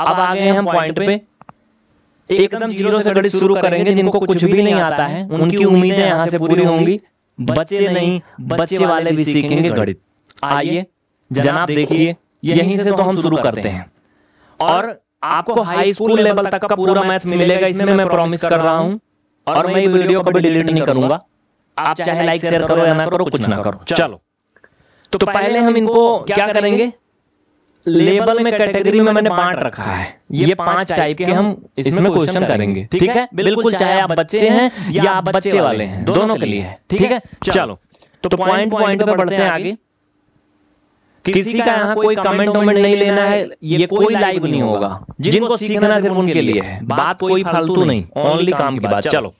अब आ गए हम पॉइंट पे एकदम ज़ीरो से गणित शुरू करेंगे जिनको कुछ भी नहीं आता है उनकी उम्मीदें यहाँ से पूरी होंगी बच्चे नहीं बच्चे वाले भी सीखेंगे गणित। आइए जनाब देखिए यहीं से तो हम शुरू करते हैं। और आपको हाई स्कूल लेवल तक का पूरा मैथ्स मिलेगा इसमें मैं प्रॉमिस कर रहा हूँ। और मैं ये वीडियो कभी डिलीट नहीं करूँगा। आप चाहे लाइक शेयर करो या ना करो कुछ ना करो। चलो तो पहले हम इनको क्या करेंगे लेबल में कैटेगरी में मैंने बांट रखा है। ये पाँच टाइप के हम इसमें क्वेश्चन करेंगे। ठीक है? बिल्कुल चाहे आप बच्चे हैं या आप बच्चे वाले हैं दोनों के लिए। है ठीक है? चलो तो पॉइंट पॉइंट पे बढ़ते हैं आगे। किसी का यहाँ कोई कमेंट वमेंट नहीं लेना है ये कोई लाइव नहीं होगा। जिनको सीखना सिर्फ़ उनके लिए है। बात कोई फालतू नहीं ओनली काम की बात। चलो।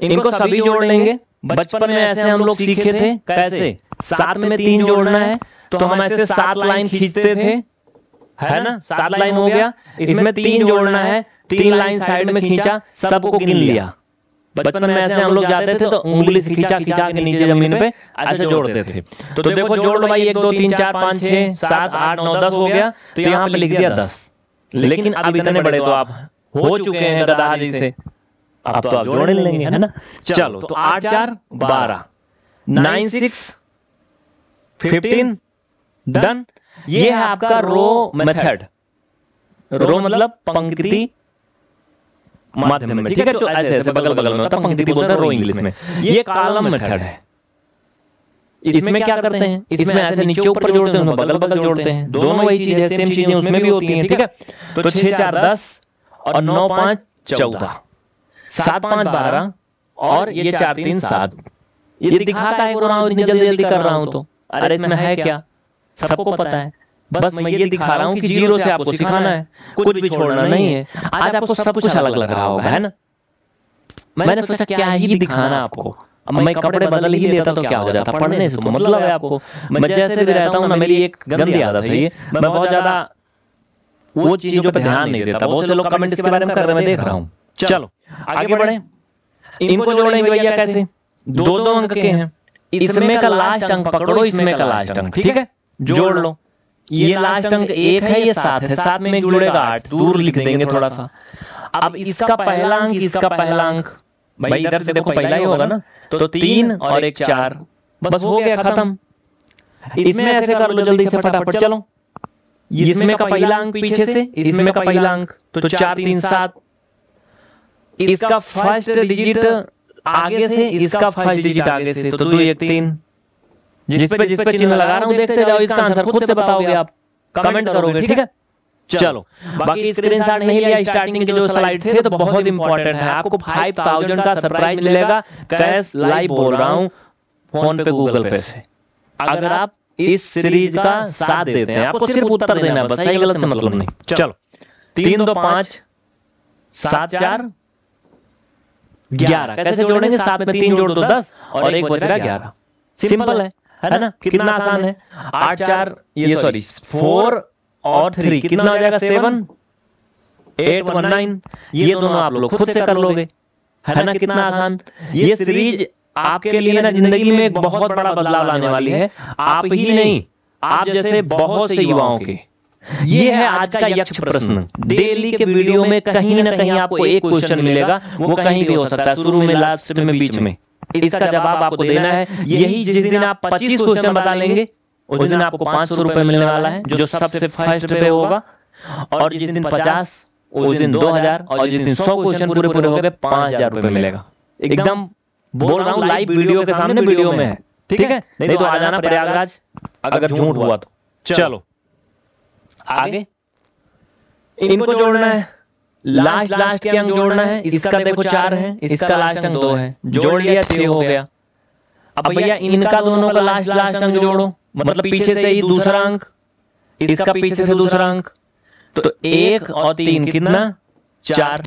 इनको सभी जोड़ लेंगे। बचपन में ऐसे हम लोग सीखे थे कैसे सात में तीन जोड़ना है तो हम ऐसे सात लाइन खींचते थे। है ना? सात लाइन हो गया। इसमें तीन जोड़ना है तीन लाइन साइड में खींचा सबको गिन लिया। बचपन में ऐसे हम लोग जाते थे तो उंगली से खींचा खींचा के नीचे ज़मीन पे ऐसे जोड़ते थे। तो देखो जोड़ लो भाई एक दो तीन चार पाँच छह सात आठ नौ दस हो गया। तो यहाँ पे लिख दिया दस। लेकिन अब इतने बड़े तो आप हो चुके हैं गदाहाजी से अब तो आप जोड़ लेंगे है ना चलो तो आठ चार बारह नाइन सिक्स फिफ्टीन डन ये है आपका रो मेथड रो मतलब पंक्ति माध्यम में ठीक है? जो ऐसे ऐसे बगल बगल में होता है पंक्ति बोलते हैं रो इंग्लिश में. ये कॉलम मेथड है. इसमें क्या करते हैं? इसमें ऐसे नीचे ऊपर जोड़ते हैं बगल बगल जोड़ते हैं. दोनों वही चीज़ है सेम चीज़ें उसमें भी होती हैं ठीक है? तो छह चार दस और नौ पाँच चौदह. सात पाँच बारह और ये चार तीन सात. ये दिखाता है इतनी जल्दी जल्दी कर रहा हूँ तो. अरे इसमें है क्या? सबको पता है। बस मैं ये दिखा रहा हूँ कि ज़ीरो से आपको सिखाना है कुछ भी छोड़ना नहीं है। आज आपको सब कुछ अलग लग रहा होगा है ना? मैंने सोचा क्या ही दिखाना आपको। मैं कपड़े बदल ही लेता तो क्या हो जाता? पढ़ने से तो मतलब है आपको मैं जैसे भी रहता हूँ ना मेरी एक गंदी आदत है ये। मैं बहुत ज़्यादा वो चीज़ों पे ध्यान नहीं देता बहुत से लोग कमेंट इसके बारे में कर रहे मैं देख रहा हूँ। चलो आगे बढ़े इनको जोड़ेंगे भैया कैसे दो दो अंक के हैं इसमें का लास्ट अंक पकड़ो इसमें का लास्ट अंक ठीक है जोड़ लो। ये लास्ट अंक एक है ये सात है। सात में जुड़ेगा आठ। दूर लिख देंगे थोड़ा सा। अब इसका पहला अंक इसका पहला अंक। भाई इधर से देखो पहला ही होगा ना। तो तीन और एक चार। बस हो गया खत्म। इसमें ऐसे कर लो जल्दी से फटाफट। चलो। इसमें का पहला अंक पीछे से इसमें का पहला अंक। तो चार तीन सात। इसका फ़र्स्ट डिजिट आगे से इसका फ़र्स्ट डिजिट आगे से तो दो एक तीन जिस पे जिस पे चिन्ह लगा रहा हूँ देखते जाओ इसका आंसर खुद से बताओगे आप। कमेंट करोगे ठीक है? चलो। बाकी स्क्रीन शॉट नहीं लिया स्टार्टिंग के जो स्लाइड थे तो बहुत इंपॉर्टेंट है। आपको फाइव थाउज़ेंड का सरप्राइज़ मिलेगा कैश लाइव बोल रहा हूँ फ़ोन पे गूगल पे से अगर आप इस सीरीज़ का साथ देते हैं आपको सिर्फ़ उत्तर देना है बस सही गलत से मतलब नहीं। चलो। तीन दो पाँच सात चार ग्यारह कैसे जोड़ेंगे सात में तीन जोड़ दो दस और एक बच रहा ग्यारह सिंपल है है ना? कितना आसान है? आठ चार ये सॉरी फोर और थ्री कितना हो जाएगा सेवन एट वन नाइन ये दोनों आप लोग खुद से कर लोगे। है ना कितना आसान? ये सीरीज़ आपके लिए ना ज़िंदगी में एक बहुत बड़ा बदलाव लाने वाली है। आप ही नहीं आप जैसे बहुत से युवाओं के। ये है आज का यक्ष प्रश्न। डेली के वीडियो में कहीं ना कहीं आपको एक क्वेश्चन मिलेगा वो कहीं भी हो सकता है शुरू में लास्ट में बीच में। इसका जवाब आपको देना है। यही जिस दिन आप पच्चीस क्वेश्चन बता लेंगे, उस दिन आपको पाँच सौ रुपए मिलने वाला है, जो सबसे फ़र्स्ट पे होगा। और जिस दिन पचास, उस दिन दो हज़ार, और जिस दिन सौ क्वेश्चन पूरे पूरे हो गए, पाँच हज़ार रुपए मिलेगा। एकदम बोल रहा हूँ लाइव वीडियो के सामने वीडियो में है। ठीक है? नहीं तो आ जाना प्रयागराज, अगर झूठ हुआ तो। चलो, आगे। इनको जोड़ना है। लास्ट लास्ट के अंक जोड़ना है इसका देखो चार है इसका लास्ट अंक दो है। जोड़ लिया छह हो गया। अब भैया इनका दोनों का लास्ट लास्ट अंक जोड़ो। मतलब पीछे से ही दूसरा अंक इसका पीछे से दूसरा अंक। तो एक और तीन कितना? चार।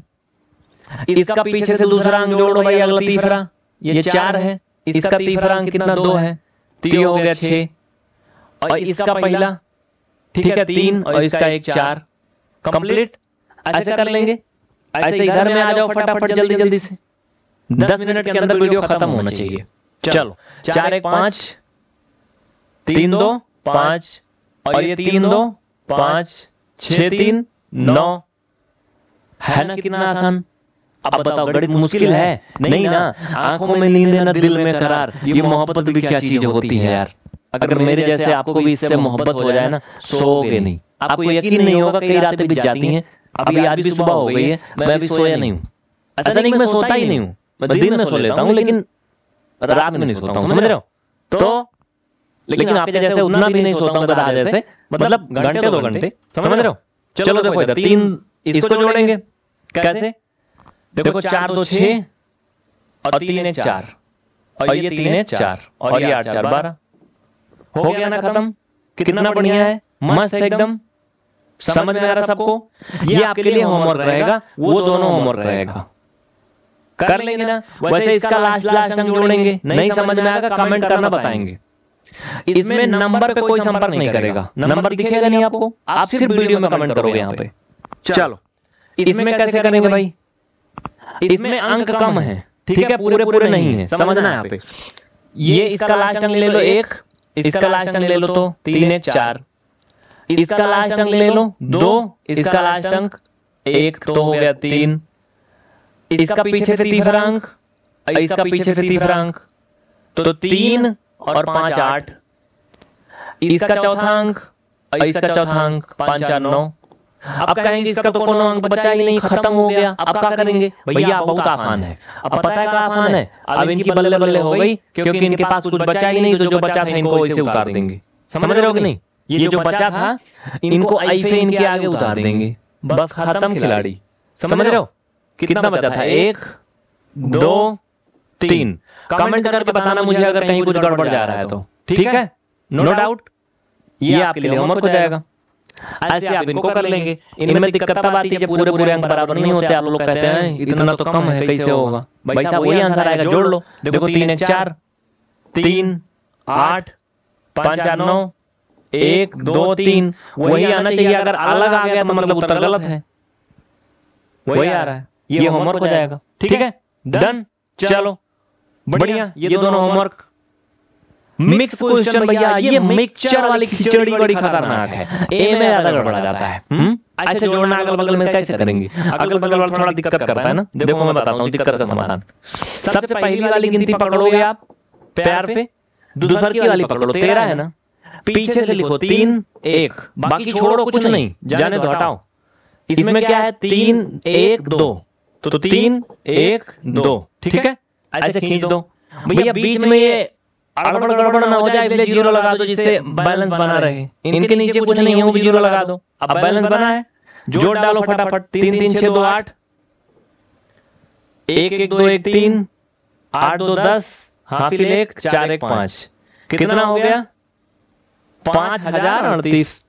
इसका पीछे से दूसरा अंक जोड़ो भाई अगला तीसरा। ये चार है इसका तीसरा अंक कितना दो है? तीन हो गया छह। और इसका पहला ठीक है तीन और इसका एक चार कंप्लीट ऐसे कर लेंगे। ऐसे इधर में आ जाओ फटाफट जल्दी जल्दी से दस मिनट के अंदर वीडियो खत्म होना चाहिए। चलो। चार एक पाँच तीन दो पाँच और ये तीन दो पाँच छ तीन नौ। है ना कितना आसान? अब बताओ गणित मुश्किल है? नहीं ना आँखों में नींद ना दिल में करार। ये मोहब्बत भी क्या चीज़ होती है यार? अगर मेरे जैसे आपको भी इससे मोहब्बत हो जाए ना सोओगे नहीं आपको यकीन नहीं। होगा कई रातें बीत जाती हैं अभी आज भी सुबह हो गई है मैं अभी सोया नहीं हूँ। ऐसा नहीं मैं सोता ही नहीं हूँ। मैं दिन में सो लेता हूँ लेकिन रात में नहीं सोता हूँ समझ रहे हो? तो लेकिन आपके जैसे उतना भी नहीं सोता हूँ गधा जैसे। मतलब घंटे दो घंटे समझ रहे हो? चलो देखो इधर तीन इसको जोड़ेंगे। कैसे? देखो चार दो छह और तीन एक चार। और ये तीन एक चार। और ये आठ चार। बारह। हो गया ना खत्म? कितना बढ़िया है मस्त है एकदम समझ में आ रहा सबको? ये आपके लिए होमवर्क रहेगा वो दोनों होमवर्क रहेगा। कर लेंगे ना वैसे इसका लास्ट लास्ट हम जोड़ेंगे नहीं समझ में आएगा कमेंट करना बताएँगे। इसमें नंबर पे कोई संपर्क नहीं करेगा। नंबर दिखेगा नहीं आपको? आप सिर्फ़ वीडियो में कमेंट करोगे यहाँ पे। चलो इसमें कैसे करेंगे भाई? इसमें अंक कम है ठीक है? पूरे पूरे नहीं है समझना है यहाँ पे। ये इसका लास्ट अंक ले लो एक इसका लास्ट अंक ले लो तो तीन एक। चार इसका लास्ट अंक ले लो। दो इसका लास्ट अंक। एक तो हो गया तीन। इसका पीछे फिर तीसरा अंक इसका पीछे फिर तीसरा अंक। तो तीन और पाँच आठ। इसका चौथा अंक इसका चौथा अंक पाँच चार नौ। अब कहेंगे इसका तो कोनो अंक बचा ही नहीं खत्म हो गया। अब क्या करेंगे? भैया बहुत आसान है। अब पता है क्या आसान है? अब इनकी बल्ले बल्ले हो गई क्योंकि इनके पास कुछ बचा ही नहीं तो जो बचा था इनको वैसे उतार देंगे। समझ रहे हो कि नहीं? ये ये जो बचा था इनको ऐसे इनके आगे उतार देंगे। बस खत्म खिलाड़ी। समझ रहे हो? कितना बचा था? एक दो तीन। कमेंट करके बताना मुझे अगर कहीं कुछ गड़बड़ जा रहा है तो। ठीक है? नो डाउट ये आपके लिए होमवर्क हो जाएगा। ऐसे आप इनको कर लेंगे। इनमें दिक्कत तब आती है पूरे पूरे अंक बराबर नहीं होते आप लोग कहते हैं इतना तो कम है कैसे होगा भाई साहब वही आंसर आएगा जोड़ लो देखो तीन एक चार तीन आठ पाँच चार नौ एक दो तीन वही आना चाहिए। अगर अलग आ गया तो मतलब उत्तर गलत है। वही आ रहा है। ये होमवर्क हो जाएगा। ठीक है? डन चलो। बढ़िया। ये दोनों होमवर्क मिक्स क्वेश्चन भैया ये मिक्सचर वाली खिचड़ी बड़ी खतरनाक है। ए में ज़्यादा गड़बड़ा जाता है। हम्म? ऐसे जोड़ना अगल बगल में कैसे करेंगे? अगल बगल वाला थोड़ा दिक्कत करता है ना? देखो मैं बताता हूँ दिक्कत का समाधान। सबसे पहली वाली गिनती पकड़ोगे आप प्यार पे दूसर की वाली पकड़ो तेरह है ना पीछे से लिखो तीन एक। बाकी छोड़ो कुछ नहीं जाने दो हटाओ। इसमें क्या है? तीन एक दो। तो तीन एक दो। ठीक है? ऐसे खींच दो। भैया बीच में ये अड़बड़ गड़बड़ ना हो जाए इसलिए ज़ीरो लगा दो जिससे बैलेंस बना रहे। इनके नीचे कुछ नहीं है वो भी ज़ीरो लगा दो। अब बैलेंस बना है। जोड़ डालो फटाफट। तीन तीन छह दो आठ। एक एक दो एक तीन। आठ दो दस। हाफिल एक चार एक पाँच। कितना हो गया? पाँच हज़ार अड़तीस।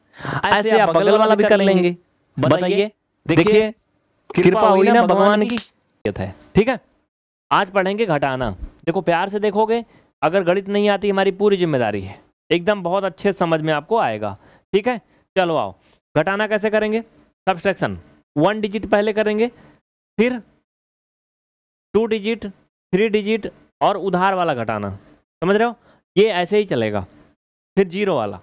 ऐसे आप बगल वाला भी कर लेंगे। बताइए। देखिए, कृपा हुई ना भगवान की। है। ठीक है? आज पढ़ेंगे घटाना। देखो, प्यार से देखोगे, अगर गणित नहीं आती, हमारी पूरी ज़िम्मेदारी है। एकदम बहुत अच्छे समझ में आपको आएगा। ठीक है? चलो आओ। घटाना कैसे करेंगे? सब्सट्रैक्शन वन डिजिट पहले करेंगे, फिर टू डिजिट थ्री डिजिट और उधार वाला घटाना। समझ रहे हो? ये ऐसे ही चलेगा। फिर ज़ीरो वाला।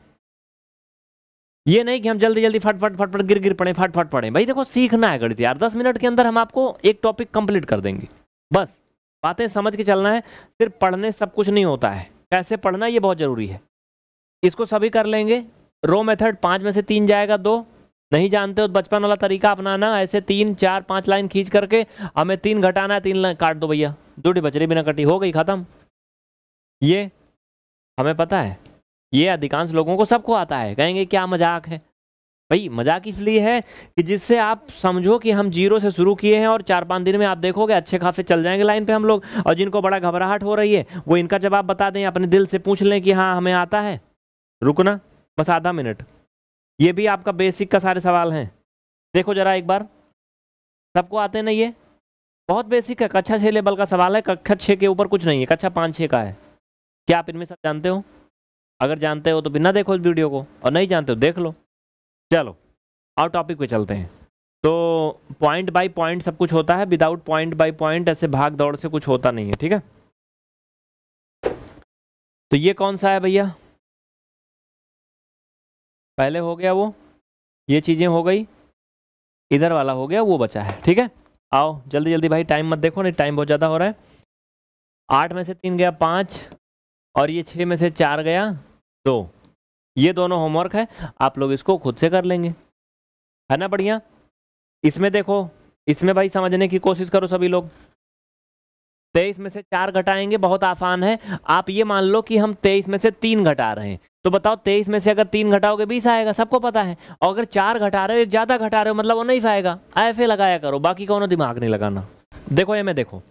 ये नहीं कि हम जल्दी जल्दी फट फट फट फट, गिर गिर पड़े, फट फट पड़े। भाई देखो, सीखना है गणित यार। दस मिनट के अंदर हम आपको एक टॉपिक कंप्लीट कर देंगे। बस, बातें समझ के चलना है। सिर्फ़ पढ़ने सब कुछ नहीं होता है। कैसे पढ़ना ये बहुत ज़रूरी है। इसको सभी कर लेंगे। रो मेथड, पाँच में से तीन जाएगा, दो। नहीं जानते हो तो बचपन वाला तरीका अपनाना। ऐसे तीन, चार, पाँच लाइन खींच करके, हमें तीन घटाना है, तीन लाइन काट दो भैया। दूटी बचरी बिना कटी, हो गई ख़त्म। ये, हमें पता है। ये अधिकांश लोगों को सबको आता है, कहेंगे क्या मज़ाक है? भाई, मज़ाक इसलिए है कि जिससे आप समझो कि हम ज़ीरो से शुरू किए हैं और चार पाँच दिन में आप देखोगे अच्छे खासे चल जाएँगे लाइन पे हम लोग और जिनको बड़ा घबराहट हो रही है, वो इनका जवाब बता दें, अपने दिल से पूछ लें कि हाँ हमें आता है। रुकना, बस आधा मिनट। ये भी आपका बेसिक का सारे सवाल हैं। देखो जरा एक बार। सबको आते नहीं ये? बहुत बेसिक है, कक्षा छः लेवल का सवाल है, कक्षा छः के ऊपर कुछ नहीं है, कक्षा पाँच छः का है। क्या आप इनमें सब जानते हो? अगर जानते हो तो बिना देखो इस वीडियो को, और नहीं जानते हो, देख लो। चलो और टॉपिक पे चलते हैं। तो पॉइंट बाय पॉइंट सब कुछ होता है विदाउट पॉइंट बाय पॉइंट ऐसे भाग दौड़ से कुछ होता नहीं है, ठीक है? तो ये कौन सा है भैया? पहले हो गया वो, ये चीज़ें हो गई, इधर वाला हो गया, वो बचा है, ठीक है? आओ जल्दी जल्दी भाई टाइम मत देखो, नहीं टाइम बहुत ज़्यादा हो रहा है। आठ में से तीन गया पाँच, और ये छः में से चार गया दो ये दोनों होमवर्क है, आप लोग इसको खुद से कर लेंगे। है ना बढ़िया? इसमें देखो, इसमें भाई समझने की कोशिश करो सभी लोग। तेईस में से चार घटाएँगे, बहुत आसान है। आप ये मान लो कि हम तेईस में से तीन घटा रहे हैं। तो बताओ, तेईस में से अगर तीन घटाओगे, बीस आएगा, सबको पता है। और अगर चार घटा रहे हो ज़्यादा घटा रहे हो मतलब वो नहीं आएगा। ऐसे लगाया करो, बाकी कोनो दिमाग नहीं लगाना। देखो, ये में देखो।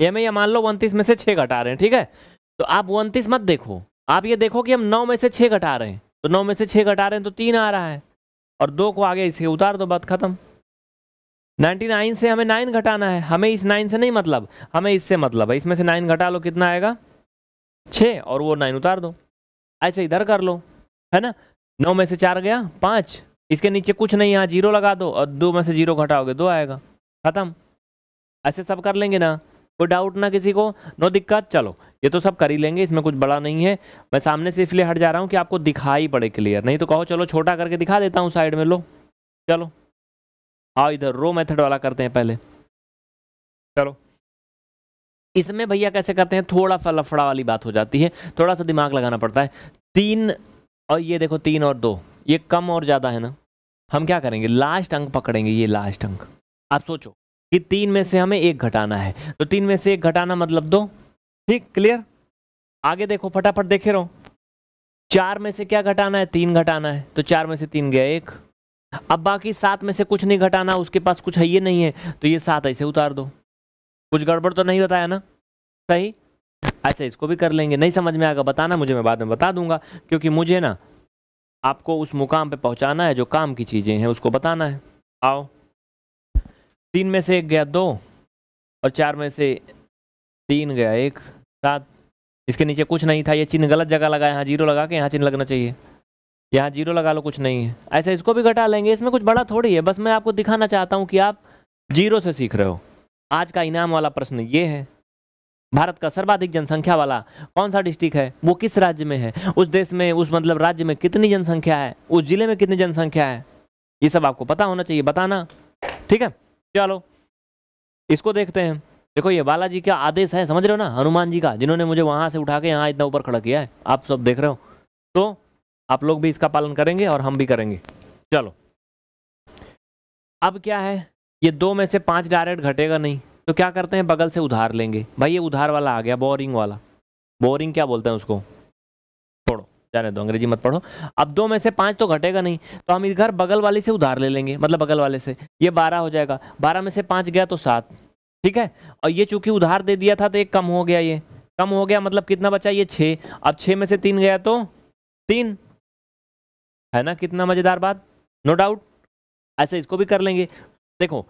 ये में ये मान लो उनतीस में से छह घटा रहे हैं, ठीक है? तो आप उनतीस मत देखो। आप ये देखो कि हम नौ में से छह घटा रहे हैं। तो नौ में से छह घटा रहे हैं तो तीन आ रहा है। और दो को आगे इसे उतार दो, बात खत्म। 99 से हमें नाइन घटाना है। हमें इस नाइन से नहीं मतलब। हमें इससे मतलब है। इसमें से नाइन घटा लो, कितना आएगा? छ और वो नाइन उतार दो। ऐसे इधर कर लो। है ना? नौ में से चार गया, पाँच। इसके नीचे कुछ नहीं यहाँ ज़ीरो लगा दो। और दो में से ज़ीरो घटाओगे, दो आएगा। खत्म। ऐसे सब कर लेंगे ना। कोई डाउट ना किसी को, नो दिक्कत। चलो। ये तो सब कर ही लेंगे, इसमें कुछ बड़ा नहीं है। मैं सामने से इसलिए हट जा रहा हूँ कि आपको दिखाई पड़े क्लियर नहीं तो कहो, चलो छोटा करके दिखा देता हूँ साइड में, लो। चलो। आओ इधर रो मेथड वाला करते हैं पहले। चलो। इसमें भैया कैसे करते हैं? थोड़ा सा लफड़ा वाली बात हो जाती है। थोड़ा सा दिमाग लगाना पड़ता है। तीन और ये देखो, तीन और दो। ये कम और ज़्यादा है ना? हम क्या करेंगे? लास्ट अंक पकड़ेंगे, ये लास्ट अंक। आप सोचो कि तीन में से हमें एक घटाना है। तो तीन में से एक घटाना मतलब दो? ठीक क्लियर आगे देखो, फटाफट देखे रहो। चार में से क्या घटाना है? तीन घटाना है। तो चार में से तीन गया एक। अब बाकी सात में से कुछ नहीं घटाना, उसके पास कुछ है ये नहीं है तो ये सात ऐसे उतार दो। कुछ गड़बड़ तो नहीं बताया ना? सही? अच्छा इसको भी कर लेंगे। नहीं समझ में आएगा, बताना मुझे, मैं बाद में बता दूँगा, क्योंकि मुझे ना, आपको उस मुकाम पे पहुंचाना है जो काम की चीज़ें हैं, उसको बताना है। आओ। तीन में से एक गया दो, और चार में से तीन गया एक। सात इसके नीचे कुछ नहीं था, ये चिन्ह गलत जगह लगा यहाँ ज़ीरो लगा के यहाँ चिन्ह लगना चाहिए। यहाँ ज़ीरो लगा लो, कुछ नहीं है। ऐसे इसको भी घटा लेंगे, इसमें कुछ बड़ा थोड़ी है। बस मैं आपको दिखाना चाहता हूँ कि आप ज़ीरो से सीख रहे हो। आज का इनाम वाला प्रश्न ये है, भारत का सर्वाधिक जनसंख्या वाला कौन सा डिस्ट्रिक्ट है? वो किस राज्य में है? उस देश में, उस मतलब राज्य में कितनी जनसंख्या है? उस ज़िले में कितनी जनसंख्या है? ये सब आपको पता होना चाहिए, बताना। ठीक है? चलो, इसको देखते हैं। देखो, ये बालाजी का आदेश है, समझ रहे हो ना? हनुमान जी का, जिन्होंने मुझे वहाँ से उठा के यहाँ इतना ऊपर खड़ा किया है। आप सब देख रहे हो। तो आप लोग भी इसका पालन करेंगे और हम भी करेंगे। चलो। अब क्या है? ये दो में से पाँच डायरेक्ट घटेगा नहीं। तो क्या करते हैं? बगल से उधार लेंगे। भाई, ये उधार वाला आ गया बोरिंग वाला। बोरिंग क्या बोलते हैं उसको? पढ़ो जाने दो, अंग्रेज़ी मत पढ़ो। अब दो में से पाँच तो घटेगा नहीं। तो हम इधर बगल वाले से उधार ले लेंगे मतलब बगल वाले से। ये बारह हो जाएगा। बारह में से पाँच गया तो सात। ठीक है? और ये चूँकि उधार दे दिया था तो एक कम हो गया ये। कम हो गया मतलब कितना बचा ये? छः अब छः में से तीन गया तो तीन। है ना कितना मज़ेदार बात? नो डाउट ऐसे इसको भी कर लेंगे। देखो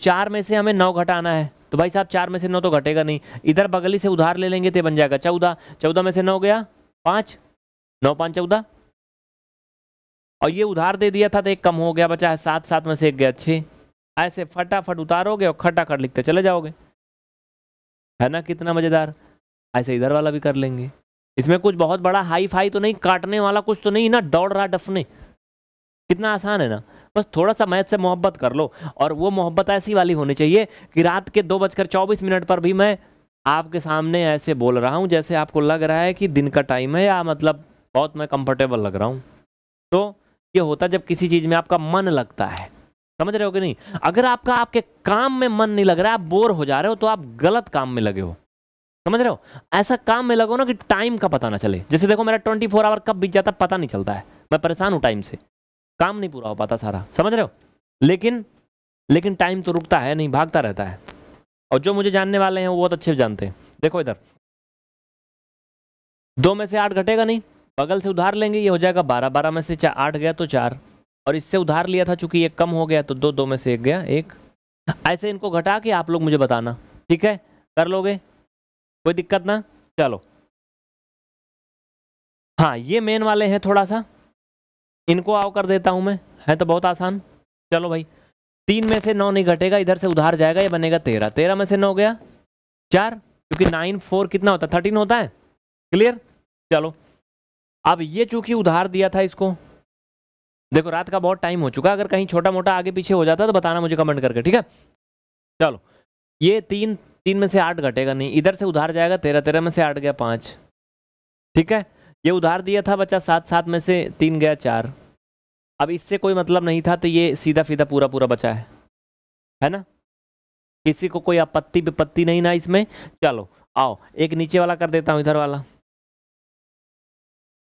चार में से हमें नौ घटाना है। तो भाई साहब, चार में से नौ तो घटेगा नहीं। इधर बगली से उधार ले लेंगे तो बन जाएगा। चौदह। चौदह में से नौ गया? पाँच। नौ, पाँच, चौदह। और ये उधार दे दिया था तो एक कम हो गया, बचा है सात। सात में से एक गया छः ऐसे फटाफट उतारोगे और खटाखट लिखते चले जाओगे। है ना कितना मज़ेदार? ऐसे इधर वाला भी कर लेंगे। इसमें कुछ बहुत बड़ा हाई फाई तो नहीं, काटने वाला कुछ तो नहीं ना, दौड़ रहा डफने। कितना आसान है ना। बस थोड़ा सा मैथ से मोहब्बत कर लो और वो मोहब्बत ऐसी वाली होनी चाहिए कि रात के दो बजकर चौबीस मिनट पर भी मैं आपके सामने ऐसे बोल रहा हूँ जैसे आपको लग रहा है कि दिन का टाइम है या मतलब बहुत मैं कंफर्टेबल लग रहा हूँ। तो ये होता जब किसी चीज़ में आपका मन लगता है। समझ रहे हो कि नहीं? अगर आपका, आपके काम में मन नहीं लग रहा है आप बोर हो जा रहे हो तो आप गलत काम में लगे हो। समझ रहे हो? ऐसा काम में लगो ना कि टाइम का पता ना चले। जैसे देखो, मेरा ट्वेंटी फोर आवर कब बीत जाता पता नहीं चलता है। मैं परेशान हूँ टाइम से। काम नहीं पूरा हो पाता सारा। समझ रहे हो? लेकिन लेकिन टाइम तो रुकता है, नहीं, भागता रहता है। और जो मुझे जानने वाले हैं, वो बहुत अच्छे जानते हैं। देखो इधर। दो में से आठ घटेगा नहीं। बगल से उधार लेंगे, ये हो जाएगा बारह। बारह में से आठ गया तो चार। और इससे उधार लिया था चूँकि ये कम हो गया तो दो दो में से एक गया, एक। ऐसे इनको घटा के आप लोग मुझे बताना, ठीक है? कर लोगे? कोई दिक्कत ना? चलो। हाँ ये मेन वाले हैं थोड़ा सा इनको आओ कर देता हूँ मैं, है तो बहुत आसान। चलो भाई। तीन में से नौ नहीं घटेगा, इधर से उधार जाएगा, ये बनेगा तेरह। तेरह में से नौ गया, चार, क्योंकि नाइन, फोर कितना होता है? थर्टीन होता है? क्लियर? चलो। अब ये चूँकि उधार दिया था इसको देखो, रात का बहुत टाइम हो चुका अगर कहीं छोटा मोटा आगे पीछे हो जाता तो बताना मुझे कमेंट करके, ठीक है? चलो, ये तीन तीन में से आठ घटेगा, नहीं, इधर से उधार जाएगा तेरह तेरह में से आठ गया पाँच, ठीक है? ये उधार दिया था बच्चा सात सात में से तीन गया चार। अब इससे कोई मतलब नहीं था तो ये सीधा सीधा पूरा पूरा बचा है। है ना? किसी को कोई आपत्ति विपत्ति नहीं ना इसमें। चलो, आओ, एक नीचे वाला कर देता हूँ, इधर वाला।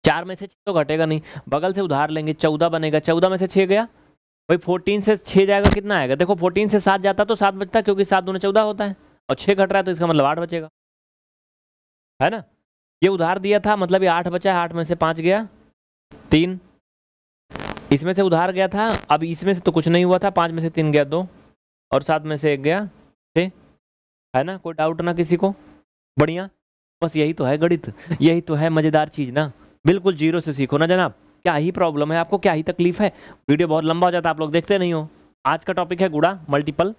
चार में से छह तो घटेगा नहीं। बगल से उधार लेंगे, चौदह बनेगा। चौदह में से छह गया? भाई फोर्टीन से छह जाएगा, कितना आएगा? देखो फोर्टीन से सात जाता तो सात बचता, क्योंकि सात दोनों चौदह होता है। और छह घट रहा है तो इसका मतलब आठ बचेगा। है ना? ये उधार दिया था मतलब ये आठ बचा है, आठ में से पाँच गया। तीन। इसमें से उधार गया था, अब इसमें से तो कुछ नहीं हुआ था, पाँच में से तीन गया दो। और सात में से एक गया छः है ना? कोई डाउट ना किसी को? बढ़िया। बस यही तो है गणित। यही तो है मज़ेदार चीज़ ना। बिल्कुल ज़ीरो से सीखो ना जनाब। क्या ही प्रॉब्लम है आपको, क्या ही तकलीफ़ है। वीडियो बहुत लंबा हो जाता है, आप लोग देखते नहीं हो। आज का टॉपिक है गुड़ा मल्टीपल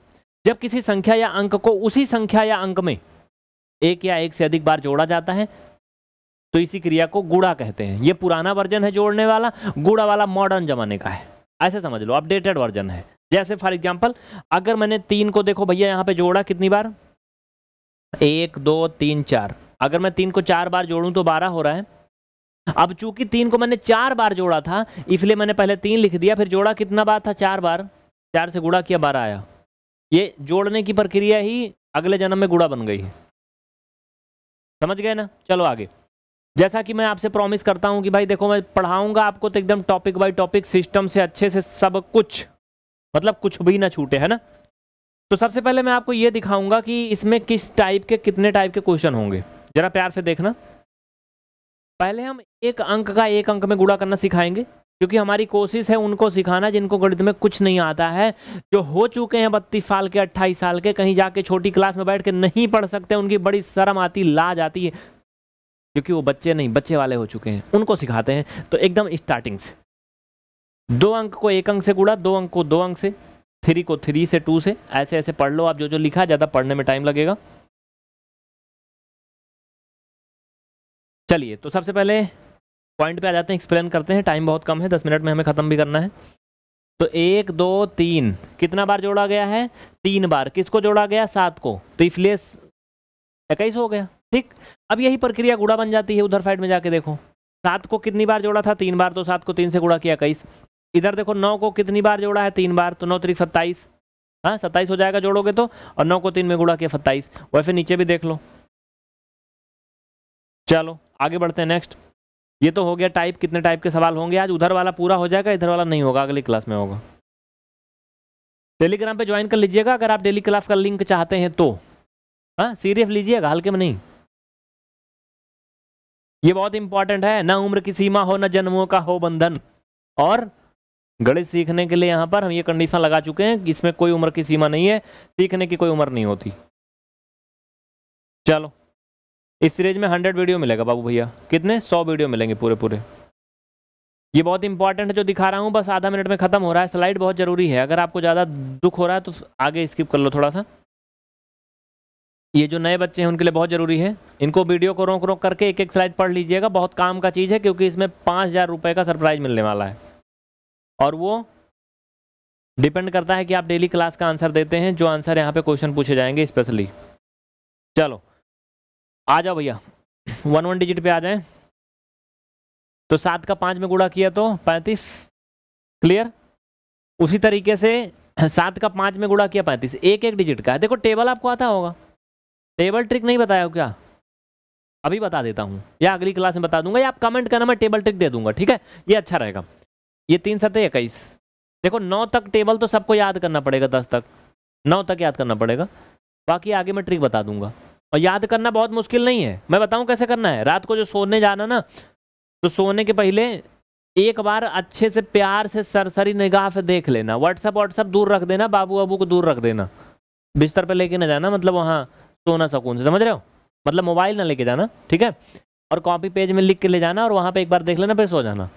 जब किसी संख्या या अंक को उसी संख्या या अंक में एक या एक से अधिक बार जोड़ा जाता है तो इसी क्रिया को गुड़ा कहते हैं। ये पुराना वर्जन है जोड़ने वाला, गुड़ा वाला मॉडर्न जमाने का है। ऐसे समझ लो अपडेटेड वर्जन है। जैसे फॉर एग्ज़ाम्पल अगर मैंने तीन को देखो, भैया यहाँ पे जोड़ा कितनी बार? एक, दो, तीन, चार। अगर मैं तीन को चार बार जोड़ूं तो बारह हो रहा है। अब चूँकि तीन को मैंने चार बार जोड़ा था, इसलिए मैंने पहले तीन लिख दिया, फिर जोड़ा कितना बार था? चार बार। चार से गुड़ा किया, बारह आया। ये जोड़ने की प्रक्रिया ही अगले जन्म में गुड़ा बन गई है। समझ गए ना? चलो आगे। जैसा कि मैं आपसे प्रॉमिस करता हूँ कि भाई देखो, मैं पढ़ाऊँगा आपको तो एकदम टॉपिक बाई टॉपिक सिस्टम से अच्छे से सब कुछ मतलब कुछ भी ना छूटे, है ना? तो सबसे पहले मैं आपको ये दिखाऊँगा कि इसमें किस टाइप के, कितने टाइप के क्वेश्चन होंगे। जरा प्यार से देखना। पहले हम एक अंक का एक अंक में गुड़ा करना सिखाएँगे, क्योंकि हमारी कोशिश है उनको सिखाना जिनको गणित में कुछ नहीं आता है। जो हो चुके हैं बत्तीस साल के, अट्ठाईस साल के, कहीं जाके छोटी क्लास में बैठ के नहीं पढ़ सकते, उनकी बड़ी शर्म आती, लाज आती है, क्योंकि वो बच्चे नहीं, बच्चे वाले हो चुके हैं, उनको सिखाते हैं। तो एकदम स्टार्टिंग से। दो अंक को एक अंक से गुड़ा दो अंक को दो अंक से थ्री को थ्री से टू से ऐसे ऐसे पढ़ लो, आप जो जो लिखा ज़्यादा पढ़ने में टाइम लगेगा। चलिए तो सबसे पहले पॉइंट पे आ जाते हैं एक्सप्लेन करते हैं। टाइम बहुत कम है, दस मिनट में हमें ख़त्म भी करना है। तो एक, दो, तीन। कितना बार जोड़ा गया है? तीन बार। किसको जोड़ा गया? सात को। तो इसलिए इक्कीस हो गया। ठीक? अब यही प्रक्रिया गुड़ा बन जाती है उधर साइड में जाके देखो। सात को कितनी बार जोड़ा था? तीन बार तो सात को तीन से गुड़ा किया इक्कीस। इधर देखो, नौ को कितनी बार जोड़ा है? तीन बार तो नौ तरीक सत्ताईस। हाँ सत्ताईस हो जाएगा जोड़ोगे तो और नौ को तीन में गुड़ा किया सत्ताईस। वैसे नीचे भी देख लो। चलो, आगे बढ़ते हैं नेक्स्ट ये तो हो गया टाइप कितने टाइप के सवाल होंगे? आज उधर वाला पूरा हो जाएगा, इधर वाला नहीं होगा, अगली क्लास में होगा। टेलीग्राम पे ज्वाइन कर लीजिएगा, अगर आप डेली क्लास का लिंक चाहते हैं तो। हाँ सीरियस लीजिएगा, हल्के में नहीं। ये बहुत इंपॉर्टेंट है, ना उम्र की सीमा हो, ना जन्मों का हो बंधन। और गणित सीखने के लिए यहाँ पर हम ये कंडीशन लगा चुके हैं कि इसमें कोई उम्र की सीमा नहीं है, सीखने की कोई उम्र नहीं होती। चलो इस सीरीज़ में हंड्रेड वीडियो मिलेगा बाबू भैया। कितने? सौ वीडियो मिलेंगे पूरे पूरे ये बहुत इंपॉर्टेंट है, जो दिखा रहा हूँ, बस आधा मिनट में खत्म हो रहा है। स्लाइड बहुत ज़रूरी है। अगर आपको ज़्यादा दुख हो रहा है तो आगे स्किप कर लो थोड़ा सा ये जो नए बच्चे हैं, उनके लिए बहुत ज़रूरी है। इनको वीडियो को रोक रोक करके एक एक स्लाइड पढ़ लीजिएगा। बहुत काम का चीज़ है, क्योंकि इसमें पाँच हज़ार रुपये का सरप्राइज़ मिलने वाला है। और वो डिपेंड करता है कि आप डेली क्लास का आंसर देते हैं। जो आंसर यहाँ पे क्वेश्चन पूछे जाएँगे स्पेशली चलो। आ जाओ भैया। वन वन डिजिट पे आ जाए। तो सात का पाँच में गुड़ा किया तो पैंतीस। क्लियर उसी तरीके से सात का पाँच में गुड़ा किया पैंतीस। एक एक डिजिट का देखो, टेबल आपको आता होगा। टेबल ट्रिक नहीं बताया हो क्या? अभी बता देता हूँ। या अगली क्लास में बता दूँगा या आप कमेंट करना, मैं टेबल ट्रिक दे दूँगा, ठीक है? ये अच्छा रहेगा। ये तीन सत्ते इक्कीस। देखो, नौ तक टेबल तो सबको याद करना पड़ेगा, दस तक। नौ तक याद करना पड़ेगा। बाकी आगे मैं ट्रिक बता दूँगा। और याद करना बहुत मुश्किल नहीं है। मैं बताऊँ कैसे करना है? रात को जो सोने जाना ना तो सोने के पहले एक बार अच्छे से प्यार से सरसरी निगाह से देख लेना। व्हाट्सअप व्हाट्सअप दूर रख देना, बाबू बाबू को दूर रख देना। बिस्तर पे लेके ना जाना मतलब वहाँ सोना सकून से, समझ रहे हो? मतलब मोबाइल ना लेके जाना, ठीक है? और कॉपी पेज में लिख के ले जाना और वहाँ पे एक बार देख लेना, फिर सो जाना।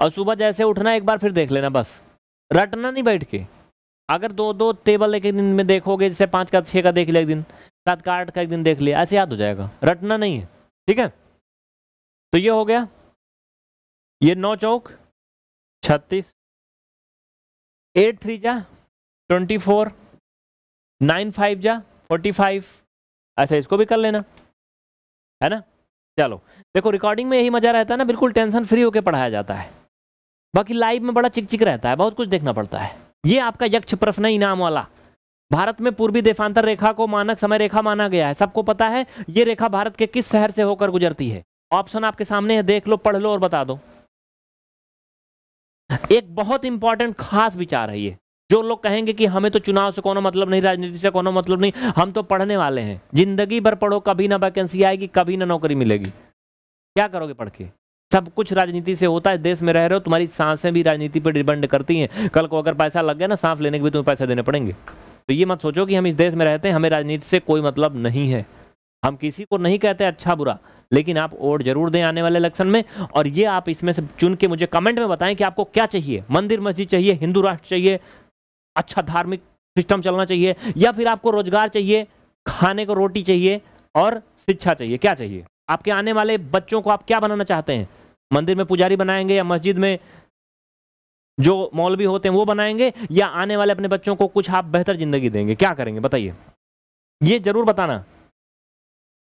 और सुबह जैसे उठना, एक बार फिर देख लेना, बस। रटना नहीं बैठ के। अगर दो दो टेबल एक दिन में देखोगे, जैसे पाँच का, छः का देख लिया एक दिन सात का आठ का एक दिन देख लिया, ऐसे याद हो जाएगा। रटना नहीं है, ठीक है? तो ये हो गया। ये नौ चौक, छत्तीस, एट थ्री जा, ट्वेंटी फोर, नाइन फाइव जा, फोर्टी फाइव। ऐसा इसको भी कर लेना, है ना? चलो, देखो रिकॉर्डिंग में यही मज़ा रहता है ना, बिल्कुल टेंशन फ्री होकर पढ़ाया जाता है। बाकी लाइव में बड़ा चिक चिक रहता है, बहुत कुछ देखना पड़ता है। ये आपका यक्ष प्रश्न इनाम वाला। भारत में पूर्वी देशांतर रेखा को मानक समय रेखा माना गया है। सबको पता है, ये रेखा भारत के किस शहर से होकर गुजरती है। ऑप्शन आपके सामने है, देख लो, पढ़ लो और बता दो। एक बहुत इंपॉर्टेंट खास विचार है ये। जो लोग कहेंगे कि हमें तो चुनाव से कोनो मतलब नहीं, राजनीति से कोनो मतलब नहीं, हम तो पढ़ने वाले हैं। ज़िंदगी भर पढ़ो, कभी ना वैकेंसी आएगी, कभी ना नौकरी मिलेगी। क्या करोगे पढ़ के? सब कुछ राजनीति से होता है, देश में रह रहे हो, तुम्हारी साँसें भी राजनीति पर डिपेंड करती हैं। कल को अगर पैसा लग गया ना, सांस लेने के भी तुम्हें पैसे देने पड़ेंगे। तो ये मत सोचो कि हम इस देश में रहते हैं, हमें राजनीति से कोई मतलब नहीं है। हम किसी को नहीं कहते अच्छा बुरा, लेकिन आप वोट ज़रूर दें आने वाले इलेक्शन में, और ये आप इसमें से चुन के मुझे कमेंट में बताएँ कि आपको क्या चाहिए। मंदिर मस्जिद चाहिए, हिंदू राष्ट्र चाहिए अच्छा धार्मिक सिस्टम चलना चाहिए, या फिर आपको रोज़गार चाहिए, खाने को रोटी चाहिए, और शिक्षा चाहिए, क्या चाहिए? आपके आने वाले बच्चों को आप क्या बनाना चाहते हैं? मंदिर में पुजारी बनाएँगे या मस्जिद में जो मौलवी होते हैं वो बनाएँगे या आने वाले अपने बच्चों को कुछ आप बेहतर ज़िंदगी देंगे। क्या करेंगे? बताइए। ये ज़रूर बताना।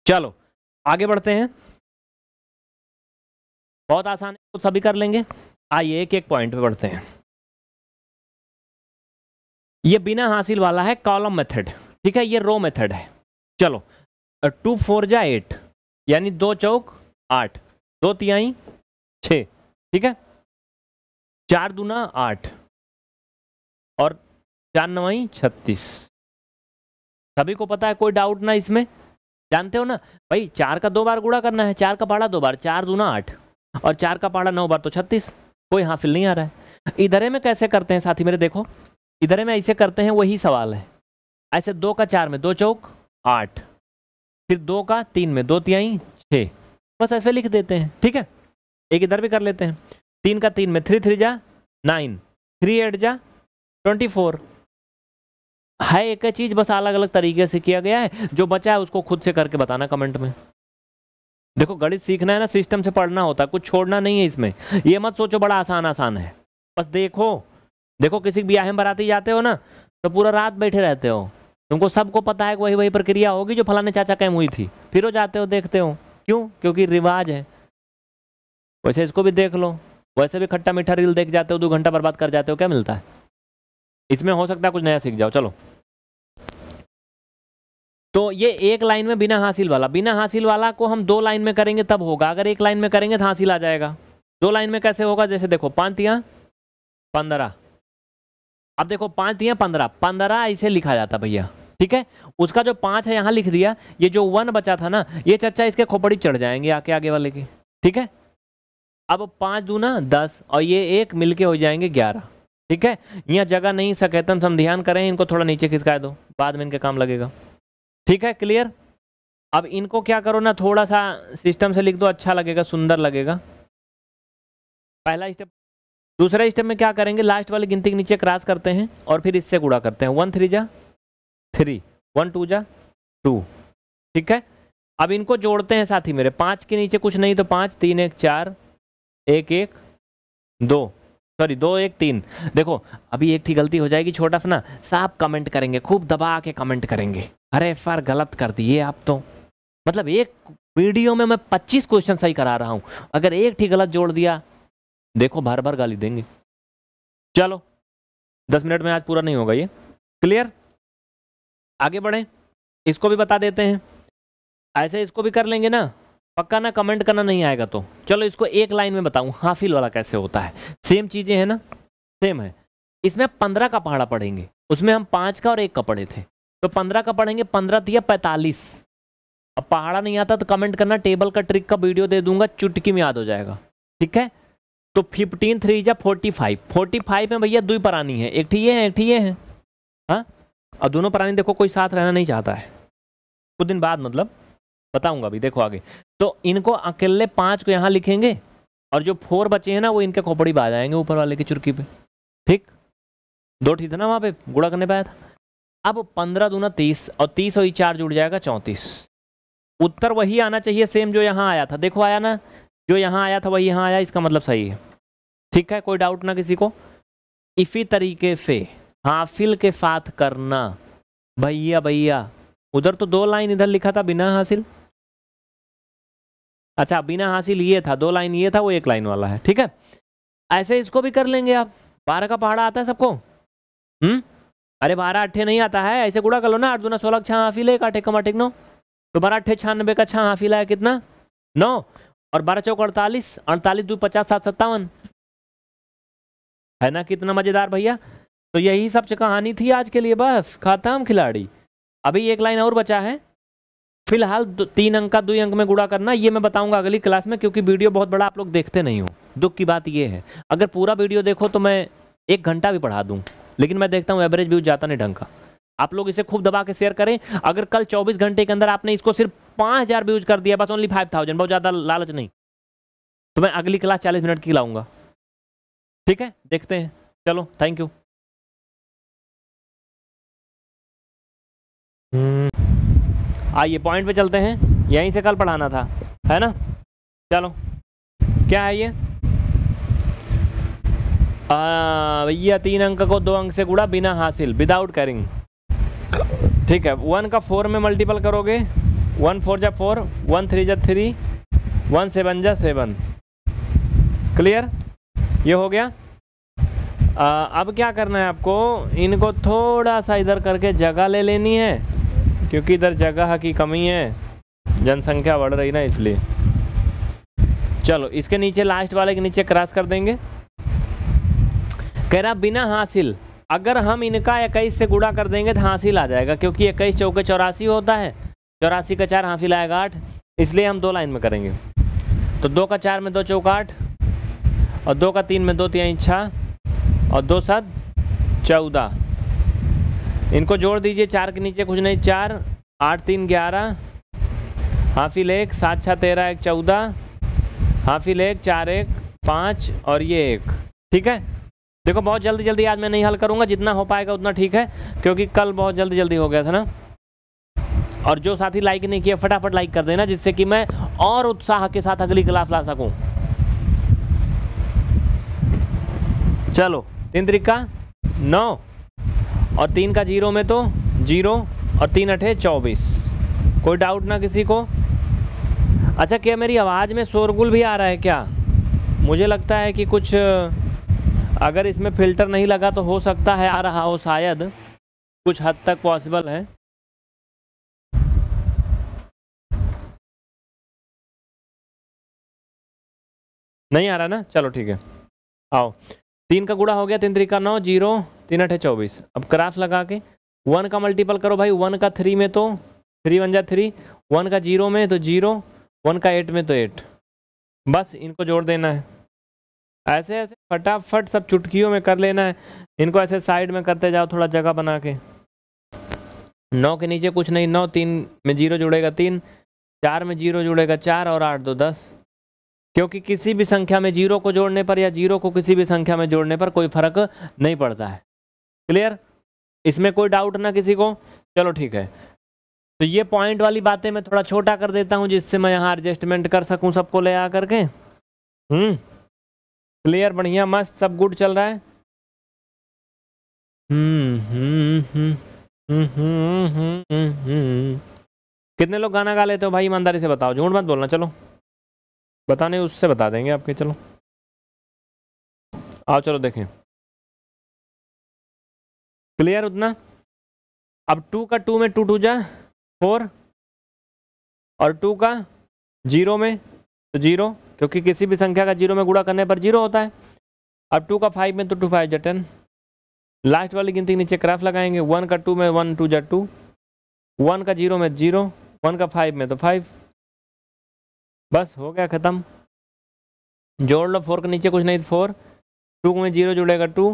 चलो, आगे बढ़ते हैं। बहुत आसान है तो सभी कर लेंगे। आइए एक एक पॉइंट पे बढ़ते हैं। ये बिना हासिल वाला है कॉलम मेथड ठीक है, ये रो मेथड है। चलो टू फोर जा एट यानी दो चौक आठ। दो तिहाई छ ठीक है? चार दूना आठ। और चार नवाई छत्तीस। सभी को पता है, कोई डाउट ना इसमें। जानते हो ना? भाई, चार का दो बार गुड़ा करना है, चार का पाड़ा दो बार, चार दूना आठ। और चार का पाड़ा नौ बार तो छत्तीस। कोई हाफिल नहीं आ रहा है। इधरे में कैसे करते हैं साथी मेरे, देखो। इधरे में ऐसे करते हैं, वही सवाल है। ऐसे दो का चार में दो चौक, आठ। फिर दो का तीन में दो तिहाई छ बस ऐसे लिख देते हैं, ठीक है? एक इधर भी कर लेते हैं। तीन का तीन में थ्री थ्री जा नाइन थ्री एट जा ट्वेंटी फोर है एक चीज़ बस अलग अलग तरीके से किया गया है, जो बचा है उसको खुद से करके बताना कमेंट में। देखो, गणित सीखना है ना सिस्टम से पढ़ना होता है, कुछ छोड़ना नहीं है इसमें। ये मत सोचो, बड़ा आसान आसान है। बस देखो देखो, किसी ब्याह में बराती जाते हो ना तो पूरा रात बैठे रहते हो। तुमको सबको पता है वही वही प्रक्रिया होगी, जो फलाने चाचा कैम हुई थी। फिर जाते हो, देखते हो। क्यों? क्योंकि रिवाज है। वैसे इसको भी देख लो। वैसे भी खट्टा मीठा रील देख जाते हो, दो घंटा बर्बाद कर जाते हो, क्या मिलता है? इसमें हो सकता है कुछ नया सीख जाओ, चलो। तो ये एक लाइन में बिना हासिल वाला, बिना हासिल वाला को हम दो लाइन में करेंगे, तब होगा। अगर एक लाइन में करेंगे तो हासिल आ जाएगा। दो लाइन में कैसे होगा? जैसे देखो, पाँच तिया, पंद्रह। अब देखो, पाँच तिया, पंद्रह। पंद्रह ऐसे लिखा जाता भैया, ठीक है? उसका जो पाँच है, यहाँ लिख दिया। ये जो वन बचा था ना, ये चच्चा इसके खोपड़ी चढ़ जाएँगे आके आगे वाले के, ठीक है? अब पाँच दूना, दस, और ये एक मिलके हो जाएँगे ग्यारह। ठीक है? यहाँ जगह नहीं, सकेतन हम ध्यान करें, इनको थोड़ा नीचे खिसका दो, बाद में इनके काम लगेगा। ठीक है? क्लियर अब इनको क्या करो ना थोड़ा सा सिस्टम से लिख दो अच्छा लगेगा, सुंदर लगेगा। पहला स्टेप दूसरा स्टेप में क्या करेंगे लास्ट वाली गिनती के नीचे क्रॉस करते हैं, और फिर इससे गुड़ा करते हैं। वन थ्री जा थ्री वन टू जा टू ठीक है? अब इनको जोड़ते हैं साथी मेरे, पाँच के नीचे कुछ नहीं तो पाँच, तीन, एक, चार एक एक, दो सॉरी दो, एक, तीन। देखो, अभी एक थी गलती हो जाएगी छोटा सा ना साफ़ कमेंट करेंगे, खूब दबा के कमेंट करेंगे। अरे, फार गलत कर दिए आप तो। मतलब एक वीडियो में मैं 25 क्वेश्चन सही करा रहा हूँ। अगर एक थी गलत जोड़ दिया, देखो भर भर गाली देंगे। चलो, दस मिनट में आज पूरा नहीं होगा ये। क्लियर आगे बढ़े, इसको भी बता देते हैं। ऐसे इसको भी कर लेंगे ना। पक्का ना कमेंट करना नहीं आएगा तो। चलो इसको एक लाइन में बताऊँ, हाफिल वाला कैसे होता है। सेम चीज़ें हैं ना? सेम है। इसमें पंद्रह का पहाड़ा पढ़ेंगे उसमें हम पाँच का और एक का पढ़े थे। तो पंद्रह का पढ़ेंगे पंद्रह दिया पैंतालीस। अब पहाड़ा नहीं आता तो कमेंट करना टेबल का ट्रिक का वीडियो दे दूँगा, चुटकी में याद हो जाएगा। ठीक है? तो फिफ्टीन थ्री जा फोर्टी फाइव फोर्टी फाइव में भैया दो परानी है। एक ठीक है, एक ठीक है। हाँ? और दोनों परानी देखो, कोई साथ रहना नहीं चाहता है। कुछ दिन बाद मतलब। बताऊँगा अभी, देखो आगे। तो इनको अकेले पाँच को यहाँ लिखेंगे, और जो फोर बचे हैं ना, वो इनके खोपड़ी में आ जाएँगे ऊपर वाले की चुरकी पे। ठीक? दो ठीक था ना वहाँ पे, गुड़ा करने पाया था। अब पंद्रह दूना तीस, और तीस और चार जुड़ जाएगा चौंतीस। उत्तर वही आना चाहिए सेम जो यहाँ आया था। देखो आया ना, जो यहाँ आया था वही यहाँ आया, इसका मतलब सही है। ठीक है? कोई डाउट ना किसी को? इसी तरीके से हासिल के साथ करना। भैया भैया, उधर तो दो लाइन इधर लिखा था बिना हासिल। अच्छा बिना हासिल ये था, दो लाइन ये था, वो एक लाइन वाला है, ठीक है? ऐसे इसको भी कर लेंगे आप। बारह का पहाड़ा आता है सबको? हम्म? अरे, बारह अट्ठे नहीं आता है, ऐसे गुड़ा कर लो ना आठ दूना सोलह छः हाफिल एक आठ कमा टेक नौ। तो बारह अट्ठे छियानबे का छः हाफिल है कितना? नौ। और बारह चौक अड़तालीस अड़तालीस दो पचास सात सत्तावन। है ना कितना मज़ेदार भैया? तो यही सब कहानी थी आज के लिए, बस, खत्म खिलाड़ी। अभी एक लाइन और बचा है। फ़िलहाल तीन अंक का, दो अंक में गुड़ा करना, ये मैं बताऊँगा अगली क्लास में, क्योंकि वीडियो बहुत बड़ा आप लोग देखते नहीं हो। दुख की बात ये है। अगर पूरा वीडियो देखो तो मैं एक घंटा भी पढ़ा दूँ, लेकिन मैं देखता हूँ एवरेज व्यूज़ जाता नहीं ढंग का। आप लोग इसे खूब दबा के शेयर करें। अगर कल 24 घंटे के अंदर आपने इसको सिर्फ़ पाँच हज़ार व्यूज़ कर दिया, बस ओनली फाइव थाउज़ेंड बहुत ज़्यादा लालच नहीं। तो मैं अगली क्लास चालीस मिनट की लाऊँगा। ठीक है? देखते हैं। चलो थैंक यू आइए पॉइंट पे चलते हैं। यहीं से कल पढ़ाना था है ना? चलो क्या है ये? भैया तीन अंक को दो अंक से गुड़ा बिना हासिल विदाउट कैरिंग ठीक है वन का फोर में मल्टीपल करोगे वन फोर जा फोर वन थ्री जा थ्री वन सेवन जा सेवन क्लियर ये हो गया? आ, अब क्या करना है आपको? इनको थोड़ा सा इधर करके जगह ले लेनी है। क्योंकि इधर जगह की कमी है। जनसंख्या बढ़ रही ना इसलिए। चलो, इसके नीचे लास्ट वाले के नीचे क्रॉस कर देंगे। कह रहा, बिना हासिल, अगर हम इनका इक्कीस से गुड़ा कर देंगे तो हासिल आ जाएगा, क्योंकि इक्कीस चौके चौरासी होता है। चौरासी का चार, हासिल आएगा आठ। इसलिए हम दो लाइन में करेंगे। तो दो का चार में दो चौका आठ, और दो का तीन में दो तीन छः और दो सात, चौदह। इनको जोड़ दीजिए, चार के नीचे कुछ नहीं, चार, आठ, तीन, ग्यारह। हाफिल एक, सात छः तेरह, एक, चौदह। हाफिल एक, चार, एक, पाँच और ये एक। ठीक है? देखो, बहुत जल्दी जल्दी आज मैं नहीं हल करूँगा, जितना हो पाएगा उतना ठीक है, क्योंकि कल बहुत जल्दी जल्दी हो गया था ना। और जो साथी लाइक नहीं किया, फटाफट लाइक कर देना, जिससे कि मैं और उत्साह के साथ अगली क्लास ला सकूँ। चलो, तीन तरीका। नौ और तीन का ज़ीरो में तो ज़ीरो और तीन अठे चौबीस। कोई डाउट ना किसी को? अच्छा क्या मेरी आवाज़ में शोरगुल भी आ रहा है क्या? मुझे लगता है कि कुछ, अगर इसमें फ़िल्टर नहीं लगा तो हो सकता है, आ रहा हो शायद। कुछ हद तक पॉसिबल है। नहीं आ रहा ना? चलो, ठीक है। आओ। तीन का गुड़ा हो गया, तीन तरीका नौ, ज़ीरो, तीन अठे चौबीस। अब क्राफ लगा के वन का मल्टीपल करो भाई वन का थ्री में तो थ्री वन जा थ्री वन का ज़ीरो में तो ज़ीरो वन का एट में तो एट बस इनको जोड़ देना है। ऐसे ऐसे, फटाफट सब चुटकियों में कर लेना है। इनको ऐसे साइड में करते जाओ, थोड़ा जगह बना के। नौ के नीचे कुछ नहीं, नौ, तीन में ज़ीरो जुड़ेगा तीन, चार में ज़ीरो जुड़ेगा चार और आठ दो दस। क्योंकि किसी भी संख्या में ज़ीरो को जोड़ने पर या ज़ीरो को किसी भी संख्या में जोड़ने पर कोई फ़र्क नहीं पड़ता है। क्लियर इसमें कोई डाउट ना किसी को? चलो ठीक है। तो ये पॉइंट वाली बातें मैं थोड़ा छोटा कर देता हूँ, जिससे मैं यहाँ एडजस्टमेंट कर सकूँ सबको ले आ करके हम्म। क्लियर बढ़िया, मस्त, सब गुड चल रहा है। हम्म हम्म हम्म। कितने लोग गाना गा लेते हो भाई? ईमानदारी से बताओ, झूठ मत बोलना, चलो। बताने, उससे बता देंगे आपके, चलो। आओ, चलो, देखें। क्लियर उतना? अब टू का टू में टू टू जा फोर और टू का ज़ीरो में तो ज़ीरो क्योंकि किसी भी संख्या का ज़ीरो में गुड़ा करने पर ज़ीरो होता है। अब टू का फाइव में तो टू फाइव जा टेन लास्ट वाली गिनती नीचे क्राफ लगाएँगे। वन का टू में वन टू जा टू वन का ज़ीरो में ज़ीरो वन का फाइव में तो फाइव बस, हो गया ख़त्म। जोड़ लो फोर के नीचे, कुछ नहीं, फोर। टू में ज़ीरो जुड़ेगा टू।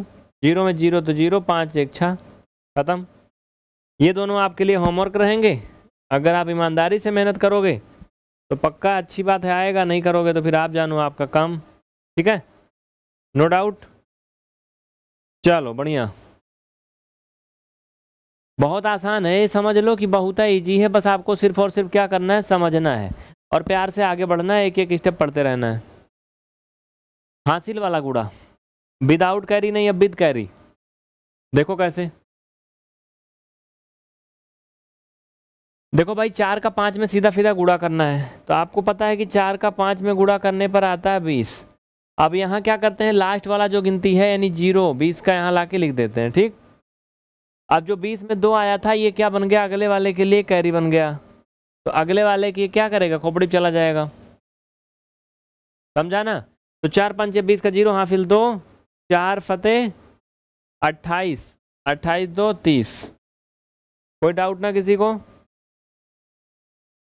ज़ीरो में ज़ीरो तो ज़ीरो, पाँच, एक, छः। ख़त्म। ये दोनों आपके लिए होमवर्क रहेंगे। अगर आप ईमानदारी से मेहनत करोगे तो पक्का अच्छी बात है, आएगा। नहीं करोगे तो फिर आप जानो आपका काम। ठीक है? नो डाउट चलो, बढ़िया। बहुत आसान है, ये समझ लो कि बहुत ईजी है, बस आपको सिर्फ़ और सिर्फ़ क्या करना है, समझना है। और प्यार से आगे बढ़ना है एक एक स्टेप पढ़ते रहना है। हासिल वाला गुड़ा विदाउट कैरी नहीं, अब विद कैरी देखो कैसे। देखो भाई, चार का पाँच में सीधा सीधा गुड़ा करना है। तो आपको पता है कि चार का पाँच में गुड़ा करने पर आता है बीस। अब यहाँ क्या करते हैं लास्ट वाला जो गिनती है, यानी ज़ीरो बीस का यहाँ ला के लिख देते हैं, ठीक? अब जो बीस में दो आया था, ये क्या बन गया? अगले वाले के लिए कैरी बन गया। तो अगले वाले की क्या करेगा? खोपड़ी चला जाएगा। समझा ना? तो चार पंच बीस का ज़ीरो हाफिल दो। चार फतेह, अट्ठाईस। अट्ठाईस दो, तीस। कोई डाउट ना किसी को?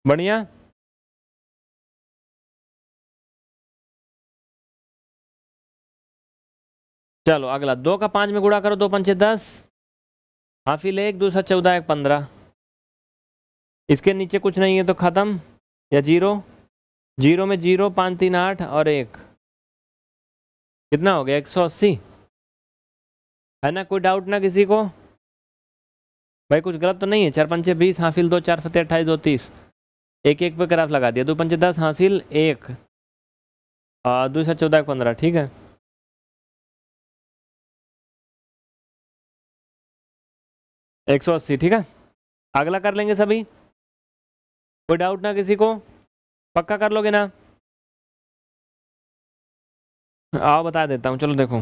बढ़िया। चलो, अगला। दो का पाँच में गुड़ा करो, दो पंचे दस। हाफिल एक, दूसरा चौदह, एक पंद्रह। इसके नीचे कुछ नहीं है तो ख़त्म। या ज़ीरो? ज़ीरो में ज़ीरो, पाँच, तीन, आठ और एक। कितना हो गया? एक सौ अस्सी। है ना? कोई डाउट ना किसी को? भाई, कुछ गलत तो नहीं है। चार पंचे बीस, हासिल दो, चार फतेह अट्ठाईस, दो, तीस। एक एक पे ग्राफ लगा दिया। दो पंचे दस, हासिल एक। और दो सौ चौदह, पंद्रह, ठीक है? एक सौ अस्सी, ठीक है? अगला कर लेंगे सभी। कोई डाउट ना किसी को? पक्का कर लोगे ना? आओ बता देता हूँ, चलो देखो।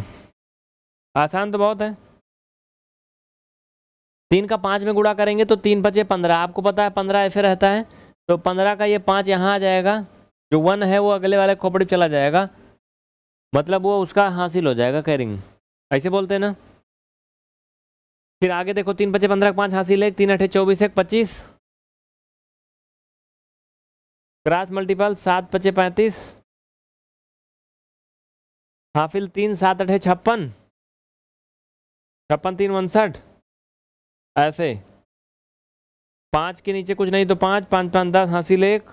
आसान तो बहुत है। तीन का पाँच में गुड़ा करेंगे तो तीन बचे पंद्रह। आपको पता है पंद्रह ऐसे रहता है तो पंद्रह का ये पाँच यहाँ आ जाएगा। जो वन है वो अगले वाले खोपड़ी चला जाएगा। मतलब वो उसका हासिल हो जाएगा कैरिंग ऐसे बोलते हैं ना? फिर आगे देखो, तीन बचे पंद्रह पाँच हासिल है, तीन अठे चौबीस, एक पच्चीस। क्रॉस मल्टीपल, सात पचे पैंतीस। हाफिल तीन, सात अठे छप्पन। छप्पन तीन, उनसठ। ऐसे। पाँच के नीचे कुछ नहीं तो पाँच पाँच पाँच, दस, हासिल एक।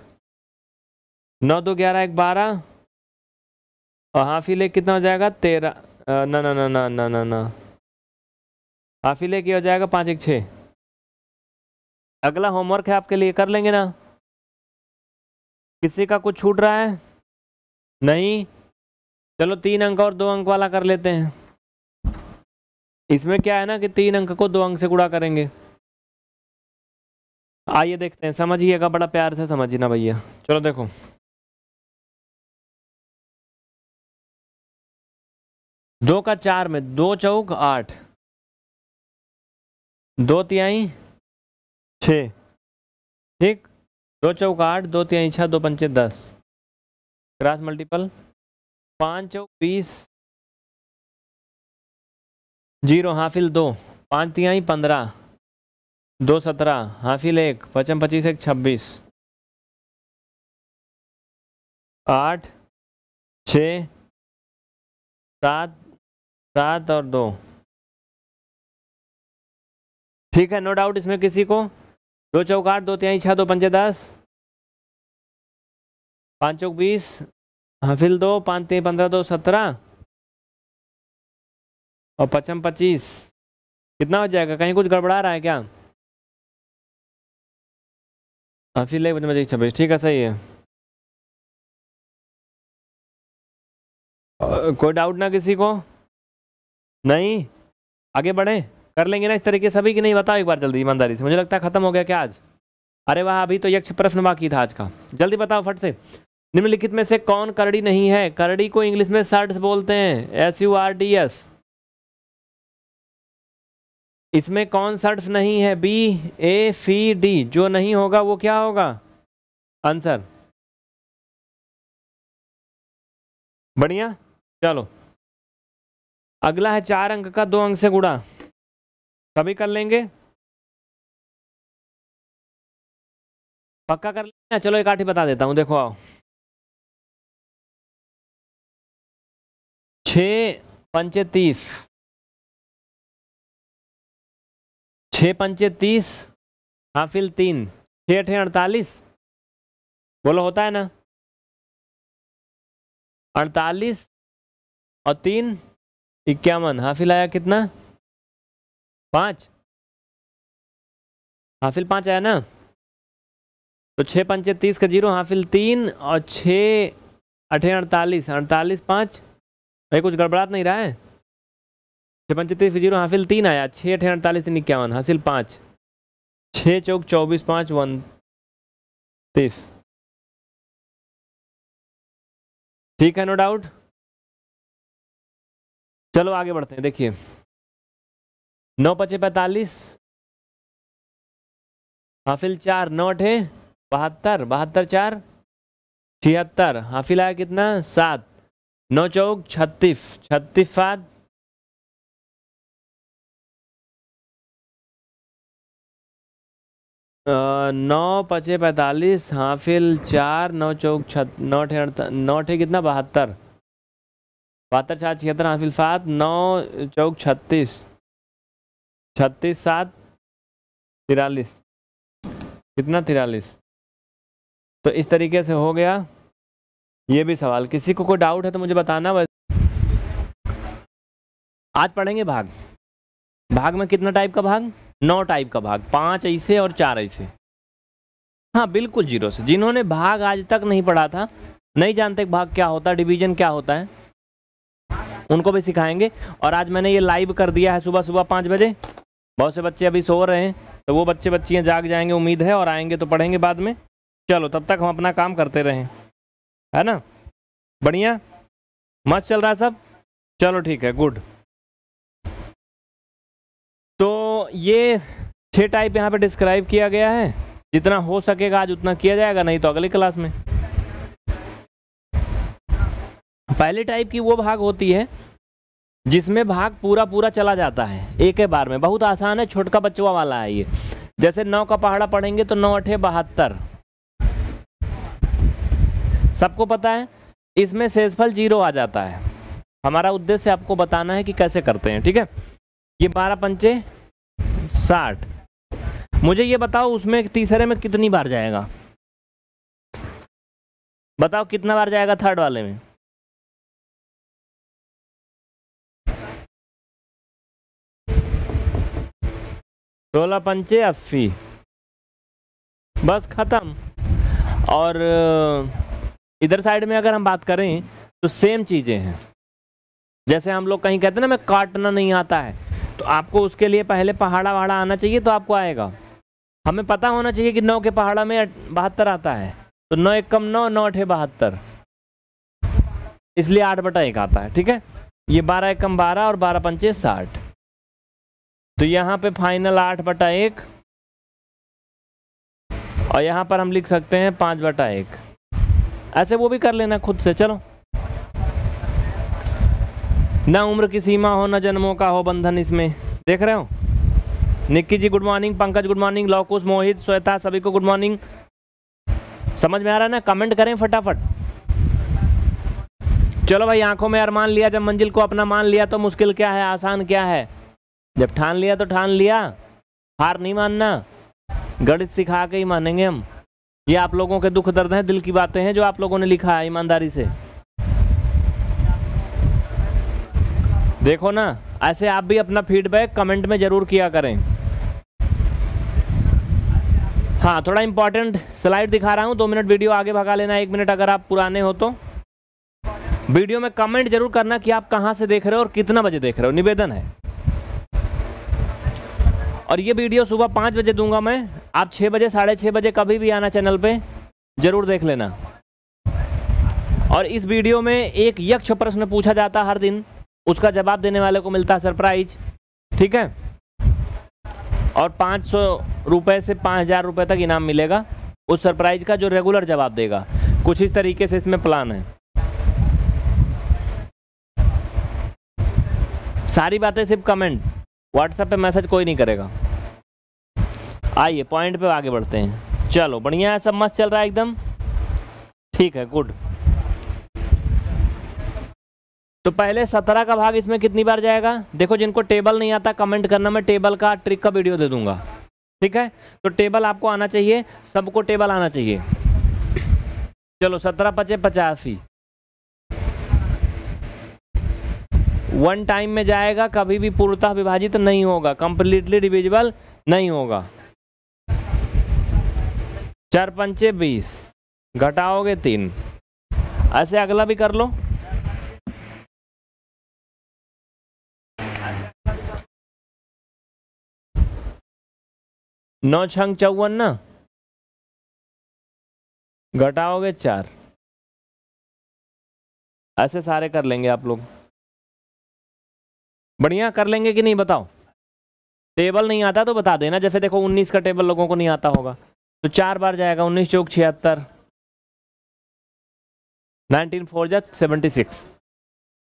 नौ, दो, ग्यारह, एक, बारह। और हाफिल एक कितना हो जाएगा? तेरह। ना ना ना ना ना ना ना। हाफिल एक ये हो जाएगा पाँच, एक, छः। अगला होमवर्क है आपके लिए, कर लेंगे ना? किसी का कुछ छूट रहा है? नहीं। चलो तीन अंक और दो अंक वाला कर लेते हैं। इसमें क्या है ना कि तीन अंक को दो अंक से गुड़ा करेंगे। आइए देखते हैं। समझिएगा, बड़ा प्यार से समझिए ना भैया। चलो देखो। दो का चार में दो चौक आठ। दो तिहाई छ ठीक? दो चौक आठ, दो तिहाई छः दो पंचे दस। Cross multiple. पाँच चौक बीस। ज़ीरो हाफिल दो। पाँच तिहाई पंद्रह। दो सत्रह। हाफिल एक। पचम पच्चीस एक, छब्बीस। आठ छ सात सात और दो। ठीक है नो डाउट इसमें किसी को दो चौक आठ, दो तिहाई छः दो पंचे दस। पाँच चौक बीस। हाफिल दो, पाँच तीन पंद्रह, दो सत्रह। और पचम पच्चीस। कितना हो जाएगा? कहीं कुछ गड़बड़ा रहा है क्या? हफिल एक बजे छब्बीस। ठीक है, सही है। कोई डाउट ना किसी को? नहीं? आगे बढ़े। कर लेंगे ना इस तरीके सभी की नहीं, बताओ एक बार जल्दी, ईमानदारी से। मुझे लगता है खत्म हो गया क्या आज? अरे वाह, अभी तो यक्ष प्रश्न बाकी था आज का। जल्दी बताओ फट से। निम्नलिखित में से कौन करड़ी नहीं है? करड़ी को इंग्लिश में सर्ट्स बोलते हैं। S U R D S इसमें कौन सर्ट्स नहीं है? बी ए सी डी जो नहीं होगा, वो क्या होगा? आंसर। बढ़िया। चलो। अगला है चार अंक का, दो अंक से गुड़ा सभी कर लेंगे। पक्का कर लेंगे? चलो, एक आठी बता देता हूँ, देखो आओ। छ, पंचे तीस। छ, पंचे तीस, हाफिल तीन। छः, अठे अड़तालीस। बोलो, होता है ना? अड़तालीस और तीन, इक्यावन। हाफिल आया कितना? पाँच। हाफिल पाँच आया ना? तो छः पंचे तीस का ज़ीरो, हाफिल तीन और छः अठे अड़तालीस। अड़तालीस पाँच। भाई, कुछ गड़बड़ात नहीं रहा है? छः पंचतीस ज़ीरो, हाफिल तीन आया। छः अठे अड़तालीस तीन इक्यावन। हासिल पाँच। छः चौक चौबीस पाँच, वन तीस। ठीक है नो डाउट चलो, आगे बढ़ते हैं, देखिए। नौ पचे पैंतालीस। हाफिल चार, नौ अठे बहत्तर बहत्तर चार, छिहत्तर। हाफिल आया कितना? सात। नौ चौक, छत्तीस। छत्तीस सात। नौ पचे पैंतालीस, हाफिल चार, नौ चौक, छत, नौ अठे नौ अठे कितना? बहत्तर। बहत्तर चार छिहत्तर, हाफिल सात, नौ चौक, छत्तीस। छत्तीस सात, तिरालीस। कितना तिरालीस? तो इस तरीके से हो गया। ये भी सवाल। किसी को कोई डाउट है तो मुझे बताना। बस। आज पढ़ेंगे भाग। भाग में कितना टाइप का भाग? नौ टाइप का भाग। पाँच ऐसे और चार ऐसे। हाँ बिल्कुल ज़ीरो से। जिन्होंने भाग आज तक नहीं पढ़ा था, नहीं जानते भाग क्या होता है डिवीज़न क्या होता है, उनको भी सिखाएँगे। और आज मैंने ये लाइव कर दिया है सुबह सुबह पाँच बजे। बहुत से बच्चे अभी सो रहे हैं तो वो बच्चे बच्चियाँ जाग जाएँगे, उम्मीद है, और आएँगे तो पढ़ेंगे बाद में। चलो, तब तक हम अपना काम करते रहें। है ना? बढ़िया? मस्त चल रहा है सब? चलो ठीक है, गुड। तो ये छह टाइप यहाँ पे डिस्क्राइब किया गया है। जितना हो सकेगा आज उतना किया जाएगा, नहीं तो अगली क्लास में। पहले टाइप की वो भाग होती है जिसमें भाग पूरा पूरा चला जाता है। एक ही बार में। बहुत आसान है, छोटका बच्चवा वाला है ये। जैसे नौ का पहाड़ा पढ़ेंगे तो नौ अठे बहत्तर। सबको पता है? इसमें शेषफल ज़ीरो आ जाता है। हमारा उद्देश्य आपको बताना है कि कैसे करते हैं, ठीक है? ये बारह पंचे साठ। मुझे ये बताओ, उसमें तीसरे में कितनी बार जाएगा? बताओ, कितना बार जाएगा थर्ड वाले में? सोलह पंचे अस्सी। बस खत्म। और इधर साइड में अगर हम बात करें तो सेम चीज़ें हैं। जैसे हम लोग कहीं कहते हैं ना, मैं काटना नहीं आता है। तो आपको उसके लिए पहले पहाड़ा वहाड़ा आना चाहिए तो आपको आएगा। हमें पता होना चाहिए कि नौ के पहाड़ा में बहत्तर आता है। तो नौ एक कम नौ नौ अठे बहत्तर। इसलिए आठ बटा एक आता है, ठीक है? ये बारह एक कम बारह और बारह पंचे साठ। तो यहाँ पे फाइनल आठ बटा एक। और यहाँ पर हम लिख सकते हैं पाँच बटा एक। ऐसे वो भी कर लेना खुद से, चलो। ना उम्र की सीमा हो, ना जन्मों का हो बंधन इसमें। देख रहे हो? Nikki ji good morning Pankaj good morning Laukush, Mohit, Shweta, सभी को गुड मॉर्निंग समझ में आ रहा है ना? कमेंट करें फटाफट। चलो भाई, आँखों में अरमान लिया, जब मंजिल को अपना मान लिया तो मुश्किल क्या है, आसान क्या है? जब ठान लिया तो ठान लिया। हार नहीं मानना। गणित सिखा के ही मानेंगे हम। ये आप लोगों के दुख दर्द हैं, दिल की बातें हैं जो आप लोगों ने लिखा है ईमानदारी से। देखो ना, ऐसे आप भी अपना फीडबैक कमेंट में ज़रूर किया करें। हाँ थोड़ा इंपॉर्टेंट स्लाइड दिखा रहा हूँ। दो मिनट वीडियो आगे भगा लेना, एक मिनट अगर आप पुराने हो तो। वीडियो में कमेंट ज़रूर करना कि आप कहाँ से देख रहे हो और कितना बजे देख रहे हो। निवेदन है। और ये वीडियो सुबह पाँच बजे दूँगा मैं। आप छः बजे, साढ़े छः बजे कभी भी आना चैनल पे, ज़रूर देख लेना। और इस वीडियो में एक यक्ष प्रश्न पूछा जाता हर दिन। उसका जवाब देने वाले को मिलता है सरप्राइज़। ठीक है? और पाँच सौ से पाँच हज़ार तक इनाम मिलेगा। उस सरप्राइज़ का जो रेगुलर जवाब देगा। कुछ इस तरीके से इसमें प्लान है। सारी बातें सिर्फ़ कमेंट। व्हाट्सएप पे मैसेज कोई नहीं करेगा। आइए पॉइंट पे आगे बढ़ते हैं। चलो, बढ़िया है, सब मस्त चल रहा है एकदम? ठीक है गुड तो पहले सत्रह का भाग इसमें कितनी बार जाएगा? देखो, जिनको टेबल नहीं आता कमेंट करना, मैं टेबल का ट्रिक का वीडियो दे दूँगा। ठीक है? तो टेबल आपको आना चाहिए, सबको टेबल आना चाहिए। चलो, सत्रह पचे पचासी। वन टाइम में जाएगा, कभी भी पूर्णतः विभाजित नहीं होगा कंप्लीटली डिविजिबल नहीं होगा। चार पंचे बीस। घटाओगे तीन। ऐसे अगला भी कर लो। नौ छंग चौवन ना। घटाओगे चार। ऐसे सारे कर लेंगे आप लोग। बढ़िया, कर लेंगे कि नहीं बताओ? टेबल नहीं आता तो बता देना। जैसे देखो 19 का टेबल लोगों को नहीं आता होगा। तो चार बार जाएगा, उन्नीस चौक छिहत्तर। नाइनटीन फोर जा सेवेंटी सिक्स।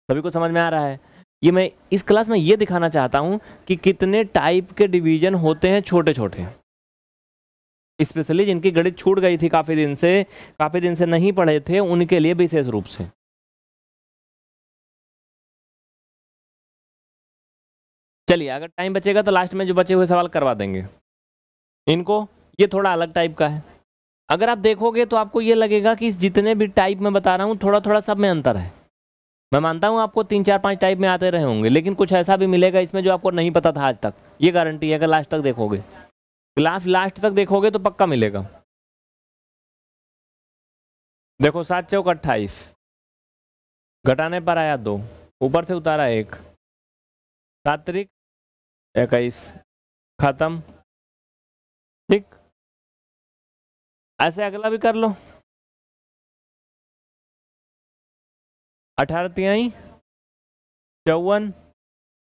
सभी को समझ में आ रहा है? ये मैं इस क्लास में ये दिखाना चाहता हूँ कि कितने टाइप के डिवीज़न होते हैं छोटे छोटे स्पेशली जिनकी गणित छूट गई थी काफ़ी दिन से, काफ़ी दिन से नहीं पढ़े थे, उनके लिए विशेष रूप से। चलिए, अगर टाइम बचेगा तो लास्ट में जो बचे हुए सवाल करवा देंगे। इनको ये थोड़ा अलग टाइप का है। अगर आप देखोगे तो आपको ये लगेगा कि जितने भी टाइप में बता रहा हूँ थोड़ा थोड़ा सब में अंतर है। मैं मानता हूँ आपको तीन चार पाँच टाइप में आते रहे होंगे, लेकिन कुछ ऐसा भी मिलेगा इसमें जो आपको नहीं पता था आज तक। ये गारंटी है, अगर लास्ट तक देखोगे। क्लास लास्ट तक देखोगे तो पक्का मिलेगा। देखो, सात चौक अट्ठाईस। घटाने पर आया दो, ऊपर से उतारा एक। सात तरीक इक्कीस। खत्म। ठीक। ऐसे अगला भी कर लो। अठारह तिहाई, चौवन,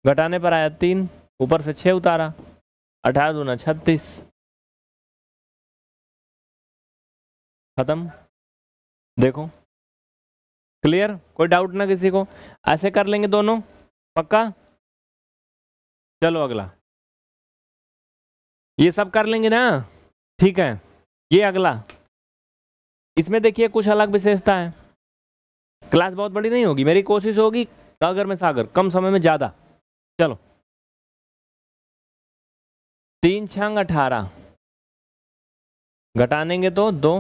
घटाने पर आया तीन, ऊपर से छः उतारा, अठारह दूना छत्तीस। खत्म। देखो। क्लियर कोई डाउट ना किसी को? ऐसे कर लेंगे दोनों। पक्का? चलो अगला। ये सब कर लेंगे ना? ठीक है। ये अगला। इसमें देखिए कुछ अलग विशेषता है क्लास बहुत बड़ी नहीं होगी, मेरी कोशिश होगी सागर में सागर, कम समय में ज़्यादा। चलो। तीन छंग अठारह। घटानेंगे तो दो।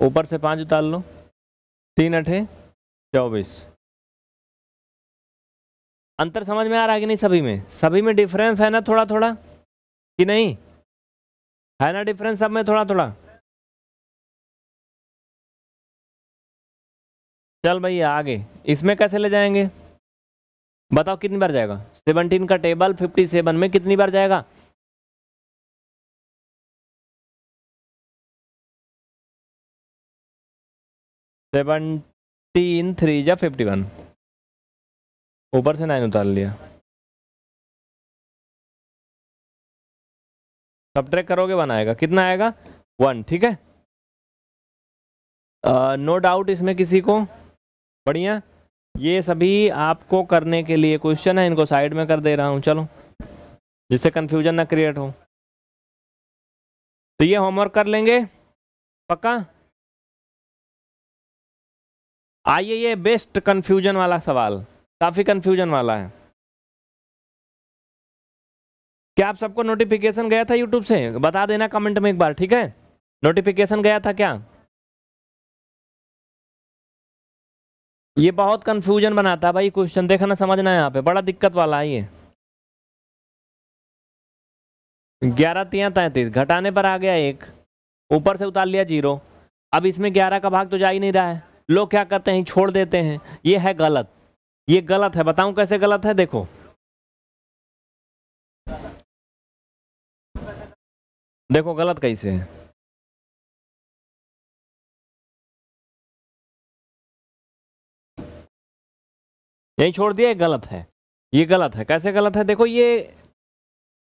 ऊपर से पाँच उतार लो। तीन अठे, चौबीस। अंतर समझ में आ रहा है कि नहीं सभी में? सभी में डिफरेंस है ना थोड़ा थोड़ा कि नहीं? है ना डिफरेंस सब में थोड़ा थोड़ा? चल भैया, आगे। इसमें कैसे ले जाएँगे? बताओ, कितनी बार जाएगा? सेवनटीन का टेबल फिफ्टी सेवन में कितनी बार जाएगा? सेवनटीन थ्री या फिफ्टी वन ऊपर से नाइन उतार लिया। सब ट्रैक करोगे वन आएगा। कितना आएगा? वन ठीक है? नो डाउट इसमें किसी को? बढ़िया। ये सभी आपको करने के लिए क्वेश्चन है, इनको साइड में कर दे रहा हूँ, चलो। जिससे कंफ्यूजन ना क्रिएट हो। तो ये होमवर्क कर लेंगे। पक्का? आइए, ये बेस्ट कंफ्यूजन वाला सवाल। काफ़ी कंफ्यूजन वाला है। क्या आप सबको नोटिफिकेशन गया था यूट्यूब से? बता देना कमेंट में एक बार, ठीक है? नोटिफिकेशन गया था क्या? ये बहुत कंफ्यूजन बनाता है भाई क्वेश्चन देखना समझना है यहाँ पे। बड़ा दिक्कत वाला है ये। ग्यारह तिया तैतीस, घटाने पर आ गया एक। ऊपर से उतार लिया ज़ीरो। अब इसमें ग्यारह का भाग तो जा ही नहीं रहा है। लोग क्या करते हैं, छोड़ देते हैं। ये है गलत। ये गलत है, बताऊँ कैसे गलत है? देखो। देखो, गलत कैसे है। यही छोड़ दिया गलत है। ये गलत है। कैसे गलत है? देखो, ये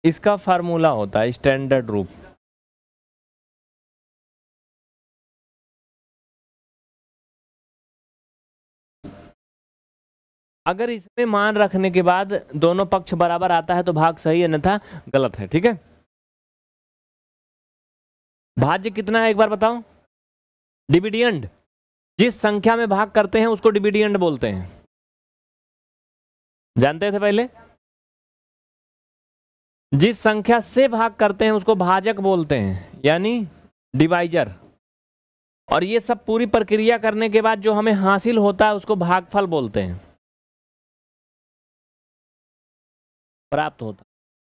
इसका फार्मूला होता है, स्टैंडर्ड रूप। अगर इसमें मान रखने के बाद दोनों पक्ष बराबर आता है तो भाग सही अन्यथा गलत है, ठीक है? भाज्य कितना है? एक बार बताओ डिविडियंड जिस संख्या में भाग करते हैं, उसको डिविडियंड बोलते हैं। जानते थे पहले? जिस संख्या से भाग करते हैं, उसको भाजक बोलते हैं, यानी डिवाइजर और ये सब पूरी प्रक्रिया करने के बाद जो हमें हासिल होता है, उसको भागफल बोलते हैं। प्राप्त होता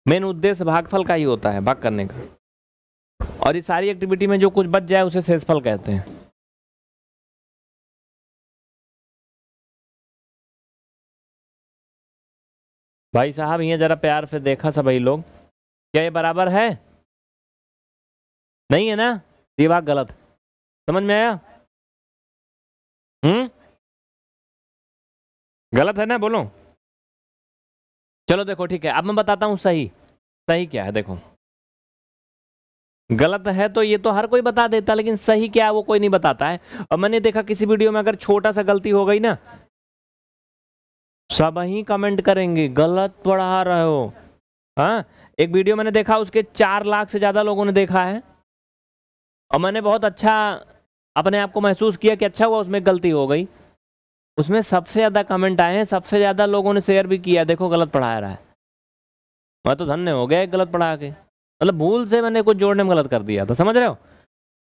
मेन उद्देश्य भागफल का ही होता है, भाग करने का। और इस सारी एक्टिविटी में जो कुछ बच जाए, उसे शेषफल कहते हैं। भाई साहब, ये जरा प्यार से देखा सब भाई लोग। क्या ये बराबर है? नहीं है ना? भाग गलत। समझ में आया? हम्म? गलत है ना? बोलो। चलो देखो, ठीक है। अब मैं बताता हूँ सही। सही क्या है, देखो। गलत है तो ये तो हर कोई बता देता है, लेकिन सही क्या है वो कोई नहीं बताता है। और मैंने देखा किसी वीडियो में अगर छोटा सा गलती हो गई ना, सब ही कमेंट करेंगे, गलत पढ़ा रहे हो। हाँ एक वीडियो मैंने देखा, उसके चार लाख से ज़्यादा लोगों ने देखा है। और मैंने बहुत अच्छा अपने आप को महसूस किया कि अच्छा हुआ, उसमें गलती हो गई। उसमें सबसे ज़्यादा कमेंट आए हैं, सबसे ज़्यादा लोगों ने शेयर भी किया देखो, गलत पढ़ा रहा है। मैं तो धन्य हो गया गलत पढ़ा के। मतलब भूल से मैंने कुछ जोड़ने में गलत कर दिया था, समझ रहे हो?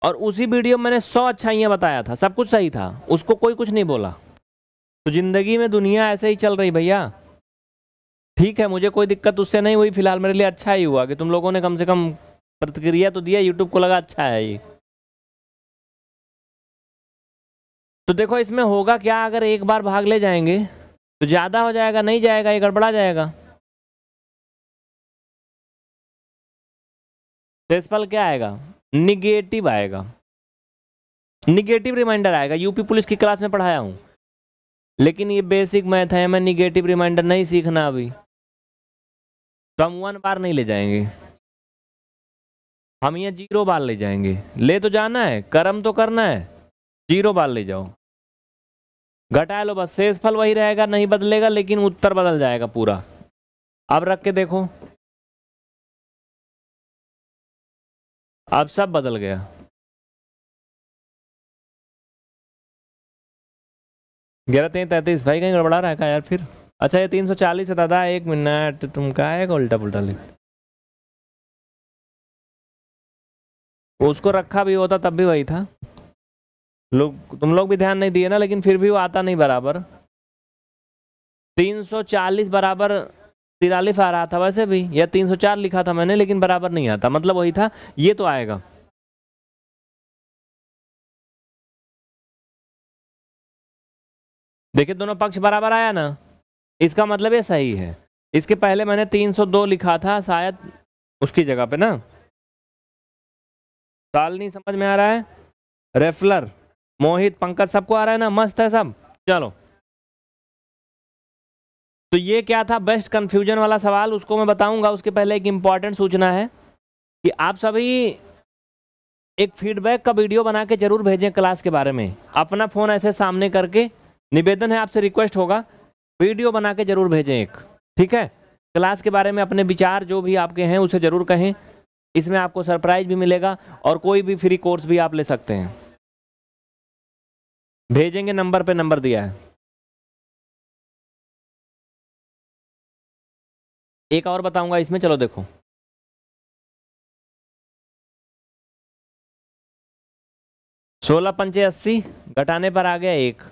और उसी वीडियो में मैंने सौ अच्छाइयाँ बताया था, सब कुछ सही था, उसको कोई कुछ नहीं बोला। तो ज़िंदगी में दुनिया ऐसे ही चल रही भैया। ठीक है, मुझे कोई दिक्कत उससे नहीं हुई, फ़िलहाल मेरे लिए अच्छा ही हुआ कि तुम लोगों ने कम से कम प्रतिक्रिया तो दिया यूट्यूब को लगा अच्छा है ये। तो देखो, इसमें होगा क्या, अगर एक बार भाग ले जाएँगे तो ज़्यादा हो जाएगा, नहीं जाएगा, ये गड़बड़ा जाएगा। डेसिमल क्या आएगा? निगेटिव आएगा। निगेटिव रिमाइंडर आएगा। यूपी पुलिस की क्लास में पढ़ाया हूँ। लेकिन ये बेसिक मैथ है, मैं निगेटिव रिमाइंडर नहीं सीखना अभी। तो हम वन बार नहीं ले जाएँगे। हम ये ज़ीरो बार ले जाएँगे। ले तो जाना है, कर्म तो करना है। ज़ीरो बार ले जाओ। घटा लो बस। शेष फल वही रहेगा, नहीं बदलेगा, लेकिन उत्तर बदल जाएगा पूरा। अब रख के देखो। अब सब बदल गया। ग्यारह तीन तैतीस, भाई कहीं गड़बड़ा रहा है यार फिर? अच्छा ये तीन सौ चालीस है दादा, एक मिनट, तुम क्या है? उल्टा पुल्टा लिख। उसको रखा भी होता, तब भी वही था। लोग, तुम लोग भी ध्यान नहीं दिए ना, लेकिन फिर भी वो आता नहीं बराबर। 340 बराबर तिरालीस आ रहा था वैसे भी, या 304 लिखा था मैंने, लेकिन बराबर नहीं आता। मतलब वही था, ये तो आएगा। देखिए, दोनों पक्ष बराबर आया ना, इसका मतलब ये सही है। इसके पहले मैंने 302 लिखा था, शायद उसकी जगह पे ना। साल नहीं समझ में आ रहा है। रेफलर, मोहित, पंकज, सबको आ रहा है ना? मस्त है सब। चलो। तो ये क्या था? बेस्ट कंफ्यूजन वाला सवाल, उसको मैं बताऊँगा। उसके पहले एक इंपॉर्टेंट सूचना है कि आप सभी एक फीडबैक का वीडियो बना के ज़रूर भेजें क्लास के बारे में। अपना फ़ोन ऐसे सामने करके निवेदन है, आपसे रिक्वेस्ट होगा। वीडियो बना के ज़रूर भेजें एक, ठीक है? क्लास के बारे में अपने विचार जो भी आपके हैं, उसे ज़रूर कहें। इसमें आपको सरप्राइज़ भी मिलेगा और कोई भी फ्री कोर्स भी आप ले सकते हैं। भेजेंगे नंबर पे नंबर दिया है। एक और बताऊँगा, इसमें चलो देखो। सोलह पंचे अस्सी, घटाने पर आ गया एक,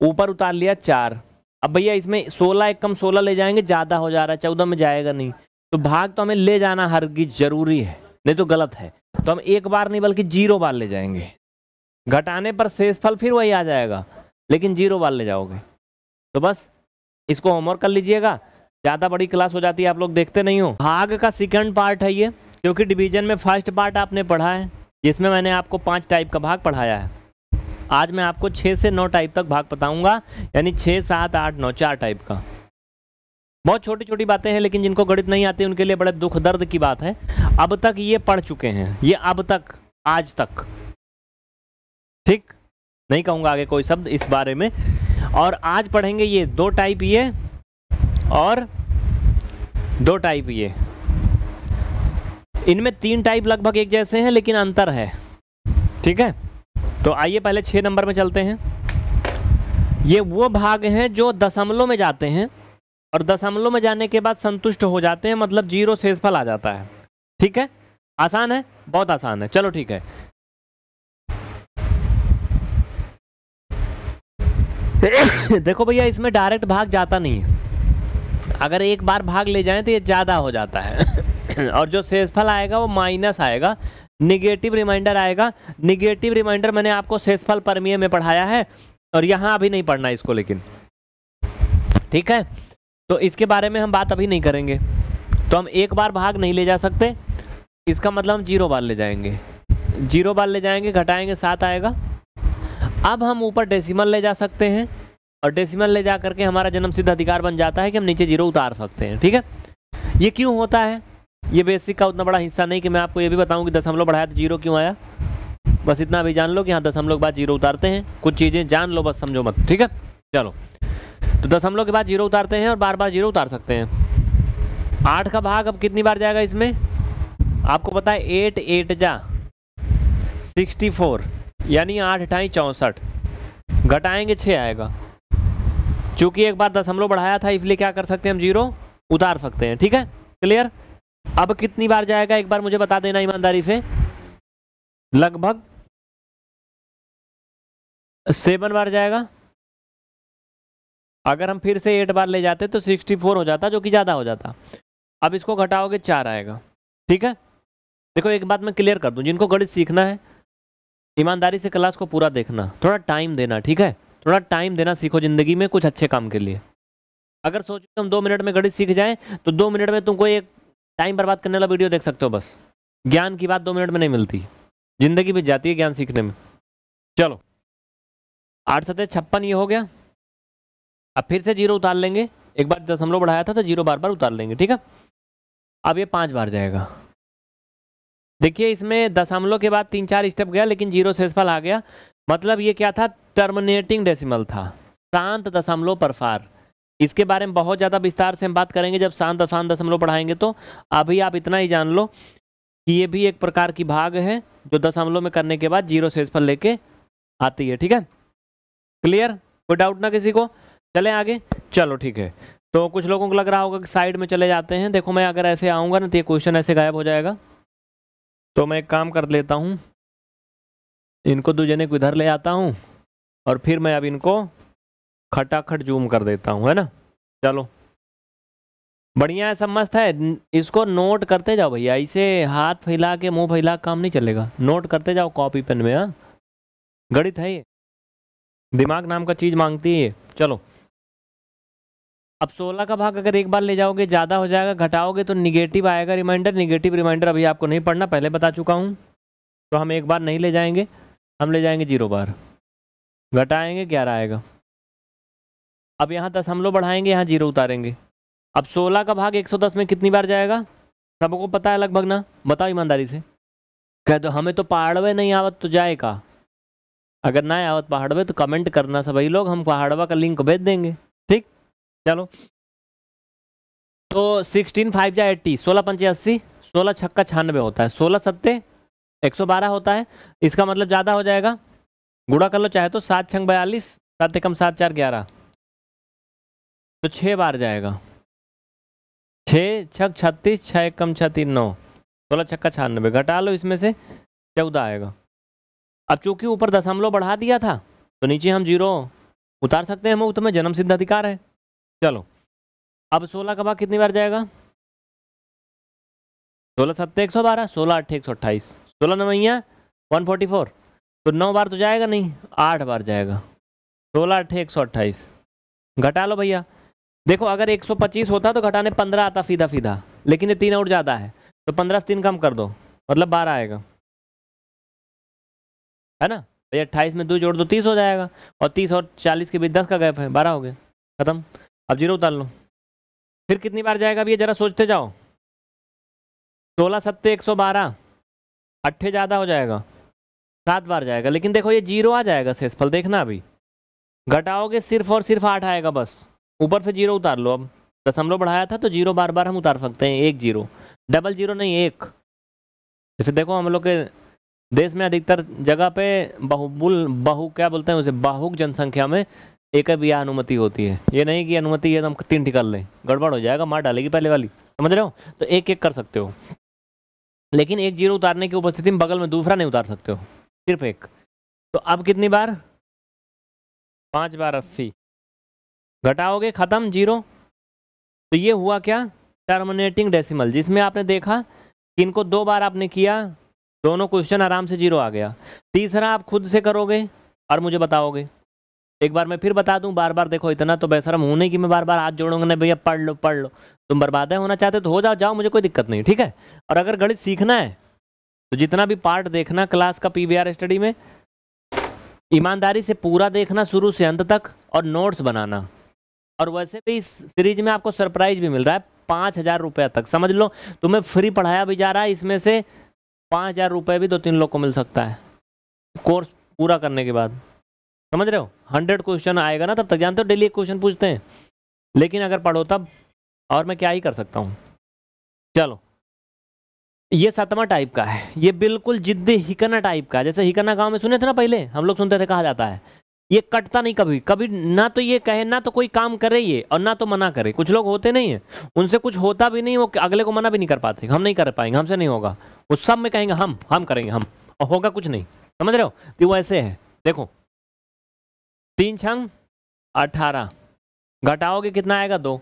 ऊपर उतार लिया चार। अब भैया इसमें सोलह एक कम सोलह ले जाएँगे, ज़्यादा हो जा रहा है, चौदह में जाएगा नहीं। तो भाग तो हमें ले जाना हर ज़रूरी है, नहीं तो गलत है। तो हम एक बार नहीं, बल्कि ज़ीरो बार ले जाएँगे। घटाने पर शेष फल फिर वही आ जाएगा, लेकिन ज़ीरो बार ले जाओगे। तो बस, इसको होमवर्क कर लीजिएगा। ज़्यादा बड़ी क्लास हो जाती है, आप लोग देखते नहीं हो। भाग का सेकंड पार्ट है ये क्योंकि डिवीज़न में फ़र्स्ट पार्ट आपने पढ़ा है, जिसमें मैंने आपको पाँच टाइप का भाग पढ़ाया है। आज मैं आपको छः से नौ टाइप तक भाग बताऊँगा, यानी छः सात, आठ, नौ, चार टाइप का। बहुत छोटी छोटी बातें हैं, लेकिन जिनको गणित नहीं आती, उनके लिए बड़े दुख दर्द की बात है। अब तक ये पढ़ चुके हैं, ये अब तक, आज तक। ठीक? नहीं कहूँगा आगे कोई शब्द इस बारे में। और आज पढ़ेंगे ये दो टाइप ये, और दो टाइप ये। इनमें तीन टाइप लगभग एक जैसे हैं, लेकिन अंतर है। ठीक है? तो आइए पहले छह नंबर में चलते हैं। ये वो भाग हैं जो दशमलव में जाते हैं और दशमलव में जाने के बाद संतुष्ट हो जाते हैं मतलब ज़ीरो शेषफल आ जाता है। ठीक है? आसान है? बहुत आसान है। चलो ठीक है। देखो भैया, इसमें डायरेक्ट भाग जाता नहीं है। अगर एक बार भाग ले जाएँ तो ये ज़्यादा हो जाता है। और जो शेषफल आएगा वो माइनस आएगा निगेटिव रिमाइंडर आएगा। निगेटिव रिमाइंडर मैंने आपको शेषफल परमीय में पढ़ाया है और यहाँ अभी नहीं पढ़ना इसको लेकिन। ठीक है? तो इसके बारे में हम बात अभी नहीं करेंगे। तो हम एक बार भाग नहीं ले जा सकते। इसका मतलब हम ज़ीरो बार ले जाएँगे। ज़ीरो बार ले जाएँगे, घटाएँगे, सात आएगा। अब हम ऊपर डेसिमल ले जा सकते हैं। और डेसिमल ले जा करके हमारा जन्म सिद्ध अधिकार बन जाता है कि हम नीचे ज़ीरो उतार सकते हैं, ठीक है? ये क्यों होता है? ये बेसिक का उतना बड़ा हिस्सा नहीं कि मैं आपको ये भी बताऊँ कि दशमलव बढ़ाया तो ज़ीरो क्यों आया? बस इतना भी जान लो कि हाँ दशमलव के बाद ज़ीरो उतारते हैं, कुछ चीज़ें जान लो, बस समझो मत, ठीक है? चलो तो दशमलव के बाद ज़ीरो उतारते हैं और बार बार ज़ीरो उतार सकते हैं। आठ का भाग अब कितनी बार जाएगा इसमें? आपको पता है एट एट जा सिक्सटी फोर यानी आठ अठाई चौंसठ, घटाएँगे छः आएगा। चूँकि एक बार दशमलव बढ़ाया था, इसलिए क्या कर सकते हैं हम ज़ीरो? उतार सकते हैं, ठीक है? क्लियर अब कितनी बार जाएगा? एक बार मुझे बता देना ईमानदारी से। लगभग सेवन बार जाएगा। अगर हम फिर से एट बार ले जाते तो सिक्सटी फोर हो जाता, जो कि ज़्यादा हो जाता। अब इसको घटाओगे चार आएगा, ठीक है? देखो, एक बात मैं क्लियर कर दूँ, जिनको गणित सीखना है, ईमानदारी से क्लास को पूरा देखना, थोड़ा टाइम देना, ठीक है? थोड़ा टाइम देना सीखो ज़िंदगी में कुछ अच्छे काम के लिए। अगर सोचो हम दो मिनट में गणित सीख जाए तो दो मिनट में तुमको एक टाइम बर्बाद करने वाला वीडियो देख सकते हो बस। ज्ञान की बात दो मिनट में नहीं मिलती। ज़िंदगी बीत जाती है ज्ञान सीखने में। चलो। आठ सतह छप्पन ये हो गया। अब फिर से ज़ीरो उतार लेंगे। एक बार दशमलव बढ़ाया था तो ज़ीरो बार बार उतार लेंगे, ठीक है? अब ये पाँच बार जाएगा। देखिए, इसमें दशमलव के बाद तीन चार स्टेप गया, लेकिन ज़ीरो शेषफल आ गया। मतलब ये क्या था? टर्मिनेटिंग डेसिमल था। शांत दशमलव परफार इसके बारे में बहुत ज़्यादा विस्तार से हम बात करेंगे। जब शांत अशांत दशमलव पढ़ाएँगे तो अभी आप इतना ही जान लो कि ये भी एक प्रकार की भाग है जो दशमलव में करने के बाद ज़ीरो शेषफल लेके आती है। ठीक है? क्लियर कोई डाउट ना किसी को? चले आगे? चलो, ठीक है। तो कुछ लोगों को लग रहा होगा कि साइड में चले जाते हैं। देखो, मैं अगर ऐसे आऊँगा ना तो ये क्वेश्चन ऐसे गायब हो जाएगा। तो मैं एक काम कर लेता हूँ। इनको दो जने को इधर ले आता हूँ और फिर मैं अब इनको खटाखट जूम कर देता हूँ, है ना? चलो। बढ़िया है मस्त है। इसको नोट करते जाओ भैया, इसे हाथ फैला के मुँह फैला काम नहीं चलेगा। नोट करते जाओ कॉपी पेन में हाँ? गणित है ये। दिमाग नाम का चीज़ मांगती है चलो। अब 16 का भाग अगर एक बार ले जाओगे, ज़्यादा हो जाएगा, घटाओगे तो निगेटिव आएगा रिमाइंडर निगेटिव रिमाइंडर अभी आपको नहीं पढ़ना, पहले बता चुका हूँ। तो हम एक बार नहीं ले जाएँगे। हम ले जाएँगे ज़ीरो बार। घटाएँगे, ग्यारह आएगा। अब यहाँ दस हम लोग बढ़ाएँगे, यहाँ ज़ीरो उतारेंगे। अब सोलह का भाग एक सौ दस में कितनी बार जाएगा? सबको पता है लगभग ना? बताओ ईमानदारी से। कह दो, हमें तो पहाड़वे नहीं आवत तो जाएगा अगर ना आवत पहाड़वे तो कमेंट करना सभी लोग, हम पहाड़वा का लिंक भेज देंगे। ठीक? चलो। तो सिक्सटीन फाइव जा एट्टी सोलह पंचे अस्सी सोलह छक्का छियानवे होता है। सोलह सत्ते एक सौ बारह होता है। इसका मतलब ज़्यादा हो जाएगा। गुड़ा कर लो, चाहे तो सात छंग बयालीस, सात एकम सात चार ग्यारह। तो छः बार जाएगा। छः छक छत्तीस छः एकम छत्तीस, नौ। सोलह छक्का छियानवे घटा लो इसमें से, चौदह आएगा। अब चूँकि ऊपर दशमलव बढ़ा दिया था तो नीचे हम ज़ीरो उतार सकते हैं। हम तुम्हें जन्म सिद्ध अधिकार है। चलो। अब सोलह का भाग कितनी बार जाएगा? सोलह सत्तर एक सौ बारह, सोलह अट्ठे एक सौ अट्ठाईस। सोलह नवैया वन फोर्टी फोर तो नौ बार तो जाएगा नहीं, आठ बार जाएगा। सोलह अट्ठे एक सौ अट्ठाईस। घटा लो भैया। देखो, अगर 125 होता तो घटाने 15 आता फीदा फीदा लेकिन ये तीन और ज़्यादा है। तो 15 से तीन कम कर दो मतलब 12 आएगा। है ना? भैया, अट्ठाईस में दो जोड़ दो, तीस हो जाएगा। और तीस और चालीस के बीच दस का गैप है, बारह हो गया। खत्म। अब ज़ीरो उतार लो। फिर कितनी बार जाएगा भैया? जरा सोचते जाओ। सोलह, सत्ते, एक सौ बारह। अट्ठे ज़्यादा हो जाएगा। सात बार जाएगा। लेकिन देखो, ये ज़ीरो आ जाएगा शेषफल। देखना अभी। घटाओगे, सिर्फ़ और सिर्फ़ आठ आएगा बस। ऊपर से ज़ीरो उतार लो अब। दशमलव बढ़ाया था तो ज़ीरो बार बार हम उतार सकते हैं। एक ज़ीरो। डबल ज़ीरो नहीं, एक। जैसे देखो, हम लोग के देश में अधिकतर जगह पे बहुबुल, बहु क्या बोलते हैं उसे? बाहुक जनसंख्या में एक भी अनुमति होती है। ये नहीं कि अनुमति है तो हम तीन ठिकाल लें। गड़बड़ हो जाएगा, मार डालेगी पहले वाली। समझ रहे हो? तो एक एक कर सकते हो। लेकिन एक ज़ीरो उतारने की उपस्थिति में बगल में दूसरा नहीं उतार सकते हो, सिर्फ़ एक। तो अब कितनी बार? पाँच बार अस्सी। घटाओगे, खत्म, ज़ीरो। तो ये हुआ क्या? टर्मिनेटिंग डेसिमल, जिसमें आपने देखा कि इनको दो बार आपने किया, दोनों क्वेश्चन आराम से ज़ीरो आ गया। तीसरा आप खुद से करोगे और मुझे बताओगे। एक बार मैं फिर बता दूँ, बार बार देखो, इतना तो बेसरम होने की मैं बार बार हाथ जोड़ूँगा, नहीं, भैया, पढ़ लो पढ़ लो। तुम बर्बाद होना चाहते तो हो जाओ जाओ, मुझे कोई दिक्कत नहीं, ठीक है? और अगर गणित सीखना है तो जितना भी पार्ट देखना क्लास का पीवीआर स्टडी में, ईमानदारी से पूरा देखना शुरू से अंत तक और नोट्स बनाना। और वैसे भी इस सीरीज़ में आपको सरप्राइज़ भी मिल रहा है, पाँच हज़ार रुपये तक, समझ लो, तुम्हें फ्री पढ़ाया भी जा रहा है, इसमें से पाँच हज़ार रुपये भी दो तीन लोग को मिल सकता है, कोर्स पूरा करने के बाद। समझ रहे हो? हंड्रेड क्वेश्चन आएगा ना, तब तक जानते हो, डेली एक क्वेश्चन पूछते हैं। लेकिन अगर पढ़ो तब और मैं क्या ही कर सकता हूँ? चलो। ये सातवा टाइप का है। ये बिल्कुल जिद्दी हिकना टाइप का जैसे हिकना गाँव में सुने थे ना पहले? हम लोग सुनते थे, कहा जाता है। ये कटता नहीं कभी। कभी ना तो ये कहे, ना तो कोई काम करे ये, और ना तो मना करे। कुछ लोग होते नहीं है। उनसे कुछ होता भी नहीं, वो अगले को मना भी नहीं कर पाते। हम नहीं कर पाएँगे, हमसे नहीं होगा। वो सब में कहेंगे, हम हम करेंगे, हम। और होगा कुछ नहीं। समझ रहे हो? तो वो ऐसे है। देखो। तीन छंग, अठारह। घटाओगे कितना आएगा? दो।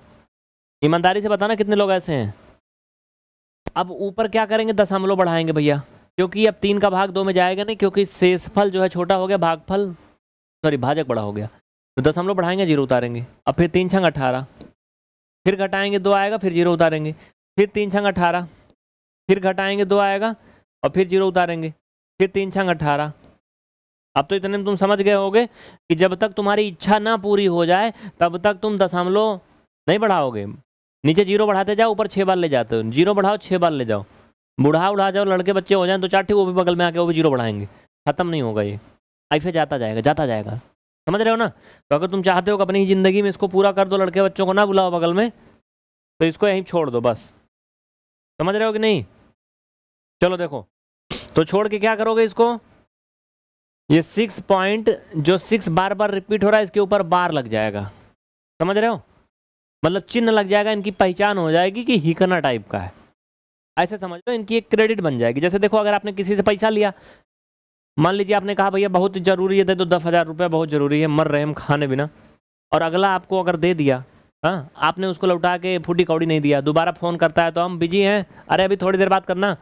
ईमानदारी से बताना कितने लोग ऐसे हैं। अब ऊपर क्या करेंगे? दशमलव बढ़ाएँगे भैया। क्योंकि अब तीन का भाग दो में जाएगा नहीं, क्योंकि शेषफल जो है छोटा हो गया, भागफल सॉरी भाजक बड़ा हो गया। तो दशमलव बढ़ाएँगे, ज़ीरो उतारेंगे। अब फिर तीन छंग अठारह। फिर घटाएँगे, दो आएगा, फिर ज़ीरो उतारेंगे। फिर तीन छंग अठारह। फिर घटाएँगे, दो आएगा, और फिर ज़ीरो उतारेंगे। फिर तीन छंग अठारह। अब तो इतने में तुम समझ गए होगे कि जब तक तुम्हारी इच्छा ना पूरी हो जाए, तब तक तुम दशमलव नहीं बढ़ाओगे। नीचे ज़ीरो बढ़ाते जाओ, ऊपर छः बार ले जाते हो। ज़ीरो बढ़ाओ छः बार ले जाओ। बुढ़ा उड़ा जाओ, लड़के बच्चे हो जाए तो चार ठीक वो भी बगल में आके वो भी ज़ीरो बढ़ाएँगे। खत्म नहीं होगा ये। ऐसे जाता जाएगा जाता जाएगा। समझ रहे हो ना? तो अगर तुम चाहते हो कि अपनी ज़िंदगी में इसको पूरा कर दो, लड़के बच्चों को ना बुलाओ बगल में तो इसको यहीं छोड़ दो बस। समझ रहे हो कि नहीं? चलो देखो। तो छोड़ के क्या करोगे इसको? ये सिक्स पॉइंट जो सिक्स बार बार रिपीट हो रहा है, इसके ऊपर बार लग जाएगा। समझ रहे हो? मतलब चिन्ह लग जाएगा, इनकी पहचान हो जाएगी कि हिकना टाइप का है। ऐसे समझ लो, इनकी एक क्रेडिट बन जाएगी। जैसे देखो, अगर आपने किसी से पैसा लिया, मान लीजिए आपने कहा, भैया, बहुत ज़रूरी है, दे दो दस हज़ार रुपये, बहुत ज़रूरी है, मर रहे हम खाने बिना। और अगला आपको अगर दे दिया हाँ आपने उसको लौटा के फूटी कौड़ी नहीं दिया, दोबारा फ़ोन करता है तो हम बिज़ी हैं। अरे, अभी थोड़ी देर बात करना।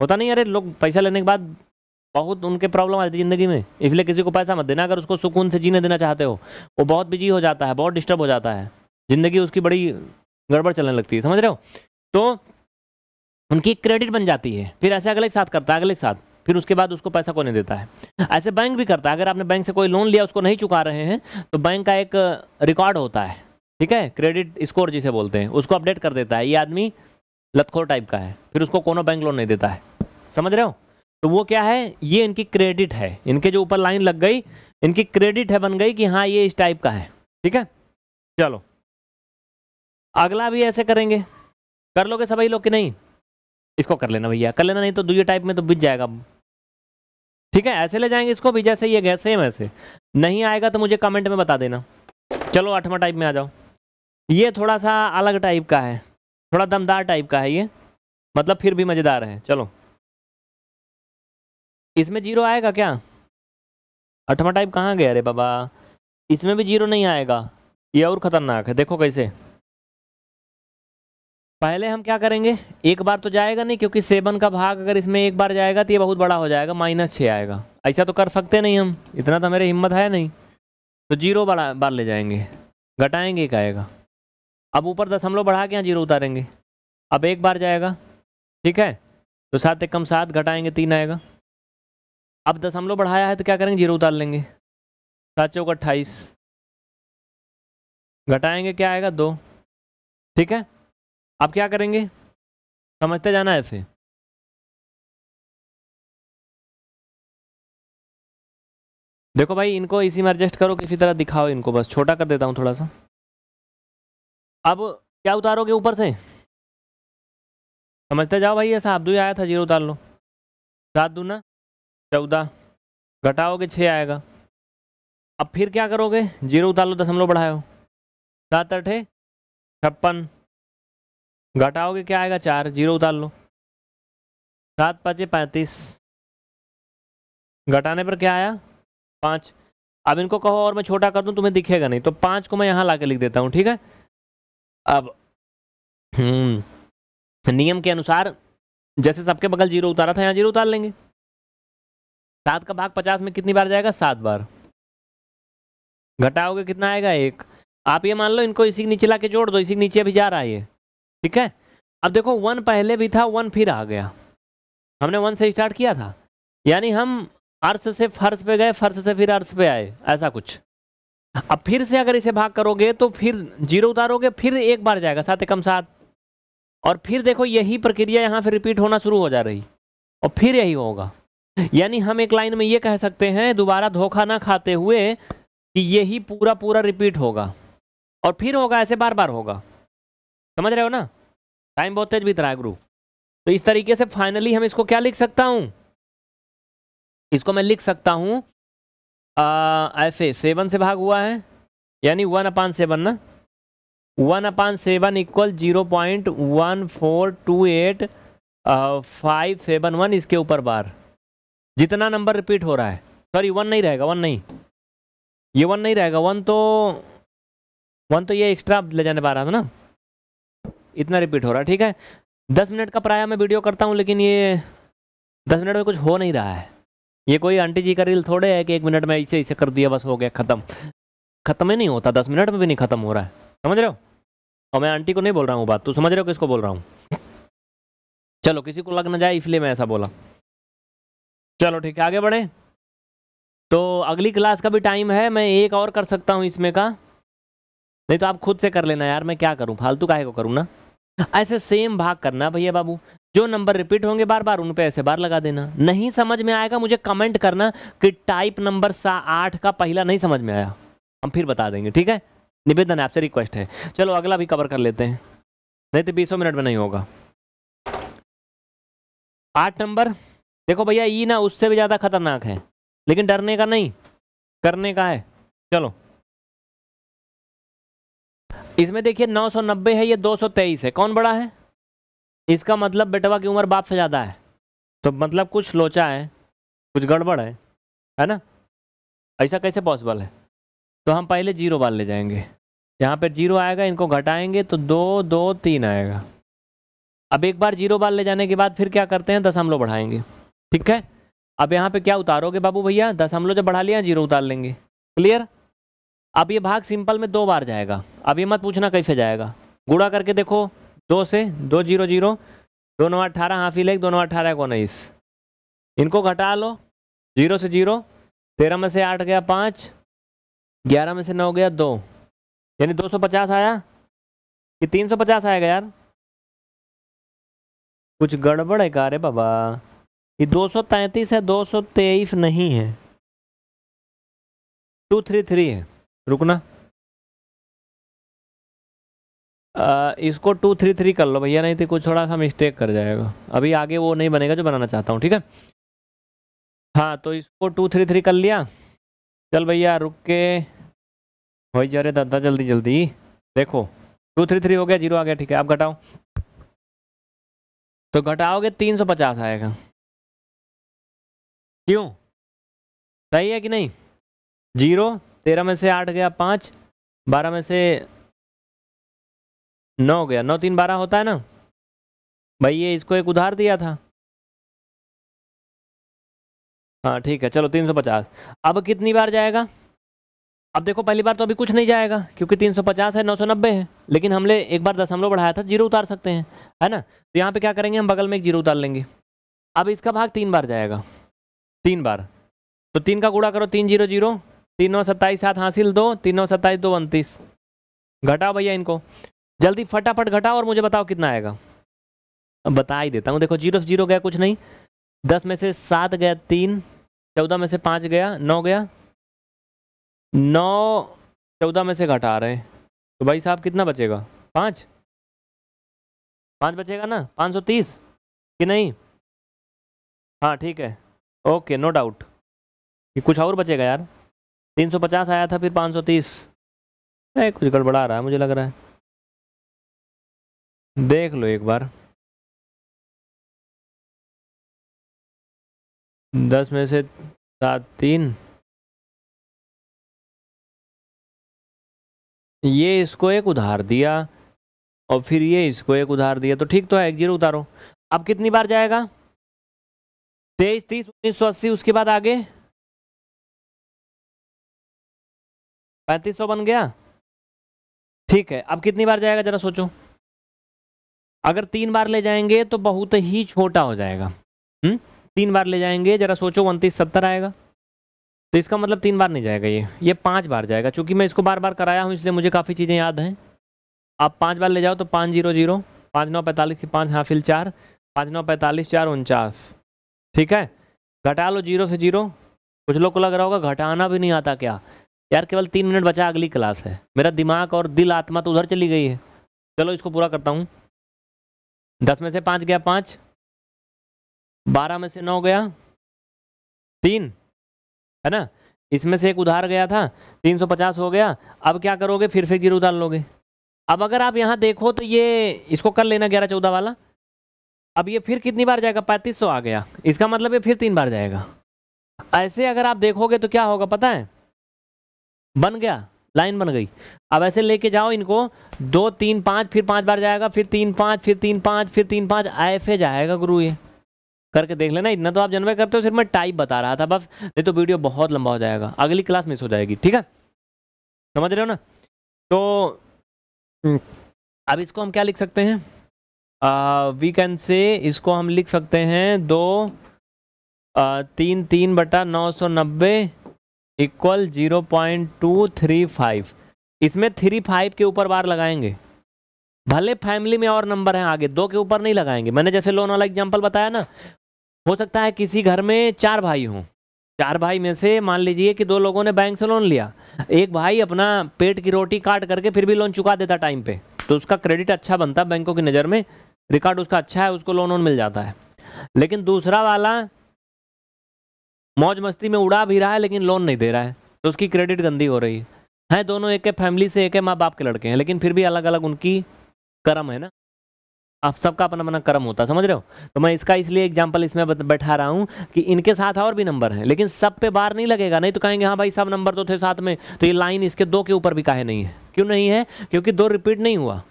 होता नहीं, अरे, लोग पैसा लेने के बाद बहुत उनके प्रॉब्लम आती है ज़िंदगी में, इसलिए किसी को पैसा मत देना। अगर उसको सुकून से जीने देना चाहते हो, वो बहुत बिज़ी हो जाता है, बहुत डिस्टर्ब हो जाता है। ज़िंदगी उसकी बड़ी गड़बड़ चलने लगती है, समझ रहे हो? तो उनकी एक क्रेडिट बन जाती है, फिर ऐसे अगले के साथ करता है, अगले के साथ, फिर उसके बाद उसको पैसा कौन देता है? ऐसे बैंक भी करता है, अगर आपने बैंक से कोई लोन लिया, उसको नहीं चुका रहे हैं तो बैंक का एक रिकॉर्ड होता है, ठीक है? क्रेडिट स्कोर जिसे बोलते हैं, उसको अपडेट कर देता है, ये आदमी लतखोर टाइप का है, फिर उसको कोनो बैंक लोन नहीं देता है, समझ रहे हो? तो वो क्या है? ये इनकी क्रेडिट है, इनके जो ऊपर लाइन लग गई, इनकी क्रेडिट है बन गई कि हाँ ये इस टाइप का है, ठीक है? चलो। अगला भी ऐसे करेंगे। कर लोगे सभी लोग कि नहीं? इसको कर लेना भैया। कर लेना नहीं तो दूसरे टाइप में तो बिज जाएगा। ठीक है, ऐसे ले जाएँगे इसको भी, जैसे ये गए सेम ऐसे। नहीं आएगा तो मुझे कमेंट में बता देना। चलो, आठवां टाइप में आ जाओ। ये थोड़ा सा अलग टाइप का है। थोड़ा दमदार टाइप का है ये। मतलब फिर भी मज़ेदार है। चलो। इसमें ज़ीरो आएगा क्या? आठवां टाइप कहाँ गया अरे बाबा? इसमें भी ज़ीरो नहीं आएगा। ये और ख़तरनाक है। देखो कैसे। पहले हम क्या करेंगे? एक बार तो जाएगा नहीं, क्योंकि सेवन का भाग अगर इसमें एक बार जाएगा तो ये बहुत बड़ा हो जाएगा, माइनस छः आएगा। ऐसा तो कर सकते नहीं हम। इतना तो मेरे हिम्मत है नहीं। तो ज़ीरो बड़ा, बार ले जाएँगे। घटाएँगे एक आएगा। अब ऊपर दशमलव बढ़ा के यहाँ ज़ीरो उतारेंगे। अब एक बार जाएगा। ठीक है? तो सात एक कम सात, घटाएँगे तीन आएगा। अब दशमलव बढ़ाया है तो क्या करेंगे? ज़ीरो उतार लेंगे। सात चौक अट्ठाईस। घटाएँगे क्या आएगा? दो। ठीक है? अब क्या करेंगे? समझते जाना ऐसे। देखो भाई, इनको इसी में एडजस्ट करो, किसी तरह दिखाओ इनको, बस छोटा कर देता हूँ थोड़ा सा अब क्या उतारोगे ऊपर से? समझते जाओ भाई, ऐसा अब्दू आया था, ज़ीरो उतार लो। सात दूना, चौदह। घटाओगे छः आएगा। अब फिर क्या करोगे? ज़ीरो उतार लो दशमलव बढ़ाओ। सात अठे छप्पन। घटाओगे, क्या आएगा? चार, ज़ीरो उतार लो। सात पाँचे पैंतीस। घटाने पर क्या आया? पाँच। अब इनको कहो और मैं छोटा कर दूँ, तुम्हें दिखेगा नहीं। तो पाँच को मैं यहाँ ला के लिख देता हूँ, ठीक है? अब हम्म नियम के अनुसार जैसे सबके बगल ज़ीरो उतारा था, यहाँ ज़ीरो उतार लेंगे। सात का भाग पचास में कितनी बार जाएगा? सात बार। घटाओगे, कितना आएगा? एक। आप ये मान लो, इनको इसी के नीचे ला के जोड़ दो, इसी के नीचे अभी जा रहा है ये। ठीक है? अब देखो वन पहले भी था वन फिर आ गया। हमने वन से स्टार्ट किया था। यानी हम अर्श से फर्श पे गए, फर्श से फिर अर्श पे आए, ऐसा कुछ। अब फिर से अगर इसे भाग करोगे तो फिर ज़ीरो उतारोगे, फिर एक बार जाएगा, सात एकम सात। और फिर देखो, यही प्रक्रिया यहाँ फिर रिपीट होना शुरू हो जा रही। और फिर यही होगा। यानी हम एक लाइन में ये कह सकते हैं, दोबारा धोखा ना खाते हुए कि यही पूरा पूरा रिपीट होगा। और फिर होगा, ऐसे बार बार होगा। समझ रहे हो ना? टाइम बहुत तेज बीत रहा है, गुरु। तो इस तरीके से फाइनली हम इसको क्या लिख सकता हूँ? इसको मैं लिख सकता हूँ ऐसे सेवन से भाग हुआ है, यानी वन अपान सेवन ना? One upon seven equal zero point one four two eight five seven one इसके ऊपर बार जितना नंबर रिपीट हो रहा है। सॉरी वन नहीं रहेगा वन नहीं। ये वन नहीं रहेगा वन तो वन तो ये एक्स्ट्रा ले जाने पा रहा था ना? इतना रिपीट हो रहा है, ठीक है? दस मिनट का प्राय मैं वीडियो करता हूँ, लेकिन ये दस मिनट में कुछ हो नहीं रहा है। ये कोई आंटी जी का रील थोड़े है कि एक मिनट में ऐसे ऐसे कर दिया, बस हो गया, ख़त्म। ख़त्म ही नहीं होता, दस मिनट में भी नहीं ख़त्म हो रहा है। समझ रहे हो? और मैं आंटी को नहीं बोल रहा हूँ बात, तू समझ रहे हो किसको बोल रहा हूँ? चलो, किसी को लग ना जाए, इसलिए मैं ऐसा बोला। चलो, ठीक है, आगे बढ़े। तो अगली क्लास का भी टाइम है, मैं एक और कर सकता हूँ इसमें का। नहीं तो आप खुद से कर लेना यार, मैं क्या करूँ? फालतू काहे को करूँ ना? ऐसे सेम भाग करना भैया बाबू। जो नंबर रिपीट होंगे बार बार, उन पे ऐसे बार लगा देना। नहीं समझ में आएगा, मुझे कमेंट करना कि टाइप नंबर सा आठ का पहला नहीं समझ में आया। हम फिर बता देंगे, ठीक है? निवेदन आपसे रिक्वेस्ट है। चलो, अगला भी कवर कर लेते हैं। नहीं तो बीसों मिनट में नहीं होगा। आठ नंबर देखो भैया, ई ना उससे भी ज़्यादा खतरनाक है। लेकिन डरने का नहीं, करने का है। चलो। इसमें देखिए 990 है, ये 223 है। कौन बड़ा है? इसका मतलब बेटवा की उम्र बाप से ज़्यादा है। तो मतलब कुछ लोचा है, कुछ गड़बड़ है है ना? ऐसा कैसे पॉसिबल है? तो हम पहले ज़ीरो बाल ले जाएँगे। यहाँ पर ज़ीरो आएगा, इनको घटाएँगे तो दो दो, तीन आएगा। अब एक बार ज़ीरो बाल ले जाने के बाद फिर क्या करते हैं? लोग बढ़ाएँगे। ठीक है? अब यहाँ पे क्या उतारोगे बाबू भैया? लोग जब बढ़ा लिया ज़ीरो उतार लेंगे। क्लियर अब ये भाग सिंपल में दो बार जाएगा। अब ये मत पूछना कैसे जाएगा। गुड़ा करके देखो, दो से, दो ज़ीरो ज़ीरो। दो नौ अट्ठारह हाफिल एक दो नौ अट्ठारह एक उन्नीस। इनको घटा लो, ज़ीरो से ज़ीरो, तेरह में से आठ गया पाँच, ग्यारह में से नौ गया दो। यानी दो सौ पचास आया? कि तीन सौ पचास आएगा यार? कुछ गड़बड़ है का रे बाबा। ये दो सौ तैंतीस है, दो सौ तेईस नहीं है। टू थ्री थ्री है। रुकना। आ, इसको टू थ्री थ्री कर लो भैया नहीं तो कुछ थोड़ा सा मिस्टेक कर जाएगा। अभी आगे वो नहीं बनेगा जो बनाना चाहता हूँ ठीक है? हाँ तो इसको टू थ्री थ्री कर लिया। चल भैया रुक के। वही जा रहे दादा जल्दी जल्दी। देखो टू थ्री थ्री हो गया ज़ीरो आ गया ठीक है आप घटाओ। तो घटाओगे तीन सौ पचास आएगा। क्यों? सही है कि नहीं? ज़ीरो तेरह में से आठ गया पाँच, बारह में से नौ गया। नौ तीन बारह होता है ना? भाई ये इसको एक उधार दिया था। हाँ ठीक है, चलो तीन सौ पचास। अब कितनी बार जाएगा? अब देखो, पहली बार तो अभी कुछ नहीं जाएगा, क्योंकि तीन सौ पचास है, नौ सौ नब्बे है। लेकिन हमने एक बार दशमलव बढ़ाया था, ज़ीरो उतार सकते हैं, है ना? तो यहाँ पे क्या करेंगे, हम बगल में एक ज़ीरो उतार लेंगे। अब इसका भाग तीन बार जाएगा। तीन बार। तो तीन का गुड़ा करो, तीन ज़ीरो ज़ीरो तीन सत्ताईस सात, हासिल दो, तीन सत्ताईस दो, उनतीस। घटाओ भैया इनको। जल्दी फटाफट घटाओ और मुझे बताओ कितना आएगा। बता ही देता हूँ, देखो ज़ीरो से ज़ीरो गया, कुछ नहीं। दस में से सात गया, तीन। चौदह में से पाँच गया, नौ गया। नौ, चौदह में से घटा रहे हैं। तो भाई साहब कितना बचेगा? पाँच? पाँच बचेगा ना? पाँच सौ तीस? कि नहीं? हाँ ठीक है। ओके नो डाउट कुछ और बचेगा यार। तीन सौ पचास आया था, फिर पाँच सौ तीस। कुछ गड़बड़ा रहा है मुझे लग रहा है। देख लो एक बार। दस में से सात, तीन। ये इसको एक उधार दिया और फिर ये इसको एक उधार दिया तो ठीक तो है, एक ज़ीरो उतारो। अब कितनी बार जाएगा? तेईस, तीस, उन्नीस सौ अस्सी, उसके बाद आगे? पैंतीस सौ बन गया? ठीक है, अब कितनी बार जाएगा जरा सोचो। अगर तीन बार ले जाएँगे तो बहुत ही छोटा हो जाएगा। हम्म तीन बार ले जाएँगे, जरा सोचो, उनतीस सत्तर आएगा। तो इसका मतलब तीन बार नहीं जाएगा ये। ये पाँच बार जाएगा क्योंकि मैं इसको बार बार कराया हूँ, इसलिए मुझे काफ़ी चीज़ें याद हैं। आप पाँच बार ले जाओ तो पाँच ज़ीरो ज़ीरो, पाँच नौ पैंतालीस की पाँच हाफिल चार, पाँच नौ पैंतालीस, चार उनचास। ठीक है? घटा लो ज़ीरो से ज़ीरो। कुछ लोग को लग रहा होगा, घटाना भी नहीं आता क्या? यार केवल तीन मिनट बचा अगली क्लास है। मेरा दिमाग और दिल आत्मा तो उधर चली गई है। चलो इसको पूरा करता हूँ। दस में से पाँच गया पाँच। बारह में से नौ गया तीन। है ना? इसमें से एक उधार गया था, तीन सौ पचास हो गया। अब क्या करोगे? फिर से ज़ीरो उधार लोगे। अब अगर आप यहाँ देखो तो ये इसको कर लेना ग्यारह चौदह वाला। अब ये फिर कितनी बार जाएगा? पैंतीस सौ आ गया। इसका मतलब ये फिर तीन बार जाएगा। ऐसे अगर आप देखोगे तो क्या होगा पता है? बन गया लाइन बन गई। अब ऐसे लेके जाओ इनको दो तीन पाँच फिर पाँच बार जाएगा फिर तीन पाँच फिर तीन पाँच फिर तीन पाँच ऐसे जाएगा गुरु ये। करके देख लेना इतना तो आप जनवे करते हो सिर्फ़ मैं टाइप बता रहा था बस नहीं तो वीडियो बहुत लंबा हो जाएगा अगली क्लास मिस हो जाएगी ठीक है? समझ रहे हो ना? तो हम्म, अब इसको हम क्या लिख सकते हैं? वी कैन से इसको हम लिख सकते हैं दो आ, तीन तीन बटा नौ सौ नब्बे equal zero point two three five. इसमें थ्री फाइव के ऊपर बार लगाएँगे। भले फैमिली में और नंबर हैं आगे, दो के ऊपर नहीं लगाएँगे। मैंने जैसे लोन वाला एग्जांपल बताया ना, हो सकता है किसी घर में चार भाई हों। चार भाई में से मान लीजिए कि दो लोगों ने बैंक से लोन लिया। एक भाई अपना पेट की रोटी काट करके फिर भी लोन चुका देता टाइम पे। तो उसका क्रेडिट अच्छा बनता बैंकों की नज़र में, रिकॉर्ड उसका अच्छा है, उसको लोन वोन मिल जाता है। लेकिन दूसरा वाला मौज मस्ती में उड़ा भी रहा है, लेकिन लोन नहीं दे रहा है। तो उसकी क्रेडिट गंदी हो रही है। हैं दोनों, एक फैमिली से, एक है माँ बाप के लड़के हैं, लेकिन फिर भी अलग अलग उनकी कर्म है ना। आप सबका अपना अपना कर्म होता समझ रहे हो? तो मैं इसका इसलिए एग्ज़ाम्पल इसमें बैठा रहा हूँ कि इनके साथ और भी नंबर हैं, लेकिन सब पे बार नहीं लगेगा। नहीं तो कहेंगे हाँ भाई, सब नंबर तो थे साथ में। तो ये लाइन इसके दो के ऊपर भी काहे नहीं है। क्यों नहीं है? क्योंकि दो रिपीट नहीं हुआ।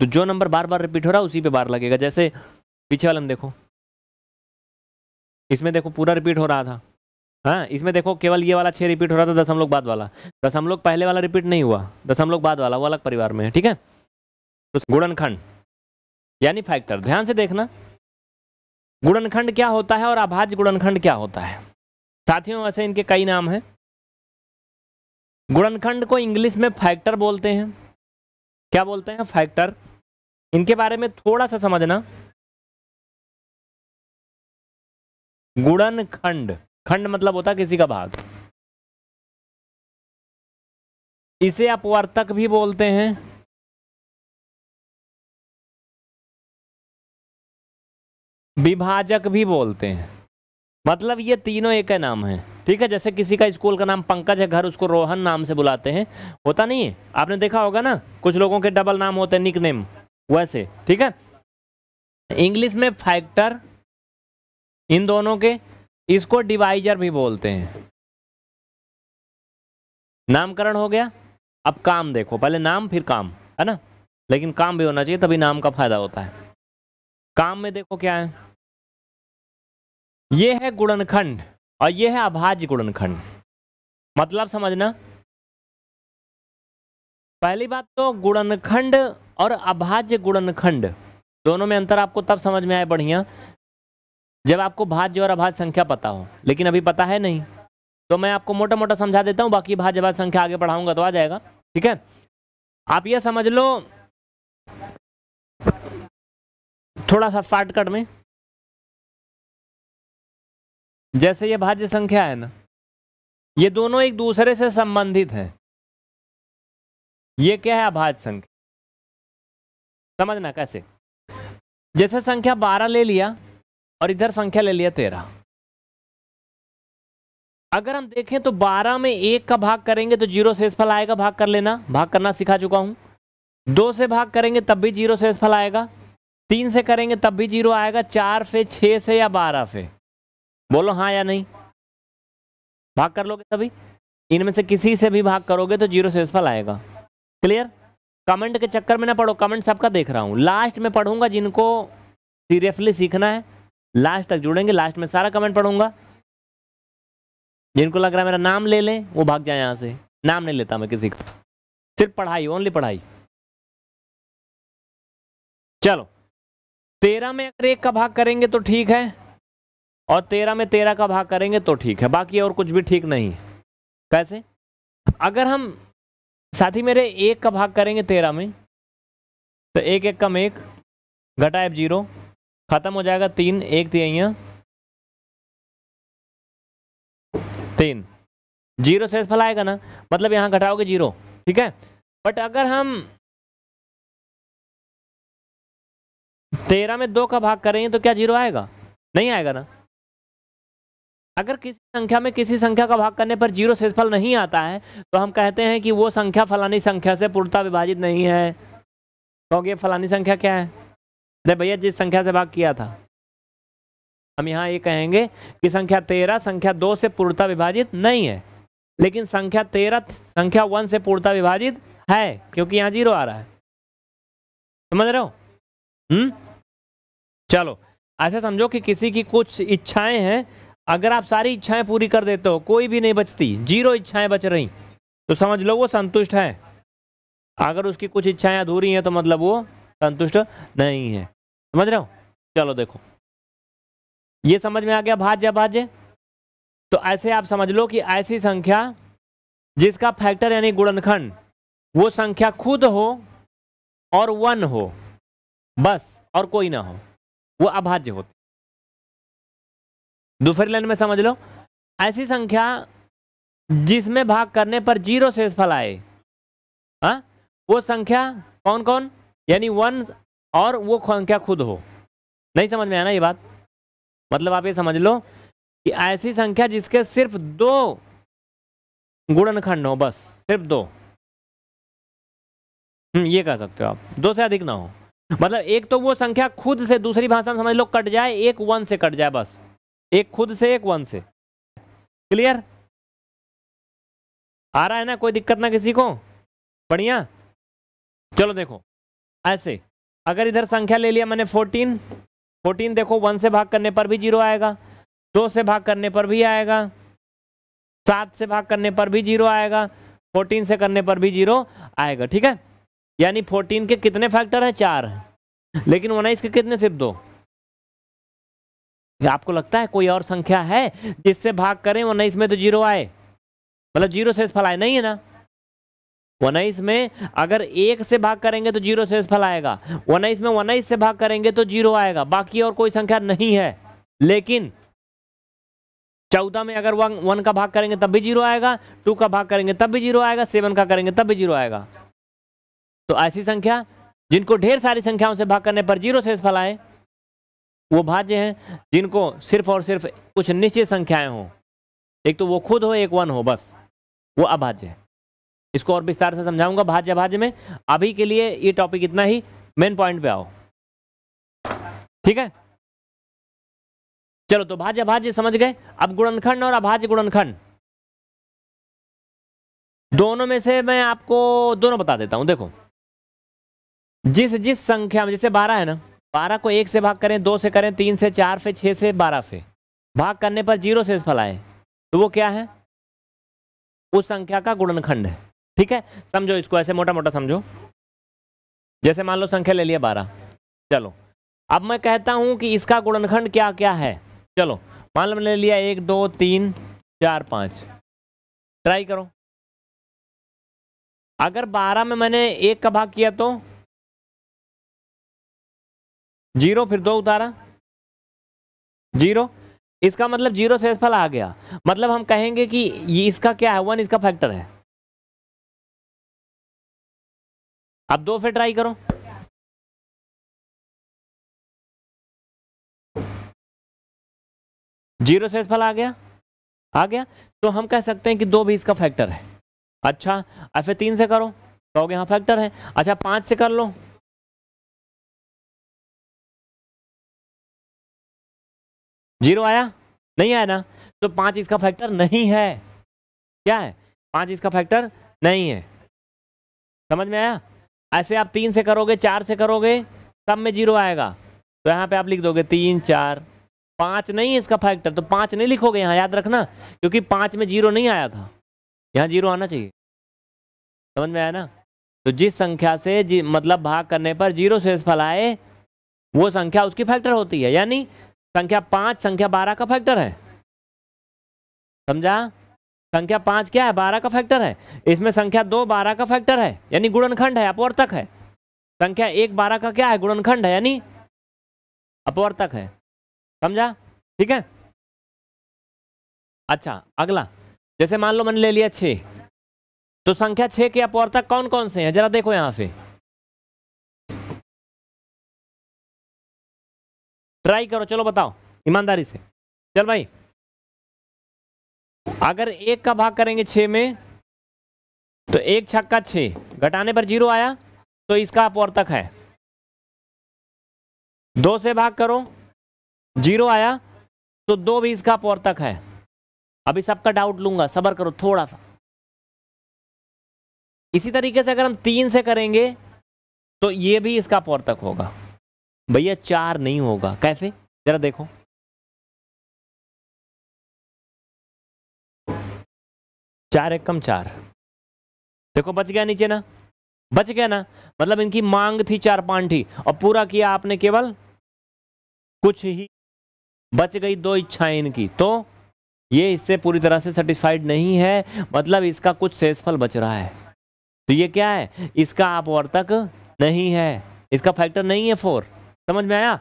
तो जो नंबर बार बार रिपीट हो रहा है, उसी पे बार लगेगा। जैसे पीछे वाले में देखो। इसमें देखो पूरा रिपीट हो रहा था। हाँ इसमें देखो केवल ये वाला छः रिपीट हो रहा था दशम लोग बाद वाला। दशम लोग पहले वाला रिपीट नहीं हुआ। दशम लोग बाद वाला, वो अलग परिवार में है, ठीक है? तो गुणनखंड, यानी फैक्टर ध्यान से देखना। गुणनखंड क्या होता है और अभाज्य गुणनखंड क्या होता है? साथियों, वैसे इनके कई नाम हैं। गुणनखंड को इंग्लिश में फैक्टर बोलते हैं। क्या बोलते हैं? फैक्टर इनके बारे में थोड़ा सा समझना। गुणनखंड। खंड खंड मतलब होता किसी का भाग। इसे अपवर्तक भी बोलते हैं। विभाजक भी बोलते हैं। मतलब ये तीनों एक है नाम है। ठीक है, जैसे किसी का स्कूल का नाम पंकज है, घर उसको रोहन नाम से बुलाते हैं। होता नहीं है? आपने देखा होगा ना? कुछ लोगों के डबल नाम होते हैं निक वैसे। ठीक है? इंग्लिश में फैक्टर इन दोनों के इसको डिवाइजर भी बोलते हैं। नामकरण हो गया। अब काम देखो, पहले नाम, फिर काम, है ना? लेकिन काम भी होना चाहिए, तभी नाम का फ़ायदा होता है। काम में देखो क्या है। ये है गुणनखंड और ये है अभाज्य गुणनखंड। मतलब समझना। पहली बात तो गुणनखंड और अभाज्य गुणनखंड, दोनों में अंतर आपको तब समझ में आए बढ़िया जब आपको भाज्य और अभाज्य संख्या पता हो, लेकिन अभी पता है नहीं तो मैं आपको मोटा मोटा समझा देता हूँ, बाकी भाज्य भाज्य संख्या आगे पढ़ाऊँगा तो आ जाएगा, ठीक है? आप ये समझ लो थोड़ा सा शॉर्टकट में, जैसे ये भाज्य संख्या है ना, ये दोनों एक दूसरे से संबंधित हैं। ये क्या है अभाज्य संख्या? समझना कैसे? जैसे संख्या बारह ले लिया और इधर संख्या ले लिया तेरह। अगर हम देखें तो बारह में एक का भाग करेंगे तो ज़ीरो शेष फल आएगा, भाग कर लेना। भाग करना सिखा चुका हूँ। दो से भाग करेंगे तब भी ज़ीरो शेष फल आएगा। तीन से करेंगे तब भी ज़ीरो आएगा। चार से छह से या बारह से? बोलो हाँ या नहीं। भाग कर लोगे तभी? इनमें से किसी से भी भाग करोगे तो ज़ीरो शेषफल आएगा। क्लियर कमेंट के चक्कर में ना पढ़ो। कमेंट सबका देख रहा हूँ। लास्ट में पढ़ूँगा जिनको सीरियसली सीखना है। लास्ट तक जुड़ेंगे लास्ट में सारा कमेंट पढ़ूँगा। जिनको लग रहा है मेरा नाम ले लें, वो भाग जाए यहाँ से। नाम नहीं लेता मैं किसी का। सिर्फ़ पढ़ाई ओनली पढ़ाई। चलो। तेरह में अगर एक का भाग करेंगे तो ठीक है, और तेरह में तेरह का भाग करेंगे तो ठीक है। बाकी और कुछ भी ठीक नहीं। कैसे? अगर हम, साथी मेरे एक का भाग करेंगे तेरह में तो एक एक कम एक, घटा एफ़ ज़ीरो। खत्म हो जाएगा तीन, एक तिहाइया तीन। ज़ीरो से फल आएगा ना? मतलब यहाँ घटाओगे ज़ीरो, ठीक है? बट अगर हम तेरह में दो का भाग करेंगे तो क्या ज़ीरो आएगा? नहीं आएगा ना? अगर किसी संख्या में किसी संख्या का भाग करने पर ज़ीरो शेषफल नहीं आता है तो हम कहते हैं कि वो संख्या फलानी संख्या से पूर्णता विभाजित नहीं है। क्योंकि ये फलानी संख्या क्या है? अरे भैया, जिस संख्या से भाग किया था। हम यहाँ ये कहेंगे कि संख्या तेरह, संख्या दो से पूर्णता विभाजित नहीं है। लेकिन संख्या तेरह, संख्या वन से पूर्णता विभाजित है, क्योंकि यहाँ ज़ीरो आ रहा है। समझ रहे हो? हम्म? चलो, ऐसा समझो कि किसी की कुछ इच्छाएँ हैं, अगर आप सारी इच्छाएँ पूरी कर देते हो, कोई भी नहीं बचती, ज़ीरो इच्छाएँ बच रही तो समझ लो वो संतुष्ट है। अगर उसकी कुछ इच्छाएँ अधूरी हैं तो मतलब वो संतुष्ट नहीं है। समझ रहे हो? चलो देखो। ये समझ में आ गया भाज्य भाज्य तो ऐसे आप समझ लो कि ऐसी संख्या जिसका फैक्टर यानी गुणनखंड, वो संख्या खुद हो और वन हो, बस, और कोई ना हो, वो अभाज्य होती दूसरी लाइन में समझ लो। ऐसी संख्या जिसमें भाग करने पर ज़ीरो शेष फल आए, हा? वो संख्या कौन कौन यानी वन और वो संख्या खुद हो। नहीं समझ में आया ना ये बात? मतलब आप ये समझ लो कि ऐसी संख्या जिसके सिर्फ़ दो गुणनखंड हो, बस, सिर्फ़ दो। हम्म ये कह सकते हो आप। दो से अधिक ना हो। मतलब एक तो वो संख्या खुद से दूसरी भाषा में समझ लो, कट जाए, एक वन से कट जाए, बस। एक खुद से, एक वन से। क्लियर? आ रहा है ना कोई दिक्कत ना किसी को? बढ़िया। चलो देखो। ऐसे। अगर इधर संख्या ले लिया मैंने 14 14 देखो वन से भाग करने पर भी ज़ीरो आएगा, दो से भाग करने पर भी आएगा, सात से भाग करने पर भी ज़ीरो आएगा 14 से करने पर भी ज़ीरो आएगा, ठीक है? यानी 14 के कितने फैक्टर हैं? चार लेकिन उन्नीस के कितने? सिर्फ़ दो। आपको लगता है कोई और संख्या है जिससे भाग करें उन्नीस में तो ज़ीरो आए। मतलब ज़ीरो से इस फल आए, नहीं है ना? उन्नीस में अगर एक से भाग करेंगे तो ज़ीरो से फल आएगा। उन्नीस में उन्नीस से भाग करेंगे तो ज़ीरो आएगा। बाकी और कोई संख्या नहीं है। लेकिन चौदह में अगर वन वन का भाग करेंगे तब भी ज़ीरो आएगा, टू का भाग करेंगे तब भी ज़ीरो आएगा, सेवन का करेंगे तब भी ज़ीरो आएगा। तो ऐसी संख्या, जिनको ढेर सारी संख्याओं से भाग करने पर ज़ीरो से फल आए, वो भाज्य हैं, जिनको सिर्फ़ और सिर्फ़ कुछ निश्चित संख्याएँ हो। एक तो वो खुद हो, एक वन हो, बस। वो अभाज्य है। इसको और विस्तार से समझाऊँगा भाज्य भाज्य में। अभी के लिए ये टॉपिक इतना ही। मेन पॉइंट पे आओ। ठीक है? चलो तो भाज्य भाज्य समझ गए। अब गुणनखंड और अभाज्य गुणनखंड। दोनों में से मैं आपको दोनों बता देता हूँ। देखो, जिस जिस संख्या में, जैसे बारह है ना, बारह को एक से भाग करें, दो से करें, तीन से चार से, छह से, बारह से। भाग करने पर ज़ीरो से फल आए। तो वो क्या है? उस संख्या का गुणनखंड है। ठीक है? समझो इसको, ऐसे मोटा मोटा समझो। जैसे मान लो संख्या ले लिया बारह। चलो। अब मैं कहता हूँ कि इसका गुणनखंड क्या क्या है? चलो। मान लो ले लिया एक, दो, तीन, चार, पाँच। ट्राई करो। अगर बारह में मैंने एक का भाग किया तो? ज़ीरो, फिर दो उतारा। ज़ीरो? इसका मतलब ज़ीरो से फल आ गया। मतलब हम कहेंगे कि ये इसका क्या है? वन इसका फैक्टर है। अब दो फिर ट्राई करो। ज़ीरो से फल आ गया। आ गया। तो हम कह सकते हैं कि दो भी इसका फैक्टर है। अच्छा ऐसे तीन से करो। कहोगे हाँ फैक्टर है। अच्छा पाँच से कर लो। ज़ीरो आया? नहीं आया ना। तो पाँच इसका फैक्टर नहीं है। क्या है? पाँच इसका फैक्टर नहीं है। समझ में आया? ऐसे आप तीन से करोगे, चार से करोगे, सब में ज़ीरो आएगा। तो यहाँ पे आप लिख दोगे, तीन, चार, पाँच नहीं है इसका फैक्टर तो पाँच नहीं लिखोगे यहाँ, याद रखना, क्योंकि पाँच में ज़ीरो नहीं आया था। यहाँ ज़ीरो आना चाहिए। समझ में आया ना? तो जिस संख्या से जी मतलब भाग करने पर ज़ीरो से फल आए, वो संख्या उसकी फैक्टर होती है। यानी संख्या पाँच, संख्या बारह का फैक्टर है। समझा? संख्या पाँच क्या है? बारह का फैक्टर है। इसमें संख्या दो बारह का फैक्टर है, यानी गुणनखंड है, अपवर्तक है। संख्या एक बारह का क्या है? गुणनखंड है, यानी अपवर्तक है। समझा? ठीक है? अच्छा अगला। जैसे मान लो मैंने ले लिया छ तो संख्या छ के अपवर्तक कौन कौन से हैं? जरा देखो यहाँ से। ट्राई करो, चलो बताओ, ईमानदारी से। चल भाई। अगर एक का भाग करेंगे छ में तो एक छक्का छ घटाने पर ज़ीरो आया तो इसका अपवर्तक है। दो से भाग करो, ज़ीरो आया तो दो भी इसका अपवर्तक है। अभी सबका डाउट लूँगा, सबर करो थोड़ा सा। इसी तरीके से अगर हम तीन से करेंगे तो ये भी इसका अपवर्तक होगा। भैया, चार नहीं होगा। कैसे? जरा देखो। चार एक कम चार। देखो, बच गया नीचे ना? बच गया ना? मतलब इनकी मांग थी, चार पांठी और पूरा किया आपने केवल? कुछ ही। बच गई दो इच्छाएँ इनकी। तो ये इससे पूरी तरह से सेटिस्फाइड नहीं है। मतलब इसका कुछ शेषफल बच रहा है। तो ये क्या है? इसका अपवर्तक नहीं है। इसका फैक्टर नहीं है फोर समझ में आया?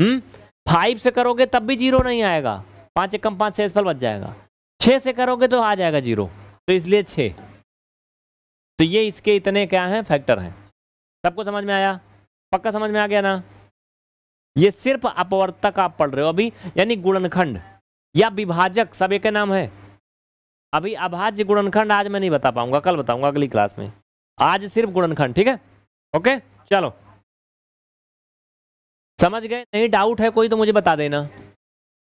हम्म? फाइव से करोगे तब भी ज़ीरो नहीं आएगा। पाँच एक कम पाँच शेषफल बच जाएगा। छह से करोगे तो आ जाएगा ज़ीरो तो इसलिए छ तो ये इसके इतने क्या हैं? फैक्टर हैं। सबको समझ में आया? पक्का समझ में आ गया ना? ये सिर्फ़ अपवर्तक आप पढ़ रहे हो। अभी यानी गुणनखंड। या विभाजक, सब एक नाम है। अभी अभाज्य गुणनखंड आज मैं नहीं बता पाऊँगा। कल बताऊँगा अगली क्लास में। आज सिर्फ़ गुणनखंड, ठीक है? ओके चलो। समझ गए? नहीं डाउट है कोई तो मुझे बता देना।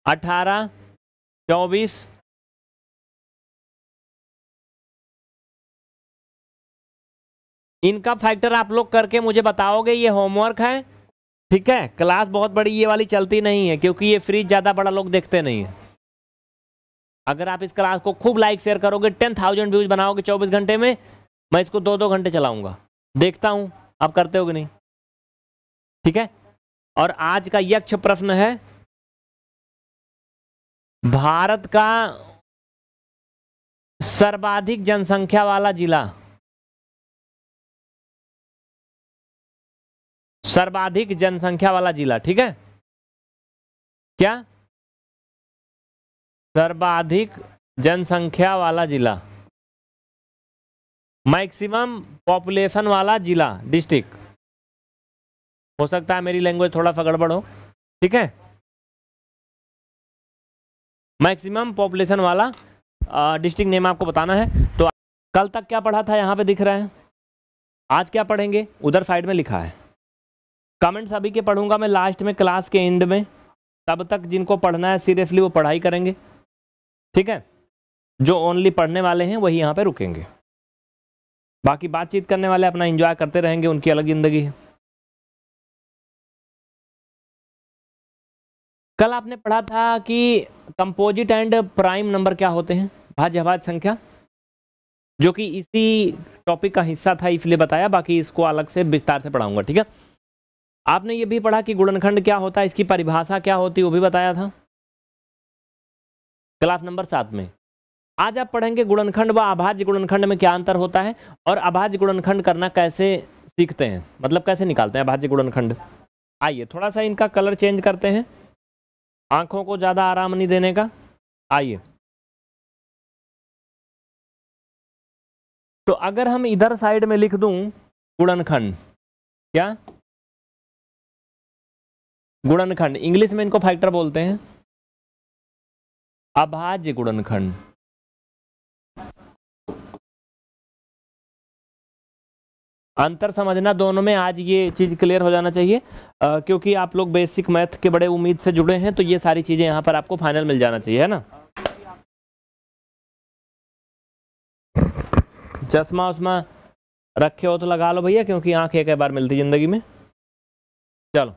अठारह, चौबीस इनका फैक्टर आप लोग करके मुझे बताओगे ये होमवर्क है? ठीक है? क्लास बहुत बड़ी ये वाली चलती नहीं है, क्योंकि ये फ्रीज ज़्यादा बड़ा लोग देखते नहीं है। अगर आप इस क्लास को खूब लाइक शेयर करोगे टेन थाउज़ेंड व्यूज़ बनाओगे चौबीस घंटे में, मैं इसको दो दो घंटे चलाऊँगा। देखता हूँ, आप करते हो नहीं? ठीक है? और आज का यक्ष प्रश्न है, भारत का सर्वाधिक जनसंख्या वाला जिला। सर्वाधिक जनसंख्या वाला जिला, ठीक है? क्या? सर्वाधिक जनसंख्या वाला जिला। मैक्सिमम पॉपुलेशन वाला जिला, डिस्ट्रिक्ट। हो सकता है मेरी लैंग्वेज थोड़ा सा गड़बड़ हो, ठीक है? मैक्सिमम पॉपुलेशन वाला डिस्ट्रिक्ट नेम आपको बताना है। तो कल तक क्या पढ़ा था? यहाँ पे दिख रहा है। आज क्या पढ़ेंगे? उधर साइड में लिखा है। कमेंट्स अभी के पढ़ूँगा मैं लास्ट में क्लास के एंड में। तब तक जिनको पढ़ना है सीरियसली वो पढ़ाई करेंगे। ठीक है? जो ओनली पढ़ने वाले हैं, वही यहाँ पे रुकेंगे। बाकी बातचीत करने वाले अपना एंजॉय करते रहेंगे, उनकी अलग ज़िंदगी है। कल आपने पढ़ा था कि कंपोजिट एंड प्राइम नंबर क्या होते हैं? भाज्य भाज्य संख्या। जो कि इसी टॉपिक का हिस्सा था, इसलिए बताया, बाकी इसको अलग से विस्तार से पढ़ाऊँगा, ठीक है? आपने ये भी पढ़ा कि गुणनखंड क्या होता है, इसकी परिभाषा क्या होती है, वो भी बताया था? क्लास नंबर सात में। आज आप पढ़ेंगे गुणनखंड व अभाज्य गुणनखंड में क्या अंतर होता है और अभाज्य गुणनखंड करना कैसे सीखते हैं? मतलब कैसे निकालते हैं अभाज्य गुणनखंड? आइए थोड़ा सा इनका कलर चेंज करते हैं। आँखों को ज़्यादा आराम नहीं देने का। आइए। तो अगर हम इधर साइड में लिख दूँ गुणनखंड, क्या? गुणनखंड। इंग्लिश में इनको फैक्टर बोलते हैं। अभाज्य गुणनखंड। अंतर समझना दोनों में आज ये चीज़ क्लियर हो जाना चाहिए। आ, क्योंकि आप लोग बेसिक मैथ के बड़े उम्मीद से जुड़े हैं तो ये सारी चीज़ें यहाँ पर आपको फाइनल मिल जाना चाहिए है ना? चश्मा उश्मा रखे हो तो लगा लो भैया क्योंकि आँख एक बार मिलती ज़िंदगी में। चलो।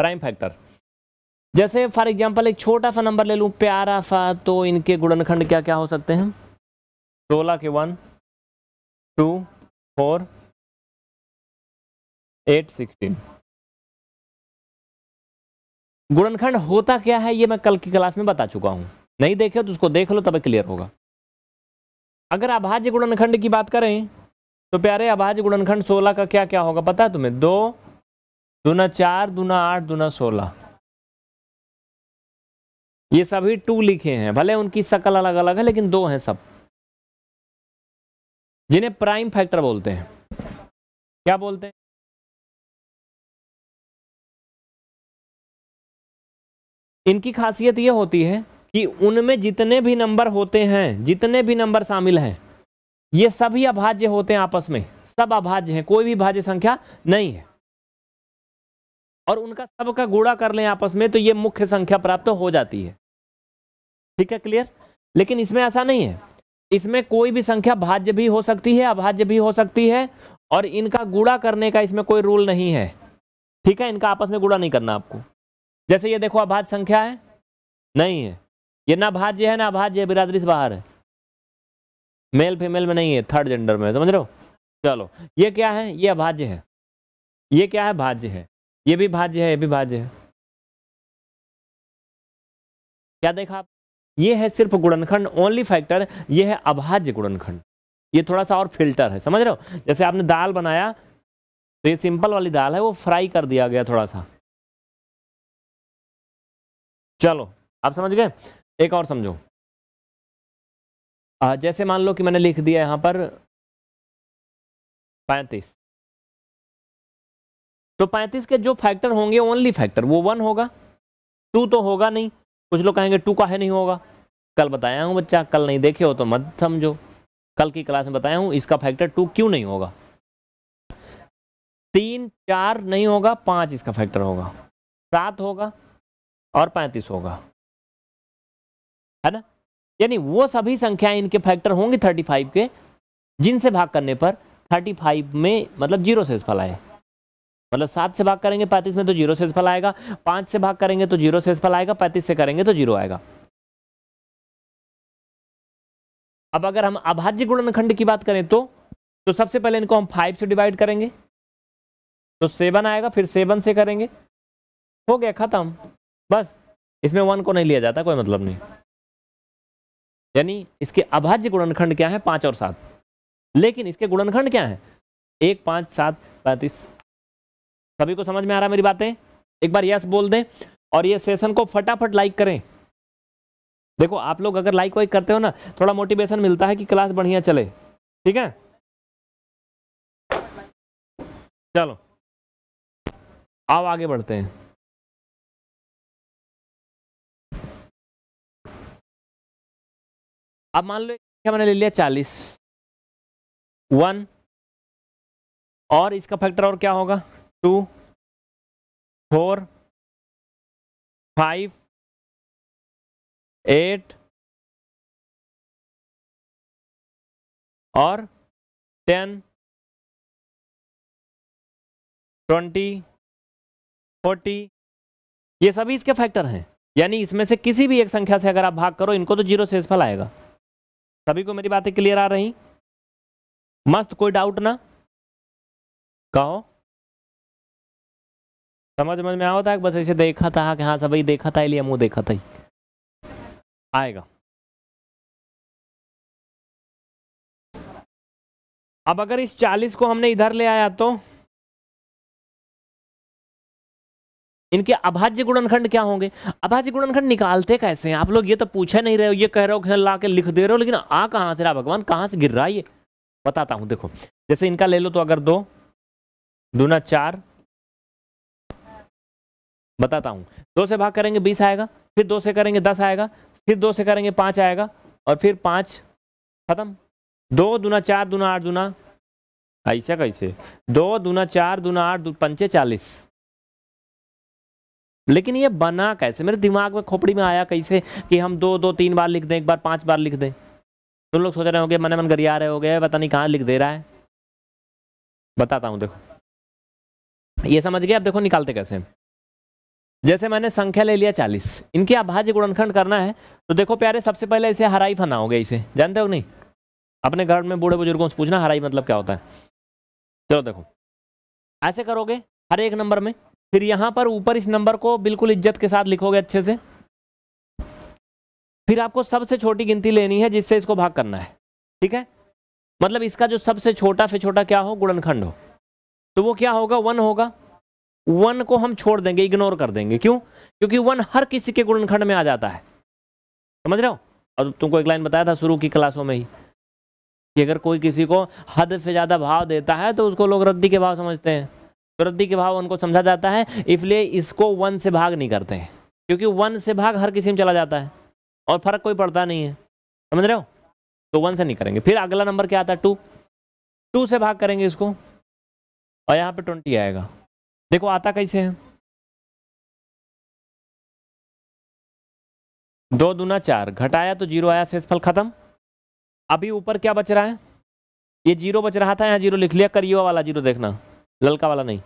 प्राइम फैक्टर जैसे फॉर एग्जांपल एक छोटा सा नंबर ले लूँ, प्यारा सा तो इनके गुणनखंड क्या क्या हो सकते हैं? सोलह के one, two, four, eight, sixteen. गुणनखंड होता क्या है, ये मैं कल की क्लास में बता चुका हूँ। नहीं देखे तो उसको देख लो, तब क्लियर होगा। अगर अभाज्य गुणनखंड की बात करें तो प्यारे अभाज्य गुणनखंड 16 का क्या क्या होगा पता है तुम्हें? दो दूना चार, दूना आठ, दूना सोलह। ये सभी टू लिखे हैं। भले उनकी शकल अलग अलग है, लेकिन दो हैं सब। जिन्हें प्राइम फैक्टर बोलते हैं। क्या बोलते हैं? इनकी खासियत यह होती है कि उनमें जितने भी नंबर होते हैं, जितने भी नंबर शामिल हैं, ये सभी अभाज्य होते हैं आपस में। सब अभाज्य हैं, कोई भी भाज्य संख्या नहीं है। और उनका सबका गुणा कर लें आपस में तो ये मुख्य संख्या प्राप्त हो जाती है। ठीक है क्लियर लेकिन इसमें ऐसा नहीं है। इसमें कोई भी संख्या भाज्य भी हो सकती है, अभाज्य भी हो सकती है, और इनका गुणा करने का इसमें कोई रूल नहीं है। ठीक है, इनका आपस में गुणा नहीं करना आपको। जैसे ये देखो, अभाज्य संख्या है? नहीं है। ये ना भाज्य है, ना अभाज्य है, बिरादरी से बाहर है। मेल फीमेल में नहीं है थर्ड जेंडर में, समझ रहे हो? चलो, ये क्या है? ये अभाज्य है। ये क्या है? भाज्य है। ये भी भाज्य है, ये भी भाज्य है। क्या देखा आप? ये है सिर्फ़ गुणनखंड ओनली फैक्टर ये है अभाज्य गुणनखंड। ये थोड़ा सा और फ़िल्टर है, समझ रहे हो? जैसे आपने दाल बनाया तो ये सिंपल वाली दाल है, वो फ्राई कर दिया गया थोड़ा सा। चलो, आप समझ गए? एक और समझो। जैसे मान लो कि मैंने लिख दिया यहाँ पर पैंतीस। तो पैंतीस के जो फैक्टर होंगे ओनली फैक्टर वो वन होगा। टू तो होगा नहीं। कुछ लोग कहेंगे टू का है नहीं होगा। कल बताया हूँ बच्चा, कल नहीं देखे हो तो मत समझो। कल की क्लास में बताया हूँ, इसका फैक्टर टू क्यों नहीं होगा? तीन, चार नहीं होगा, पाँच इसका फैक्टर होगा। सात होगा और पैंतीस होगा। है ना? यानी वो सभी संख्याएँ इनके फैक्टर होंगी थर्टी फाइव के, जिनसे भाग करने पर थर्टी फाइव में मतलब ज़ीरो से फल आए। मतलब सात से भाग करेंगे, पैंतीस में तो ज़ीरो से फल आएगा। पाँच से भाग करेंगे तो ज़ीरो से फल आएगा, पैंतीस से करेंगे तो ज़ीरो आएगा। अब अगर हम अभाज्य गुणनखंड की बात करें तो तो सबसे पहले इनको हम फाइव से डिवाइड करेंगे। तो सेवन आएगा, फिर सेवन से करेंगे। हो गया, खत्म। बस, इसमें वन को नहीं लिया जाता, कोई मतलब नहीं। यानी इसके अभाज्य गुणनखंड क्या है? पाँच और सात। लेकिन इसके गुणनखंड क्या है? एक, पाँच, सात, पैंतीस सभी को समझ में आ रहा है मेरी बातें? एक बार यस बोल दें और ये सेशन को फटाफट लाइक करें। देखो, आप लोग अगर लाइक वाइक करते हो ना, थोड़ा मोटिवेशन मिलता है कि क्लास बढ़िया चले। ठीक है? चलो। आओ आगे बढ़ते हैं। अब मान लो, क्या मैंने ले लिया चालीस? वन। और इसका फैक्टर और क्या होगा? टू, फोर, फाइव, एट, और टेन, ट्वेंटी, फोर्टी। ये सभी इसके फैक्टर हैं। यानी इसमें से किसी भी एक संख्या से अगर आप भाग करो, इनको तो ज़ीरो से फल आएगा सभी को मेरी बातें क्लियर आ रही? मस्त, कोई डाउट ना? कहो। समझ समझ में आओ था बस ऐसे देखा था कि हाँ सभी देखा था इसलिए मुँह देखा था ही। आएगा। अब अगर इस 40 को हमने इधर ले आया तो? इनके अभाज्य गुणनखंड क्या होंगे? अभाज्य गुणनखंड निकालते कैसे हैं? आप लोग ये तो पूछे नहीं रहे हो, ये कह रहे हो ला के लिख दे रहे हो, लेकिन आ कहाँ से रहा भगवान? कहाँ से गिर रहा है ये? बताता हूँ, देखो। जैसे इनका ले लो तो अगर दो, दूना चार बताता हूँ। दो से भाग करेंगे, बीस आएगा, फिर दो से करेंगे, दस आएगा, फिर दो से करेंगे, पाँच आएगा, और फिर पाँच खत्म। दो दूना चार दूना आठ दूना, ऐसा कैसे? दो दूना चार दूना आठ पंचे चालीस। लेकिन ये बना कैसे? मेरे दिमाग में खोपड़ी में आया कैसे कि हम दो दो, तीन बार लिख दें, एक बार पाँच बार लिख दें। तुम लोग सोच रहे होंगे मन मन गरिया रहे हो गए पता नहीं कहाँ लिख दे रहा है। बताता हूँ, देखो। ये समझ गए? अब देखो, निकालते कैसे जैसे मैंने संख्या ले लिया चालीस। इनके अभाज्य गुणनखंड करना है तो देखो प्यारे, सबसे पहले इसे हराई फनाओगे इसे। जानते हो नहीं? अपने घर में बूढ़े बुज़ुर्गों से पूछना, हराई मतलब क्या होता है। चलो देखो। ऐसे करोगे, हर एक नंबर में, फिर यहाँ पर ऊपर इस नंबर को बिल्कुल इज़्ज़त के साथ लिखोगे अच्छे से। फिर आपको सबसे छोटी गिनती लेनी है जिससे इसको भाग करना है। ठीक है? मतलब इसका जो सबसे छोटा से छोटा क्या हो? गुणनखंड हो। तो वो क्या होगा? वन होगा। वन को हम छोड़ देंगे इग्नोर कर देंगे। क्यों? क्योंकि वन हर किसी के गुणनखंड में आ जाता है। समझ रहे हो? और तुमको एक लाइन बताया था शुरू की क्लासों में ही, कि अगर कोई किसी को हद से ज़्यादा भाव देता है तो उसको लोग रद्दी के भाव समझते हैं। तो रद्दी के भाव उनको समझा जाता है, इसलिए इसको वन से भाग नहीं करते हैं। क्योंकि वन से भाग हर किसी में चला जाता है, और फ़र्क कोई पड़ता नहीं है। समझ रहे हो? तो वन से नहीं करेंगे। फिर अगला नंबर क्या आता है? टू। टू से भाग करेंगे इसको, और यहाँ पे ट्वेंटी आएगा। देखो, आता कैसे है? दो दूना चार, घटाया तो ज़ीरो आया, शेषफल खत्म। अभी ऊपर क्या बच रहा है? ये ज़ीरो बच रहा था, यहाँ ज़ीरो लिख लिया, करियो वाला ज़ीरो देखना, ललका वाला नहीं।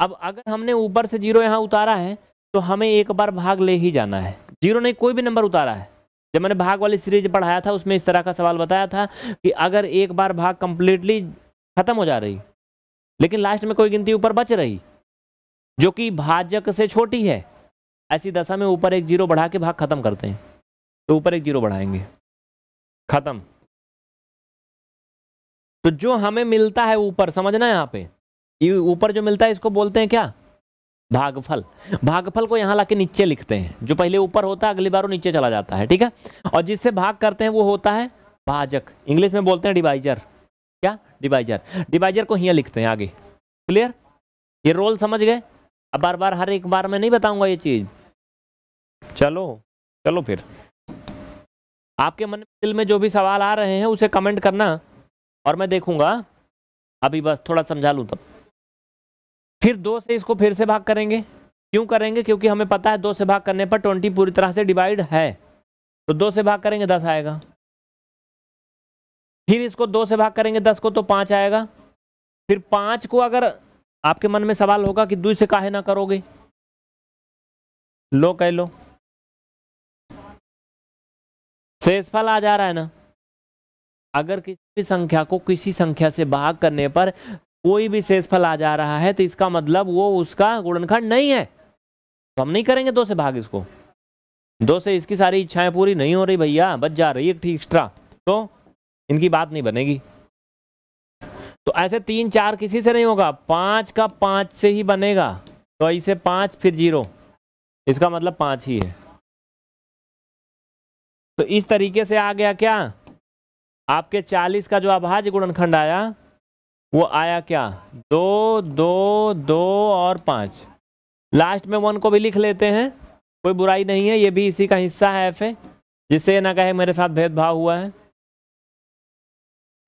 अब अगर हमने ऊपर से ज़ीरो यहाँ उतारा है तो हमें एक बार भाग ले ही जाना है। ज़ीरो नहीं, कोई भी नंबर उतारा है। जब मैंने भाग वाली सीरीज़ पढ़ाया था, उसमें इस तरह का सवाल बताया था कि अगर एक बार भाग कंप्लीटली खत्म हो जा रही लेकिन लास्ट में कोई गिनती ऊपर बच रही, जो कि भाजक से छोटी है। ऐसी दशा में ऊपर एक ज़ीरो बढ़ा के भाग खत्म करते हैं। तो ऊपर एक ज़ीरो बढ़ाएँगे। खत्म। तो जो हमें मिलता है ऊपर, समझना यहाँ पे। ये ऊपर जो मिलता है, इसको बोलते हैं क्या? भागफल। भागफल को यहाँ लाके नीचे लिखते हैं। जो पहले ऊपर होता है, अगली बार वो नीचे चला जाता है, ठीक है? और जिससे भाग करते हैं, वो होता है भाजक। इंग्लिश में बोलते हैं डिवाइजर। क्या? डिवाइजर डिवाइजर को यहाँ लिखते हैं आगे। क्लियर ये रोल समझ गए? अब बार बार, हर एक बार मैं नहीं बताऊँगा ये चीज़। चलो चलो फिर। आपके मन दिल में जो भी सवाल आ रहे हैं, उसे कमेंट करना, और मैं देखूँगा। अभी बस थोड़ा समझा लूँ तब। फिर दो से इसको फिर से भाग करेंगे? क्यों करेंगे? क्योंकि हमें पता है दो से भाग करने पर ट्वेंटी पूरी तरह से डिवाइड है। तो दो से भाग करेंगे, दस आएगा। फिर इसको दो से भाग करेंगे, दस को तो पाँच आएगा। फिर पाँच को अगर आपके मन में सवाल होगा कि दो से काहे ना करोगे? लो कह लो। शेषफल आ जा रहा है ना? अगर किसी भी संख्या को किसी संख्या से भाग करने पर कोई भी शेषफल आ जा रहा है तो इसका मतलब वो उसका गुणनखंड नहीं है। तो हम नहीं करेंगे दो से भाग इसको। दो से इसकी सारी इच्छाएँ पूरी नहीं हो रही भैया, बच जा रही है एक्स्ट्रा तो इनकी बात नहीं बनेगी। तो ऐसे तीन चार किसी से नहीं होगा। पाँच का पाँच से ही बनेगा। तो ऐसे पाँच, फिर ज़ीरो। इसका मतलब पाँच ही है। तो इस तरीके से आ गया क्या? आपके चालीस का जो अभाज्य गुणनखंड आया, वो आया क्या? दो दो दो और पाँच। लास्ट में वन को भी लिख लेते हैं। कोई बुराई नहीं है, ये भी इसी का हिस्सा है एफ़ जिससे ना कहे मेरे साथ भेदभाव हुआ है।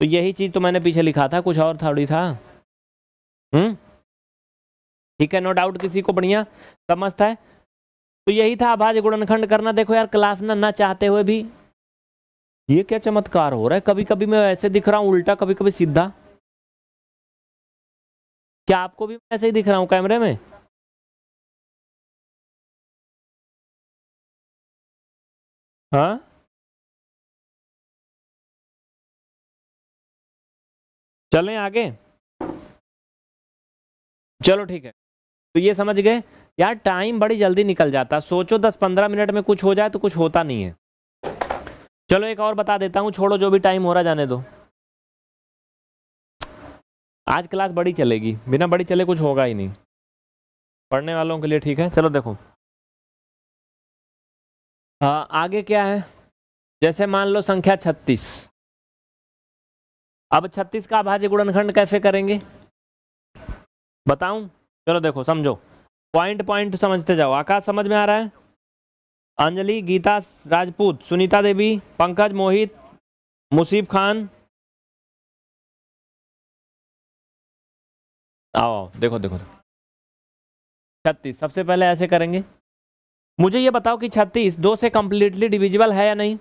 तो यही चीज़ तो मैंने पीछे लिखा था, कुछ और थोड़ी था। हम्म? ठीक है नो डाउट किसी को बढ़िया समझता है। तो यही था अभाज्य गुणनखंड करना। देखो यार क्लास ना ना चाहते हुए भी ये क्या चमत्कार हो रहा है? कभी कभी मैं ऐसे दिख रहा हूँ, उल्टा कभी कभी सीधा। क्या आपको भी ऐसे ही दिख रहा हूँ कैमरे में? हाँ? चलें आगे। चलो ठीक है। तो ये समझ गए? यार टाइम बड़ी जल्दी निकल जाता। सोचो दस पंद्रह मिनट में कुछ हो जाए तो कुछ होता नहीं है। चलो एक और बता देता हूँ, छोड़ो जो भी टाइम हो रहा जाने दो। आज क्लास बड़ी चलेगी। बिना बड़ी चले कुछ होगा ही नहीं। पढ़ने वालों के लिए ठीक है। चलो देखो। हाँ आगे क्या है? जैसे मान लो संख्या छत्तीस। अब छत्तीस का अभाज्य गुणनखंड कैसे करेंगे। बताऊँ? चलो देखो, समझो। पॉइंट पॉइंट समझते जाओ। आकाश समझ में आ रहा है? अंजलि, गीता, राजपूत, सुनीता देवी, पंकज, मोहित मुसीफ खान। आओ देखो देखो छत्तीस, सबसे पहले ऐसे करेंगे। मुझे ये बताओ कि छत्तीस दो से कंप्लीटली डिविजिबल है या नहीं?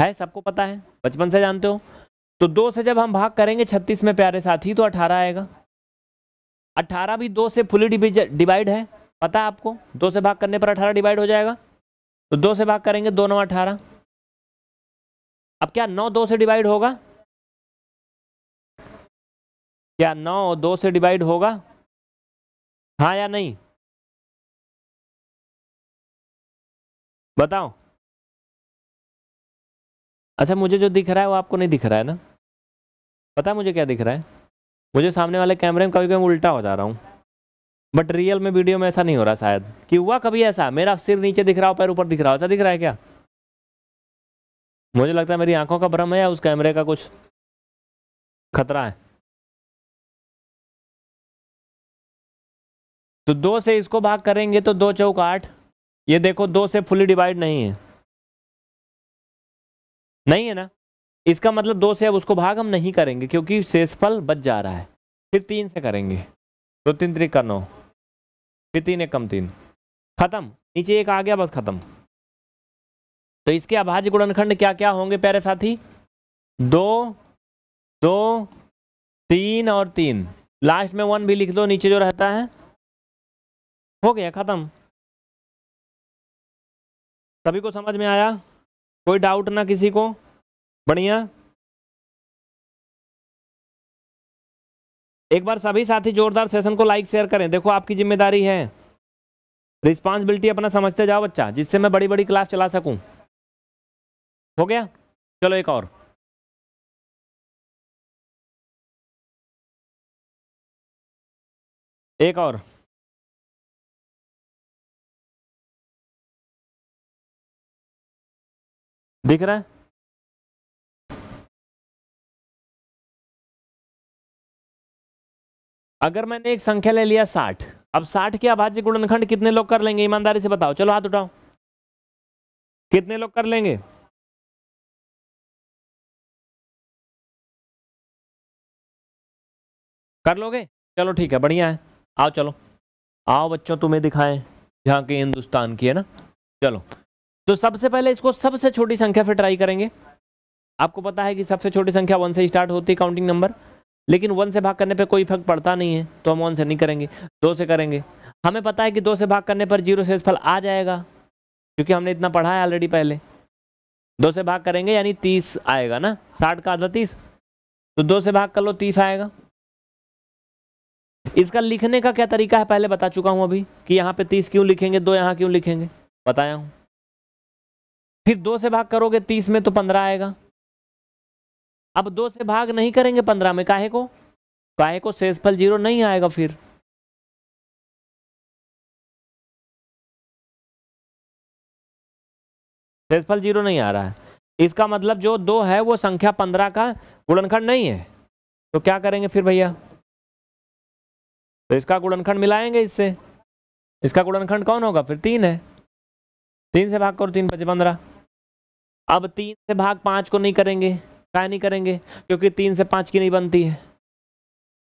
है, सबको पता है? बचपन से जानते हो? तो दो से जब हम भाग करेंगे छत्तीस में प्यारे साथी तो अठारह आएगा। अठारह भी दो से फुली डिवाइड है, पता है आपको? दो से भाग करने पर अठारह डिवाइड हो जाएगा। तो दो से भाग करेंगे, दो नौ अठारह। अब क्या नौ दो से डिवाइड होगा? क्या नौ दो से डिवाइड होगा? हाँ या नहीं? बताओ। अच्छा मुझे जो दिख रहा है वो आपको नहीं दिख रहा है ना? पता है मुझे क्या दिख रहा है? मुझे सामने वाले कैमरे में कभी कभी उल्टा हो जा रहा हूँ। बट रियल में वीडियो में ऐसा नहीं हो रहा शायद। कि हुआ कभी ऐसा? मेरा सिर नीचे दिख रहा हो, पैर ऊपर दिख रहा हो, ऐसा दिख रहा है क्या? मुझे लगता है मेरी आँखों का भ्रम है या उस कैमरे का कुछ खतरा है। तो दो से इसको भाग करेंगे तो दो चौक आठ। ये देखो दो से फुली डिवाइड नहीं है। नहीं है ना? इसका मतलब दो से अब उसको भाग हम नहीं करेंगे, क्योंकि शेषफल बच जा रहा है। फिर तीन से करेंगे। तो तीन तरीक का नौ। फिर तीन एक कम तीन। खत्म। नीचे एक आ गया, बस खत्म। तो इसके अभाज्य गुणनखंड क्या क्या होंगे प्यारे साथी? दो दो, तीन और तीन। लास्ट में वन भी लिख दो नीचे जो रहता है। हो गया, खत्म। सभी को समझ में आया? कोई डाउट ना किसी को? बढ़िया। एक बार सभी साथी जोरदार सेशन को लाइक शेयर करें। देखो आपकी ज़िम्मेदारी है। रिस्पॉन्सिबिलिटी अपना समझते जाओ बच्चा, जिससे मैं बड़ी बड़ी क्लास चला सकूँ। हो गया? चलो एक और। एक और। दिख रहा है? अगर मैंने एक संख्या ले लिया साठ, अब साठ के अभाज्य गुणनखंड कितने लोग कर लेंगे? ईमानदारी से बताओ। चलो हाथ उठाओ। कितने लोग कर लेंगे? कर लोगे? चलो ठीक है, बढ़िया है। आओ चलो। आओ बच्चों, तुम्हें दिखाएँ। यहाँ के हिंदुस्तान की, है ना? चलो। तो सबसे पहले इसको सबसे छोटी संख्या फिर ट्राई करेंगे। आपको पता है कि सबसे छोटी संख्या वन से स्टार्ट होती है काउंटिंग नंबर लेकिन वन से भाग करने पे कोई फ़र्क पड़ता नहीं है तो हम वन से नहीं करेंगे, दो से करेंगे। हमें पता है कि दो से भाग करने पर ज़ीरो से फल आ जाएगा, क्योंकि हमने इतना पढ़ा है ऑलरेडी पहले। दो से भाग करेंगे यानी तीस आएगा ना? साठ का आधा तीस। तो दो से भाग कर लो, तीस आएगा। इसका लिखने का क्या तरीका है पहले बता चुका हूँ अभी, कि यहाँ पे तीस क्यों लिखेंगे, दो यहाँ क्यों लिखेंगे? बताया हूँ। फिर दो से भाग करोगे, तीस में तो पंद्रह आएगा। अब दो से भाग नहीं करेंगे पंद्रह में काहे को? काहे को शेषफल ज़ीरो नहीं आएगा फिर? शेषफल ज़ीरो नहीं आ रहा है। इसका मतलब जो दो है, वो संख्या पंद्रह का गुणनखंड नहीं है। तो क्या करेंगे फिर भैया? तो इसका गुणनखंड मिलाएँगे इससे। इसका गुणनखंड कौन होगा फिर? तीन है। तीन से भाग करो, तीन बचे पंद्रह। अब तीन से भाग पाँच को नहीं करेंगे। क्या नहीं करेंगे, क्योंकि तीन से पाँच की नहीं बनती है।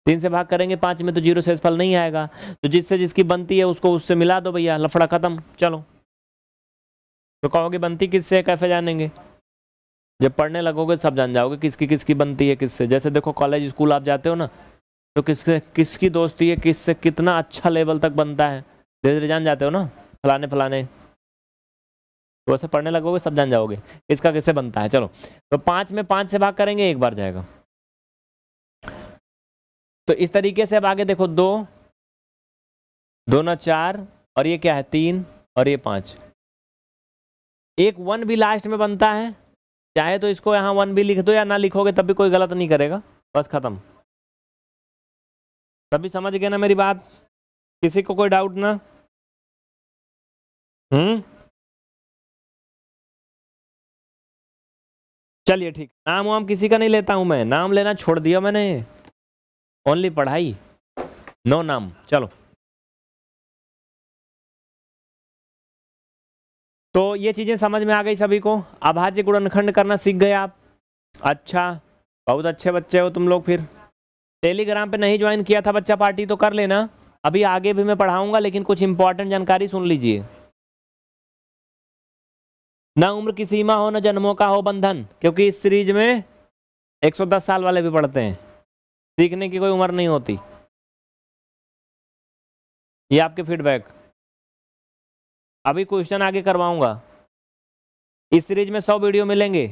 तीन से भाग करेंगे, पाँच में तो ज़ीरो से फल नहीं आएगा। तो जिससे जिसकी बनती है, उसको उससे मिला दो भैया, लफड़ा खत्म। चलो। तो कहोगे, बनती किससे कैसे जानेंगे? जब पढ़ने लगोगे, सब जान जाओगे किसकी किसकी बनती है, किससे। जैसे देखो कॉलेज स्कूल आप जाते हो ना तो किससे, किसकी दोस्ती है, किससे कितना अच्छा लेवल तक बनता है। धीरे धीरे जान जाते हो ना फलाने फलाने तो वैसे पढ़ने लगोगे, सब जान जाओगे इसका कैसे बनता है। चलो तो पाँच में पाँच से भाग करेंगे, एक बार जाएगा। तो इस तरीके से अब आगे देखो, दो दो ना चार, और ये क्या है, तीन, और ये पाँच। एक वन भी लास्ट में बनता है, चाहे तो इसको यहाँ वन भी लिख दो या ना लिखोगे, तब भी कोई गलत नहीं करेगा, बस खत्म। तभी समझ गए ना मेरी बात? किसी को कोई डाउट ना? हम्म? चलिए ठीक। नाम वाम किसी का नहीं लेता हूँ मैं। नाम लेना छोड़ दिया मैंने। ओनली पढ़ाई। नो नाम। चलो। तो ये चीज़ें समझ में आ गई सभी को। अभाज्य गुणनखंड करना सीख गए आप। अच्छा। बहुत अच्छे बच्चे हो तुम लोग फिर। टेलीग्राम पे नहीं ज्वाइन किया था बच्चा पार्टी तो कर लेना। अभी आगे भी मैं पढ़ाऊँगा, लेकिन कुछ इंपॉर्टेंट जानकारी सुन लीजिए। न उम्र की सीमा हो, न जन्मों का हो बंधन, क्योंकि इस सीरीज़ में 110 साल वाले भी पढ़ते हैं। सीखने की कोई उम्र नहीं होती। ये आपके फीडबैक अभी क्वेश्चन आगे करवाऊँगा। इस सीरीज़ में 100 वीडियो मिलेंगे,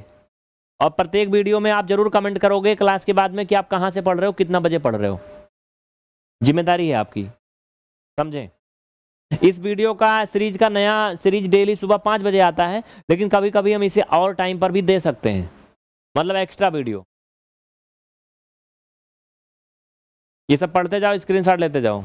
और प्रत्येक वीडियो में आप ज़रूर कमेंट करोगे क्लास के बाद में कि आप कहाँ से पढ़ रहे हो, कितना बजे पढ़ रहे हो। ज़िम्मेदारी है आपकी। समझे? इस वीडियो का सीरीज़ का नया सीरीज़ डेली सुबह पाँच बजे आता है, लेकिन कभी कभी हम इसे और टाइम पर भी दे सकते हैं। मतलब एक्स्ट्रा वीडियो। ये सब पढ़ते जाओ, स्क्रीनशॉट लेते जाओ।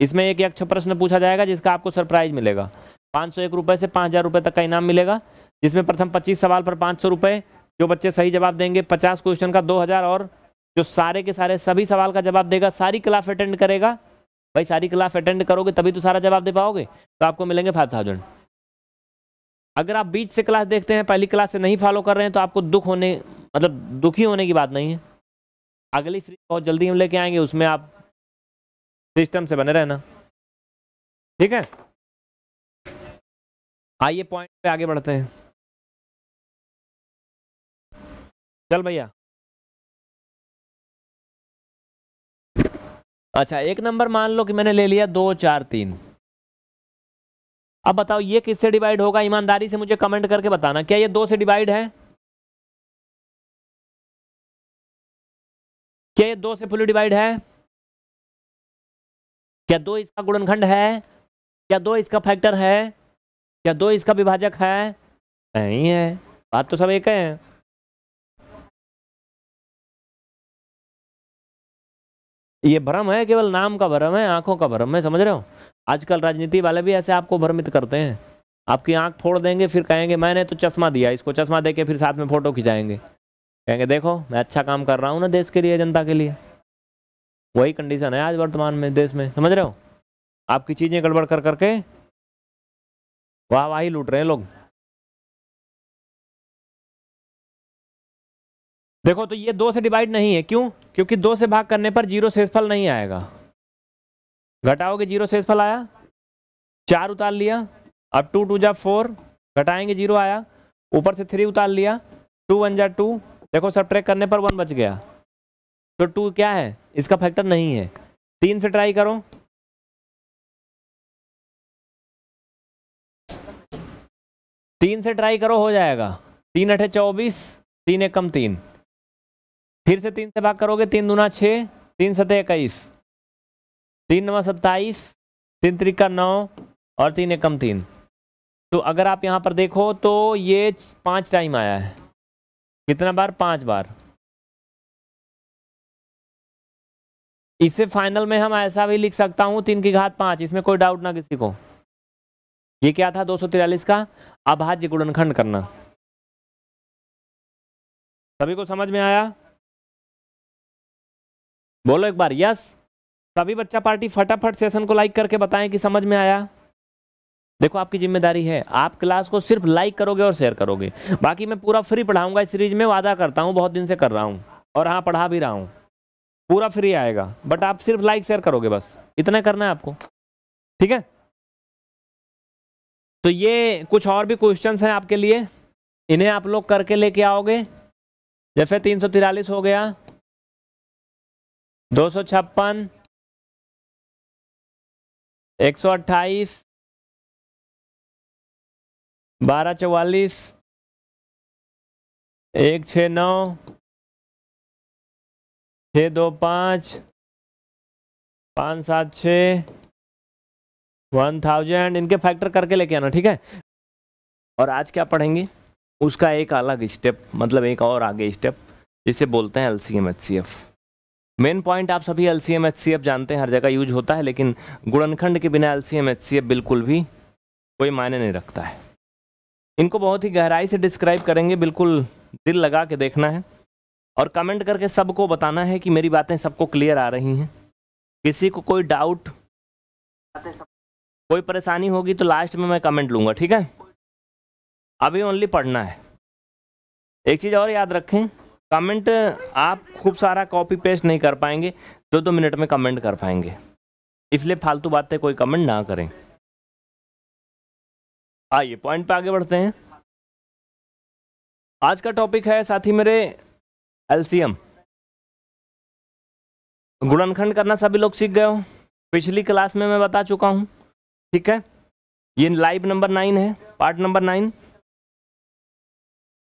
इसमें एक यक्ष प्रश्न पूछा जाएगा, जिसका आपको सरप्राइज़ मिलेगा। पाँच सौ एक रुपये से पाँच हज़ार रुपये तक का इनाम मिलेगा, जिसमें प्रथम पच्चीस सवाल पर पाँच सौ रुपये जो बच्चे सही जवाब देंगे, पचास क्वेश्चन का दो हज़ार और जो सारे के सारे सभी सवाल का जवाब देगा, सारी क्लास अटेंड करेगा। भाई सारी क्लास अटेंड करोगे, तभी तो सारा जवाब दे पाओगे। तो आपको मिलेंगे फाइव थाउज़ेंड अगर आप बीच से क्लास देखते हैं, पहली क्लास से नहीं फॉलो कर रहे हैं तो आपको दुख होने मतलब दुखी होने की बात नहीं है। अगली फ्री बहुत जल्दी हम लेके आएँगे, उसमें आप सिस्टम से बने रहना। ठीक है? आइए पॉइंट पे आगे बढ़ते हैं। चल भैया। अच्छा एक नंबर मान लो कि मैंने ले लिया दो, चार, तीन। अब बताओ, ये किससे डिवाइड होगा? ईमानदारी से मुझे कमेंट करके बताना। क्या ये दो से डिवाइड है? क्या ये दो से फुल डिवाइड है? क्या दो इसका गुणनखंड है? क्या दो इसका फैक्टर है? क्या दो इसका विभाजक है? नहीं है। बात तो सब एक है। ये भ्रम है, केवल नाम का भ्रम है, आँखों का भ्रम है, समझ रहे हो? आजकल राजनीति वाले भी ऐसे आपको भ्रमित करते हैं। आपकी आँख फोड़ देंगे, फिर कहेंगे, मैंने तो चश्मा दिया, इसको चश्मा दे के फिर साथ में फ़ोटो खिंचाएँगे। कहेंगे, देखो, मैं अच्छा काम कर रहा हूँ ना देश के लिए, जनता के लिए। वही कंडीशन है आज वर्तमान में, देश में, समझ रहे हो? आपकी चीज़ें गड़बड़ कर करके वाह वाही लूट रहे हैं लोग। देखो तो ये दो से डिवाइड नहीं है। क्यों? क्योंकि दो से भाग करने पर ज़ीरो शेषफल नहीं आएगा। घटाओगे, ज़ीरो शेषफल आया। चार उतार लिया। अब टू टू जा फोर घटाएँगे, ज़ीरो आया। ऊपर से थ्री उतार लिया। टू वन जा टू देखो सब ट्रैक करने पर वन बच गया। तो टू क्या है? इसका फैक्टर नहीं है। तीन से ट्राई करो। तीन से ट्राई करो, हो जाएगा। तीन अठे चौबीस, तीन एक कम तीन। फिर से तीन से भाग करोगे? तीन दूना छः तीन सतह इक्कीस। तीन नवा सत्ताईस, तीन त्रिका नौ और तीन एकम तीन। तो अगर आप यहाँ पर देखो तो ये पाँच टाइम आया है। कितना बार? पाँच बार। इसे फाइनल में हम ऐसा भी लिख सकता हूँ, तीन की घात पाँच। इसमें कोई डाउट ना किसी को। ये क्या था? दो सौ तिरालीस का अभाज्य गुणनखंड करना। सभी को समझ में आया? बोलो एक बार यस सभी बच्चा पार्टी फटाफट सेशन को लाइक करके बताएँ कि समझ में आया। देखो, आपकी ज़िम्मेदारी है। आप क्लास को सिर्फ़ लाइक करोगे और शेयर करोगे। बाकी मैं पूरा फ्री पढ़ाऊँगा इस सीरीज़ में वादा करता हूँ, बहुत दिन से कर रहा हूँ। और हाँ पढ़ा भी रहा हूँ। पूरा फ्री आएगा। बट आप सिर्फ़ लाइक शेयर करोगे बस। इतना करना है आपको। ठीक है? तो ये कुछ और भी क्वेश्चन हैं आपके लिए। इन्हें आप लोग करके लेके आओगे। जैसे तीन हो गया। दो सौ छप्पन, एक सौ अट्ठाईस, बारह चौवालीस, एक छ नौ छ दो पाँच पाँच सात छ वन थाउज़ेंड इनके फैक्टर करके लेके आना, ठीक है? और आज क्या पढ़ेंगे? उसका एक अलग स्टेप मतलब एक और आगे स्टेप जिसे बोलते हैं L C M H C F main point आप सभी एल सी जानते हैं, हर जगह यूज़ होता है, लेकिन गुणनखंड के बिना एल सी बिल्कुल भी कोई मायने नहीं रखता है। इनको बहुत ही गहराई से डिस्क्राइब करेंगे, बिल्कुल दिल लगा के देखना है। और कमेंट करके सबको बताना है कि मेरी बातें सबको क्लियर आ रही हैं। किसी को कोई डाउट, कोई परेशानी होगी तो लास्ट में मैं कमेंट लूँगा, ठीक है? अभी ओनली पढ़ना है। एक चीज़ और याद रखें कमेंट, आप खूब सारा कॉपी पेस्ट नहीं कर पाएँगे, दो दो मिनट में कमेंट कर पाएँगे। इसलिए फालतू बातें कोई कमेंट ना करें। आइए पॉइंट पे आगे बढ़ते हैं। आज का टॉपिक है साथी मेरे एलसीएम गुणनखंड करना सभी लोग सीख गए हो। पिछली क्लास में मैं बता चुका हूँ, ठीक है? ये लाइव नंबर नाइन है पार्ट नंबर नाइन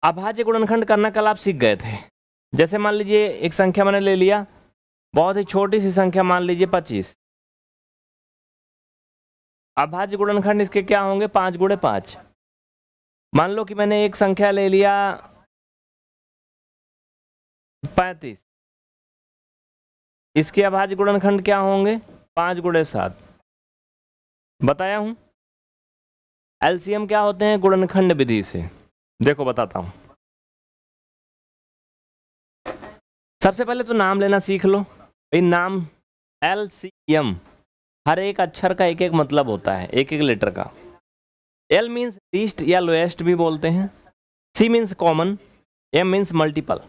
अभाज्य गुणनखंड करना कल आप सीख गए थे। जैसे मान लीजिए एक संख्या मैंने ले लिया, बहुत ही छोटी सी संख्या मान लीजिए पच्चीस। अभाज्य गुणनखंड इसके क्या होंगे? पाँच गुणे पाँच। मान लो कि मैंने एक संख्या ले लिया पैंतीस। इसके अभाज्य गुणनखंड क्या होंगे? पाँच गुणे सात। बताया हूँ? एलसीएम क्या होते हैं? गुणनखंड विधि से। देखो, बताता हूँ। सबसे पहले तो नाम लेना सीख लो। भाई, नाम एल सी एम हर एक अक्षर का एक एक मतलब होता है एक एक लेटर का। एल मीन्स लीस्ट या लोएस्ट भी बोलते हैं। C means common M means multiple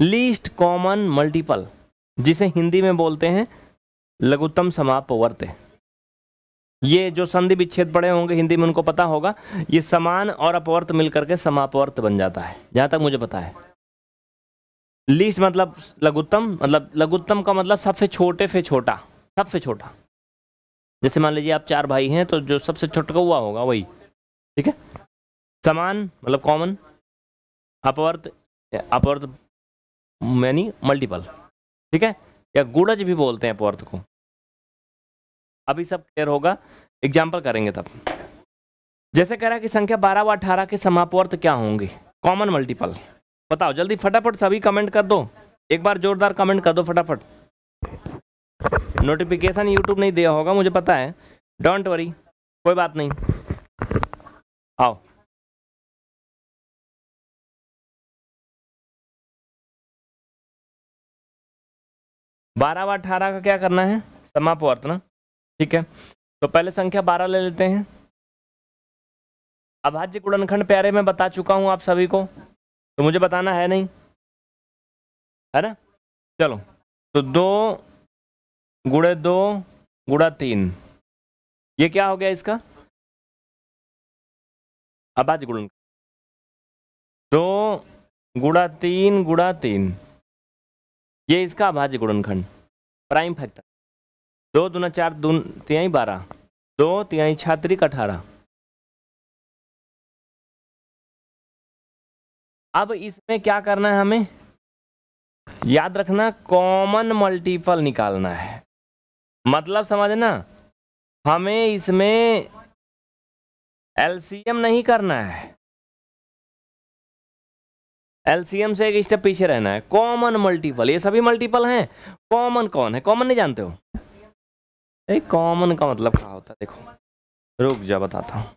least common multiple जिसे हिंदी में बोलते हैं, लघुत्तम समापवर्त। ये जो संधि विच्छेद पड़े होंगे, हिंदी में उनको पता होगा, ये समान और अपवर्त मिलकर के समापवर्त बन जाता है। जहाँ तक मुझे पता है। लीस्ट मतलब लघुत्तम मतलब लघुत्तम का मतलब सबसे छोटे से छोटा, सबसे छोटा। जैसे मान लीजिए आप चार भाई हैं तो जो सबसे छोटा हुआ होगा वही, ठीक है? समान मतलब कॉमन अपवर्त अपवर्त मैनी मल्टीपल ठीक है? या गुड़ज भी बोलते हैं अपवर्त को। अभी सब क्लियर होगा एग्ज़ाम्पल करेंगे तब। जैसे कह रहा है कि संख्या बारह व अठारह के समापवर्त क्या होंगे? कॉमन मल्टीपल बताओ, जल्दी फटाफट सभी कमेंट कर दो। एक बार जोरदार कमेंट कर दो फटाफट। नोटिफिकेशन यूट्यूब नहीं दिया होगा, मुझे पता है। डोंट वरी कोई बात नहीं। आओ। बारह व अठारह का क्या करना है? समापवर्त ना? ठीक है। तो पहले संख्या बारह ले लेते हैं। अभाज्य गुणनखंड प्यारे, में बता चुका हूँ आप सभी को। तो मुझे बताना है नहीं? है ना? चलो तो दो गुड़े दो, गुड़ा तीन। ये क्या हो गया इसका? अभाज्य गुणन दो, गुड़ा तीन गुड़ा तीन। ये इसका अभाज्य गुणनखंड प्राइम फैक्टर। दो दूना चार दो तिहाई बारह। दो तिहाई छात्रिक अठारह अब इसमें क्या करना है हमें? याद रखना कॉमन मल्टीपल निकालना है। मतलब समझना, हमें इसमें एलसीएम नहीं करना है। एलसीएम से एक स्टेप पीछे रहना है। कॉमन मल्टीपल ये सभी मल्टीपल हैं। कॉमन कौन है? कॉमन नहीं जानते हो? एक कॉमन का मतलब क्या होता है? देखो, रुक जा, बताता हूँ।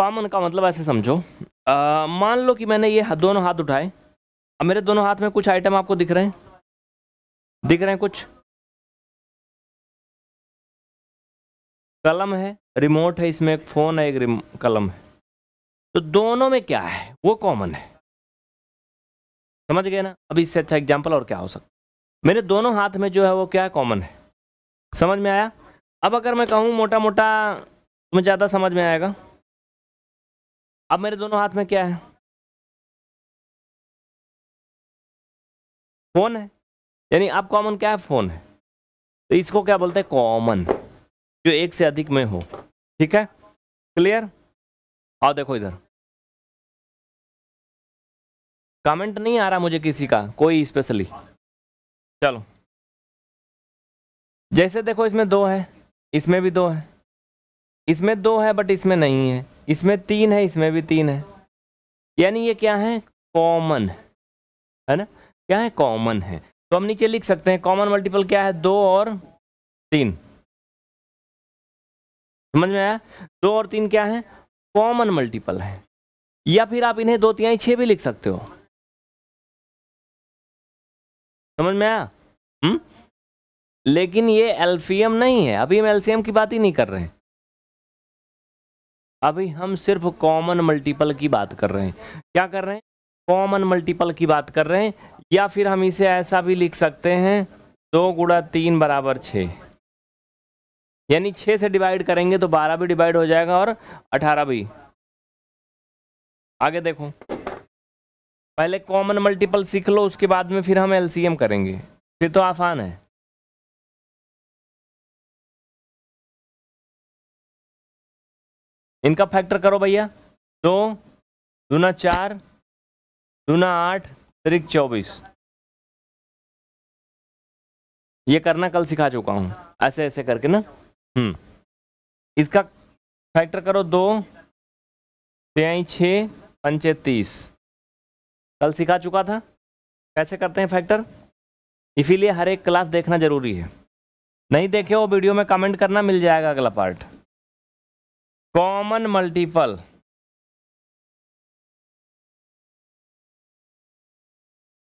कॉमन का मतलब ऐसे समझो। मान लो कि मैंने ये दोनों हाथ उठाए। अब मेरे दोनों हाथ में कुछ आइटम आपको दिख रहे हैं? दिख रहे हैं कुछ? कलम है रिमोट है, इसमें एक फ़ोन है, एक कलम है। तो दोनों में क्या है? वो कॉमन है। समझ गए ना? अभी इससे अच्छा एग्ज़ाम्पल और क्या हो सकता मेरे दोनों हाथ में जो है वो क्या कॉमन है। समझ में आया? अब अगर मैं कहूँ मोटा मोटा तुम्हें ज़्यादा समझ में आएगा? अब मेरे दोनों हाथ में क्या है? फ़ोन है। यानी अब कॉमन क्या है? फ़ोन है। तो इसको क्या बोलते हैं? कॉमन जो एक से अधिक में हो। ठीक है? क्लियर आओ देखो इधर। कमेंट नहीं आ रहा मुझे किसी का, कोई स्पेशली चलो। जैसे देखो इसमें दो है, इसमें भी दो है। इसमें दो है बट इसमें नहीं है। इसमें तीन है, इसमें भी तीन है। यानी ये क्या है? कॉमन है। ना? क्या है? कॉमन है। तो हम नीचे लिख सकते हैं कॉमन मल्टीपल क्या है? दो और तीन। समझ में आया? दो और तीन क्या है? कॉमन मल्टीपल है। या फिर आप इन्हें दो तिहाई छह भी लिख सकते हो। समझ में आया? हम्म? लेकिन ये एल्फियम नहीं है। अभी हम एल्सियम की बात ही नहीं कर रहे हैं। अभी हम सिर्फ़ कॉमन मल्टीपल की बात कर रहे हैं। क्या कर रहे हैं? कॉमन मल्टीपल की बात कर रहे हैं, या फिर हम इसे ऐसा भी लिख सकते हैं, दो गुड़ा तीन बराबर छ यानी छः से डिवाइड करेंगे तो बारह भी डिवाइड हो जाएगा और अठारह भी। आगे देखो। पहले कॉमन मल्टीपल सीख लो, उसके बाद में फिर हम एलसीएम करेंगे। फिर तो आसान है। इनका फैक्टर करो भैया। दो, दूना चार, दूना आठ, त्रिक चौबीस। ये करना, कल सिखा चुका हूँ। ऐसे ऐसे करके ना? हम्म। इसका फैक्टर करो दो त्याई छ पंचे तीस। कल सिखा चुका था। कैसे करते हैं फैक्टर इसीलिए हर एक क्लास देखना ज़रूरी है। नहीं देखे वो वीडियो में कमेंट करना, मिल जाएगा अगला पार्ट कॉमन मल्टीपल।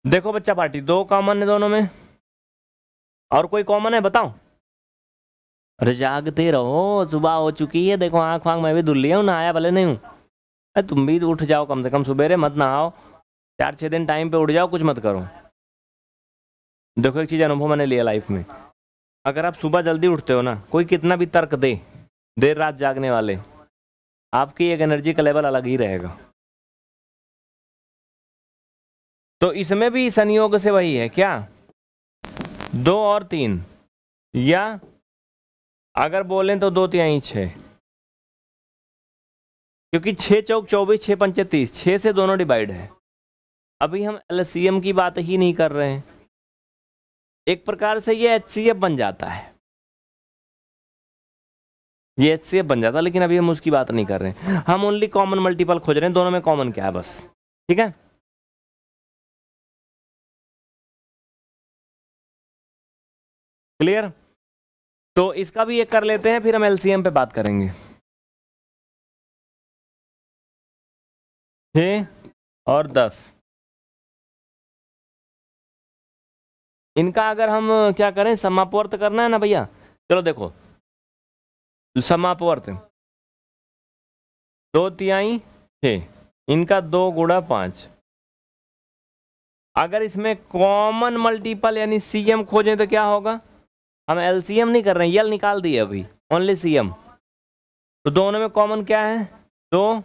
देखो बच्चा पार्टी, दो कॉमन है दोनों में। और कोई कॉमन है, बताओ। अरे जागते रहो, सुबह हो चुकी है, देखो आँख वाँख, मैं भी धुल लिया हूँ ना आया भले नहीं हूँ। अरे तुम भी उठ जाओ, कम से कम सुबेरे मत ना आओ चार छः दिन टाइम पे उठ जाओ, कुछ मत करो। देखो एक चीज़, अनुभव मैंने लिया लाइफ में। अगर आप सुबह जल्दी उठते हो ना, कोई कितना भी तर्क दे, देर रात जागने वाले। आपकी एक एनर्जी का लेवल अलग ही रहेगा। तो इसमें भी संयोग से वही है क्या? दो और तीन। या अगर बोलें तो दो तिहाई छः क्योंकि छः चौक चौबीस छः पंचे तीस छः से दोनों डिवाइड है। अभी हम एलसीएम की बात ही नहीं कर रहे हैं। एक प्रकार से ये एच बन जाता है। ये एच बन जाता, लेकिन अभी हम उसकी बात नहीं कर रहे हैं। हम ओनली कॉमन मल्टीपल खोज रहे हैं, दोनों में कॉमन क्या है बस? ठीक है? क्लियर तो इसका भी एक कर लेते हैं, फिर हम एलसीएम पे बात करेंगे। छ और दस। इनका अगर हम क्या करें, समापवर्त करना है ना भैया? चलो देखो समापवर्त दो तिहाई छ, इनका दो गुड़ा पाँच। अगर इसमें कॉमन मल्टीपल यानी सीएम खोजें तो क्या होगा? हम एलसीएम नहीं कर रहे हैं यल निकाल दिए अभी ओनली सीएम तो दोनों में कॉमन क्या है? दो।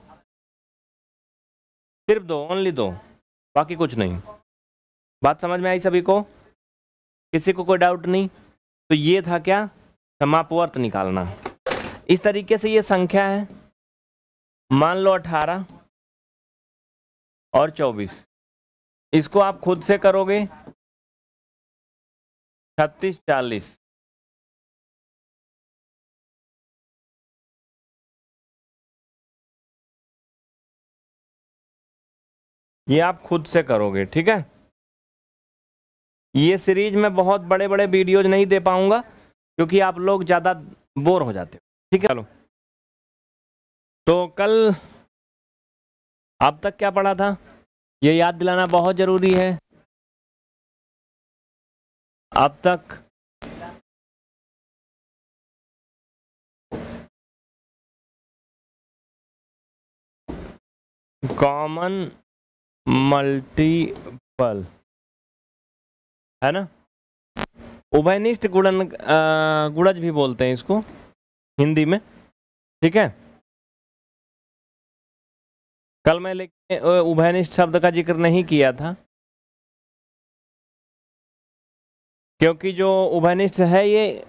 सिर्फ़ दो ओनली दो, बाकी कुछ नहीं। बात समझ में आई सभी को? किसी को कोई डाउट नहीं? तो ये था क्या? समापवर्त निकालना। इस तरीके से ये संख्या है। मान लो अठारह और चौबीस। इसको आप खुद से करोगे। छत्तीस, चालीस। ये आप खुद से करोगे, ठीक है? ये सीरीज़ में बहुत बड़े बड़े वीडियोज़ नहीं दे पाऊँगा, क्योंकि आप लोग ज़्यादा बोर हो जाते ठीक है। चलो। तो कल अब तक क्या पढ़ा था? ये याद दिलाना बहुत ज़रूरी है। अब तक कॉमन मल्टीपल है ना? उभयनिष्ठ गुणन गुड़ज भी बोलते हैं इसको। हिंदी में, ठीक है? कल मैं लेकिन उभयनिष्ठ शब्द का ज़िक्र नहीं किया था। क्योंकि जो उभयनिष्ठ है, ये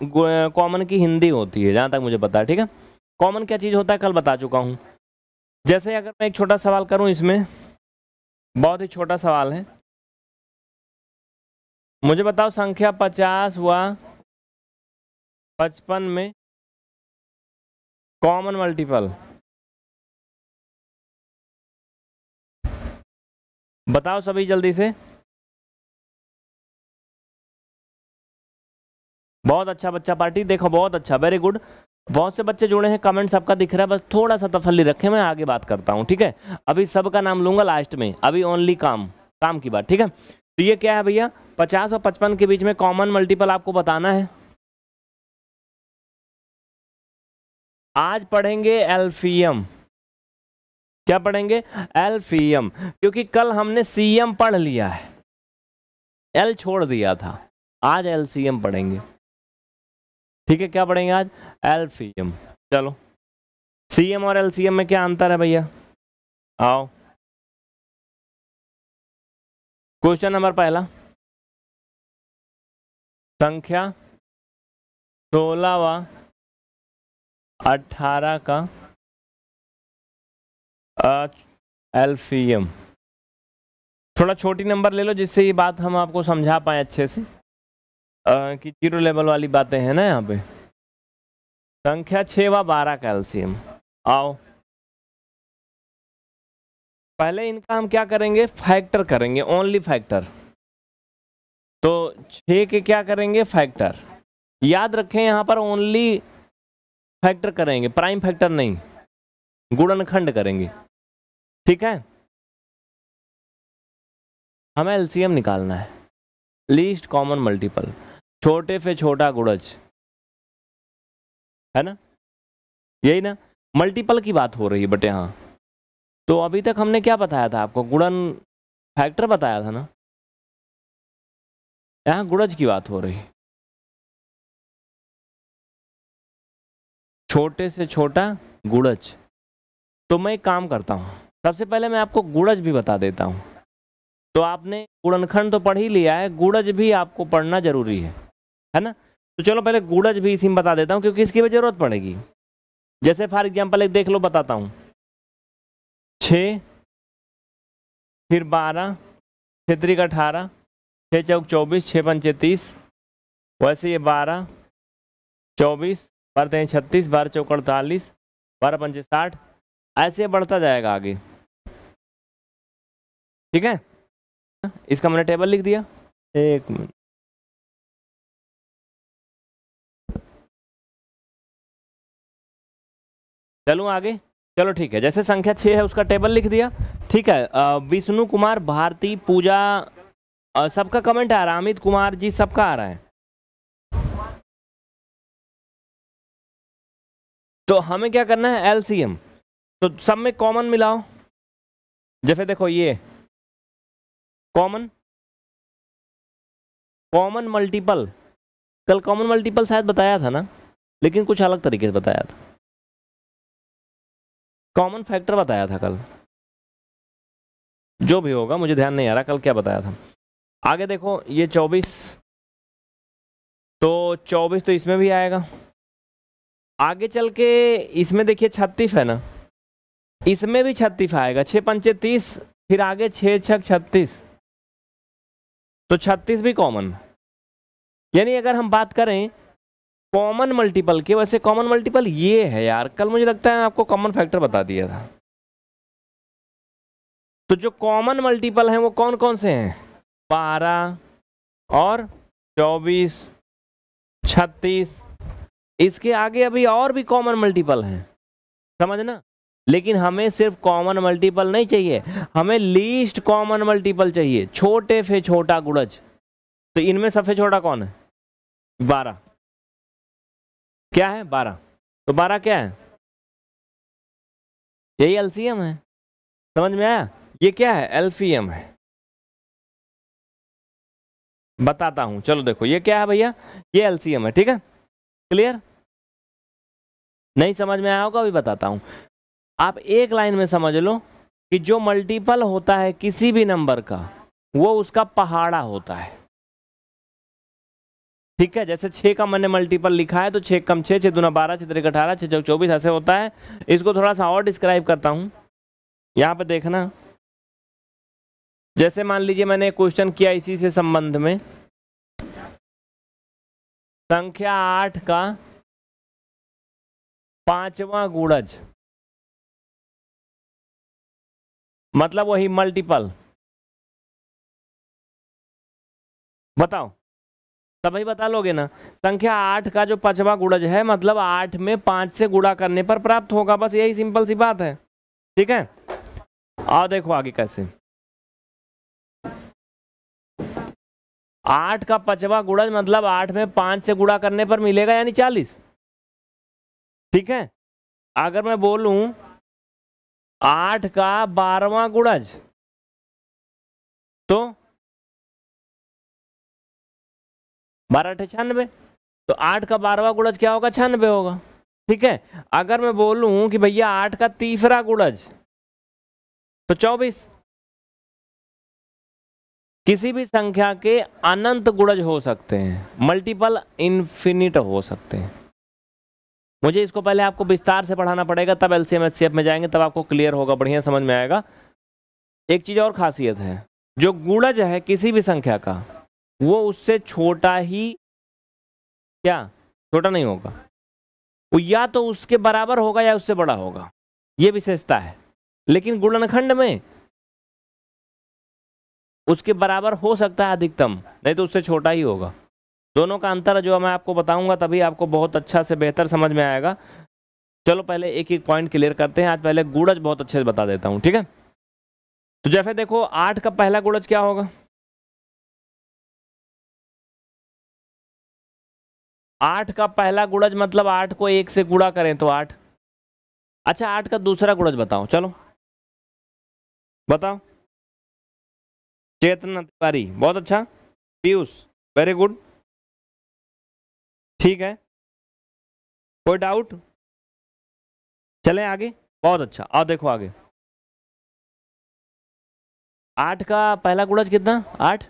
कॉमन की हिंदी होती है, जहाँ तक मुझे पता है, ठीक है? कॉमन क्या चीज़ होता है, कल बता चुका हूँ। जैसे अगर मैं एक छोटा सवाल करूँ इसमें, बहुत ही छोटा सवाल है। मुझे बताओ, संख्या पचास हुआ, पचपन में कॉमन मल्टीपल बताओ सभी जल्दी से। बहुत अच्छा बच्चा पार्टी, देखो बहुत अच्छा वेरी गुड बहुत से बच्चे जुड़े हैं कमेंट सबका दिख रहा है, बस थोड़ा सा तसल्ली रखे, मैं आगे बात करता हूँ, ठीक है? अभी सबका नाम लूँगा लास्ट में, अभी ओनली काम काम की बात, ठीक है? तो ये क्या है भैया? पचास और पचपन के बीच में कॉमन मल्टीपल आपको बताना है। आज पढ़ेंगे एल्फियम क्या पढ़ेंगे? एल्फियम क्योंकि कल हमने सीएम पढ़ लिया है। एल छोड़ दिया था। आज एलसीएम पढ़ेंगे। ठीक है, क्या पढ़ेंगे आज? एल्फियम चलो। सीएम और एलसीएम में क्या अंतर है भैया? आओ। क्वेश्चन नंबर पहला। संख्या सोलह व अठारह का एल्फियम थोड़ा छोटी नंबर ले लो जिससे ये बात हम आपको समझा पाए अच्छे से। आ, कि ज़ीरो लेवल वाली बातें हैं ना यहाँ पे। संख्या छः व बारह कैल्शियम आओ। पहले इनका हम क्या करेंगे? फैक्टर करेंगे ओनली फैक्टर तो छः के क्या करेंगे? फैक्टर। याद रखें यहाँ पर ओनली फैक्टर करेंगे प्राइम फैक्टर नहीं, गुणनखंड करेंगे, ठीक है? हमें एलसीएम निकालना है लीस्ट कॉमन मल्टीपल छोटे से छोटा गुड़ज है ना? यही ना? मल्टीपल की बात हो रही है बट यहाँ तो अभी तक हमने क्या बताया था आपको? गुणन फैक्टर बताया था ना? यहाँ गुड़ज की बात हो रही छोटे से छोटा गुड़ज। तो मैं एक काम करता हूँ। सबसे पहले मैं आपको गुड़ज भी बता देता हूँ। तो आपने गुड़नखंड तो पढ़ ही लिया है, गुड़ज भी आपको पढ़ना ज़रूरी है है ना? तो चलो पहले गुड़ज भी इसी में बता देता हूँ, क्योंकि इसकी भी ज़रूरत पड़ेगी। जैसे फॉर एग्ज़ाम्पल एक देख लो, बताता हूँ। छ फिर बारह का अठारह छः चौक चौबीस छः पंचे तीस, वैसे ये बारह, चौबीस बारह तेईस छत्तीस बारह चौक अड़तालीस बारह पंचे साठ। ऐसे बढ़ता जाएगा आगे। ठीक है? इसका मैंने टेबल लिख दिया। एक मिनट। चलूँ आगे? चलो ठीक है जैसे संख्या छः है उसका टेबल लिख दिया। ठीक है विष्णु कुमार भारती पूजा सबका कमेंट आ रहा है अमित कुमार जी सबका आ रहा है। तो हमें क्या करना है? एलसीएम तो सब में कॉमन मिलाओ। जैसे देखो ये। कॉमन कॉमन मल्टीपल कल कॉमन मल्टीपल शायद बताया था ना? लेकिन कुछ अलग तरीके से बताया था। कॉमन फैक्टर बताया था कल। जो भी होगा, मुझे ध्यान नहीं आ रहा कल क्या बताया था। आगे देखो, ये 24 तो 24 तो इसमें भी आएगा। आगे चल के इसमें देखिए छत्तीस है ना? इसमें भी छत्तीस आएगा। छः पंचे तीस, फिर आगे छः छक छत्तीस। तो छत्तीस भी कॉमन यानी अगर हम बात करें कॉमन मल्टीपल के, वैसे कॉमन मल्टीपल ये है यार। कल मुझे लगता है आपको कॉमन फैक्टर बता दिया था। तो जो कॉमन मल्टीपल हैं, वो कौन कौन से हैं? बारह और चौबीस, छत्तीस इसके आगे अभी और भी कॉमन मल्टीपल हैं। समझना लेकिन हमें सिर्फ़ कॉमन मल्टीपल नहीं चाहिए। हमें लीस्ट कॉमन मल्टीपल चाहिए। छोटे से छोटा गुड़ज। तो इनमें सबसे छोटा कौन है? बारह। क्या है? बारह। तो बारह क्या है? यही एलसीएम है। समझ में आया? ये क्या है? एल्फीएम है। बताता हूँ। चलो देखो, ये क्या है भैया? ये एलसीएम है, ठीक है? क्लियर? नहीं समझ में आया होगा, अभी बताता हूँ। आप एक लाइन में समझ लो कि जो मल्टीपल होता है किसी भी नंबर का, वो उसका पहाड़ा होता है। ठीक है, जैसे छह का मैंने मल्टीपल लिखा है तो छह कम छह दुना बारह, छह तरीक अठारह, छह चौबीस, ऐसे होता है। इसको थोड़ा सा और डिस्क्राइब करता हूँ। यहाँ पे देखना। जैसे मान लीजिए मैंने क्वेश्चन किया इसी से संबंध में। संख्या आठ का पांचवा गुड़ज। मतलब वही मल्टीपल बताओ। सभी बता लोगे ना। संख्या आठ का जो पांचवा गुड़ज है मतलब आठ में पाँच से गुड़ा करने पर प्राप्त होगा। बस यही सिंपल सी बात है। ठीक है? आओ देखो आगे कैसे। आठ का पचवा गुड़ज मतलब आठ में पाँच से गुड़ा करने पर मिलेगा यानी चालीस। ठीक है? अगर मैं बोलूँ, आठ का बारवा गुड़ज तो? बारह अठे छियानवे तो आठ का बारहवा गुड़ज क्या होगा? छियानवे होगा। ठीक है? अगर मैं बोलूँ कि भैया आठ का तीसरा गुड़ज तो चौबीस। किसी भी संख्या के अनंत गुड़ज हो सकते हैं मल्टीपल इन्फिनिट हो सकते हैं। मुझे इसको पहले आपको विस्तार से पढ़ाना पड़ेगा, तब एलसीएम एचसीएफ में जाएँगे, तब आपको क्लियर होगा, बढ़िया समझ में आएगा। एक चीज़ और खासियत है, जो गुणज है किसी भी संख्या का, वो उससे छोटा ही क्या? छोटा नहीं होगा। वो या तो उसके बराबर होगा या उससे बड़ा होगा, ये विशेषता है। लेकिन गुणनखंड में उसके बराबर हो सकता है अधिकतम, नहीं तो उससे छोटा ही होगा। दोनों का अंतर जो मैं आपको बताऊँगा, तभी आपको बहुत अच्छा से बेहतर समझ में आएगा। चलो, पहले एक एक पॉइंट क्लियर करते हैं। आज पहले गुड़ज बहुत अच्छे से बता देता हूँ, ठीक है? तो जैसे देखो, आठ का पहला गुड़ज क्या होगा? आठ का पहला गुड़ज मतलब आठ को एक से गुड़ा करें तो आठ। अच्छा आठ का दूसरा गुड़ज बताओ, चलो। बताओ। चेतना तिवारी, बहुत अच्छा। पीयूष वेरी गुड ठीक है। कोई डाउट चलें आगे। बहुत अच्छा। आओ देखो आगे। आठ का पहला गुणज कितना? आठ।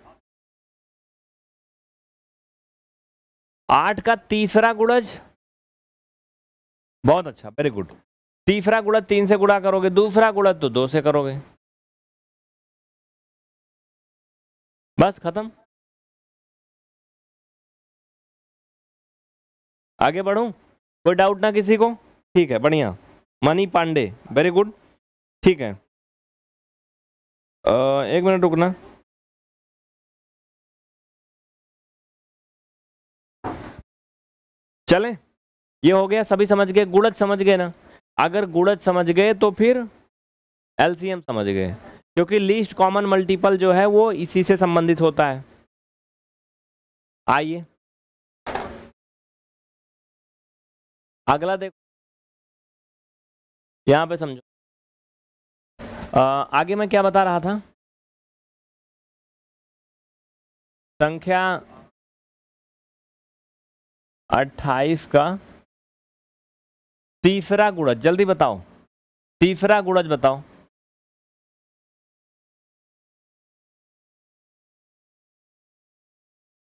आठ का तीसरा गुणज? बहुत अच्छा। वेरी गुड तीसरा गुणज तीन से गुड़ा करोगे। दूसरा गुणज तो दो से करोगे। बस खत्म। आगे बढ़ू? कोई डाउट ना किसी को? ठीक है बढ़िया। मनी पांडे वेरी गुड ठीक है। आ, एक मिनट रुकना। चले। ये हो गया सभी समझ गए गुड़ज समझ गए ना। अगर गुड़ज समझ गए तो फिर एलसीएम समझ गए। क्योंकि लीस्ट कॉमन मल्टीपल जो है वो इसी से संबंधित होता है। आइए। अगला देखो यहाँ पे समझो। आगे मैं क्या बता रहा था? संख्या 28 का तीसरा गुणज, जल्दी बताओ। तीसरा गुणज बताओ।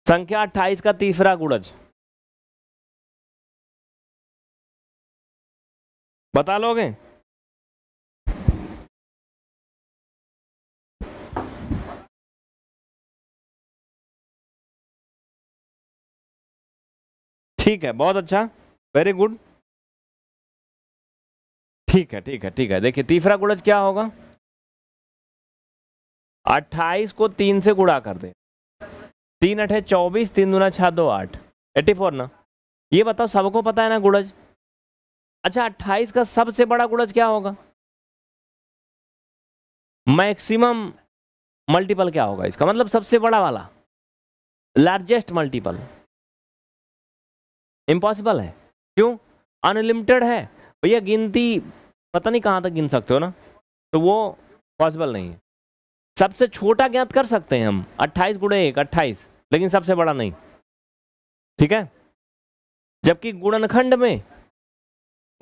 संख्या 28 का तीसरा गुणज। बता लोगे? ठीक है, बहुत अच्छा। वेरी गुड ठीक है ठीक है ठीक है। देखिए, तीसरा गुणज क्या होगा? 28 को तीन से गुणा कर दे। तीन अठे चौबीस, तीन दूना छह दो आठ। एटी फोर ना? ये बताओ, सबको पता है ना गुणज? अच्छा अट्ठाईस का सबसे बड़ा गुणज क्या होगा? मैक्सिमम मल्टीपल क्या होगा इसका? मतलब सबसे बड़ा वाला। Largest multiple. इम्पॉसिबल है। क्यों? अनलिमिटेड है। भैया, गिनती पता नहीं कहाँ तक गिन सकते हो ना? तो वो पॉसिबल नहीं है। सबसे छोटा ज्ञात कर सकते हैं हम। 28 गुणे एक 28 लेकिन सबसे बड़ा नहीं। ठीक है? जबकि गुणनखंड में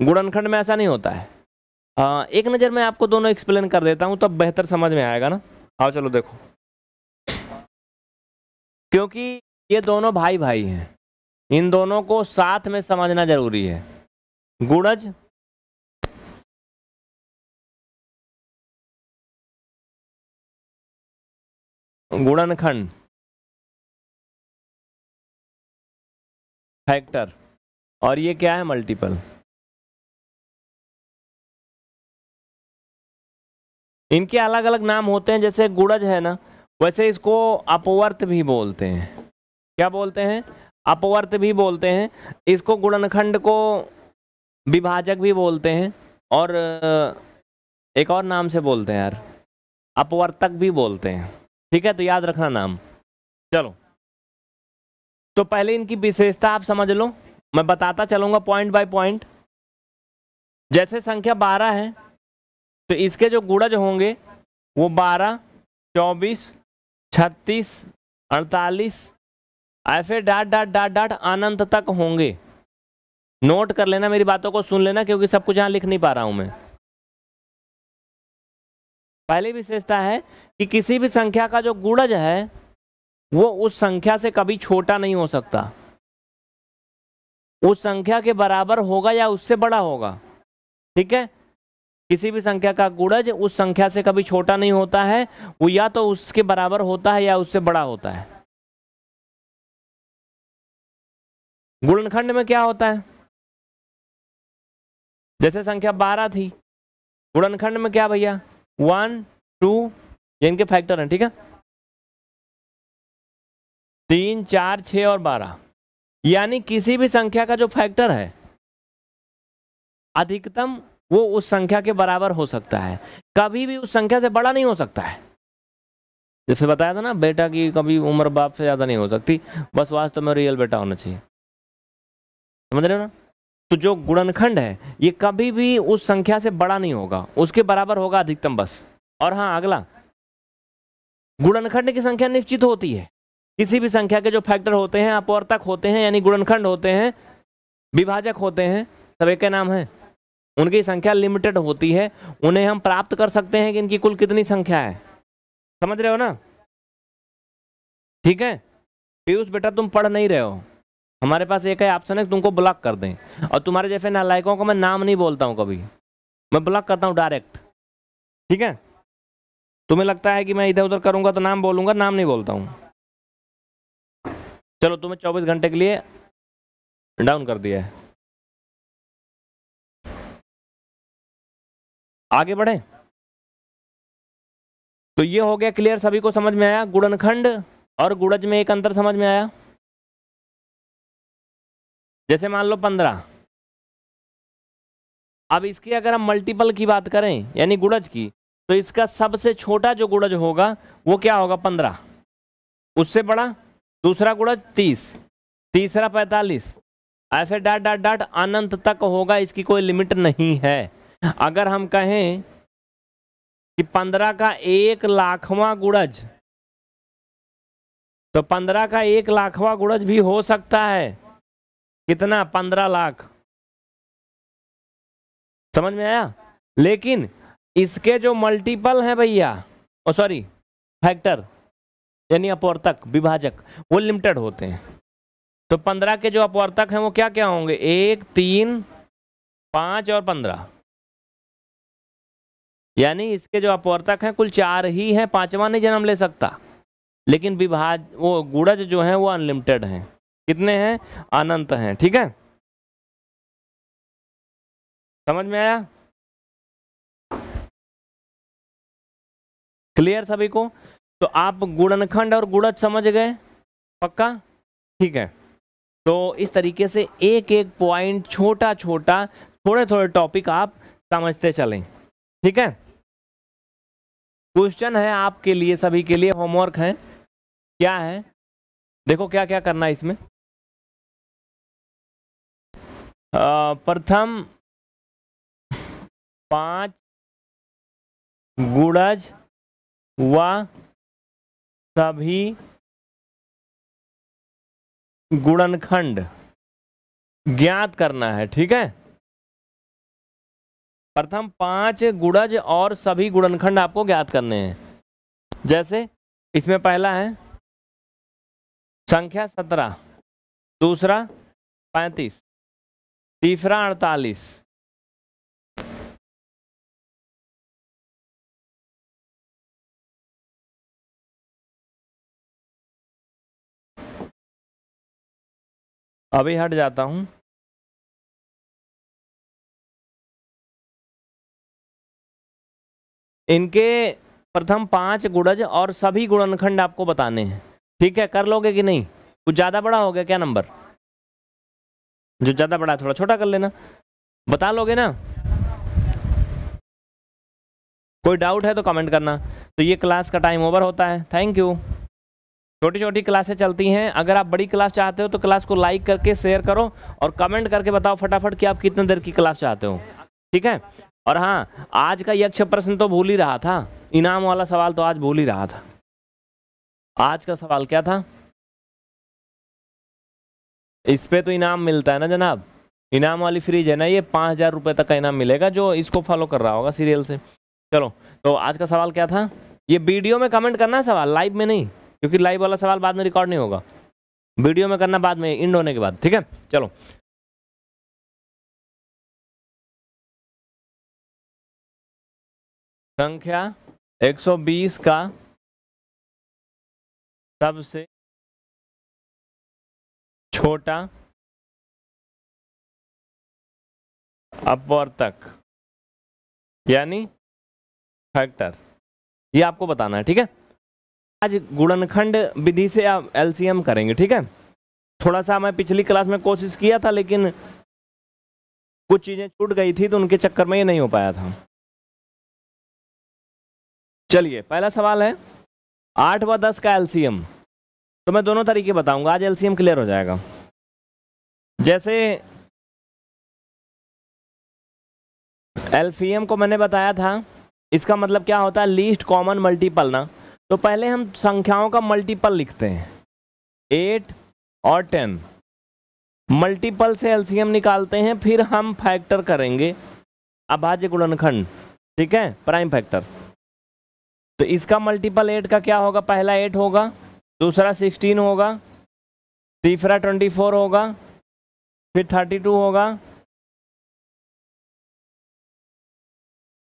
गुणनखंड में ऐसा नहीं होता है। आ, एक नज़र में आपको दोनों एक्सप्लेन कर देता हूँ तब बेहतर समझ में आएगा ना। आओ चलो देखो। क्योंकि ये दोनों भाई भाई हैं। इन दोनों को साथ में समझना ज़रूरी है। गुणज गुणनखंड। फैक्टर। और ये क्या है मल्टीपल? इनके अलग अलग नाम होते हैं, जैसे गुड़ज है ना, वैसे इसको अपवर्त भी बोलते हैं। क्या बोलते हैं? अपवर्त भी बोलते हैं, इसको गुणनखंड को विभाजक भी बोलते हैं, और एक और नाम से बोलते हैं यार, अपवर्तक भी बोलते हैं। ठीक है तो याद रखना नाम। चलो। तो पहले इनकी विशेषता आप समझ लो, मैं बताता चलूँगा पॉइंट बाय पॉइंट। जैसे संख्या बारह है तो इसके जो गुणज होंगे, वो बारह, चौबीस, छत्तीस, अड़तालीस, ऐसे डाट डाट डाट डाट अनंत तक होंगे। नोट कर लेना मेरी बातों को, सुन लेना, क्योंकि सब कुछ यहाँ लिख नहीं पा रहा हूँ मैं। पहली विशेषता है कि किसी भी संख्या का जो गुणज है, वो उस संख्या से कभी छोटा नहीं हो सकता। उस संख्या के बराबर होगा या उससे बड़ा होगा। ठीक है? किसी भी संख्या का गुणज उस संख्या से कभी छोटा नहीं होता है, वो या तो उसके बराबर होता है या उससे बड़ा होता है। गुणनखंड में क्या होता है? जैसे संख्या बारह थी, गुणनखंड में क्या भैया? वन टू इनके फैक्टर हैं, ठीक है? तीन, चार छ और बारह। यानी किसी भी संख्या का जो फैक्टर है, अधिकतम वो उस संख्या के बराबर हो सकता है। कभी भी उस संख्या से बड़ा नहीं हो सकता है। जैसे बताया था ना, बेटा की कभी उम्र बाप से ज़्यादा नहीं हो सकती, बस वास्तव में रियल बेटा होना चाहिए। समझ रहे हो ना? तो जो गुणनखंड है, ये कभी भी उस संख्या से बड़ा नहीं होगा, उसके बराबर होगा अधिकतम बस। और हाँ अगला। गुणनखंड की संख्या निश्चित होती है। किसी भी संख्या के जो फैक्टर होते हैं, अपवर्तक होते हैं, यानी गुणनखंड होते हैं, विभाजक होते हैं, सब एक नाम है। उनकी संख्या लिमिटेड होती है, उन्हें हम प्राप्त कर सकते हैं कि इनकी कुल कितनी संख्या है। समझ रहे हो ना? ठीक है? पीयूष बेटा, तुम पढ़ नहीं रहे हो। हमारे पास एक है ऑप्शन है, तुमको ब्लॉक कर दें। और तुम्हारे जैसे नालायकों को मैं नाम नहीं बोलता हूँ कभी। मैं ब्लॉक करता हूँ डायरेक्ट ठीक है? तुम्हें लगता है कि मैं इधर उधर करूँगा तो नाम बोलूँगा, नाम नहीं बोलता हूँ। चलो, तुम्हें 24 घंटे के लिए डाउन कर दिया है। आगे बढ़े। तो ये हो गया क्लियर सभी को समझ में आया? गुड़नखंड और गुड़ज में एक अंतर समझ में आया? जैसे मान लो पंद्रह। अब इसकी अगर हम मल्टीपल की बात करें, यानी गुड़ज की तो इसका सबसे छोटा जो गुड़ज होगा, वो क्या होगा? पंद्रह। उससे बड़ा, दूसरा गुड़ज तीस। तीसरा पैंतालीस। ऐसे डाट डाट डाट अनंत तक होगा, इसकी कोई लिमिट नहीं है। अगर हम कहें कि पंद्रह का एक लाखवा गुड़ज तो पंद्रह का एक लाखवा गुड़ज भी हो सकता है। कितना? पंद्रह लाख। समझ में आया? लेकिन इसके जो मल्टीपल हैं भैया, ओ सॉरी फैक्टर यानी अपवर्तक, विभाजक, वो लिमिटेड होते हैं। तो पंद्रह के जो अपवर्तक हैं, वो क्या क्या होंगे? एक, तीन, पाँच और पंद्रह। यानी इसके जो अपवर्तक हैं, कुल चार ही हैं, पांचवा नहीं जन्म ले सकता। लेकिन विभाज, वो गुड़ज जो है, वो अनलिमिटेड हैं। कितने हैं? अनंत हैं, ठीक है? समझ में आया? क्लियर सभी को? तो आप गुणनखंड और गुड़ज समझ गए? पक्का? ठीक है। तो इस तरीके से एक एक पॉइंट छोटा छोटा थोड़े थोड़े टॉपिक आप समझते चलें। ठीक है? क्वेश्चन है आपके लिए, सभी के लिए, होमवर्क है। क्या है? देखो क्या क्या करना है इसमें। प्रथम पाँच गुड़ज व सभी गुणनखंड ज्ञात करना है, ठीक है? प्रथम पाँच गुड़ज और सभी गुणनखंड आपको ज्ञात करने हैं। जैसे, इसमें पहला है, संख्या सत्रह, दूसरा पैंतीस, तीसरा अड़तालीस। अभी हट जाता हूँ। इनके प्रथम पाँच गुणज और सभी गुणनखंड आपको बताने हैं। ठीक है, कर लोगे कि नहीं? कुछ ज़्यादा बड़ा हो गया क्या नंबर? जो ज़्यादा बड़ा थोड़ा छोटा कर लेना। बता लोगे ना? कोई डाउट है तो कमेंट करना। तो ये क्लास का टाइम ओवर होता है। थैंक यू छोटी छोटी क्लासें चलती हैं। अगर आप बड़ी क्लास चाहते हो तो क्लास को लाइक करके शेयर करो और कमेंट करके बताओ फटाफट कि आप कितने देर की क्लास चाहते हो। ठीक है? और हाँ आज का यक्ष प्रश्न तो भूल ही रहा था। इनाम वाला सवाल तो आज भूल ही रहा था। आज का सवाल क्या था? इस पे तो इनाम मिलता है ना जनाब? इनाम वाली फ्रीज है ना ये, पाँच हज़ार रुपये तक का इनाम मिलेगा, जो इसको फॉलो कर रहा होगा सीरियल से। चलो तो आज का सवाल क्या था? ये वीडियो में कमेंट करना है सवाल लाइव में नहीं, क्योंकि लाइव वाला सवाल बाद में रिकॉर्ड नहीं होगा। वीडियो में करना बाद में इंड होने के बाद, ठीक है? चलो संख्या 120 का सबसे छोटा अपवर्तक यानी फैक्टर ये आपको बताना है, ठीक है? आज गुणनखंड विधि से आप एलसीएम करेंगे, ठीक है? थोड़ा सा मैं पिछली क्लास में कोशिश किया था, लेकिन कुछ चीज़ें छूट गई थी तो उनके चक्कर में ये नहीं हो पाया था। चलिए, पहला सवाल है। आठ व दस का एलसीएम। तो मैं दोनों तरीके बताऊँगा, आज एलसीएम क्लियर हो जाएगा। जैसे एलसीएम को मैंने बताया था, इसका मतलब क्या होता है, लीस्ट कॉमन मल्टीपल ना। तो पहले हम संख्याओं का मल्टीपल लिखते हैं। एट और टेन। मल्टीपल से एलसीएम निकालते हैं, फिर हम फैक्टर करेंगे। अभाज्य गुणनखंड, ठीक है? Prime factor. तो इसका मल्टीपल एट का क्या होगा? पहला एट होगा, दूसरा सिक्सटीन होगा, तीसरा ट्वेंटी फोर होगा, फिर थर्टी टू होगा।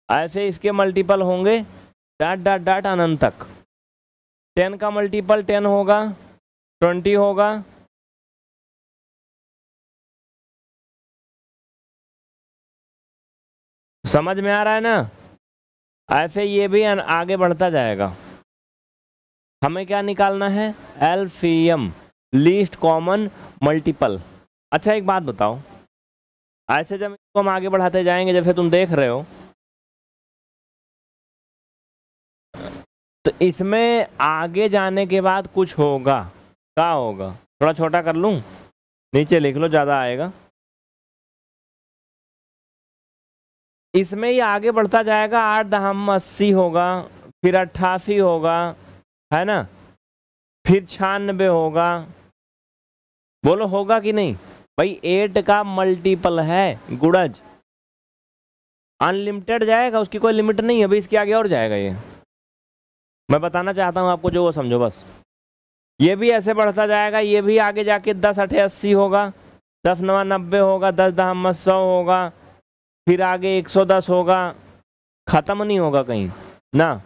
ऐसे इसके मल्टीपल होंगे डाट डाट डाट अनंत तक। टेन का मल्टीपल टेन होगा ट्वेंटी होगा। समझ में आ रहा है ना? ऐसे ये भी आगे बढ़ता जाएगा। हमें क्या निकालना है? L M least common multiple अच्छा एक बात बताओ। ऐसे जब इसको हम आगे बढ़ाते जाएँगे, जैसे तुम देख रहे हो। तो इसमें आगे जाने के बाद कुछ होगा। क्या होगा? थोड़ा छोटा कर लूँ? नीचे लिख लो, ज़्यादा आएगा। इसमें ये आगे बढ़ता जाएगा, आठ दहम अस्सी होगा, फिर अट्ठासी होगा, है ना? फिर छियानबे होगा। बोलो, होगा कि नहीं? भाई एट का मल्टीपल है गुड़ज अनलिमिटेड जाएगा, उसकी कोई लिमिट नहीं है, अभी इसके आगे और जाएगा ये। मैं बताना चाहता हूँ आपको जो वो समझो बस। ये भी ऐसे बढ़ता जाएगा, ये भी आगे जाके दस अठे अस्सी होगा, दस नवा नब्बे होगा, दस दहम सौ होगा फिर आगे 110 होगा, खत्म नहीं होगा कहीं, ना।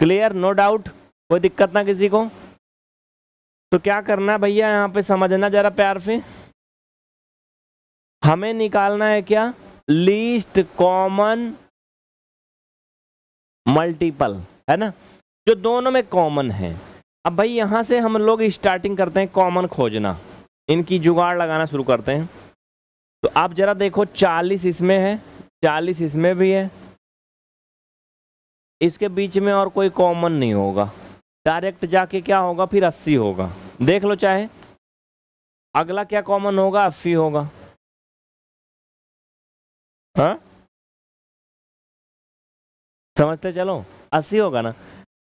क्लियर नो डाउट कोई दिक्कत ना किसी को? तो क्या करना भैया यहाँ पे समझना जरा प्यार से? हमें निकालना है क्या? लीस्ट कॉमन मल्टीपल है ना? जो दोनों में कॉमन है। अब भाई यहाँ से हम लोग स्टार्टिंग करते हैं कॉमन खोजना। इनकी जुगाड़ लगाना शुरू करते हैं। तो आप जरा देखो, चालीस इसमें है, चालीस इसमें भी है। इसके बीच में और कोई कॉमन नहीं होगा। डायरेक्ट जाके क्या होगा? फिर अस्सी होगा। देख लो चाहे। अगला क्या कॉमन होगा? अस्सी होगा। हा? समझते चलो? अस्सी होगा ना?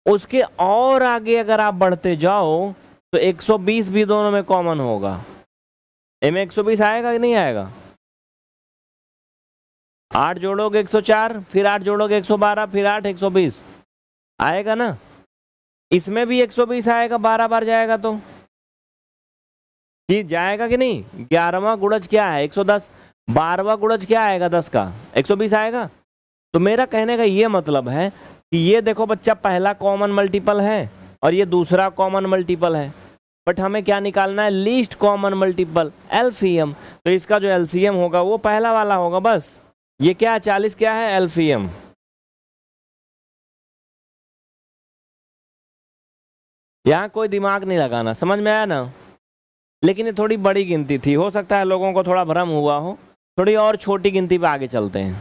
उसके और आगे अगर आप बढ़ते जाओ तो 120 भी दोनों में कॉमन होगा। एम 120 आएगा कि नहीं आएगा? आठ जोड़ोगे 104 फिर आठ जोड़ोगे 112 फिर आठ 120 आएगा ना? इसमें भी 120 आएगा, बारह बार जाएगा तो। कि जाएगा कि नहीं? ग्यारहवा गुड़ज क्या है? 110 बारहवा गुड़ज क्या आएगा दस का? 120 आएगा? तो मेरा कहने का ये मतलब है कि ये देखो बच्चा, पहला कॉमन मल्टीपल है और ये दूसरा कॉमन मल्टीपल है। बट हमें क्या निकालना है? लीस्ट कॉमन मल्टीपल एल्फीएम तो इसका जो एलसीएम होगा, वो पहला वाला होगा, बस। ये क्या है? चालीस क्या है? एल्फीएम। यहाँ कोई दिमाग नहीं लगाना, समझ में आया ना? लेकिन ये थोड़ी बड़ी गिनती थी। हो सकता है लोगों को थोड़ा भ्रम हुआ हो। थोड़ी और छोटी गिनती पे आगे चलते हैं।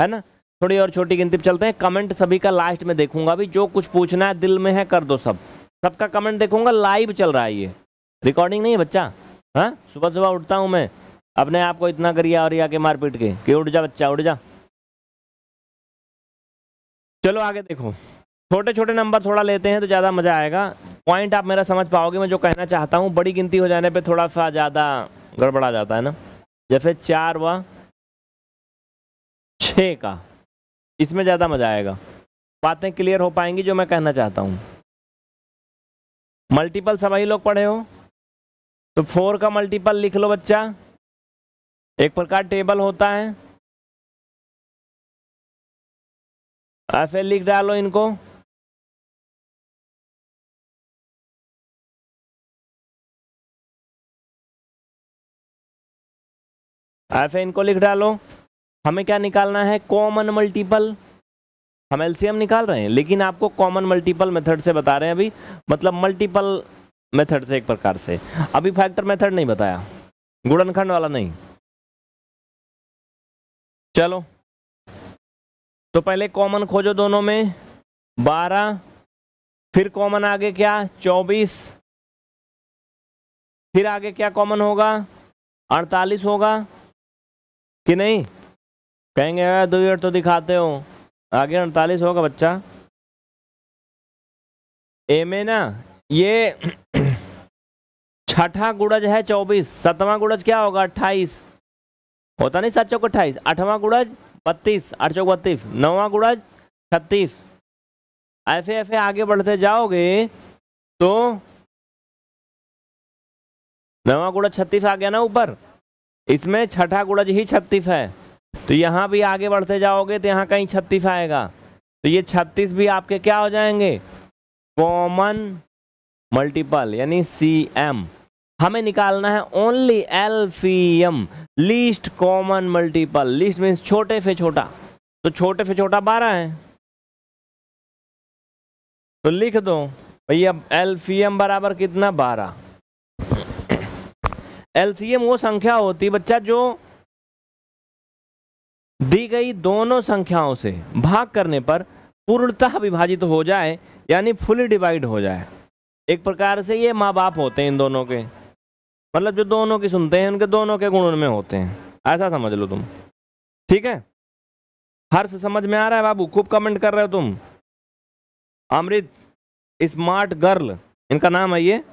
है ना? थोड़ी और छोटी गिनती पे चलते हैं। कमेंट सभी का लास्ट में देखूँगा अभी। जो कुछ पूछना है दिल में है, कर दो सब। सबका कमेंट देखूँगा, लाइव चल रहा है ये। रिकॉर्डिंग नहीं है बच्चा? हाँ? सुबह सुबह उठता हूँ मैं। अपने आप को इतना करिए और आके मार पीट के कि उठ जा बच्चा, उठ जा। चलो आगे देखो। छोटे छोटे नंबर थोड़ा लेते हैं तो ज़्यादा मज़ा आएगा। पॉइंट आप मेरा समझ पाओगे, मैं जो कहना चाहता हूँ, बड़ी गिनती हो जाने पे थोड़ा सा ज़्यादा गड़बड़ा जाता है ना। जैसे चार व छ का। इसमें ज़्यादा मज़ा आएगा। बातें क्लियर हो पाएँगी जो मैं कहना चाहता हूँ। मल्टीपल सभी लोग पढ़े हो? तो फोर का मल्टीपल लिख लो बच्चा। एक प्रकार टेबल होता है। एफ़ लिख डालो इनको। एफ़ इनको लिख डालो। हमें क्या निकालना है? कॉमन मल्टीपल हम एलसीएम निकाल रहे हैं, लेकिन आपको कॉमन मल्टीपल मेथड से बता रहे हैं अभी। मतलब मल्टीपल मेथड से एक प्रकार से। अभी फैक्टर मेथड नहीं बताया। गुड़नखंड वाला नहीं। चलो। तो पहले कॉमन खोजो दोनों में। बारह। फिर कॉमन आगे क्या? चौबीस। फिर आगे क्या कॉमन होगा? अड़तालीस होगा। कि नहीं? कहेंगे दो यूनिट तो दिखाते हो। आगे अड़तालीस होगा बच्चा। ए में ना, ये छठा गुड़ज है चौबीस। सतवां गुड़ज क्या होगा? अट्ठाईस। होता नहीं सात चौक अट्ठाईस आठवां गुड़ज बत्तीस आठ चौक बत्तीस नौवां गुड़ज छत्तीस ऐसे ऐसे आगे बढ़ते जाओगे तो नवा गुड़ज छत्तीस आ गया ना ऊपर इसमें छठा गुड़ज ही छत्तीस है तो यहाँ भी आगे बढ़ते जाओगे तो यहाँ कहीं छत्तीस आएगा तो ये छत्तीस भी आपके क्या हो जाएँगे कॉमन मल्टीपल यानी सी एम हमें निकालना है only M least common multiple least means छोटे से छोटा। तो छोटे से छोटा बारह है। तो लिख दो, भैया एम बराबर कितना? बारह। एलसीएम वो संख्या होती बच्चा, जो दी गई दोनों संख्याओं से भाग करने पर पूर्णतः विभाजित हो जाए, यानी फुली डिवाइड हो जाए। एक प्रकार से ये माँ बाप होते हैं इन दोनों के। मतलब जो दोनों की सुनते हैं, उनके दोनों के गुण उनमें होते हैं। ऐसा समझ लो तुम। ठीक है? हर्ष, समझ में आ रहा है बाबू? खूब कमेंट कर रहे हो तुम। अमृत स्मार्ट गर्ल इनका नाम है ये।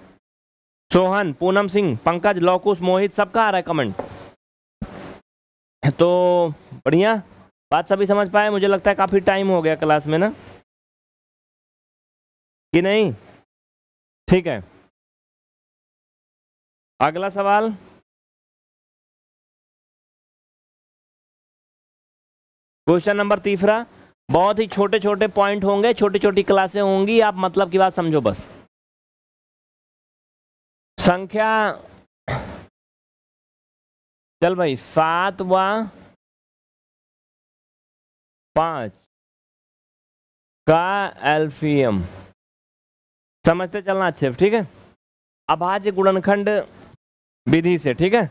सोहन, पूनम सिंह, पंकज, लौकुश, मोहित, सबका आ रहा है कमेंट तो बढ़िया। बात सभी समझ पाए? मुझे लगता है काफ़ी टाइम हो गया क्लास में ना। कि नहीं? ठीक है। अगला सवाल। क्वेश्चन नंबर तीसरा, बहुत ही छोटे छोटे पॉइंट होंगे छोटी छोटी क्लासें होंगी, आप मतलब की बात समझो बस। संख्या, चल भाई, सात व पाँच का एल्फियम समझते चलना अच्छे ठीक है? अभाज्य गुणनखंड विधि से, ठीक है?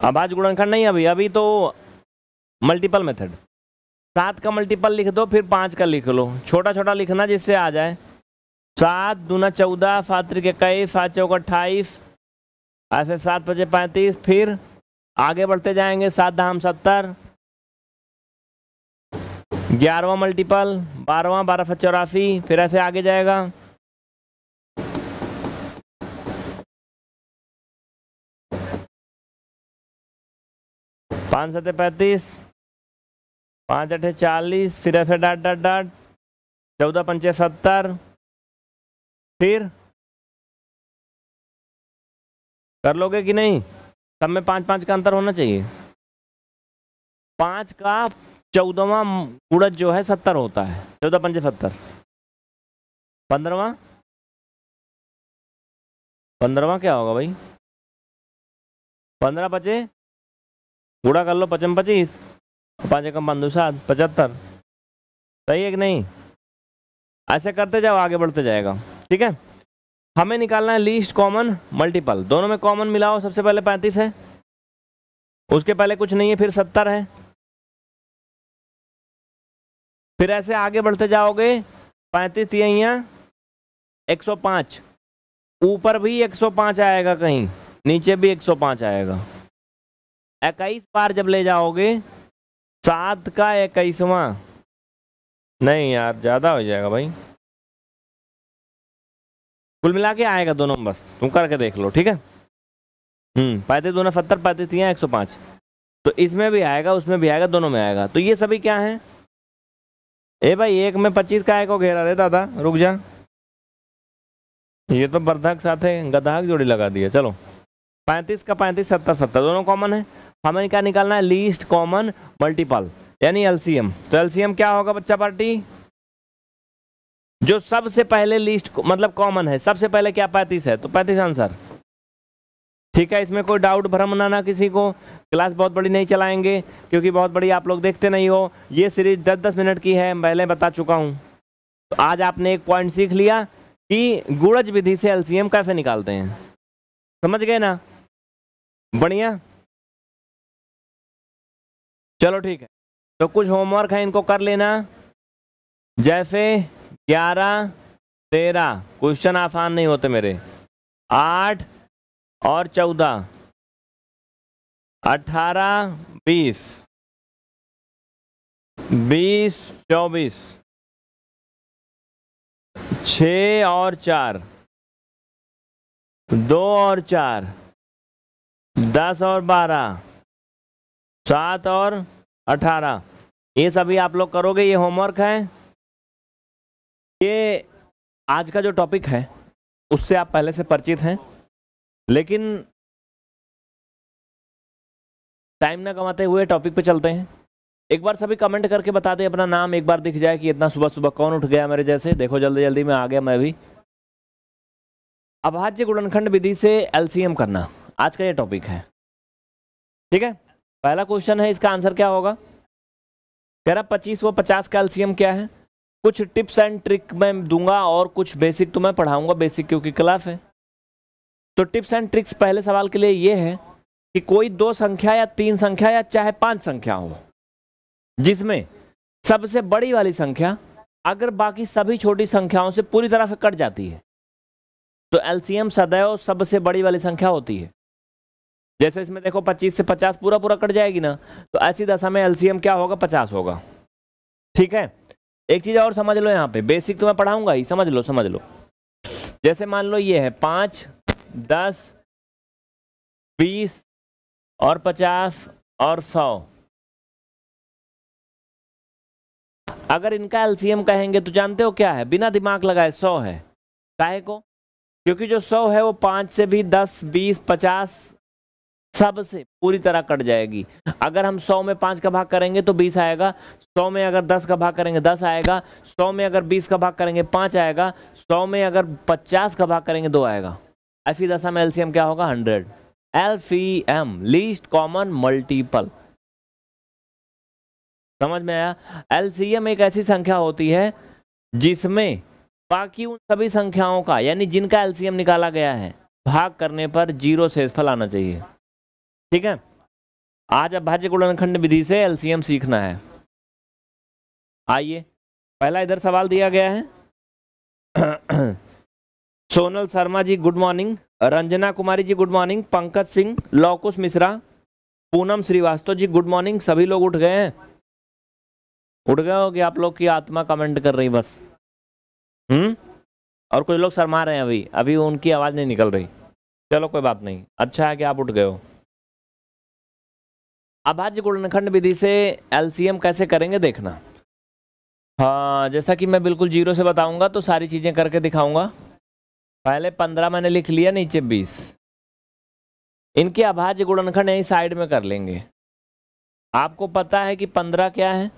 अभाज्य गुणनखंड नहीं, अभी अभी तो मल्टीपल मेथड सात का मल्टीपल लिख दो, फिर पाँच का लिख लो। छोटा छोटा लिखना जिससे आ जाए। सात दूना चौदह सात त्रिक इक्कीस, सात चौक अट्ठाईस, ऐसे सात पचे पैंतीस, फिर आगे बढ़ते जाएँगे, सात धाम सत्तर। ग्यारहवा मल्टीपल बारहवा, बारह सौ चौरासी, फिर ऐसे आगे जाएगा। पाँच सत्तर पैंतीस, पाँच अठे चालीस, फिर ऐसे डाट डाट डाट, चौदह पंचे सत्तर, फिर कर लोगे कि नहीं? सब में पाँच पाँच का अंतर होना चाहिए। पाँच का चौदहवा उड़द जो है सत्तर होता है, चौदह पंचे सत्तर। पंद्रवा पंद्रवा क्या होगा भाई? पंद्रह पचे गुड़ा कर लो पचम पच्चीस। पाँच एकम बंधु सात, पचहत्तर। सही है कि नहीं? ऐसे करते जाओ, आगे बढ़ते जाएगा। ठीक है? हमें निकालना है लीस्ट कॉमन मल्टीपल दोनों में कॉमन मिलाओ, सबसे पहले पैंतीस है। उसके पहले कुछ नहीं है, फिर सत्तर है। फिर ऐसे आगे बढ़ते जाओगे, पैंतीस तिया एक सौ पाँच। ऊपर भी एक सौ पाँच आएगा कहीं, नीचे भी एक सौ पाँच आएगा। इक्कीस बार जब ले जाओगे, सात का इक्कीसवा। नहीं यार, ज़्यादा हो जाएगा भाई। कुल मिला के आएगा दोनों में बस तुम करके देख लो, ठीक है? हम्म पैंतीस दोनों सत्तर पैंतीस तिया एक सौ पाँच। तो इसमें भी आएगा, उसमें भी आएगा, दोनों में आएगा। तो ये सभी क्या है? ए भाई, एक में पच्चीस का को घेरा रे दादा, रुक जा। ये तो बर्धक साथ है गदाहक जोड़ी लगा दिया, चलो। पैंतीस का पैंतीस, सत्तर सत्तर, दोनों कॉमन है। हमें क्या निकालना है? लीस्ट कॉमन मल्टीपल यानी एलसीएम तो एलसीएम क्या होगा बच्चा पार्टी? जो सबसे पहले लिस्ट मतलब कॉमन है, सबसे पहले क्या पैंतीस है? तो पैंतीस आंसर ठीक है, इसमें कोई डाउट भ्रम ना ना किसी को। क्लास बहुत बड़ी नहीं चलाएँगे, क्योंकि बहुत बड़ी आप लोग देखते नहीं हो। ये सीरीज़ दस दस मिनट की है पहले बता चुका हूँ। तो आज आपने एक पॉइंट सीख लिया कि गुड़ज विधि से एलसीएम कैसे निकालते हैं। समझ गए ना? बढ़िया? चलो ठीक है। तो कुछ होमवर्क है, इनको कर लेना। जैसे ग्यारह, तेरह। क्वेश्चन आसान नहीं होते मेरे। आठ और चौदह। अठारह, बीस। बीस, चौबीस। छ और चार। दो और चार। दस और बारह। सात और अठारह। ये सभी आप लोग करोगे, ये होमवर्क है। ये आज का जो टॉपिक है, उससे आप पहले से परिचित हैं। लेकिन टाइम ना कमाते हुए टॉपिक पे चलते हैं। एक बार सभी कमेंट करके बता दें, अपना नाम एक बार दिख जाए कि इतना सुबह सुबह कौन उठ गया मेरे जैसे। देखो जल्दी जल्दी में आ गया, मैं भी। अभाज्य गुणनखंड विधि से एलसीएम करना, आज का ये टॉपिक है। ठीक है? पहला क्वेश्चन है, इसका आंसर क्या होगा? कह रहा, पच्चीस व पचास का एलसीएम क्या है? कुछ टिप्स एंड ट्रिक मैं दूँगा और कुछ बेसिक तो मैं पढ़ाऊँगा, बेसिक क्योंकि क्लास है। तो टिप्स एंड ट्रिक्स पहले सवाल के लिए ये है कि कोई दो संख्या या तीन संख्या या चाहे पाँच संख्या हो, जिसमें सबसे बड़ी वाली संख्या अगर बाकी सभी छोटी संख्याओं से पूरी तरह से कट जाती है तो एलसीएम सदैव सबसे बड़ी वाली संख्या होती है। जैसे इसमें देखो 25 से 50 पूरा पूरा कट जाएगी ना तो ऐसी दशा में एलसीएम क्या होगा? 50 होगा। ठीक है? एक चीज़ और समझ लो यहाँ पे। बेसिक तो मैं पढ़ाऊँगा ही, समझ लो समझ लो। जैसे मान लो ये है, पाँच, दस, बीस और पचास और सौ। अगर इनका एलसीएम कहेंगे तो जानते हो क्या है? बिना दिमाग लगाए सौ है। काहे को? क्योंकि जो सौ है वो पाँच से भी दस, बीस, पचास सबसे पूरी तरह कट जाएगी। अगर हम सौ में पाँच का भाग करेंगे तो बीस आएगा। सौ में अगर दस का भाग करेंगे, दस आएगा। सौ में अगर बीस का भाग करेंगे, पाँच आएगा। सौ में अगर पचास का भाग करेंगे, दो आएगा। ऐसी दशा में एलसीएम क्या होगा? Hundred. M least common multiple. समझ में आया? एलसीएम एक ऐसी संख्या होती है जिसमें बाकी उन सभी संख्याओं का, यानी जिनका एलसीएम निकाला गया है, भाग करने पर ज़ीरो शेषफल आना चाहिए। ठीक है? आज अब भाज्य गुणनखंड विधि से एलसीएम सीखना है। आइए, पहला इधर सवाल दिया गया है। Sonal Sharma ji, good morning. Ranjana Kumari ji, good morning. Pankaj Singh, Laukush Mishra, Poonam Srivastava ji, good morning. सभी लोग उठ गए हैं? उठ गए हो कि आप लोग की आत्मा कमेंट कर रही बस। हम्म? और कुछ लोग शर्मा रहे हैं अभी। अभी उनकी आवाज़ नहीं निकल रही। चलो कोई बात नहीं। अच्छा है कि आप उठ गए हो। अभाज्य गुणनखंड विधि से एलसीएम कैसे करेंगे देखना। हाँ जैसा कि मैं बिल्कुल ज़ीरो से बताऊँगा तो सारी चीज़ें करके दिखाऊँगा। पहले पंद्रह मैंने लिख लिया, नीचे बीस। इनके अभाज्य गुणनखंड यही साइड में कर लेंगे। आपको पता है कि पंद्रह क्या है?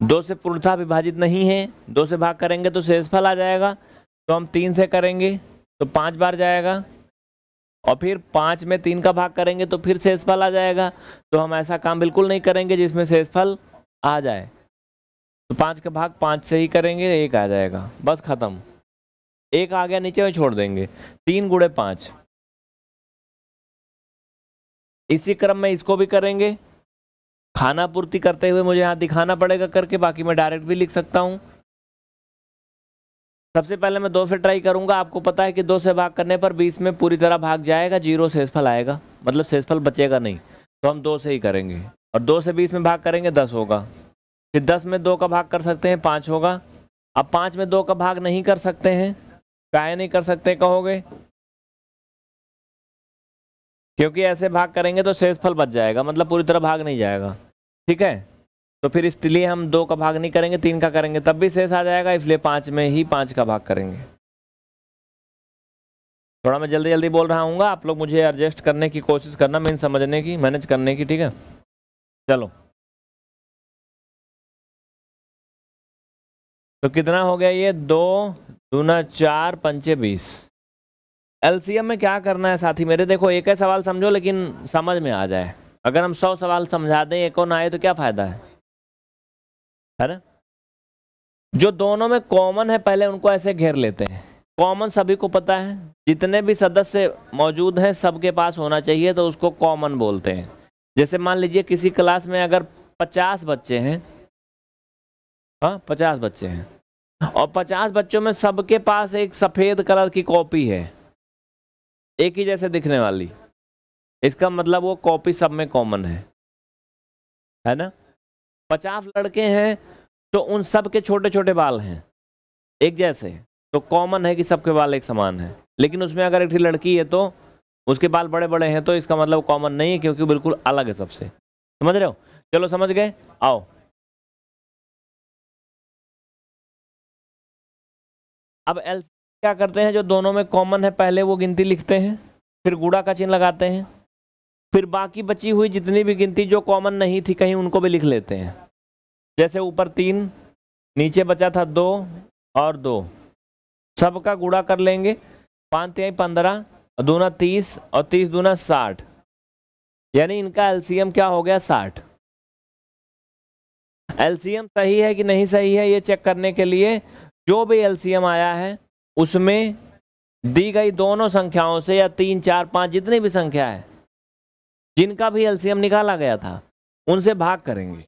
दो से पूर्णता विभाजित नहीं है। दो से भाग करेंगे तो शेषफल आ जाएगा। तो हम तीन से करेंगे तो पाँच बार जाएगा। और फिर पाँच में तीन का भाग करेंगे तो फिर शेषफल आ जाएगा। तो हम ऐसा काम बिल्कुल नहीं करेंगे जिसमें शेषफल आ जाए। तो पाँच का भाग पाँच से ही करेंगे, एक आ जाएगा। बस खत्म। एक आ गया, नीचे में छोड़ देंगे। तीन गुड़े पाँच। इसी क्रम में इसको भी करेंगे। खाना पूर्ति करते हुए मुझे यहाँ दिखाना पड़ेगा करके, बाकी मैं डायरेक्ट भी लिख सकता हूँ। सबसे पहले मैं दो से ट्राई करूँगा। आपको पता है कि दो से भाग करने पर बीस में पूरी तरह भाग जाएगा, ज़ीरो शेषफल आएगा। मतलब शेषफल बचेगा नहीं। तो हम दो से ही करेंगे। और दो से बीस में भाग करेंगे, दस होगा। फिर दस में दो का भाग कर सकते हैं, पाँच होगा। अब पाँच में दो का भाग नहीं कर सकते हैं काय नहीं कर सकते कहोगे? क्योंकि ऐसे भाग करेंगे तो शेष फल बच जाएगा मतलब पूरी तरह भाग नहीं जाएगा। ठीक है? तो फिर इसलिए हम दो का भाग नहीं करेंगे, तीन का करेंगे, तब भी शेष आ जाएगा, इसलिए पाँच में ही पाँच का भाग करेंगे। थोड़ा मैं जल्दी जल्दी बोल रहा हूँ, आप लोग मुझे एडजस्ट करने की कोशिश करना मीन समझने की मैनेज करने की, ठीक है? चलो। तो कितना हो गया ये? दो, दूना चार, पंचे बीस। एलसीएम में क्या करना है साथी मेरे? देखो, एक ही सवाल समझो, लेकिन समझ में आ जाए। अगर हम सौ सवाल समझा दें, एक और ना आए तो क्या फ़ायदा है? है ना? जो दोनों में कॉमन है, पहले उनको ऐसे घेर लेते हैं। कॉमन सभी को पता है। जितने भी सदस्य मौजूद हैं, सबके पास होना चाहिए तो उसको कॉमन बोलते हैं। जैसे मान लीजिए किसी क्लास में अगर पचास बच्चे हैं हाँ पचास बच्चे हैं, और पचास बच्चों में सबके पास एक सफ़ेद कलर की कॉपी है, एक ही जैसे दिखने वाली, इसका मतलब वो कॉपी सब में कॉमन है। है ना? पचास लड़के हैं तो उन सब के छोटे छोटे बाल हैं। एक जैसे। तो कॉमन है कि सबके बाल एक समान है। लेकिन उसमें अगर एक लड़की है तो उसके बाल बड़े बड़े हैं तो इसका मतलब कॉमन नहीं है, क्योंकि बिल्कुल अलग है सबसे। समझ रहे हो? चलो, समझ गए? आओ। अब एलसी क्या करते हैं, जो दोनों में कॉमन है, पहले वो गिनती लिखते हैं, फिर गुड़ा का चिन्ह लगाते हैं। फिर बाकी बची हुई जितनी भी गिनती जो कॉमन नहीं थी, कहीं उनको भी लिख लेते हैं। जैसे ऊपर तीन, नीचे बचा था दो और दो। सबका गुड़ा कर लेंगे। पाँच तिहाई पंद्रह, दूना तीस और तीस दूना साठ। यानी इनका एलसीएम क्या हो गया? साठ। एलसीएम सही है कि नहीं सही है, ये चेक करने के लिए जो भी एलसीएम आया है, उसमें दी गई दोनों संख्याओं से या तीन, चार, पाँच, जितनी भी संख्या है जिनका भी एलसीएम निकाला गया था, उनसे भाग करेंगे।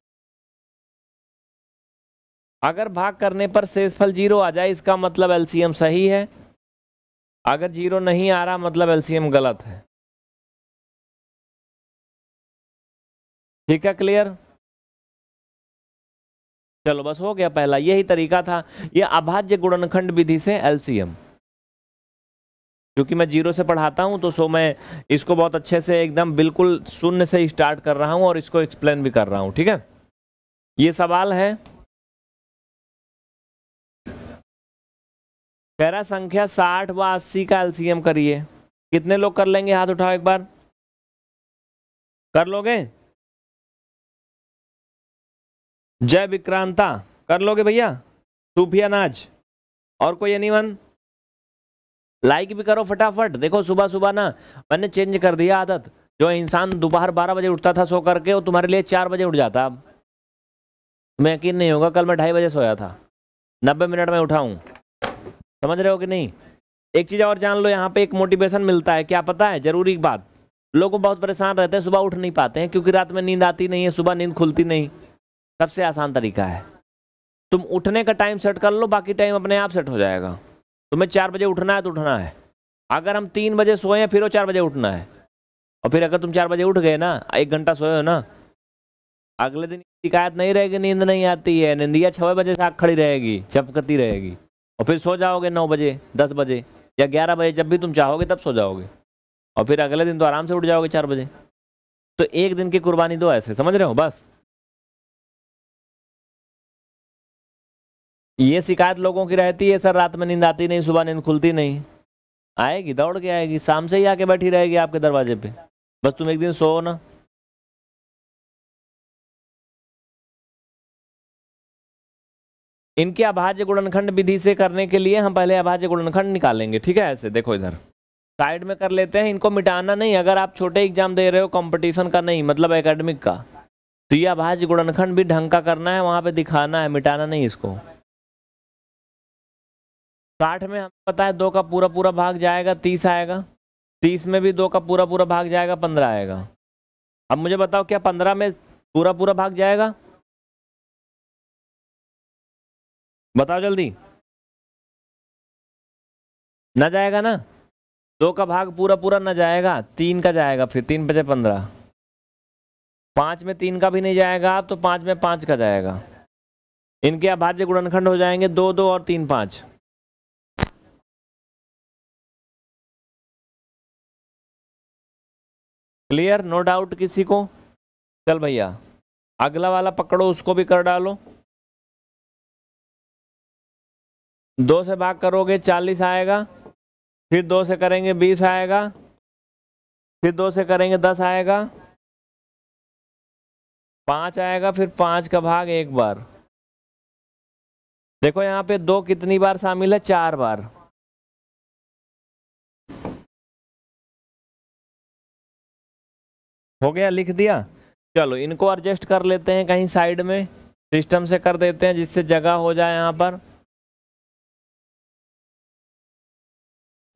अगर भाग करने पर शेषफल ज़ीरो आ जाए, इसका मतलब एलसीएम सही है। अगर ज़ीरो नहीं आ रहा मतलब एलसीएम गलत है। ठीक है, क्लियर? चलो, बस हो गया पहला। यही तरीका था। यह अभाज्य गुणनखंड विधि से एलसीएम। क्योंकि मैं ज़ीरो से पढ़ाता हूँ तो सो मैं इसको बहुत अच्छे से एकदम बिल्कुल शून्य से स्टार्ट कर रहा हूँ और इसको एक्सप्लेन भी कर रहा हूँ, ठीक है? ये सवाल है। पैरा संख्या साठ व अस्सी का एलसीएम करिए। कितने लोग कर लेंगे? हाथ उठाओ एक बार। कर लोगे? जय विक्रांता। कर लोगे भैया? सूफिया नाज। और कोई एनीवन लाइक भी करो फटाफट। देखो सुबह सुबह ना मैंने चेंज कर दिया आदत। जो इंसान दोपहर बारह बजे उठता था सो करके, वो तुम्हारे लिए चार बजे उठ जाता। अब तुम्हें यकीन नहीं होगा, कल मैं ढाई बजे सोया था। नब्बे मिनट में उठाऊं समझ रहे हो कि नहीं? एक चीज़ और जान लो, यहाँ पे एक मोटिवेशन मिलता है। क्या पता है? ज़रूरी बात। लोग बहुत परेशान रहते हैं, सुबह उठ नहीं पाते हैं, क्योंकि रात में नींद आती नहीं है, सुबह नींद खुलती नहीं। सबसे आसान तरीका है। तुम उठने का टाइम सेट कर लो, बाकी टाइम अपने आप सेट हो जाएगा। तुम्हें चार बजे उठना है तो उठना है। अगर हम तीन बजे सोए फिर वो चार बजे उठना है। और फिर अगर तुम चार बजे उठ गए ना, एक घंटा सोए हो ना, अगले दिन शिकायत नहीं रहेगी, नींद नहीं आती है। निंदिया छः बजे से आग खड़ी रहेगी चपकती रहेगी। और फिर सो जाओगे नौ बजे, दस बजे या ग्यारह बजे, जब भी तुम चाहोगे तब सो जाओगे। और फिर अगले दिन तो आराम से उठ जाओगे चार बजे। तो एक दिन की कुर्बानी दो ऐसे, समझ रहे हो? बस। ये शिकायत लोगों की रहती है, सर, रात में नींद आती नहीं, सुबह नींद खुलती नहीं। आएगी, दौड़ के आएगी, शाम से ही आके बैठी रहेगी आपके दरवाजे पे। बस तुम एक दिन सो ना। इनके अभाज्य गुणनखंड विधि से करने के लिए हम पहले अभाज्य गुणनखंड निकालेंगे, ठीक है, ऐसे, देखो इधर। साइड में कर लेते हैं, इनको मिटाना नहीं, अगर आप छोटे एग्ज़ाम दे रहे हो, कंपटीशन का नहीं मतलब एकेडमिक का। तो ये अभाज्य गुणनखंड भी ढंग का करना है, वहाँ पे दिखाना है, मिटाना नहीं इसको। साठ में, हमें पता है दो का पूरा पूरा भाग जाएगा, तीस आएगा। तीस में भी दो का पूरा पूरा भाग जाएगा, पंद्रह आएगा। अब मुझे बताओ, क्या पंद्रह में पूरा पूरा भाग जाएगा? बताओ जल्दी। न जाएगा ना? दो का भाग पूरा पूरा न जाएगा, तीन का जाएगा फिर, तीन बचे पंद्रह। पाँच में तीन का भी नहीं जाएगा अब तो पाँच में पाँच का जाएगा। इनके अभाज्य गुणनखंड हो जाएँगे दो दो और तीन पाँच। क्लियर नो डाउट किसी को। चल भैया, अगला वाला पकड़ो, उसको भी कर डालो। दो से भाग करोगे, चालीस आएगा। फिर दो से करेंगे, बीस आएगा। फिर दो से करेंगे, दस आएगा। पाँच आएगा, फिर पाँच का भाग एक बार। देखो यहाँ पे दो कितनी बार शामिल है? चार बार। हो गया, लिख दिया। चलो, इनको एडजस्ट कर लेते हैं कहीं साइड में सिस्टम से कर देते हैं जिससे जगह हो जाए यहाँ पर।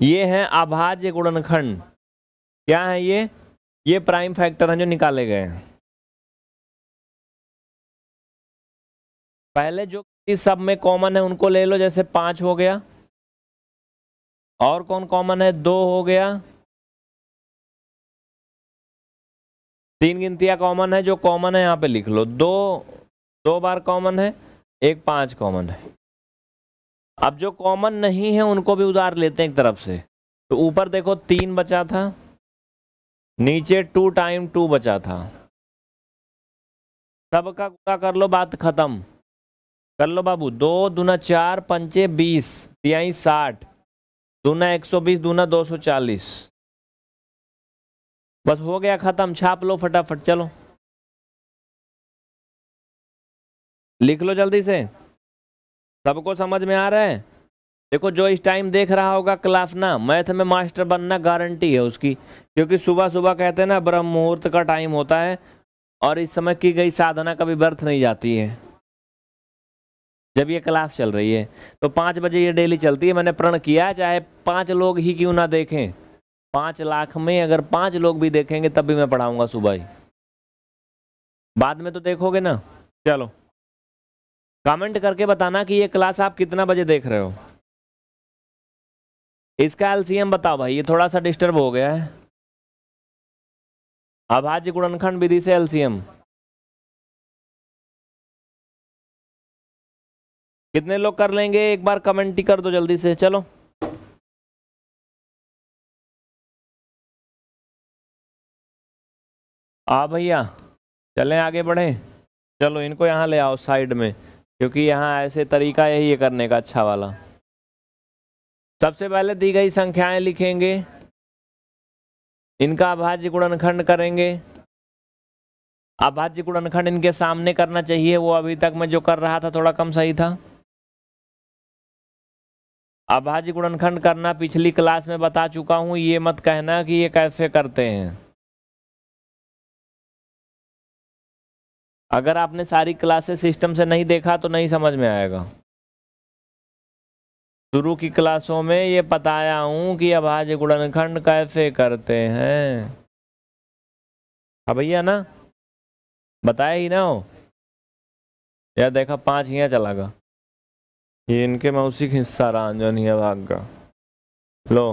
ये है अभाज्य गुणनखंड। क्या है ये? ये प्राइम फैक्टर हैं जो निकाले गए हैं। पहले जो सब में कॉमन है, उनको ले लो, जैसे पाँच हो गया। और कौन कॉमन है? दो हो गया। तीन गिनतियाँ कॉमन है, जो कॉमन है, यहाँ पे लिख लो। दो दो बार कॉमन है, एक पाँच कॉमन है। अब जो कॉमन नहीं है, उनको भी उधार लेते हैं एक तरफ़ से। तो ऊपर देखो, तीन बचा था, नीचे टू टाइम टू बचा था। सबका गुणा कर लो, बात खत्म। कर लो बाबू, दो दूना चार, पंचे बीस, तिहाई साठ। दूना एक सौ बीस, दूना दो सौ चालीस। बस हो गया खत्म, छाप लो फटाफट, चलो। लिख लो जल्दी से। सबको समझ में आ रहा है? देखो, जो इस टाइम देख रहा होगा क्लास ना मैथ में मास्टर बनना गारंटी है उसकी। क्योंकि सुबह सुबह कहते हैं ना, ब्रह्म मुहूर्त का टाइम होता है और इस समय की गई साधना कभी व्यर्थ नहीं जाती है। जब ये क्लास चल रही है तो पाँच बजे ये डेली चलती है, मैंने प्रण किया, चाहे पाँच लोग ही क्यों ना देखें। पाँच लाख में अगर पाँच लोग भी देखेंगे, तब भी मैं पढ़ाऊँगा सुबह ही। बाद में तो देखोगे ना। चलो। कमेंट करके बताना कि ये क्लास आप कितना बजे देख रहे हो। इसका एलसीएम बताओ भाई, ये थोड़ा सा डिस्टर्ब हो गया है। अभाज्य गुणनखंड विधि से एलसीएम। कितने लोग कर लेंगे? एक बार कमेंट ही कर दो जल्दी से। चलो। आ भैया, चलें आगे बढ़ें। चलो इनको यहाँ ले आओ साइड में, क्योंकि यहाँ ऐसे तरीका यही है करने का अच्छा वाला। सबसे पहले दी गई संख्याएँ लिखेंगे। इनका अभाज्य गुणनखंड करेंगे। अभाज्य गुणनखंड इनके सामने करना चाहिए, वो अभी तक मैं जो कर रहा था थोड़ा कम सही था। अभाज्य गुणनखंड करना पिछली क्लास में बता चुका हूँ, ये मत कहना कि ये कैसे करते हैं। अगर आपने सारी क्लासेस सिस्टम से नहीं देखा तो नहीं समझ में आएगा। शुरू की क्लासों में ये बताया हूँ कि अभाज्य गुणनखंड कैसे करते हैं। हाँ भैया ना? बताया ही ना हो। या देखा पाँच यहाँ चला गया। ये इनके मौसिक हिस्सा रहा अंजनिया भाग का लो।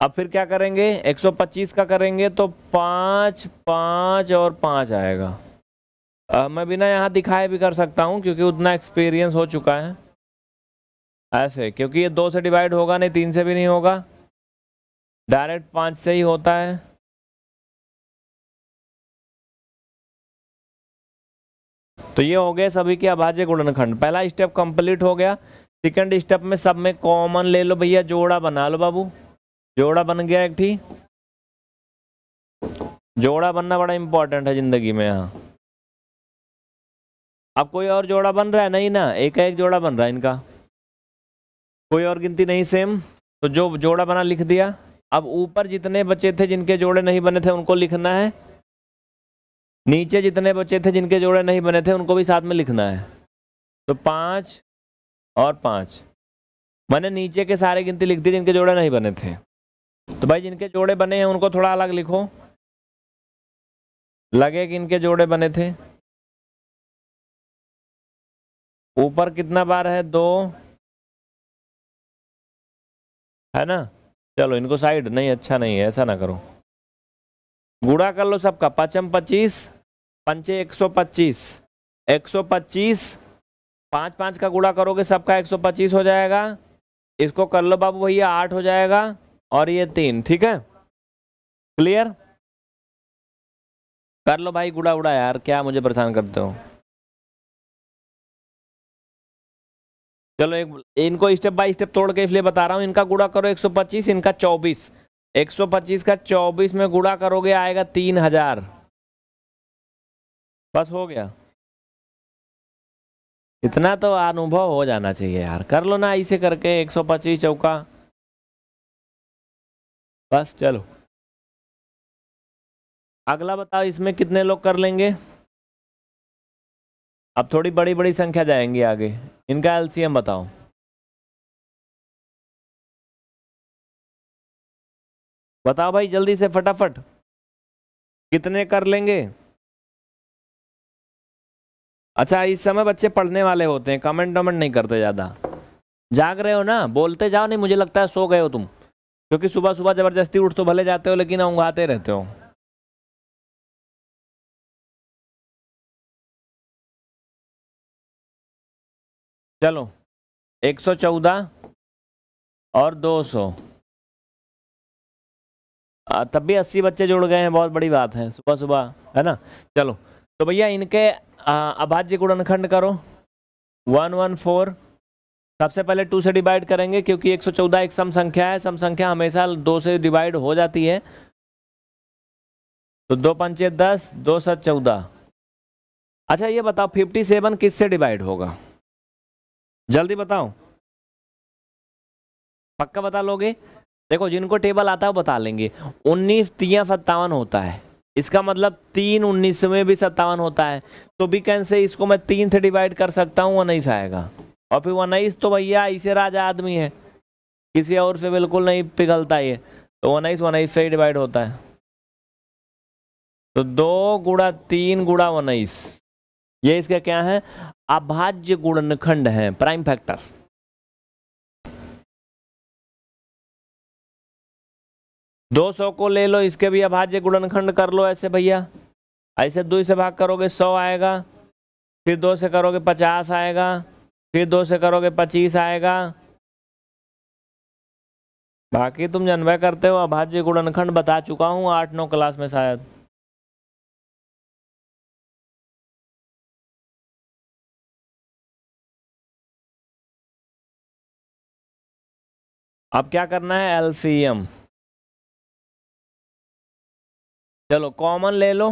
अब फिर क्या करेंगे? 125 का करेंगे तो पाँच पाँच और पाँच आएगा। आ, मैं बिना यहाँ दिखाए भी कर सकता हूँ क्योंकि उतना एक्सपीरियंस हो चुका है। ऐसे क्योंकि ये दो से डिवाइड होगा नहीं तीन से भी नहीं होगा। डायरेक्ट पाँच से ही होता है। तो ये हो गया सभी के अभाज्य गुणनखंड। पहला स्टेप कंप्लीट हो गया। सेकंड स्टेप में सब में कॉमन ले लो भैया जोड़ा बना लो बाबू। जोड़ा बन गया एक ठीक जोड़ा बनना बड़ा इंपॉर्टेंट है ज़िंदगी में यहाँ अब कोई और जोड़ा बन रहा है? नहीं ना एक एक जोड़ा बन रहा है इनका। कोई और गिनती नहीं सेम तो जो जोड़ा बना, लिख दिया। अब ऊपर जितने बचे थे जिनके जोड़े नहीं बने थे, उनको लिखना है। नीचे जितने बचे थे जिनके जोड़े नहीं बने थे, उनको भी साथ में लिखना है। तो पाँच और पाँच। मैंने नीचे के सारे गिनती लिख दी जिनके जोड़े नहीं बने थे। तो भाई जिनके जोड़े बने हैं, उनको थोड़ा अलग लिखो। लगे कि इनके जोड़े बने थे। ऊपर कितना बार है? दो। है ना? चलो, इनको साइड नहीं अच्छा नहीं है, ऐसा ना करो। गुड़ा कर लो सबका। पचम पच्चीस, पंचे एक सौ पच्चीस। एक सौ पच्चीस, पाँच पाँच का गुड़ा करोगे, सबका एक सौ पच्चीस हो जाएगा। इसको कर लो बाबू भैया, आठ हो जाएगा। और ये तीन, ठीक है? क्लियर कर लो भाई, गुड़ा उड़ा यार, क्या मुझे परेशान करते हो? चलो एक, इनको स्टेप बाय स्टेप तोड़ के इसलिए बता रहा हूँ, इनका गुड़ा करो 125 इनका 24 125 का 24 में गुड़ा करोगे, आएगा तीन हज़ार। बस हो गया। इतना तो अनुभव हो जाना चाहिए यार, कर लो ना इसे करके 125 चौका। बस चलो। अगला बताओ, इसमें कितने लोग कर लेंगे? अब थोड़ी बड़ी बड़ी संख्या जाएँगी आगे। इनका एलसीएम बताओ। बताओ भाई, जल्दी से फटाफट। कितने कर लेंगे? अच्छा इस समय बच्चे पढ़ने वाले होते हैं कमेंट वमेंट नहीं करते ज़्यादा। जाग रहे हो ना? बोलते जाओ, नहीं, मुझे लगता है सो गए हो तुम। क्योंकि सुबह सुबह ज़बरदस्ती उठ तो भले जाते हो, लेकिन उंगाते रहते हो। चलो 114 और 200 तब भी 80 बच्चे जुड़ गए हैं, बहुत बड़ी बात है, सुबह सुबह, है ना? चलो तो भैया इनके अभाज्य गुणनखंड करो। वन वन फोर सबसे पहले टू से डिवाइड करेंगे, क्योंकि 114 एक सम संख्या है। सम संख्या हमेशा दो से डिवाइड हो जाती है। तो दो पंचे दस, दो सत चौदह। अच्छा ये बताओ 57 किससे डिवाइड होगा? जल्दी बताओ। पक्का बता लोगे? देखो, जिनको टेबल आता है वो बता लेंगे। उन्नीस तिया सत्तावन होता है। इसका मतलब तीन उन्नीस में भी सत्तावन होता है। तो भी कैसे इसको मैं तीन से डिवाइड कर सकता हूँ, वो नहीं आएगा। और फिर उन्नीस तो भैया इसे राजा आदमी है। किसी और से बिल्कुल नहीं पिघलता ये। तो उन्नीस उन्नीस से ही डिवाइड होता है। तो दो गुड़ा तीन गुड़ा उन्नीस ये इसका क्या है? अभाज्य गुणनखंड है प्राइम फैक्टर दो सौ को ले लो, इसके भी अभाज्य गुणनखंड कर लो ऐसे भैया। ऐसे दो से भाग करोगे सौ आएगा, फिर दो से करोगे पचास आएगा। फिर दो से करोगे पच्चीस आएगा। बाकी तुम जनवय करते हो, अभाज्य गुणनखंड बता चुका हूँ, आठ नौ क्लास में शायद। अब क्या करना है? एल्फियम चलो कॉमन ले लो।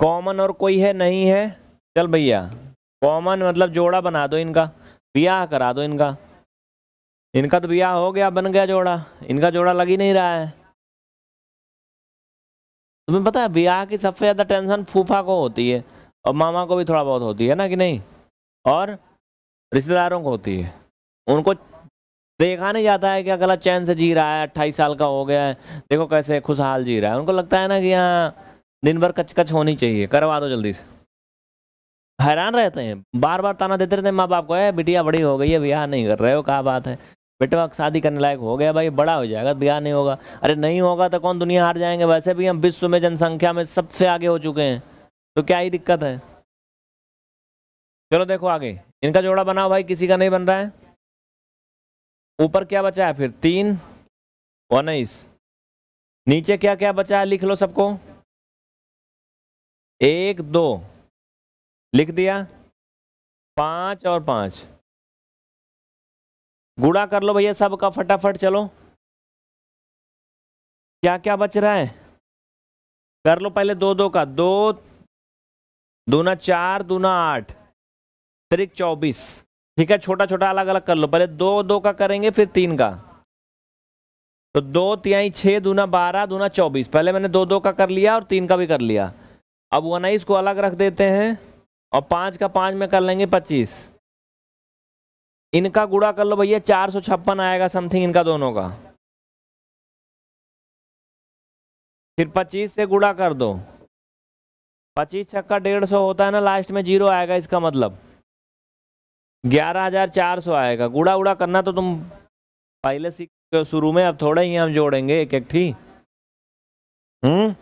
कॉमन और कोई है, नहीं है। चल भैया। कॉमन मतलब जोड़ा बना दो इनका, ब्याह करा दो इनका। इनका तो ब्याह हो गया, बन गया जोड़ा। इनका जोड़ा लग ही नहीं रहा है। तुम्हें पता है, ब्याह की सबसे ज़्यादा टेंशन फूफा को होती है, और मामा को भी थोड़ा बहुत होती है ना कि नहीं? और रिश्तेदारों को होती है। उनको देखा नहीं जाता है कि अगला चैन से जी रहा है, अट्ठाईस साल का हो गया है, देखो कैसे खुशहाल जी रहा है। उनको लगता है ना कि यहाँ दिन भर कच कच होनी चाहिए, करवा दो जल्दी से। हैरान रहते हैं। बार बार ताना देते रहते हैं माँ बाप को है बिटिया बड़ी हो गई है, ब्याह नहीं कर रहे हो, क्या बात है? बेटे, शादी करने लायक हो गया भाई, बड़ा हो जाएगा, ब्याह नहीं होगा। अरे, नहीं होगा तो कौन दुनिया हार जाएँगे? वैसे भी हम विश्व में जनसंख्या में सबसे आगे हो चुके हैं तो क्या ही दिक्कत है? चलो देखो आगे। इनका जोड़ा बनाओ भाई, किसी का नहीं बन रहा है। ऊपर क्या बचा है फिर? तीन, उन्नीस। नीचे क्या क्या बचा है? लिख लो सबको। एक, दो। लिख दिया? पाँच और पाँच। गुड़ा कर लो भैया सबका, फटाफट चलो। क्या क्या बच रहा है? कर लो पहले दो दो का। दो, दूना चार, दूना आठ। त्रिक चौबीस। ठीक है छोटा छोटा अलग अलग कर लो। पहले दो दो का करेंगे, फिर तीन का। तो दो, तिहाई छः दूना बारह, दूना चौबीस। पहले मैंने दो दो का कर लिया और तीन का भी कर लिया। अब उन्नीस को अलग रख देते हैं। और पाँच का पाँच में कर लेंगे पच्चीस। इनका गुड़ा कर लो भैया, चार सौ छप्पन आएगा, समथिंग इनका दोनों का। फिर पच्चीस से गुड़ा कर दो। पच्चीस छक्का डेढ़ सौ होता है ना लास्ट में ज़ीरो आएगा इसका मतलब। ग्यारह हज़ार चार सौ आएगा। गुड़ा उड़ा करना तो तुम पहले सीख शुरू में, अब थोड़ा ही हम जोड़ेंगे, एक एक ठीक हम्म?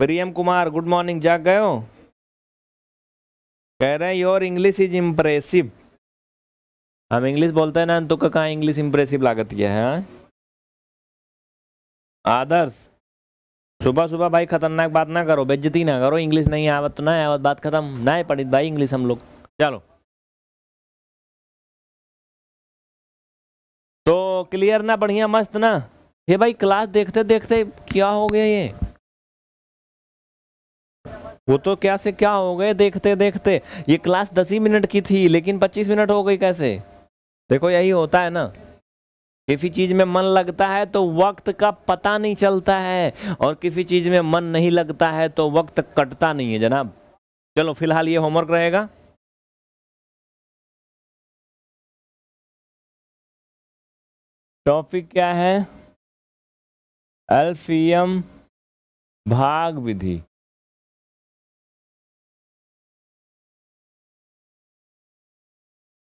प्रियम कुमार, गुड मॉर्निंग, जाग गए हो? कह रहे हैं योर इंग्लिश इज़ इम्प्रेसिव हम इंग्लिश बोलते हैं ना तो कहाँ इंग्लिश इम्प्रेसिव लागत है हाँ? आदर्श। सुबह सुबह भाई खतरनाक बात ना करो बेज्जती ना करो इंग्लिश नहीं आवत तो ना आवत बात खत्म। ना है पढ़ी भाई इंग्लिश हम लोग। चलो। तो क्लियर ना, बढ़िया, मस्त ना। ये भाई क्लास देखते देखते क्या हो गया ये? वो तो क्या से क्या हो गए देखते देखते। ये क्लास दस ही मिनट की थी, लेकिन पच्चीस मिनट हो गई कैसे? देखो, यही होता है ना। किसी चीज़ में मन लगता है तो वक्त का पता नहीं चलता है, और किसी चीज़ में मन नहीं लगता है तो वक्त कटता नहीं है, जनाब। चलो, फ़िलहाल ये होमवर्क रहेगा। टॉपिक क्या है? एल्फियम भाग विधि।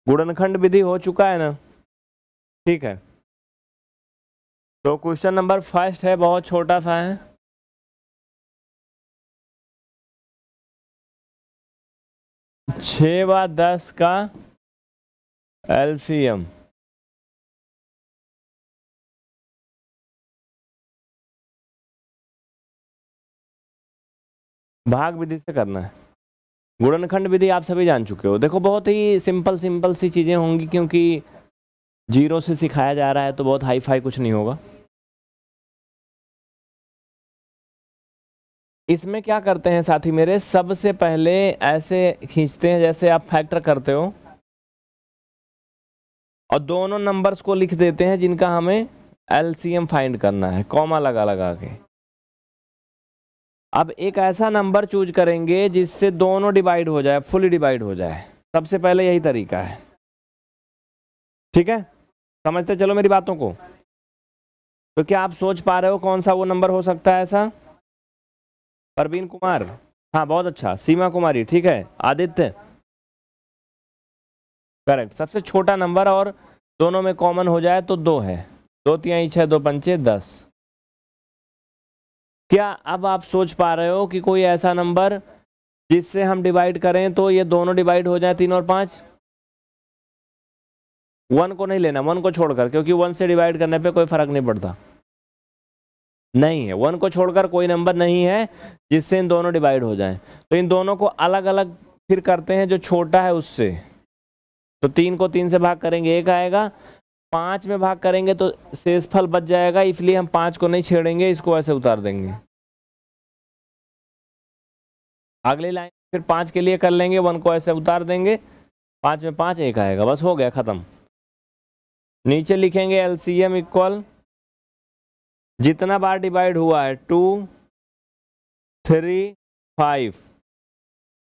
गुणनखंड विधि हो चुका है ना? ठीक है। तो क्वेश्चन नंबर फ़र्स्ट है, बहुत छोटा सा है। छ व दस का एलसीएम भाग विधि से करना है। गुणनखंड विधि आप सभी जान चुके हो। देखो, बहुत ही सिंपल सिंपल सी चीज़ें होंगी क्योंकि ज़ीरो से सिखाया जा रहा है तो बहुत हाई फाई कुछ नहीं होगा। इसमें क्या करते हैं साथी मेरे? सबसे पहले ऐसे खींचते हैं जैसे आप फैक्टर करते हो और दोनों नंबर्स को लिख देते हैं जिनका हमें एलसीएम फाइंड करना है कॉमा लगा लगा के। अब एक ऐसा नंबर चूज़ करेंगे जिससे दोनों डिवाइड हो जाए, फुली डिवाइड हो जाए। सबसे पहले यही तरीका है। ठीक है? समझते चलो मेरी बातों को? तो क्या आप सोच पा रहे हो कौन सा वो नंबर हो सकता है ऐसा? परवीन कुमार। हाँ बहुत अच्छा। सीमा कुमारी, ठीक है? आदित्य। करेक्ट। सबसे छोटा नंबर और दोनों में कॉमन हो जाए तो दो है। दो तिहाई छः दो पंचे, दस। क्या अब आप सोच पा रहे हो कि कोई ऐसा नंबर जिससे हम डिवाइड करें तो ये दोनों डिवाइड हो जाए तीन और पाँच? वन को नहीं लेना, वन को छोड़कर, क्योंकि वन से डिवाइड करने पे कोई फ़र्क नहीं पड़ता। नहीं है, वन को छोड़कर कोई नंबर नहीं है जिससे इन दोनों डिवाइड हो जाए। तो इन दोनों को अलग अलग फिर करते हैं जो छोटा है उससे। तो तीन को तीन से भाग करेंगे, एक आएगा पाँच में भाग करेंगे तो शेष फल बच जाएगा, इसलिए हम पाँच को नहीं छेड़ेंगे, इसको ऐसे उतार देंगे। अगली लाइन फिर पाँच के लिए कर लेंगे, वन को ऐसे उतार देंगे, पाँच में पाँच, एक आएगा, बस हो गया, खत्म। नीचे लिखेंगे एलसीएम इक्वल, जितना बार डिवाइड हुआ है, two, three, five.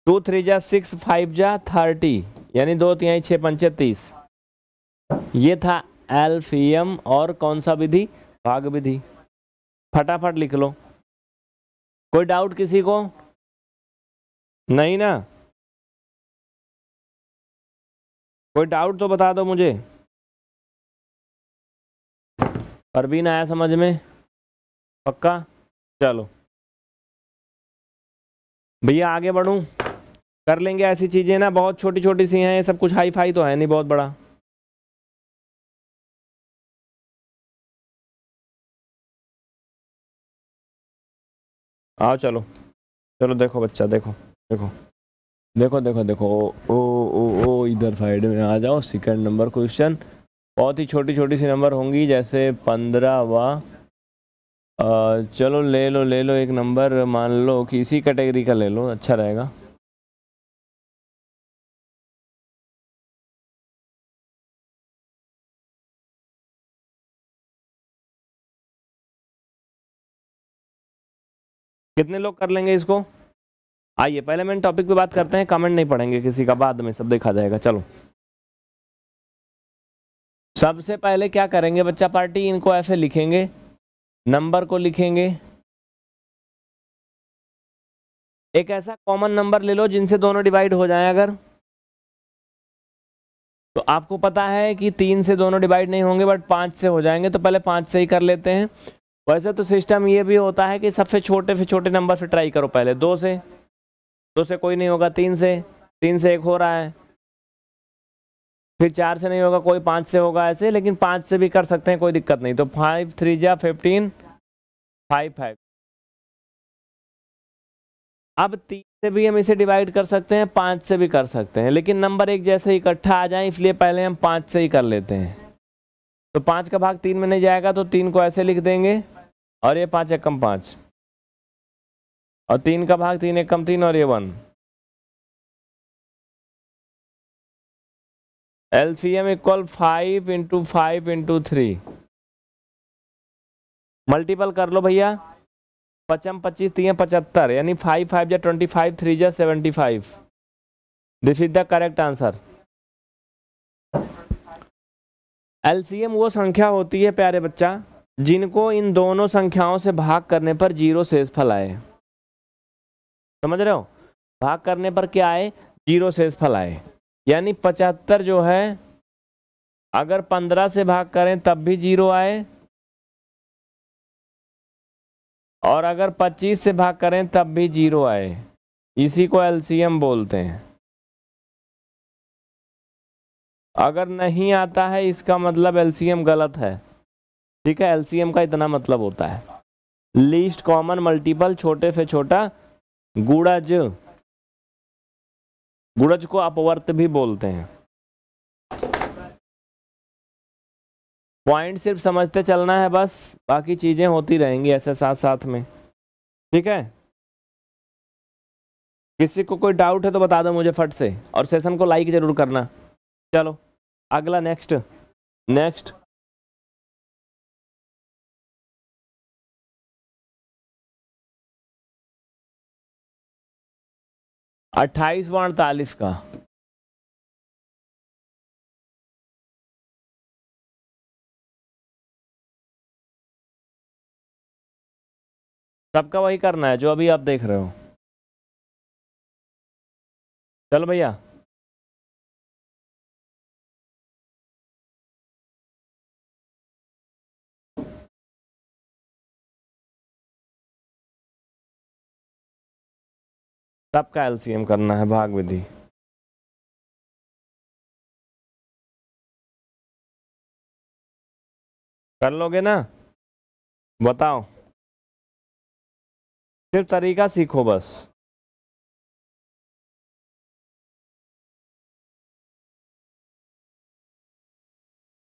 Two, three जा, सिक्स, फाइव जा, थर्टी, यानी दो तिहाई छः पंचे तीस। ये था एल्फियम और कौन सा विधि? भाग विधि। फटाफट लिख लो। कोई डाउट किसी को? नहीं ना। कोई डाउट तो बता दो मुझे। परवीन आया समझ में? पक्का? चलो। भैया आगे बढ़ूं। कर लेंगे ऐसी चीज़ें ना, बहुत छोटी छोटी सी हैं, ये सब कुछ हाई फाई तो है नहीं, बहुत बड़ा। आओ चलो। चलो, देखो बच्चा, देखो देखो। देखो देखो देखो, ओ ओ ओ इधर साइड में आ जाओ सेकंड नंबर क्वेश्चन बहुत ही छोटी छोटी सी नंबर होंगी, जैसे पंद्रह व चलो ले लो ले लो एक नंबर मान लो कि इसी कैटेगरी का ले लो अच्छा रहेगा। कितने लोग कर लेंगे इसको? आइए, पहले मैंने टॉपिक पे बात करते हैं। कमेंट नहीं पढ़ेंगे किसी का, बाद में सब देखा जाएगा। चलो। सबसे पहले क्या करेंगे बच्चा पार्टी? इनको ऐसे लिखेंगे। नंबर को लिखेंगे। एक ऐसा कॉमन नंबर ले लो जिनसे दोनों डिवाइड हो जाए अगर। तो आपको पता है कि तीन से दोनों डिवाइड नहीं होंगे बट पाँच से हो जाएँगे। तो पहले पाँच से ही कर लेते हैं। वैसे तो सिस्टम ये भी होता है कि सबसे छोटे से छोटे नंबर से ट्राई करो पहले। दो से। दो से कोई नहीं होगा, तीन से। तीन से एक हो रहा है। फिर चार से नहीं होगा, कोई पाँच से होगा ऐसे, लेकिन पाँच से भी कर सकते हैं, कोई दिक्कत नहीं। तो फाइव थ्री जा फिफ्टीन फाइव फाइव अब तीन से भी हम इसे डिवाइड कर सकते हैं, पाँच से भी कर सकते हैं। लेकिन नंबर एक जैसे इकट्ठा आ जाए, इसलिए पहले हम पाँच से ही कर लेते हैं। तो पाँच का भाग तीन में नहीं जाएगा तो तीन को ऐसे लिख देंगे। और ये पाँच एकम पाँच। और तीन का भाग, तीन एक कम तीन और ये one. L C M equal five into five into three multiple कर लो भैया। पचम पच्चीस, तीन पचहत्तर, यानी फाइव फाइव या ट्वेंटी फाइव थ्री जा seventy five this is the correct answer LCM वो संख्या होती है, प्यारे बच्चा। जिनको इन दोनों संख्याओं से भाग करने पर ज़ीरो शेष फल आए। समझ रहे हो? भाग करने पर क्या आए? ज़ीरो शेष फल आए। यानी पचहत्तर जो है, अगर पंद्रह से भाग करें तब भी ज़ीरो आए। और अगर पच्चीस से भाग करें तब भी ज़ीरो आए। इसी को एलसीएम बोलते हैं। अगर नहीं आता है, इसका मतलब एलसीएम गलत है। ठीक है एलसीएम का इतना मतलब होता है। लीस्ट कॉमन मल्टीपल छोटे से छोटा, गुड़ज। गुड़ज को अपवर्त भी बोलते हैं। पॉइंट सिर्फ़ समझते चलना है बस, बाकी चीज़ें होती रहेंगी ऐसे साथ साथ में। ठीक है? किसी को कोई डाउट है तो बता दो मुझे फट से, और सेशन को लाइक ज़रूर करना। चलो, अगला नेक्स्ट नेक्स्ट अट्ठाईस व अड़तालीस का। सबका वही करना है, जो अभी आप देख रहे हो। चलो भैया। सबका एलसीएम करना है, भाग विधि। कर लोगे ना? बताओ। सिर्फ़ तरीका सीखो बस।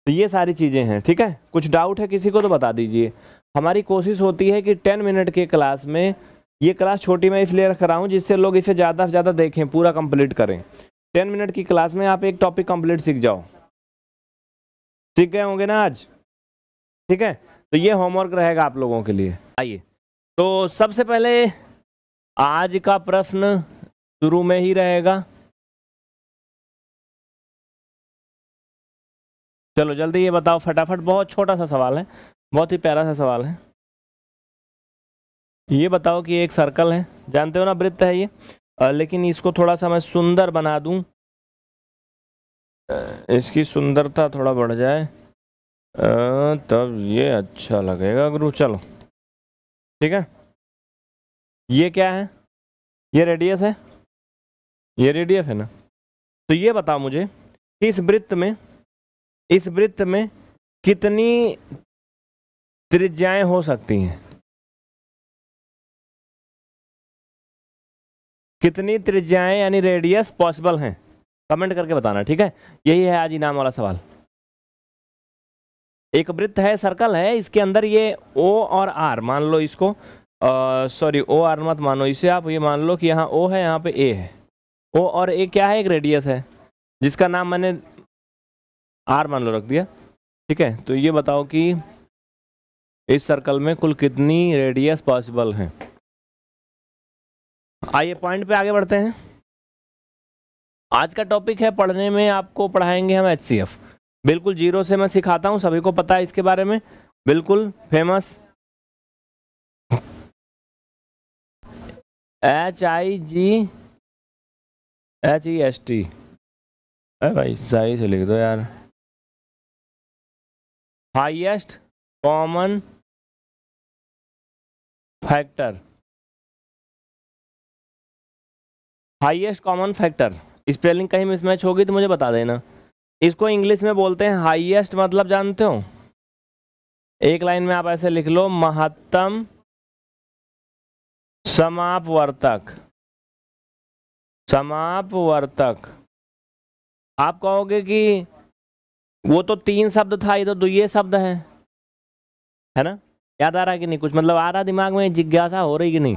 तो ये सारी चीज़ें हैं, ठीक है? कुछ डाउट है किसी को तो बता दीजिए। हमारी कोशिश होती है कि टेन मिनट के क्लास में ये क्लास छोटी मैं इसलिए रख रहा हूँ जिससे लोग इसे ज़्यादा से ज़्यादा देखें, पूरा कंप्लीट करें। टेन मिनट की क्लास में आप एक टॉपिक कंप्लीट सीख जाओ। सीख गए होंगे ना आज? ठीक है? तो ये होमवर्क रहेगा आप लोगों के लिए। आइए। तो सबसे पहले आज का प्रश्न शुरू में ही रहेगा। चलो, जल्दी ये बताओ, फटाफट। बहुत छोटा सा सवाल है। बहुत ही प्यारा सा सवाल है। ये बताओ कि एक सर्कल है। जानते हो ना वृत्त है ये? आ, लेकिन इसको थोड़ा सा मैं सुंदर बना दूँ। इसकी सुंदरता थोड़ा बढ़ जाए। तब ये अच्छा लगेगा गुरु। चलो। ठीक है? ये क्या है? ये रेडियस है? ये रेडियस है ना? तो ये बताओ मुझे कि इस वृत्त में इस वृत्त में कितनी त्रिज्याएँ हो सकती हैं? कितनी त्रिज्याएँ यानी रेडियस पॉसिबल हैं? कमेंट करके बताना, ठीक है? यही है आज इनाम वाला सवाल। एक वृत्त है सर्कल है, इसके अंदर ये ओ और आर मान लो इसको। सॉरी ओ आर मत मानो, इसे आप ये मान लो कि यहाँ ओ है, यहाँ पे ए है। ओ और ए क्या है? एक रेडियस है, जिसका नाम मैंने आर मान लो रख दिया, ठीक है? तो ये बताओ कि इस सर्कल में कुल कितनी रेडियस पॉसिबल हैं? आइए पॉइंट पे आगे बढ़ते हैं। आज का टॉपिक है पढ़ने में आपको पढ़ाएँगे हम एचसीएफ बिल्कुल ज़ीरो से मैं सिखाता हूँ, सभी को पता है इसके बारे में। बिल्कुल famous H I G H E S T अरे भाई, सही से लिख दो यार। Highest common factor highest common factor. Spelling कहीं मिसमैच होगी तो मुझे बता देना। इसको इंग्लिश में बोलते हैं हाईएस्ट मतलब जानते हो? एक लाइन में आप ऐसे लिख लो, महत्तम समापवर्तक। समापवर्तक। आप कहोगे कि वो तो तीन शब्द था इधर तो ये शब्द है। है ना? याद आ रहा कि नहीं कुछ? मतलब आ रहा दिमाग में, जिज्ञासा हो रही कि नहीं?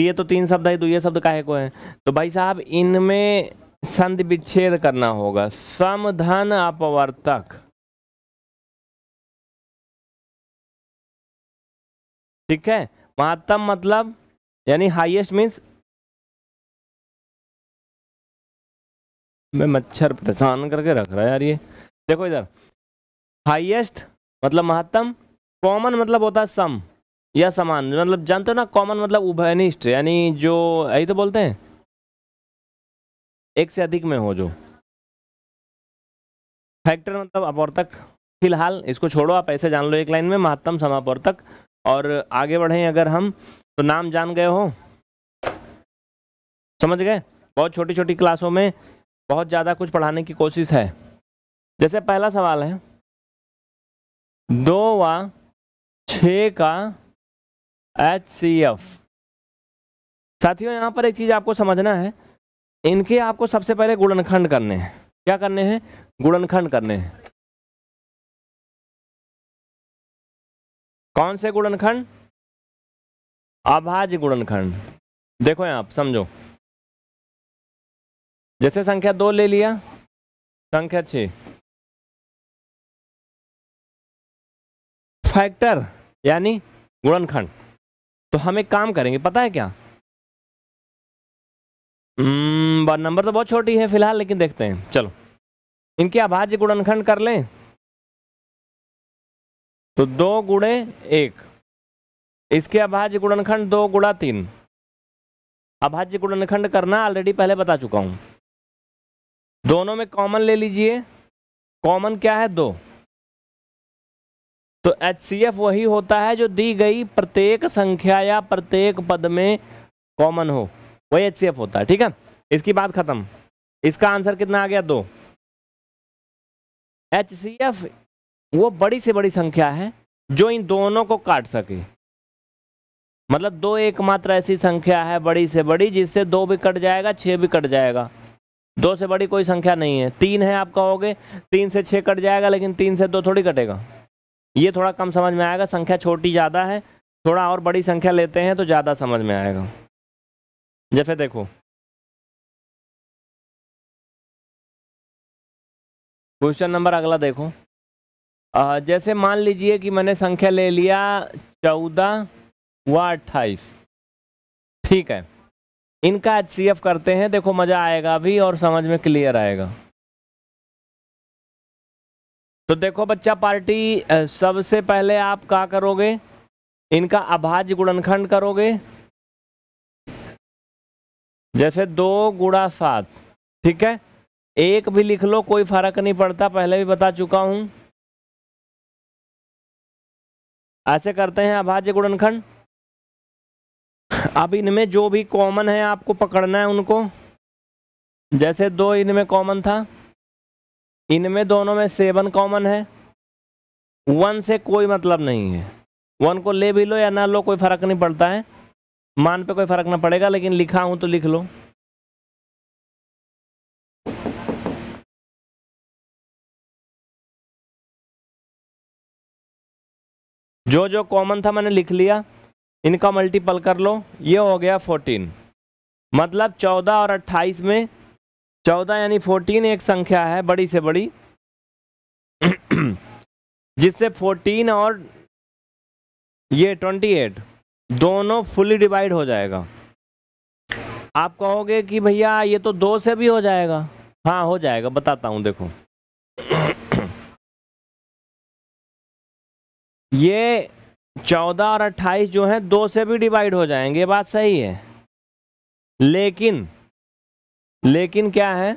कि ये तो तीन शब्द है तो ये शब्द काहे को है? तो भाई साहब, इनमें संधि विच्छेद करना होगा। समधन अपवर्तक। ठीक है? महत्तम मतलब यानी हाईएस्ट मीन्स मैं मच्छर परेशान करके रख रहा है यार ये। देखो इधर। हाईएस्ट मतलब महत्तम कॉमन मतलब होता है सम। या समान मतलब जानते हो ना कॉमन मतलब उभयनिष्ठ, यानी जो, यही तो बोलते हैं? एक से अधिक में हो जो। फैक्टर मतलब अपवर्तक फ़िलहाल इसको छोड़ो, आप ऐसे जान लो एक लाइन में, महत्तम समापवर्तक और आगे बढ़े अगर हम तो नाम जान गए हो। समझ गए? बहुत छोटी छोटी क्लासों में बहुत ज़्यादा कुछ पढ़ाने की कोशिश है। जैसे पहला सवाल है, दो व छ का एच सी एफ़ साथियों, यहाँ पर एक चीज़ आपको समझना है। इनके आपको सबसे पहले गुणनखंड करने हैं। क्या करने हैं? गुणनखंड करने हैं। कौन से गुणनखंड? अभाज्य गुणनखंड। देखो यहाँ आप, समझो। जैसे संख्या दो ले लिया, संख्या छ फैक्टर, यानी गुणनखंड। तो हम एक काम करेंगे, पता है क्या? नंबर तो बहुत छोटी है फ़िलहाल, लेकिन देखते हैं। चलो। इनके अभाज्य गुणनखंड कर लें। तो दो गुणे एक। इसके अभाज्य गुणनखंड दो गुणा तीन। अभाज्य गुणनखंड करना ऑलरेडी पहले बता चुका हूँ। दोनों में कॉमन ले लीजिए। कॉमन क्या है? दो। तो एचसीएफ वही होता है जो दी गई प्रत्येक संख्या या प्रत्येक पद में कॉमन हो। वही HCF होता है, ठीक है? इसकी बात खत्म। इसका आंसर कितना आ गया? दो। एचसीएफ वो बड़ी से बड़ी संख्या है जो इन दोनों को काट सके। मतलब दो एकमात्र ऐसी संख्या है बड़ी से बड़ी, जिससे दो भी कट जाएगा, छह भी कट जाएगा। दो से बड़ी कोई संख्या नहीं है। तीन है आप कहोगे, तीन से छह कट जाएगा, लेकिन तीन से दो थोड़ी कटेगा। ये थोड़ा कम समझ में आएगा संख्या छोटी ज़्यादा है थोड़ा और बड़ी संख्या लेते हैं तो ज़्यादा समझ में आएगा। जैसे देखो। क्वेश्चन नंबर अगला देखो। आ, जैसे मान लीजिए कि मैंने संख्या ले लिया चौदह व अट्ठाईस। ठीक है। इनका एचसीएफ करते हैं देखो मज़ा आएगा अभी और समझ में क्लियर आएगा। तो देखो बच्चा, पार्टी सबसे पहले आप क्या करोगे? इनका अभाज्य गुणनखंड करोगे। जैसे दो गुड़ा सात, ठीक है? एक भी लिख लो, कोई फ़र्क नहीं पड़ता, पहले भी बता चुका हूँ। ऐसे करते हैं अभाज्य गुणनखंड। अब इनमें जो भी कॉमन है, आपको पकड़ना है उनको। जैसे दो इनमें कॉमन था। इनमें दोनों में सेवन कॉमन है। वन से कोई मतलब नहीं है। वन को ले भी लो या ना लो, कोई फ़र्क नहीं पड़ता है। मान पे कोई फ़र्क ना पड़ेगा, लेकिन लिखा हूँ तो लिख लो। जो जो कॉमन था मैंने लिख लिया। इनका मल्टीपल कर लो। ये हो गया फोर्टीन। मतलब चौदह और अट्ठाईस में चौदह यानी फोर्टीन एक संख्या है बड़ी से बड़ी। जिससे फोर्टीन और ये ट्वेंटी एट दोनों फुली डिवाइड हो जाएगा। आप कहोगे कि भैया ये तो दो से भी हो जाएगा। हाँ हो जाएगा, बताता हूँ, देखो। ये चौदह और अट्ठाईस जो है, दो से भी डिवाइड हो जाएँगे बात सही है। लेकिन लेकिन क्या है?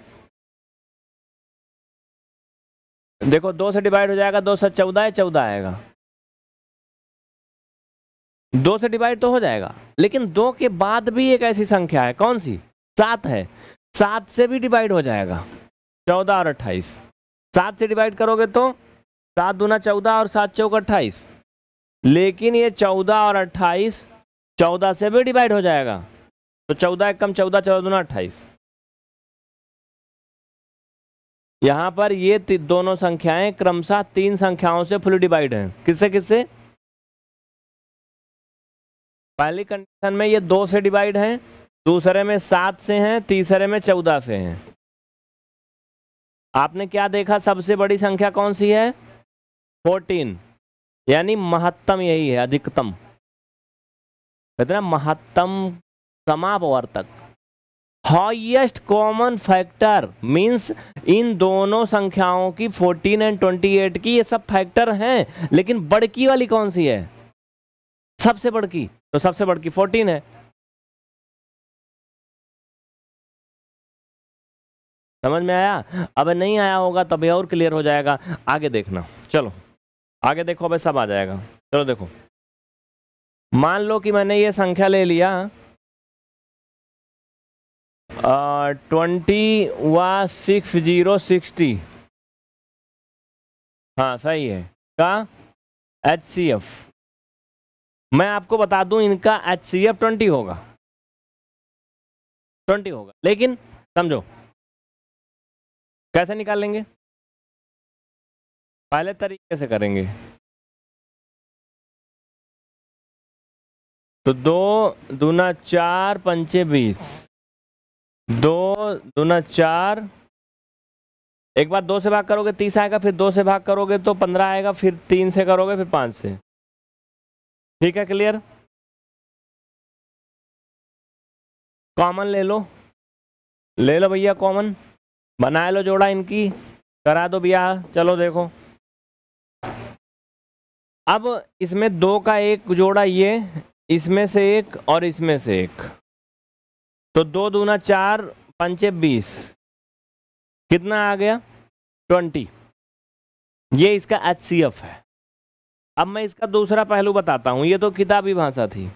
देखो, दो से डिवाइड हो जाएगा, दो से चौदह है चौदह आएगा। दो से डिवाइड तो हो जाएगा, लेकिन दो के बाद भी एक ऐसी संख्या है। कौन सी? सात है। सात से भी डिवाइड हो जाएगा, चौदह और अट्ठाईस। सात से डिवाइड करोगे तो सात दूना चौदह और सात चौक अट्ठाईस। लेकिन ये चौदह और अट्ठाईस, चौदह से भी डिवाइड हो जाएगा तो चौदह एक कम चौदह चौदह दूना अट्ठाईस। यहाँ पर ये दोनों संख्याएँ क्रमशः तीन संख्याओं से फुल डिवाइड हैं। किससे किससे? पहली कंडीशन में ये दो से डिवाइड है, दूसरे में सात से हैं, तीसरे में चौदह से हैं। आपने क्या देखा, सबसे बड़ी संख्या कौन सी है? फोर्टीन। यानी महत्तम यही है, अधिकतम। कहते ना, महत्तम समापवर्तक हाईएस्ट कॉमन फैक्टर मींस इन दोनों संख्याओं की 14 एंड 28 की ये सब फैक्टर हैं, लेकिन बड़की वाली कौन सी है? सबसे बड़की तो सबसे बड़की 14 है। समझ में आया? अब नहीं आया होगा, तभी और क्लियर हो जाएगा। आगे देखना। चलो, आगे देखो, अब सब आ जाएगा। चलो देखो। मान लो कि मैंने ये संख्या ले लिया। ट्वेंटी व सिक्स ज़ीरो सिक्सटी। हाँ सही है। का? एच सी एफ़ मैं आपको बता दूँ, इनका एच सी एफ़ ट्वेंटी होगा। ट्वेंटी होगा। लेकिन, समझो। कैसे निकाल लेंगे पहले तरीके से करेंगे। तो दो, दूना चार, पंचे बीस। दो, दूना चार। एक बार दो से भाग करोगे, तीस आएगा, फिर दो से भाग करोगे तो पंद्रह आएगा, फिर तीन से करोगे, फिर पाँच से। ठीक है क्लियर कॉमन ले लो। ले लो भैया कॉमन बना लो जोड़ा इनकी। करा दो भैया। चलो देखो। अब इसमें दो का एक जोड़ा ये, इसमें से एक और इसमें से एक। तो दो दूना चार, पंचे बीस। कितना आ गया? ट्वेंटी। ये इसका एच सी एफ़ है। अब मैं इसका दूसरा पहलू बताता हूँ। ये तो किताबी भाषा थी।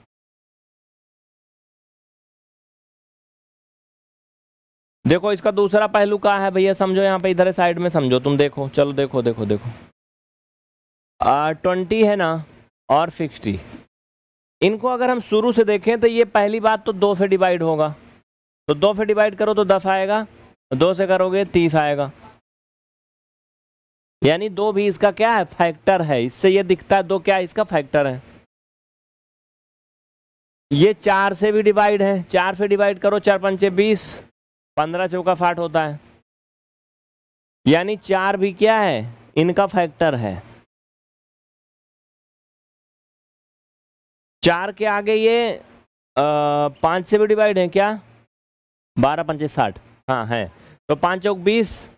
देखो, इसका दूसरा पहलू क्या है भैया, समझो यहाँ पे, इधर साइड में समझो। तुम देखो, चलो देखो देखो देखो। ट्वेंटी है ना, और सिक्सटी। इनको अगर हम शुरू से देखें तो ये पहली बात तो दो से डिवाइड होगा। तो दो से डिवाइड करो तो दस आएगा। दो से करोगे तीस आएगा। यानी दो भी इसका क्या है? फैक्टर है। इससे ये दिखता है दो क्या है? इसका फैक्टर है। ये चार से भी डिवाइड है। चार से डिवाइड करो, चार पंचे बीस। पंद्रह चौका फाट होता है। यानी चार भी क्या है? इनका फैक्टर है। चार के आगे ये पाँच से भी डिवाइड है क्या? बारह पंचे साठ। हाँ है। तो पाँच चौक बीस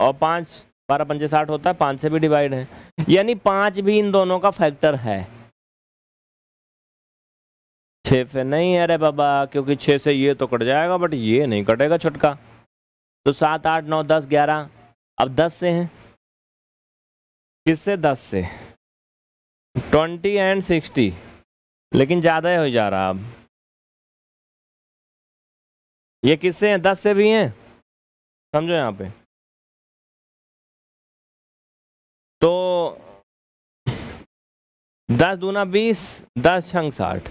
और पाँच, बारह पंचे साठ होता है, पाँच से भी डिवाइड है। यानी पाँच भी इन दोनों का फैक्टर है। छः से नहीं, अरे बाबा, क्योंकि छः से ये तो कट जाएगा बट ये नहीं कटेगा छुटका। तो सात, आठ, नौ, दस, ग्यारह, अब दस से हैं। किससे दस से? Twenty and sixty. लेकिन ज़्यादा हो जा रहा अब। ये किससे हैं, दस से भी हैं। समझो यहाँ पे। तो दस दूना बीस, दस छंग साठ।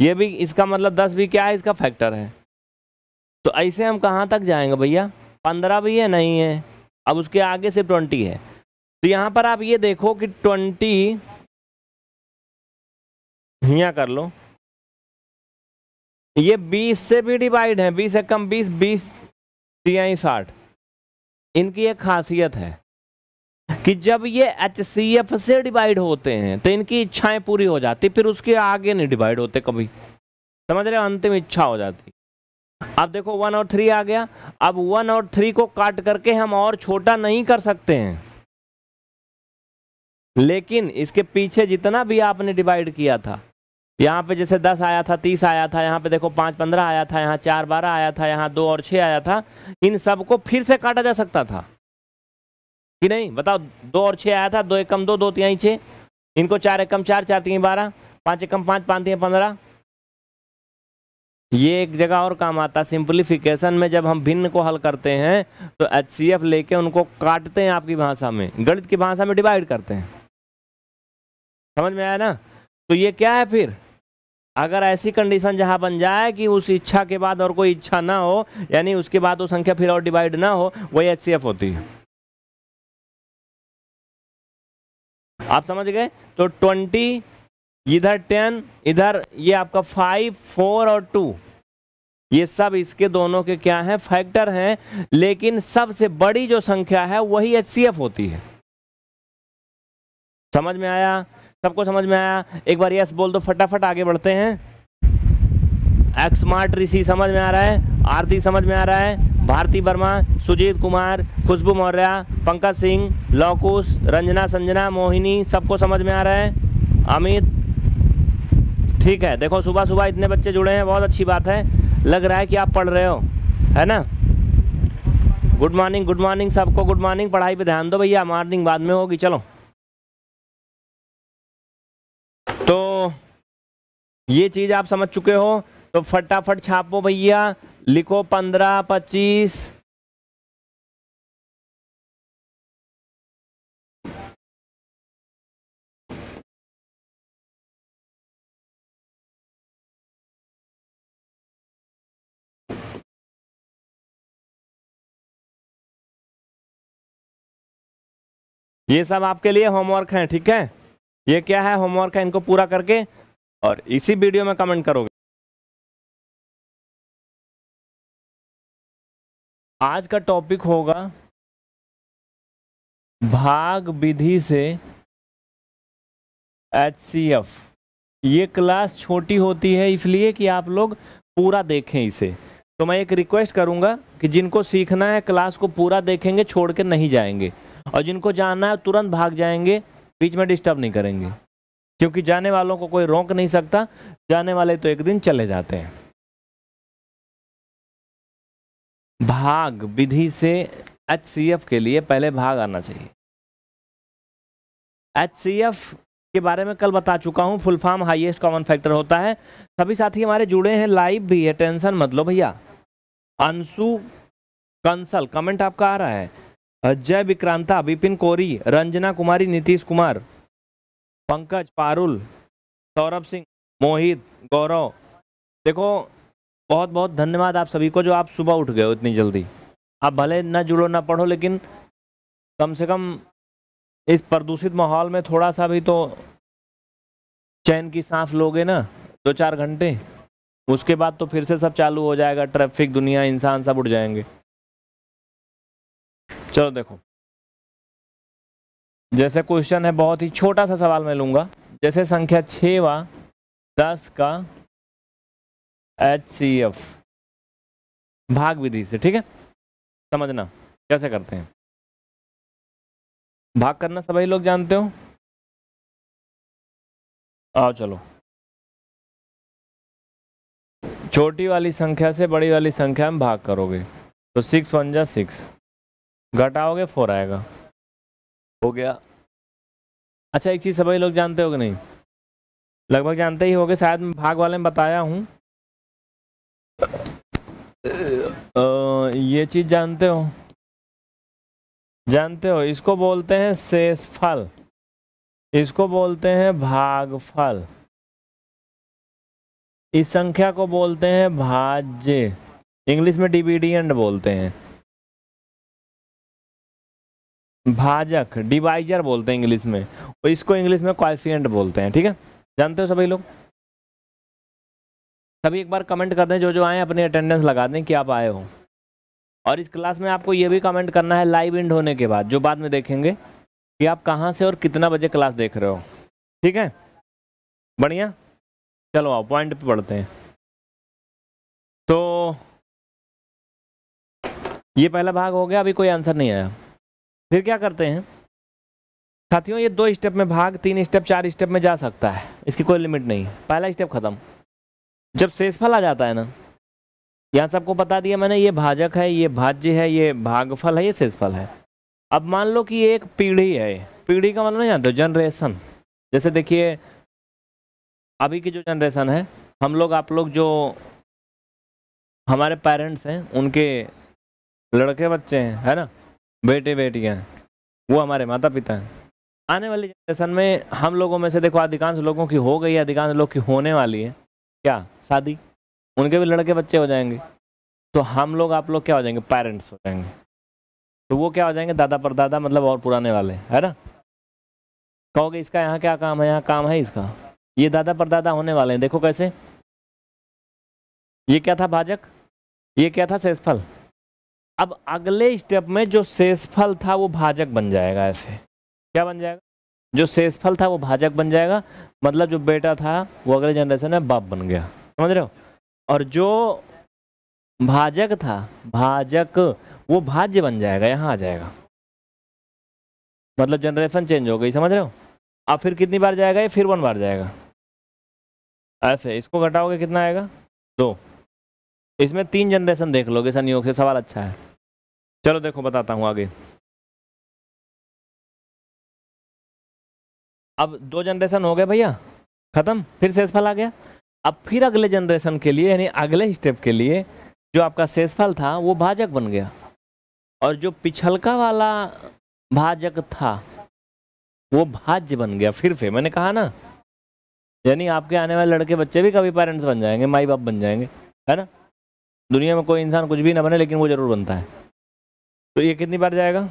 ये भी इसका मतलब दस भी क्या है? इसका फैक्टर है। तो ऐसे हम कहाँ तक जाएँगे भैया? पंद्रह भी है, नहीं है। अब उसके आगे से ट्वेंटी है। तो यहाँ पर आप ये देखो कि ट्वेंटी, यहाँ कर लो। ये बीस से भी डिवाइड है, बीस एकम बीस बीस, तिहाई साठ। इनकी एक खासियत है कि जब ये एच सी डिवाइड होते हैं तो इनकी इच्छाएँ पूरी हो जाती, फिर उसके आगे नहीं डिवाइड होते कभी। समझ रहे अंतिम इच्छा हो जाती। अब देखो वन और थ्री आ गया। अब वन और थ्री को काट करके हम और छोटा नहीं कर सकते हैं। लेकिन इसके पीछे जितना भी आपने डिवाइड किया था यहाँ पे जैसे दस आया था, तीस आया था, यहाँ पे देखो पाँच पंद्रह आया था, यहाँ चार बारह आया था, यहाँ दो और छह आया था, इन सबको फिर से काटा जा सकता था। कि नहीं? बताओ, दो और छः आया था, दो एकम दो दो तिहाई छः इनको चार एकम चार चार तीन बारह, पाँच एकम पाँच पाँच तीन पंद्रह। ये एक जगह और काम आता है, सिंप्लीफिकेशन में जब हम भिन्न को हल करते हैं तो एच सी एफ़ लेके उनको काटते हैं आपकी भाषा में। गणित की भाषा में डिवाइड करते हैं। समझ में आया ना? तो ये क्या है फिर? अगर ऐसी कंडीशन जहाँ बन जाए कि उस इच्छा के बाद और कोई इच्छा ना हो, यानी उसके बाद वो संख्या फिर और डिवाइड ना हो, वही एच सी एफ़ होती है। आप समझ गए? तो ट्वेंटी इधर टेन इधर ये आपका फाइव फोर और टू ये सब इसके दोनों के क्या हैं? फैक्टर हैं, लेकिन सबसे बड़ी जो संख्या है, वही एचसीएफ होती है। समझ में आया? सबको समझ में आया? एक बार यस बोल दो, फटाफट आगे बढ़ते हैं। एक्स स्मार्ट ऋषि समझ में आ रहा है, आरती समझ में आ रहा है, भारती वर्मा, सुजीत कुमार, खुशबू मौर्य, पंकज सिंह, लौकुश, रंजना संजना, मोहिनी, सबको समझ में आ रहा है? अमित? ठीक है, देखो सुबह सुबह इतने बच्चे जुड़े हैं, बहुत अच्छी बात है। लग रहा है कि आप पढ़ रहे हो, है ना? गुड मॉर्निंग गुड मॉर्निंग सबको गुड मॉर्निंग पढ़ाई पे ध्यान दो भैया मॉर्निंग बाद में होगी, चलो। तो ये चीज़ आप समझ चुके हो। तो फटाफट छापो भैया। लिखो पंद्रह, पच्चीस। ये सब आपके लिए होमवर्क है, ठीक है? ये क्या है होमवर्क है इनको पूरा करके? और इसी वीडियो में कमेंट करोगे। आज का टॉपिक होगा भाग विधि से एच सी एफ़ ये क्लास छोटी होती है इसलिए कि आप लोग पूरा देखें इसे। तो मैं एक रिक्वेस्ट करूँगा कि जिनको सीखना है क्लास को पूरा देखेंगे, छोड़ के नहीं जाएँगे। और जिनको जानना है, तुरंत भाग जाएँगे। बीच में डिस्टर्ब नहीं करेंगे। क्योंकि जाने वालों को कोई रोक नहीं सकता, जाने वाले तो एक दिन चले जाते हैं। भाग विधि से एचसीएफ के लिए पहले भाग आना चाहिए। एचसीएफ के बारे में कल बता चुका हूँ full form highest common factor होता है। सभी साथी हमारे जुड़े हैं लाइव भी है, टेंशन मत लो भैया। अंशु कंसल कमेंट आपका आ रहा है। अजय विक्रांता, विपिन कोरी, रंजना कुमारी, नीतीश कुमार, पंकज पारुल, सौरभ सिंह, मोहित, गौरव। देखो बहुत बहुत धन्यवाद आप सभी को जो आप सुबह उठ गए हो इतनी जल्दी। आप भले न जुड़ो ना पढ़ो, लेकिन कम से कम इस प्रदूषित माहौल में थोड़ा सा भी तो चैन की सांस लोगे ना दो चार घंटे, उसके बाद तो फिर से सब चालू हो जाएगा, ट्रैफ़िक, दुनिया, इंसान सब उठ जाएँगे। चलो देखो। जैसे क्वेश्चन है, बहुत ही छोटा सा सवाल मैं लूँगा। जैसे संख्या छ व दस का एच सी एफ़ भाग विधि से, ठीक है? समझना, कैसे करते हैं? भाग करना सभी लोग जानते हो? आओ चलो। छोटी वाली संख्या से बड़ी वाली संख्या में भाग करोगे। तो सिक्स वन जा सिक्स घटाओगे फोर आएगा। हो गया। अच्छा एक चीज़ सभी लोग जानते हो कि नहीं? लगभग जानते ही होगे शायद मैं भाग वाले में बताया हूँ। ये चीज़ जानते हो? जानते हो? इसको बोलते हैं शेष फल इसको बोलते हैं भागफल। इस संख्या को बोलते हैं भाज्य। इंग्लिश में डिविडियंड बोलते हैं। भाजक डिवाइजर बोलते हैं इंग्लिश में, और इसको इंग्लिश में क्वालिफियंट बोलते हैं, ठीक है? जानते हो सभी लोग? सभी एक बार कमेंट कर दें, जो जो आए, अपनी अटेंडेंस लगा दें कि आप आए हो। और इस क्लास में आपको ये भी कमेंट करना है लाइव इंड होने के बाद, जो बाद में देखेंगे कि आप कहाँ से और कितना बजे क्लास देख रहे हो। ठीक है? बढ़िया? चलो आओ पॉइंट पे पढ़ते हैं। तो ये पहला भाग हो गया, अभी कोई आंसर नहीं आया। फिर क्या करते हैं? साथियों, ये दो स्टेप में भाग, तीन स्टेप चार स्टेप में जा सकता है। इसकी कोई लिमिट नहीं। है पहला स्टेप खत्म। जब शेषफल आ जाता है ना, यहाँ सबको बता दिया मैंने, ये भाजक है, ये भाज्य है, ये भागफल है, ये शेषफल है। अब मान लो कि ये एक पीढ़ी है। पीढ़ी का मतलब नहीं जानते जनरेशन जैसे देखिए, अभी की जो जनरेशन है, हम लोग, आप लोग जो हमारे पेरेंट्स हैं, उनके लड़के बच्चे हैं, है ना? बेटे बेटियाँ, वो हमारे माता पिता हैं। आने वाली जनरेशन में हम लोगों में से देखो अधिकांश लोगों की हो गई है, अधिकांश लोग की होने वाली है। क्या? शादी? उनके भी लड़के बच्चे हो जाएँगे। तो हम लोग, आप लोग क्या हो जाएँगे? पेरेंट्स हो जाएँगे। तो वो क्या हो जाएँगे? दादा परदादा मतलब और पुराने वाले, है ना? कहोगे, इसका यहाँ क्या काम है? यहाँ काम है इसका? ये दादा परदादा होने वाले हैं। देखो कैसे। ये क्या था भाजक? ये क्या था शेषफल? अब अगले स्टेप में जो शेषफल था वो भाजक बन जाएगा ऐसे। क्या बन जाएगा? जो शेषफल था वो भाजक बन जाएगा मतलब जो बेटा था वो अगले जनरेशन में बाप बन गया। समझ रहे हो? और जो भाजक था, भाजक, वो भाज्य बन जाएगा, यहाँ आ जाएगा। मतलब जनरेशन चेंज हो गई, समझ रहे हो? अब फिर कितनी बार जाएगा ये? फिर वन बार जाएगा। ऐसे, इसको घटाओगे कितना आएगा? दो। इसमें तीन जनरेशन देख लोगे संयोग से सवाल अच्छा है। चलो देखो, बताता हूँ आगे। अब दो जनरेशन हो गए भैया। खत्म, फिर शेषफल आ गया। अब फिर अगले जनरेशन के लिए, यानी अगले स्टेप के लिए, जो आपका शेषफल था, वो भाजक बन गया। और जो पिछलका वाला भाजक था, वो भाज्य बन गया फिर से। मैंने कहा ना, यानी आपके आने वाले लड़के बच्चे भी कभी पेरेंट्स बन जाएँगे, माई बाप बन जाएँगे, है ना? दुनिया में कोई इंसान कुछ भी ना बने, लेकिन वो ज़रूर बनता है। तो ये कितनी बार जाएगा?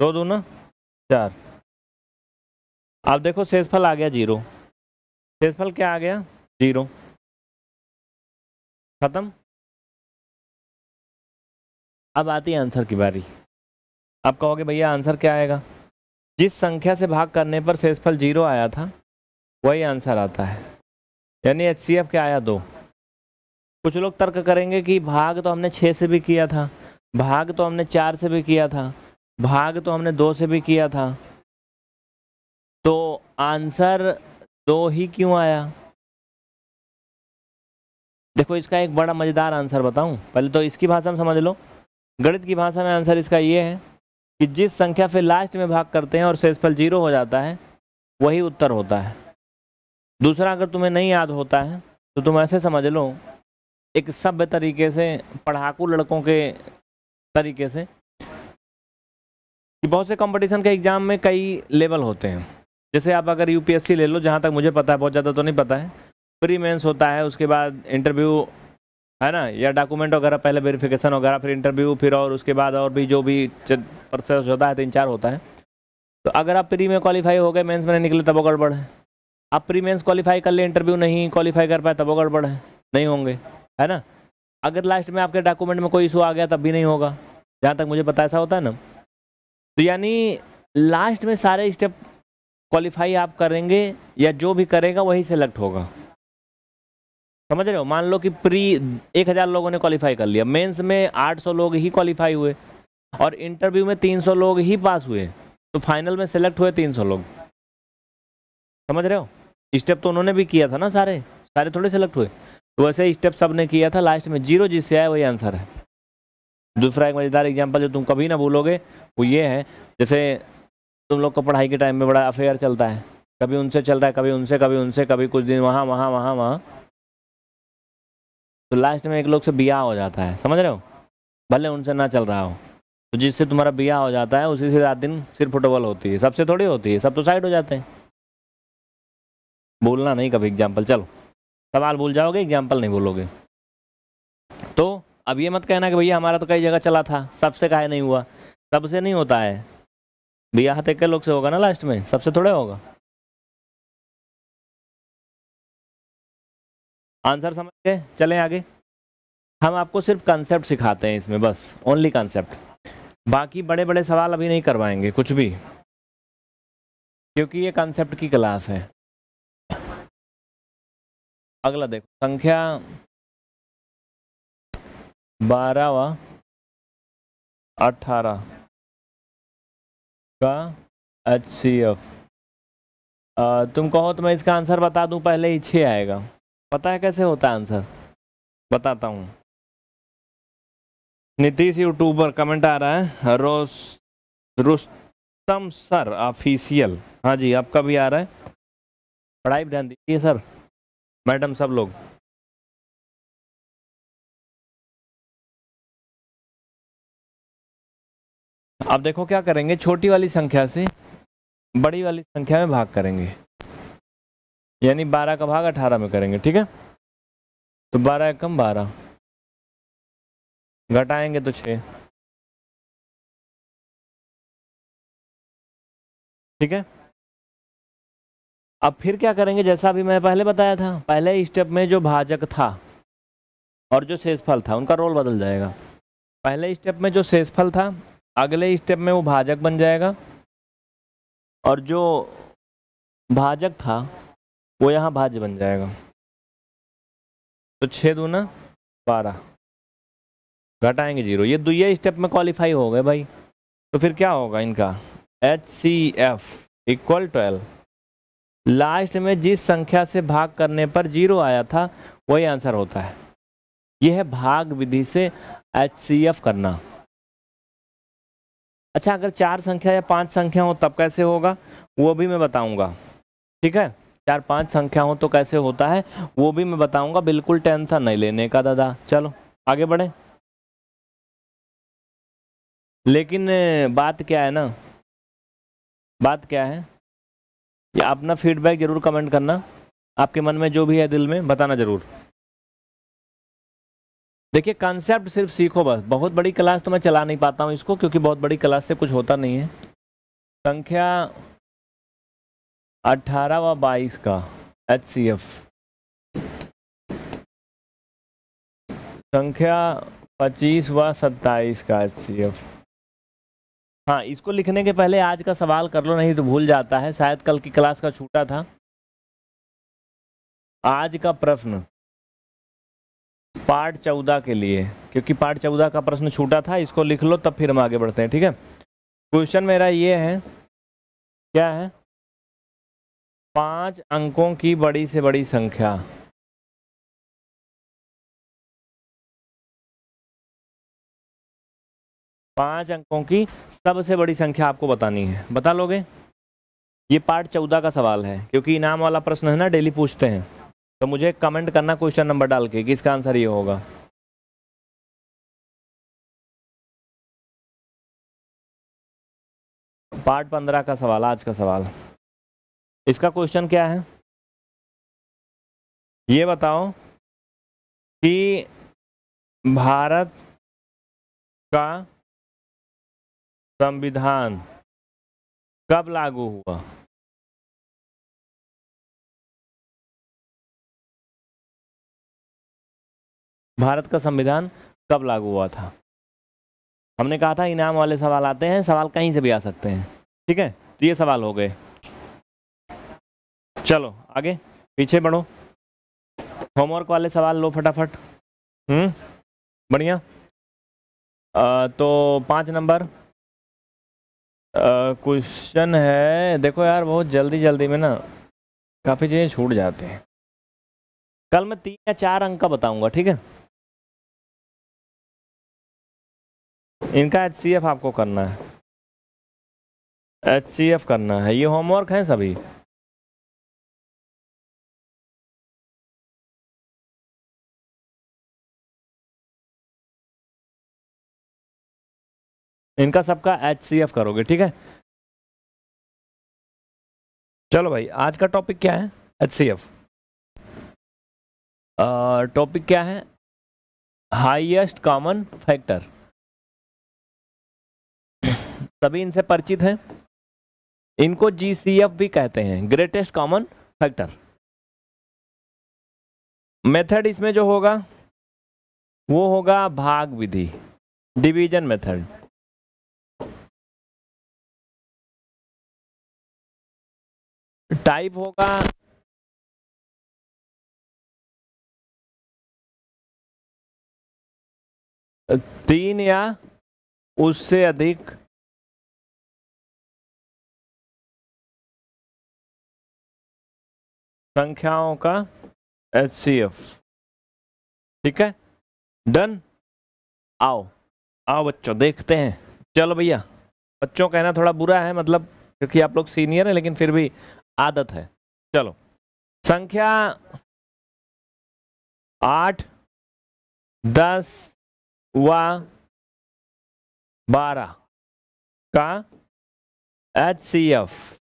दो दो ना? चार। आप देखो, शेषफल आ गया ज़ीरो। शेषफल क्या आ गया? ज़ीरो। खत्म? अब आती है आंसर की बारी। आप कहोगे, भैया, आंसर क्या आएगा? जिस संख्या से भाग करने पर शेषफल ज़ीरो आया था, वही आंसर आता है। यानी एच सी एफ़ क्या आया? दो। कुछ लोग तर्क करेंगे कि भाग तो हमने छः से भी किया था। भाग तो हमने चार से भी किया था, भाग तो हमने दो से भी किया था। तो आंसर दो ही क्यों आया? देखो, इसका एक बड़ा मज़ेदार आंसर बताऊँ। पहले तो इसकी भाषा में समझ लो। गणित की भाषा में आंसर इसका ये है कि जिस संख्या फिर लास्ट में भाग करते हैं और शेषफल ज़ीरो हो जाता है, वही उत्तर होता है। दूसरा, अगर तुम्हें नहीं याद होता है तो तुम ऐसे समझ लो, एक सभ्य तरीके से पढ़ाकू लड़कों के तरीके से कि बहुत से कंपटीशन के एग्ज़ाम में कई लेवल होते हैं। जैसे आप अगर यूपीएससी ले लो, जहाँ तक मुझे पता है, बहुत ज़्यादा तो नहीं पता है। प्री मेंस होता है, उसके बाद इंटरव्यू है ना? या डॉक्यूमेंट वगैरह पहले वेरिफिकेशन वगैरह, फिर इंटरव्यू फिर और उसके बाद और भी जो भी प्रोसेस होता है तीन चार होता है। तो अगर आप प्री में क्वालिफाई हो गए मेंस में नहीं निकले, तब गड़बड़ है। आप प्री मेंस क्वालिफाई कर ले इंटरव्यू नहीं क्वालिफाई कर पाए, तब गड़बड़ है। नहीं होंगे, है ना? अगर लास्ट में आपके डॉक्यूमेंट में कोई इशू आ गया, तब भी नहीं होगा। जहाँ तक मुझे पता ऐसा होता है ना? तो यानी लास्ट में सारे स्टेप क्वालिफाई आप करेंगे, या जो भी करेगा, वही सेलेक्ट होगा। समझ रहे हो? मान लो कि प्री एक हज़ार लोगों ने क्वालिफाई कर लिया। मेंस में आठ सौ लोग ही क्वालिफाई हुए, और इंटरव्यू में तीन सौ लोग ही पास हुए तो फाइनल में सेलेक्ट हुए तीन सौ लोग। समझ रहे हो? स्टेप तो उन्होंने भी किया था ना सारे। सारे थोड़े सेलेक्ट हुए। तो वैसे स्टेप सबने किया था लास्ट में ज़ीरो जिससे आया वही आंसर है। दूसरा एक मज़ेदार एग्ज़ाम्पल जो तुम कभी ना भूलोगे, वो ये है, जैसे तुम लोग को पढ़ाई के टाइम में बड़ा अफेयर चलता है। कभी उनसे चल रहा है, कभी उनसे कभी उनसे, कभी कुछ दिन वहाँ वहाँ वहाँ वहाँ। तो लास्ट में एक लोग से बिया हो जाता है, समझ रहे हो? भले उनसे ना चल रहा हो। तो जिससे तुम्हारा बिया हो जाता है, उसी से रात दिन सिर्फ़ फुटबॉल होती है। सबसे थोड़ी होती है, सब तो साइड हो जाते हैं। बोलना नहीं कभी एग्ज़ाम्पल चलो। सवाल भूल जाओगे एग्ज़ाम्पल नहीं बोलोगे तो अब ये मत कहना कि भैया हमारा तो कई जगह चला था, सबसे काहे नहीं हुआ, सबसे नहीं होता है। भैया हाथ एक लोग से होगा ना लास्ट में, सबसे थोड़े होगा। आंसर समझ गए? चलें आगे। हम आपको सिर्फ़ कंसेप्ट सिखाते हैं इसमें, बस ओनली कंसेप्ट बाकी बड़े बड़े सवाल अभी नहीं करवाएँगे, कुछ भी। क्योंकि ये कंसेप्ट की क्लास है। अगला देखो, संख्या बारह व अठारह का एच सी एफ़ तुम कहो तो मैं इसका आंसर बता दूँ, पहले ही छः आएगा। पता है कैसे होता है आंसर? बताता हूँ। नीतीश यूट्यूबर कमेंट आ रहा है, रोस, रुस्तम सर, ऑफिशियल। हाँ जी, आपका भी आ रहा है। पढ़ाई भी ध्यान दीजिए, सर। मैडम सब लोग। अब देखो क्या करेंगे, छोटी वाली संख्या से बड़ी वाली संख्या में भाग करेंगे। यानी बारह का भाग अठारह में करेंगे, ठीक है? तो बारह कम बारह। घटाएँगे तो छः ठीक है? अब फिर क्या करेंगे? जैसा अभी मैं पहले बताया था, पहले स्टेप में जो भाजक था और जो शेषफल था, उनका रोल बदल जाएगा। पहले स्टेप में जो शेषफल था, अगले स्टेप में वो भाजक बन जाएगा और जो भाजक था, वो यहाँ भाज्य बन जाएगा। तो छः दूना बारह। घटाएँगे ज़ीरो। ये दुए स्टेप में क्वालिफाई हो गए भाई। तो फिर क्या होगा इनका? H C F equal twelve last में जिस संख्या से भाग करने पर ज़ीरो आया था, वही आंसर होता है। यह है भाग विधि से एच सी एफ़ करना। अच्छा अगर चार संख्या या पाँच संख्या हो, तब कैसे होगा? वो भी मैं बताऊँगा। ठीक है? चार पाँच संख्या हो तो कैसे होता है? वो भी मैं बताऊँगा। बिल्कुल टेंशन नहीं लेने का, दादा। चलो, आगे बढ़े। लेकिन, बात क्या है ना? बात क्या है? या अपना फीडबैक ज़रूर कमेंट करना। आपके मन में जो भी है दिल में, बताना ज़रूर। देखिए कॉन्सेप्ट सिर्फ़ सीखो बस। बहुत बड़ी क्लास तो मैं चला नहीं पाता हूँ इसको, क्योंकि बहुत बड़ी क्लास से कुछ होता नहीं है। संख्या अठारह व बाईस का एच सी एफ़ संख्या पच्चीस व सत्ताईस का एच सी एफ़ हाँ इसको लिखने के पहले आज का सवाल कर लो, नहीं तो भूल जाता है। शायद कल की क्लास का छूटा था। आज का प्रश्न। पार्ट चौदह के लिए। क्योंकि पार्ट चौदह का प्रश्न छूटा था, इसको लिख लो, तब फिर हम आगे बढ़ते हैं, ठीक है? क्वेश्चन मेरा ये है। क्या है? पाँच अंकों की बड़ी से बड़ी संख्या। पाँच अंकों की सबसे बड़ी संख्या आपको बतानी है। बता लोगे? ये पार्ट चौदह का सवाल है, क्योंकि इनाम वाला प्रश्न है ना, डेली पूछते हैं। तो मुझे कमेंट करना क्वेश्चन नंबर डाल के, कि इसका आंसर ये होगा। पार्ट पंद्रह का सवाल, आज का सवाल। इसका क्वेश्चन क्या है? ये बताओ कि भारत का संविधान कब लागू हुआ? भारत का संविधान कब लागू हुआ था? हमने कहा था इनाम वाले सवाल आते हैं, सवाल कहीं से भी आ सकते हैं। ठीक है? तो ये सवाल हो गए। चलो, आगे, पीछे बढ़ो। होमवर्क वाले सवाल लो फटाफट। हम्म बढ़िया। तो पाँच नंबर। क्वेश्चन है, देखो यार बहुत जल्दी जल्दी में ना काफ़ी चीज़ें छूट जाते हैं। कल मैं तीन या चार अंक का बताऊँगा, ठीक है? इनका एच सी एफ़ आपको करना है। एच सी एफ़ करना है। ये होमवर्क है सभी? इनका सबका एच सी एफ़ करोगे, ठीक है? चलो भाई, आज का टॉपिक क्या है? एच सी एफ़ टॉपिक क्या है? हाईएस्ट कॉमन फैक्टर सभी इनसे परिचित हैं। इनको जीसीएफ भी कहते हैं ग्रेटेस्ट कॉमन फैक्टर मेथड इसमें जो होगा, वो होगा भाग विधि डिवीज़न मेथड टाइप होगा। तीन या उससे अधिक। संख्याओं का एच सी एफ़ ठीक है? डन आओ। आओ बच्चों, देखते हैं। चलो भैया, बच्चों कहना थोड़ा बुरा है मतलब क्योंकि आप लोग सीनियर हैं, लेकिन फिर भी आदत है। चलो। संख्या आठ, दस व बारह का एच सी एफ़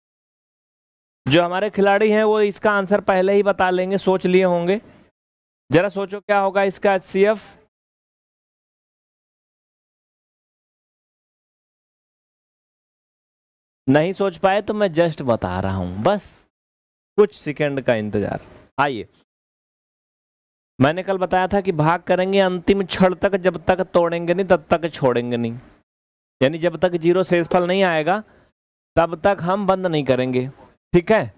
जो हमारे खिलाड़ी हैं, वो इसका आंसर पहले ही बता लेंगे, सोच लिए होंगे। जरा सोचो क्या होगा इसका एच सी एफ़ नहीं सोच पाए तो मैं जस्ट बता रहा हूँ, बस। कुछ सेकंड का इंतज़ार। आइए। मैंने कल बताया था कि भाग करेंगे अंतिम क्षण तक, जब तक तोड़ेंगे नहीं, तब तक छोड़ेंगे नहीं। यानी जब तक ज़ीरो शेषफल नहीं आएगा, तब तक हम बंद नहीं करेंगे। ठीक है?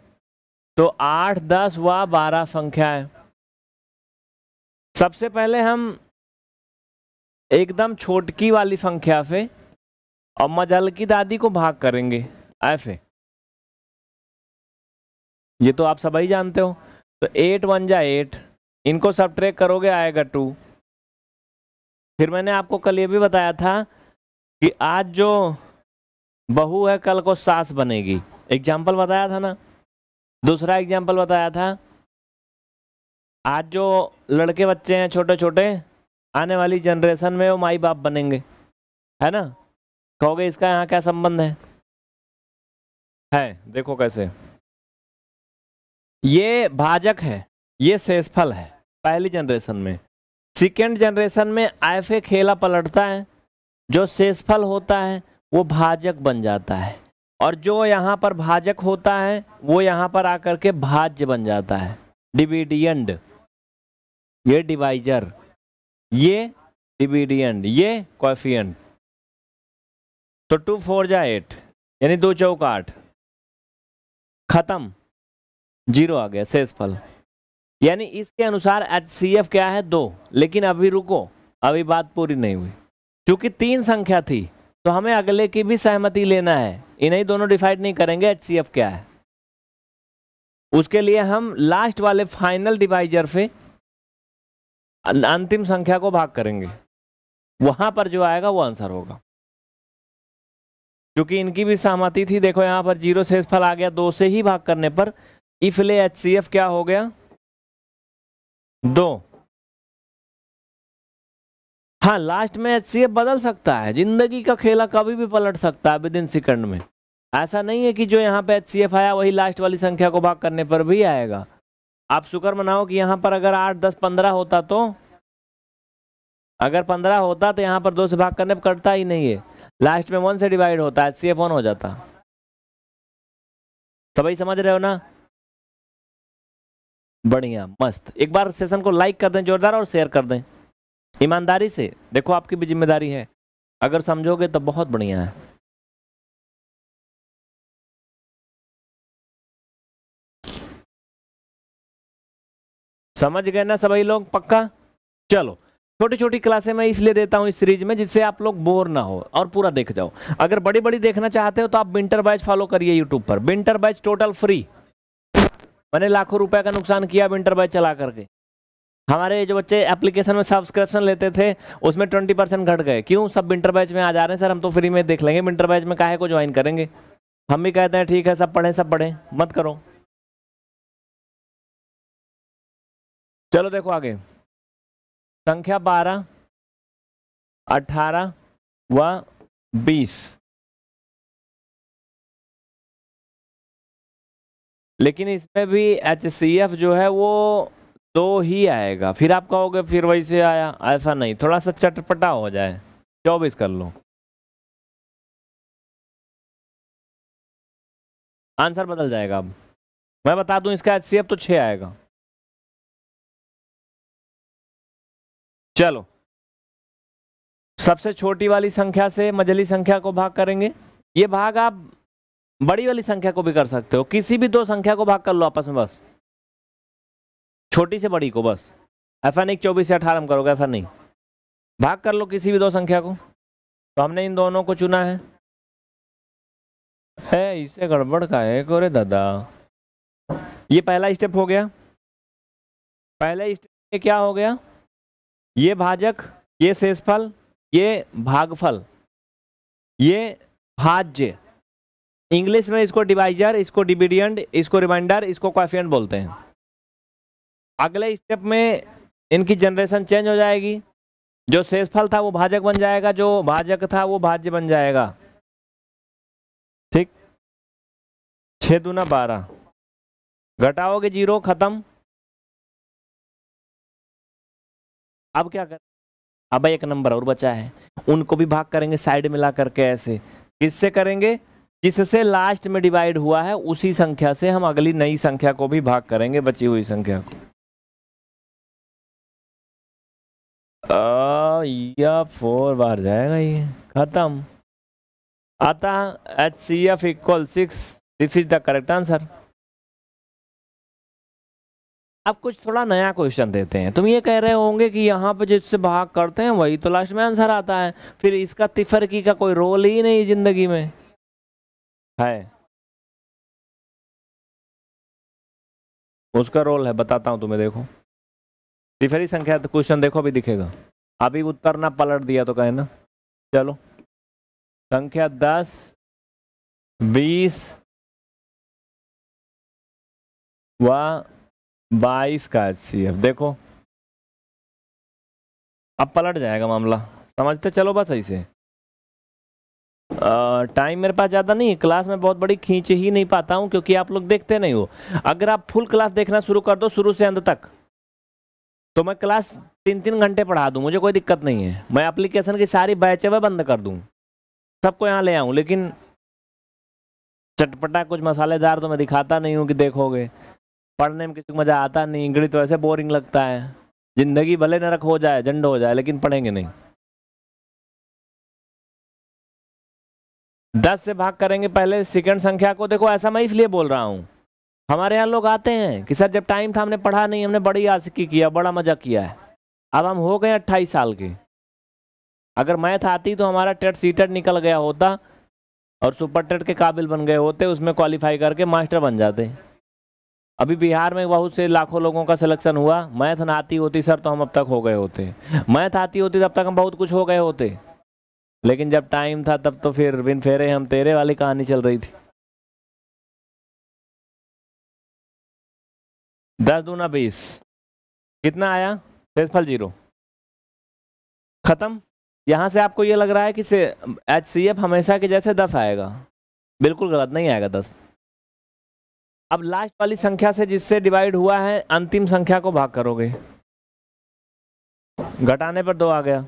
तो आठ, दस व बारह संख्या है। सबसे पहले हम एकदम छोटकी वाली संख्या से और मजल की दादी को भाग करेंगे। ऐसे। ये तो आप सब ही जानते हो। तो एट वन जा एट इनको सब ट्रेक करोगे, आएगा टू फिर मैंने आपको कल ये भी बताया था कि आज जो बहू है, कल को सास बनेगी। एग्ज़ाम्पल बताया था ना? दूसरा एग्ज़ाम्पल बताया था। आज जो लड़के बच्चे हैं छोटे छोटे आने वाली जनरेशन में वो माई बाप बनेंगे। है ना? कहोगे इसका यहाँ क्या संबंध है? है, देखो कैसे। ये भाजक है, ये शेषफल है, पहली जनरेशन में। सेकेंड जनरेशन में ऐसे खेला पलटता है, जो शेषफल होता है, वो भाजक बन जाता है। और जो यहाँ पर भाजक होता है, वो यहाँ पर आकर के भाज्य बन जाता है। डिविडियंड ये डिवाइजर ये डिविडियंड ये कॉफियंट तो टू फोर जा एट यानी दो चौक आठ। खत्म। ज़ीरो आ गया, शेष फल। यानी इसके अनुसार एच सी एफ़ क्या है? दो। लेकिन अभी रुको, अभी बात पूरी नहीं हुई। क्योंकि तीन संख्या थी तो हमें अगले की भी सहमति लेना है। इन्हें दोनों डिफाइड नहीं करेंगे एच सी एफ़ क्या है? उसके लिए हम लास्ट वाले फाइनल डिवाइजर से अंतिम संख्या को भाग करेंगे। वहाँ पर जो आएगा, वो आंसर होगा। क्योंकि इनकी भी सहमति थी। देखो यहाँ पर ज़ीरो शेष फल आ गया, दो से ही भाग करने पर। इफले एच सी एफ़ क्या हो गया? दो। हाँ लास्ट में एच सी एफ़ बदल सकता है। ज़िंदगी का खेला कभी भी पलट सकता है विद इन सेकंड में। ऐसा नहीं है कि जो यहाँ पे एच सी एफ़ आया, वही लास्ट वाली संख्या को भाग करने पर भी आएगा। आप शुक्र मनाओ कि यहाँ पर अगर आठ, दस, पंद्रह होता तो? अगर पंद्रह होता तो यहाँ पर दो से भाग करने पर कटता ही नहीं है। लास्ट में वन से डिवाइड होता है सी एफ़ वन हो जाता। सभी समझ रहे हो ना? बढ़िया, मस्त। एक बार सेशन को लाइक कर दें, जोरदार, और शेयर कर दें। ईमानदारी से। देखो, आपकी भी ज़िम्मेदारी है। अगर समझोगे तो बहुत बढ़िया है। समझ गए ना सभी लोग? पक्का? चलो। छोटी छोटी क्लासें मैं इसलिए देता हूँ इस सीरीज़ में जिससे आप लोग बोर ना हो और पूरा देख जाओ। अगर बड़ी बड़ी देखना चाहते हो तो आप विंटर बैच फॉलो करिए यूट्यूब पर। विंटर बैच टोटल फ्री मैंने लाखों रुपए का नुकसान किया विंटर बैच चला करके। हमारे जो बच्चे एप्लीकेशन में सब्सक्रिप्शन लेते थे, उसमें ट्वेंटी परसेंट घट गए। क्यों? सब विंटर बैच में आ जा रहे हैं, सर, हम तो फ्री में देख लेंगे। विंटर बैच में काहे को ज्वाइन करेंगे? हम भी कहते हैं, ठीक है, सब पढ़े सब पढ़े, मत करो। चलो देखो आगे। संख्या बारह, अठारह व बीस। लेकिन इसमें भी एचसीएफ जो है वो दो ही आएगा। फिर आप कहोगे फिर वैसे आया, ऐसा नहीं, थोड़ा सा चटपटा हो जाए। चौबीस कर लो। आंसर बदल जाएगा अब। मैं बता दूँ इसका एचसीएफ तो छह आएगा। चलो। सबसे छोटी वाली संख्या से मजली संख्या को भाग करेंगे। ये भाग आप बड़ी वाली संख्या को भी कर सकते हो। किसी भी दो संख्या को भाग कर लो आपस में बस। छोटी से बड़ी को बस। एफ़ एन एक, चौबीस से अठारह करोगे, एफ़ नहीं। भाग कर लो किसी भी दो संख्या को। तो हमने इन दोनों को चुना है। है इससे गड़बड़ का है कोरे दादा। ये पहला स्टेप हो गया। पहले स्टेप क्या हो गया? ये भाजक, ये शेषफल, ये भागफल, ये भाज्य। इंग्लिश में इसको डिवाइजर इसको डिविडियंड इसको रिमाइंडर इसको क्वेफियंट बोलते हैं। अगले स्टेप में इनकी जनरेशन चेंज हो जाएगी। जो शेषफल था वो भाजक बन जाएगा, जो भाजक था वो भाज्य बन जाएगा। ठीक? छह दूना बारह। घटाओगे ज़ीरो, खत्म। अब क्या कर अब एक नंबर और बचा है। उनको भी भाग करेंगे साइड में ला करके ऐसे। किससे करेंगे? जिससे लास्ट में डिवाइड हुआ है, उसी संख्या से हम अगली नई संख्या को भी भाग करेंगे, बची हुई संख्या को। या फोर बार जाएगा ये। खत्म। आता H C F equal six this is the correct answer अब कुछ थोड़ा नया क्वेश्चन देते हैं। तुम ये कह रहे होंगे कि यहाँ पे जिससे भाग करते हैं, वही तो लास्ट में आंसर आता है। फिर इसका तिफरकी का कोई रोल ही नहीं ज़िंदगी में। है। उसका रोल है, बताता हूँ तुम्हें, देखो। तिफरी संख्या तो क्वेश्चन देखो, अभी दिखेगा। अभी उत्तर ना पलट दिया तो कहे ना। चलो। संख्या दस, बीस, व बाईस का एच देखो। अब पलट जाएगा मामला। समझते चलो बस ऐसे। टाइम मेरे पास ज़्यादा नहीं क्लास में बहुत बड़ी खींच ही नहीं पाता हूँ, क्योंकि आप लोग देखते नहीं हो। अगर आप फुल क्लास देखना शुरू कर दो, शुरू से अंत तक तो मैं क्लास तीन तीन घंटे पढ़ा दूँ। मुझे कोई दिक्कत नहीं है। मैं एप्लीकेशन की सारी बैच है बंद कर दूँ। सबको यहाँ ले आऊँ, लेकिन चटपटा कुछ मसालेदार तो मैं दिखाता नहीं हूँ कि देखोगे। पढ़ने में किसी को मज़ा आता नहीं गणित वैसे बोरिंग लगता है। ज़िंदगी भले नरक हो जाए झंड हो जाए, लेकिन पढ़ेंगे नहीं। दस से भाग करेंगे पहले सेकंड संख्या को। देखो, ऐसा मैं इसलिए बोल रहा हूँ। हमारे यहाँ लोग आते हैं कि सर, जब टाइम था हमने पढ़ा नहीं, हमने बड़ी आशिकी किया, बड़ा मज़ा किया है। अब हम हो गए अट्ठाईस साल के। अगर मैथ आती तो हमारा टेट सीटेट निकल गया होता और सुपर टेट के काबिल बन गए होते, उसमें क्वालिफाई करके मास्टर बन जाते। अभी बिहार में बहुत से लाखों लोगों का सिलेक्शन हुआ। मैथ ना आती होती सर तो हम अब तक हो गए होते। मैथ आती होती, तब तक हम बहुत कुछ हो गए होते। लेकिन जब टाइम था, तब तो फिर बिन फेरे हम तेरे वाली कहानी चल रही थी। दस दूना बीस। कितना आया? शेषफल ज़ीरो। खत्म? यहाँ से आपको ये लग रहा है कि एच सी एफ़ हमेशा के जैसे दस आएगा। बिल्कुल गलत नहीं आएगा दस। अब लास्ट वाली संख्या से जिससे डिवाइड हुआ है, अंतिम संख्या को भाग करोगे। घटाने पर दो आ गया।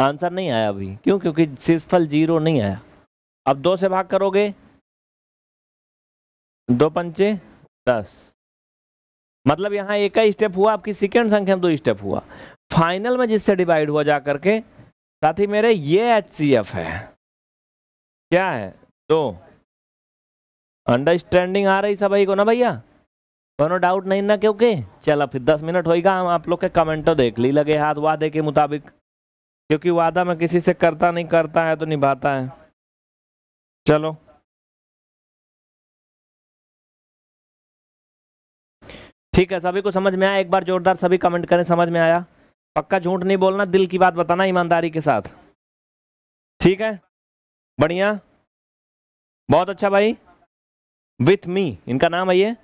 आंसर नहीं आया अभी। क्यों? क्योंकि शेषफल ज़ीरो नहीं आया। अब दो से भाग करोगे। दो पंचे, दस। मतलब यहाँ एक ही स्टेप हुआ, आपकी सेकेंड संख्या में दो स्टेप हुआ। फाइनल में जिससे डिवाइड हुआ जा करके, साथ ही मेरे, ये एच सी एफ़ है। क्या है? दो। अंडरस्टैंडिंग आ रही सभी को ना भैया? कोनो डाउट नहीं ना क्योंकि चलो फिर दस मिनट होएगा हम आप लोग के कमेंटो देख ली, लगे हाथ वादे के मुताबिक। क्योंकि वादा मैं किसी से करता नहीं, करता है तो निभाता है। चलो। ठीक है, सभी को समझ में आया? एक बार जोरदार सभी कमेंट करें, समझ में आया? पक्का झूठ नहीं बोलना, दिल की बात बताना, ईमानदारी के साथ। ठीक है? बढ़िया? बहुत अच्छा भाई। विथ मी, इनका नाम है ये,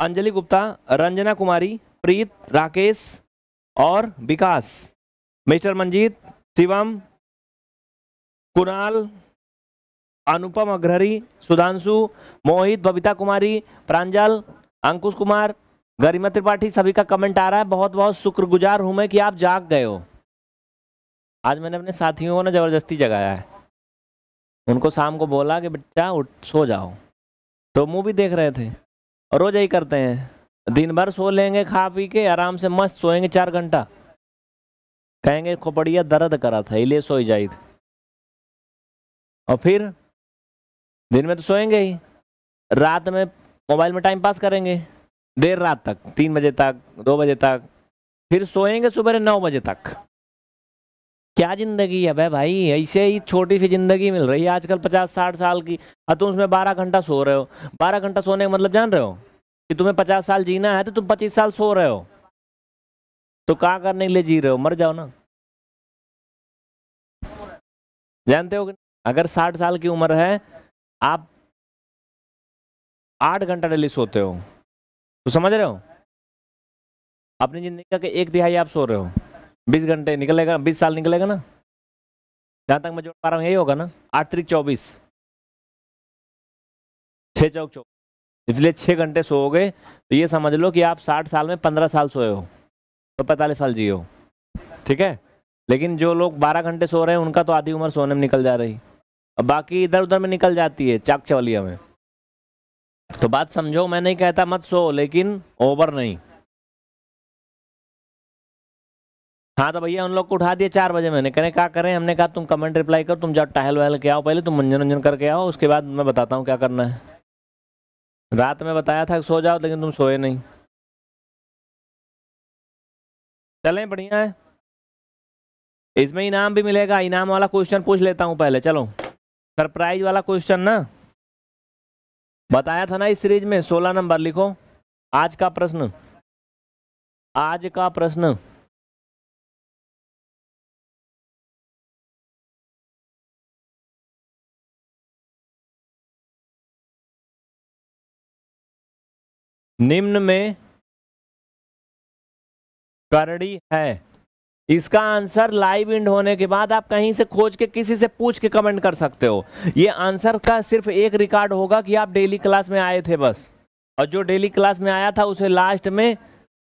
अंजलि गुप्ता, रंजना कुमारी, प्रीत, राकेश और विकास। मिस्टर मंजीत, शिवम, कुणाल, अनुपम अग्रहरी, सुधांशु, मोहित, बबीता कुमारी, प्रांजल, अंकुश कुमार, गरिमा त्रिपाठी, सभी का कमेंट आ रहा है। बहुत बहुत शुक्रगुजार हूँ मैं कि आप जाग गए हो। आज मैंने अपने साथियों को ना ज़बरदस्ती जगाया है। उनको शाम को बोला कि, बच्चा, उठ, सो जाओ। तो मूवी देख रहे थे और रोज यही करते हैं। दिन भर सो लेंगे, खा पी के, आराम से मस्त सोएँगे चार घंटा। कहेंगे, खोपड़िया दर्द करा था इसलिए सोई जाई थी। और फिर दिन में तो सोएँगे ही। रात में मोबाइल में टाइम पास करेंगे, देर रात तक, तीन बजे तक, दो बजे तक, फिर सोएँगे सुबह नौ बजे तक। क्या ज़िंदगी है भाई भाई? ऐसे ही छोटी सी ज़िंदगी मिल रही है आजकल पचास, साठ साल की। और तुम उसमें बारह घंटा सो रहे हो। बारह घंटा सोने का मतलब जान रहे हो? कि तुम्हें पचास साल जीना है तो तुम पच्चीस साल सो रहे हो। तो क्या करने के लिए जी रहे हो? मर जाओ ना। जानते हो अगर साठ साल की उम्र है, आप आठ घंटा डेली सोते हो। तो समझ रहे हो? अपनी ज़िंदगी का एक तिहाई आप सो रहे हो। बीस घंटे निकलेगा, बीस साल निकलेगा ना? जहाँ तक मैं जोड़ पा रहा हूँ, यही होगा ना? आठ तरीक चौबीस। छः चौक चौबीस। इसलिए छः घंटे सोओगे तो ये समझ लो कि आप साठ साल में पंद्रह साल सोए हो तो पैंतालीस साल जिए हो ठीक है? लेकिन जो लोग बारह घंटे सो रहे हैं, उनका तो आधी उम्र सोने में निकल जा रही। और बाकी इधर उधर में निकल जाती है, चाक चवलिया में। तो बात समझो, मैं नहीं कहता मत सो, लेकिन ओवर नहीं। हाँ तो भैया उन लोग को उठा दिए चार बजे मैंने। कहे क्या करें? हमने कहा, तुम कमेंट रिप्लाई करो, तुम जाओ टहल वहल के आओ पहले, तुम मंजन वंजन करके आओ, उसके बाद मैं बताता हूँ क्या करना है। रात में बताया था, सो जाओ, लेकिन तुम सोए नहीं। चलें, बढ़िया है। इसमें इनाम भी मिलेगा, इनाम वाला क्वेश्चन पूछ लेता हूँ पहले, चलो। सरप्राइज़ वाला क्वेश्चन ना। बताया था ना इस सीरीज़ में, सोलह नंबर लिखो। आज का प्रश्न। आज का प्रश्न। निम्न में करड़ी है। इसका आंसर लाइव इंड होने के बाद आप कहीं से खोज के, किसी से पूछ के कमेंट कर सकते हो। ये आंसर का सिर्फ़ एक रिकॉर्ड होगा कि आप डेली क्लास में आए थे बस। और जो डेली क्लास में आया था, उसे लास्ट में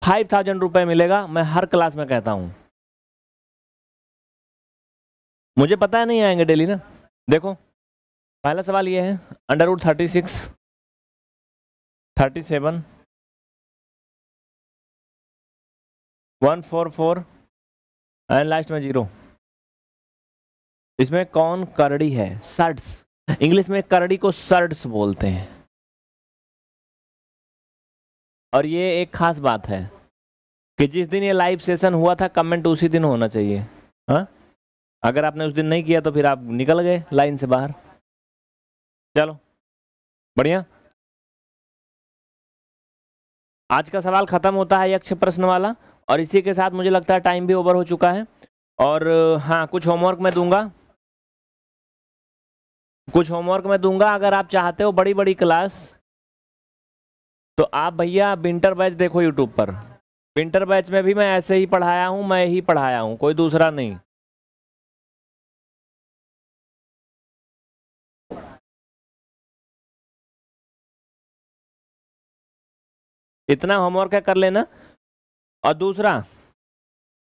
फाइव थाउज़ेंड रुपए मिलेगा। मैं हर क्लास में कहता हूँ। मुझे पता नहीं आएँगे डेली ना। देखो, पहला सवाल ये है, under root thirty six, thirty seven one four four and last में ज़ीरो। इसमें कौन करड़ी है? सर्ड्स। इंग्लिश में करड़ी को सर्ड्स बोलते हैं। और ये एक खास बात है कि जिस दिन ये लाइव सेशन हुआ था कमेंट उसी दिन होना चाहिए। हा? अगर आपने उस दिन नहीं किया तो फिर आप निकल गए लाइन से बाहर। चलो। बढ़िया। आज का सवाल खत्म होता है यक्ष प्रश्न वाला। और इसी के साथ मुझे लगता है टाइम भी ओवर हो चुका है। और हाँ कुछ होमवर्क मैं दूँगा। कुछ होमवर्क मैं दूँगा, अगर आप चाहते हो बड़ी बड़ी क्लास तो आप भैया विंटर बैच देखो यूट्यूब पर। विंटर बैच में भी मैं ऐसे ही पढ़ाया हूँ, मैं ही पढ़ाया हूँ, कोई दूसरा नहीं। इतना होमवर्क है, कर लेना। और दूसरा,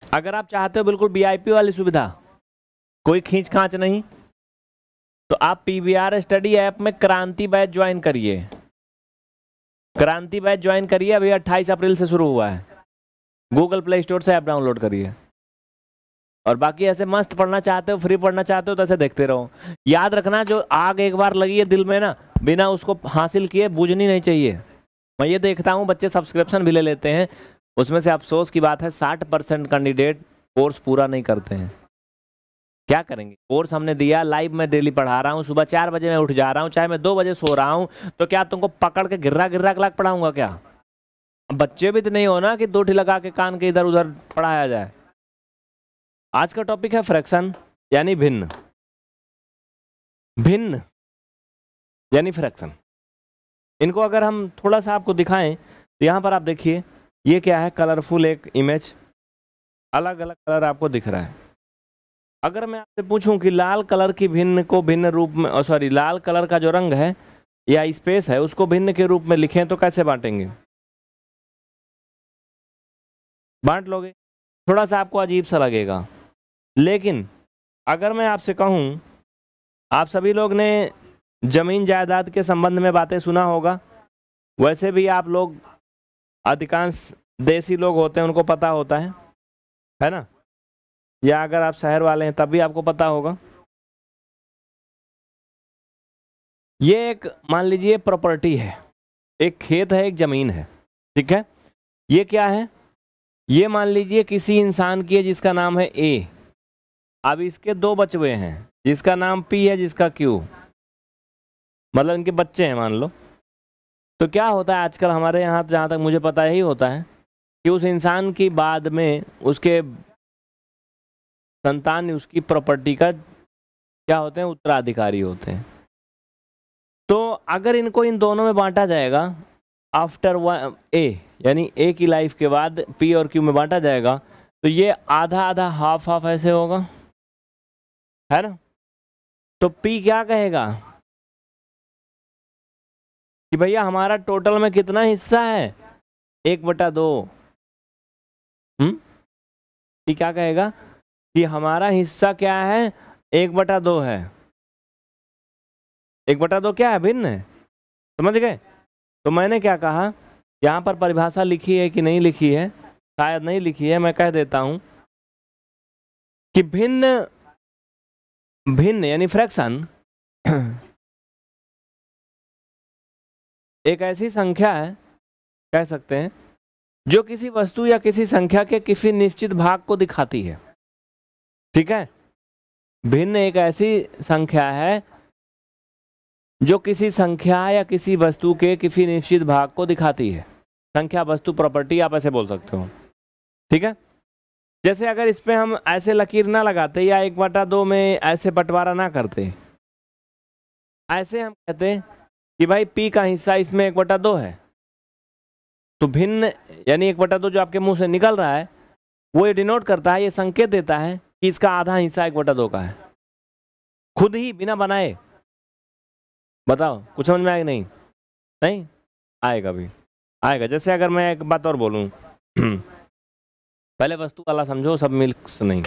अगर आप चाहते हो बिल्कुल वीआईपी वाली सुविधा, कोई खींच खांच नहीं तो आप पीवीआर स्टडी ऐप में क्रांति बैच ज्वाइन करिए। क्रांति बैच ज्वाइन करिए, अभी 28 अप्रैल से शुरू हुआ है। गूगल प्ले स्टोर से ऐप डाउनलोड करिए। और बाकी ऐसे मस्त पढ़ना चाहते हो फ्री पढ़ना चाहते हो तो ऐसे देखते रहो। याद रखना, जो आग एक बार लगी है दिल में ना, बिना उसको हासिल किए बुझनी नहीं चाहिए। मैं ये देखता हूँ, बच्चे सब्सक्रिप्शन भी ले लेते हैं। उसमें से अफसोस की बात है, साठ परसेंट कैंडिडेट कोर्स पूरा नहीं करते हैं। क्या करेंगे? कोर्स हमने दिया, लाइव में डेली पढ़ा रहा हूँ, सुबह चार बजे मैं उठ जा रहा हूँ, चाहे मैं दो बजे सो रहा हूँ तो क्या तुमको पकड़ के गिर्रा गिर्रा क्लाक पढ़ाऊँगा क्या? बच्चे भी तो नहीं हो ना कि दो ठी लगा के कान के इधर उधर पढ़ाया जाए। आज का टॉपिक है फ्रैक्शन यानी भिन्न। भिन्न, यानी फ्रैक्शन इनको अगर हम थोड़ा सा आपको दिखाएँ तो यहाँ पर आप देखिए ये क्या है? कलरफुल एक इमेज अलग अलग कलर आपको दिख रहा है। अगर मैं आपसे पूछूँ कि लाल कलर की भिन्न को भिन्न रूप में सॉरी लाल कलर का जो रंग है या स्पेस है, उसको भिन्न के रूप में लिखें तो कैसे बांटेंगे? बांट लोगे? थोड़ा सा आपको अजीब सा लगेगा। लेकिन अगर मैं आपसे कहूँ, आप सभी लोग ने ज़मीन जायदाद के संबंध में बातें सुना होगा। वैसे भी आप लोग अधिकांश देसी लोग होते हैं, उनको पता होता है। है ना? या अगर आप शहर वाले हैं, तब भी आपको पता होगा। ये एक, मान लीजिए, प्रॉपर्टी है। एक खेत है, एक ज़मीन है। ठीक है? ये क्या है? ये मान लीजिए, किसी इंसान की है, जिसका नाम है ए। अब इसके दो बचवे हैं। जिसका नाम पी है, जिसका क्यू। मतलब इनके बच्चे हैं, मान लो। तो क्या होता है आजकल हमारे यहाँ जहाँ तक मुझे पता यही होता है कि उस इंसान की बाद में उसके संतान, उसकी प्रॉपर्टी का क्या होते हैं? उत्तराधिकारी होते हैं। तो अगर इनको इन दोनों में बांटा जाएगा आफ्टर वन ए यानी ए की लाइफ के बाद पी और क्यू में बांटा जाएगा तो ये आधा आधा हाफ़ हाफ़ ऐसे होगा। है ना? तो पी क्या कहेगा? कि भैया हमारा टोटल में कितना हिस्सा है? एक बटा दो। हम्म? क्या कहेगा? कि हमारा हिस्सा क्या है? एक बटा दो है। एक बटा दो क्या है, भिन्न है? समझ गए? तो मैंने क्या कहा? यहाँ पर परिभाषा लिखी है कि नहीं लिखी है? शायद नहीं लिखी है, मैं कह देता हूँ। कि भिन्न भिन्न, यानी फ्रैक्शन एक ऐसी संख्या है, कह सकते हैं, जो किसी वस्तु या किसी संख्या के किसी निश्चित भाग को दिखाती है। ठीक है? भिन्न एक ऐसी संख्या है, जो किसी संख्या या किसी वस्तु के किसी निश्चित भाग को दिखाती है। संख्या, वस्तु, प्रॉपर्टी आप ऐसे बोल सकते हो। ठीक है? जैसे अगर इस पे हम ऐसे लकीर ना लगाते या एक बटा दो में ऐसे बंटवारा ना करते, ऐसे हम कहते कि भाई पी का हिस्सा इसमें एक बटा दो है। तो भिन्न, यानी एक बटा दो जो आपके मुँह से निकल रहा है, वो ये डिनोट करता है, ये संकेत देता है कि इसका आधा हिस्सा एक बटा दो का है। खुद ही बिना बनाए। बताओ, कुछ समझ में आएगा नहीं? नहीं? आएगा भी। आएगा। जैसे अगर मैं एक बात और बोलूँ। पहले वस्तु वाला समझो, सब मिल्क्स नहीं।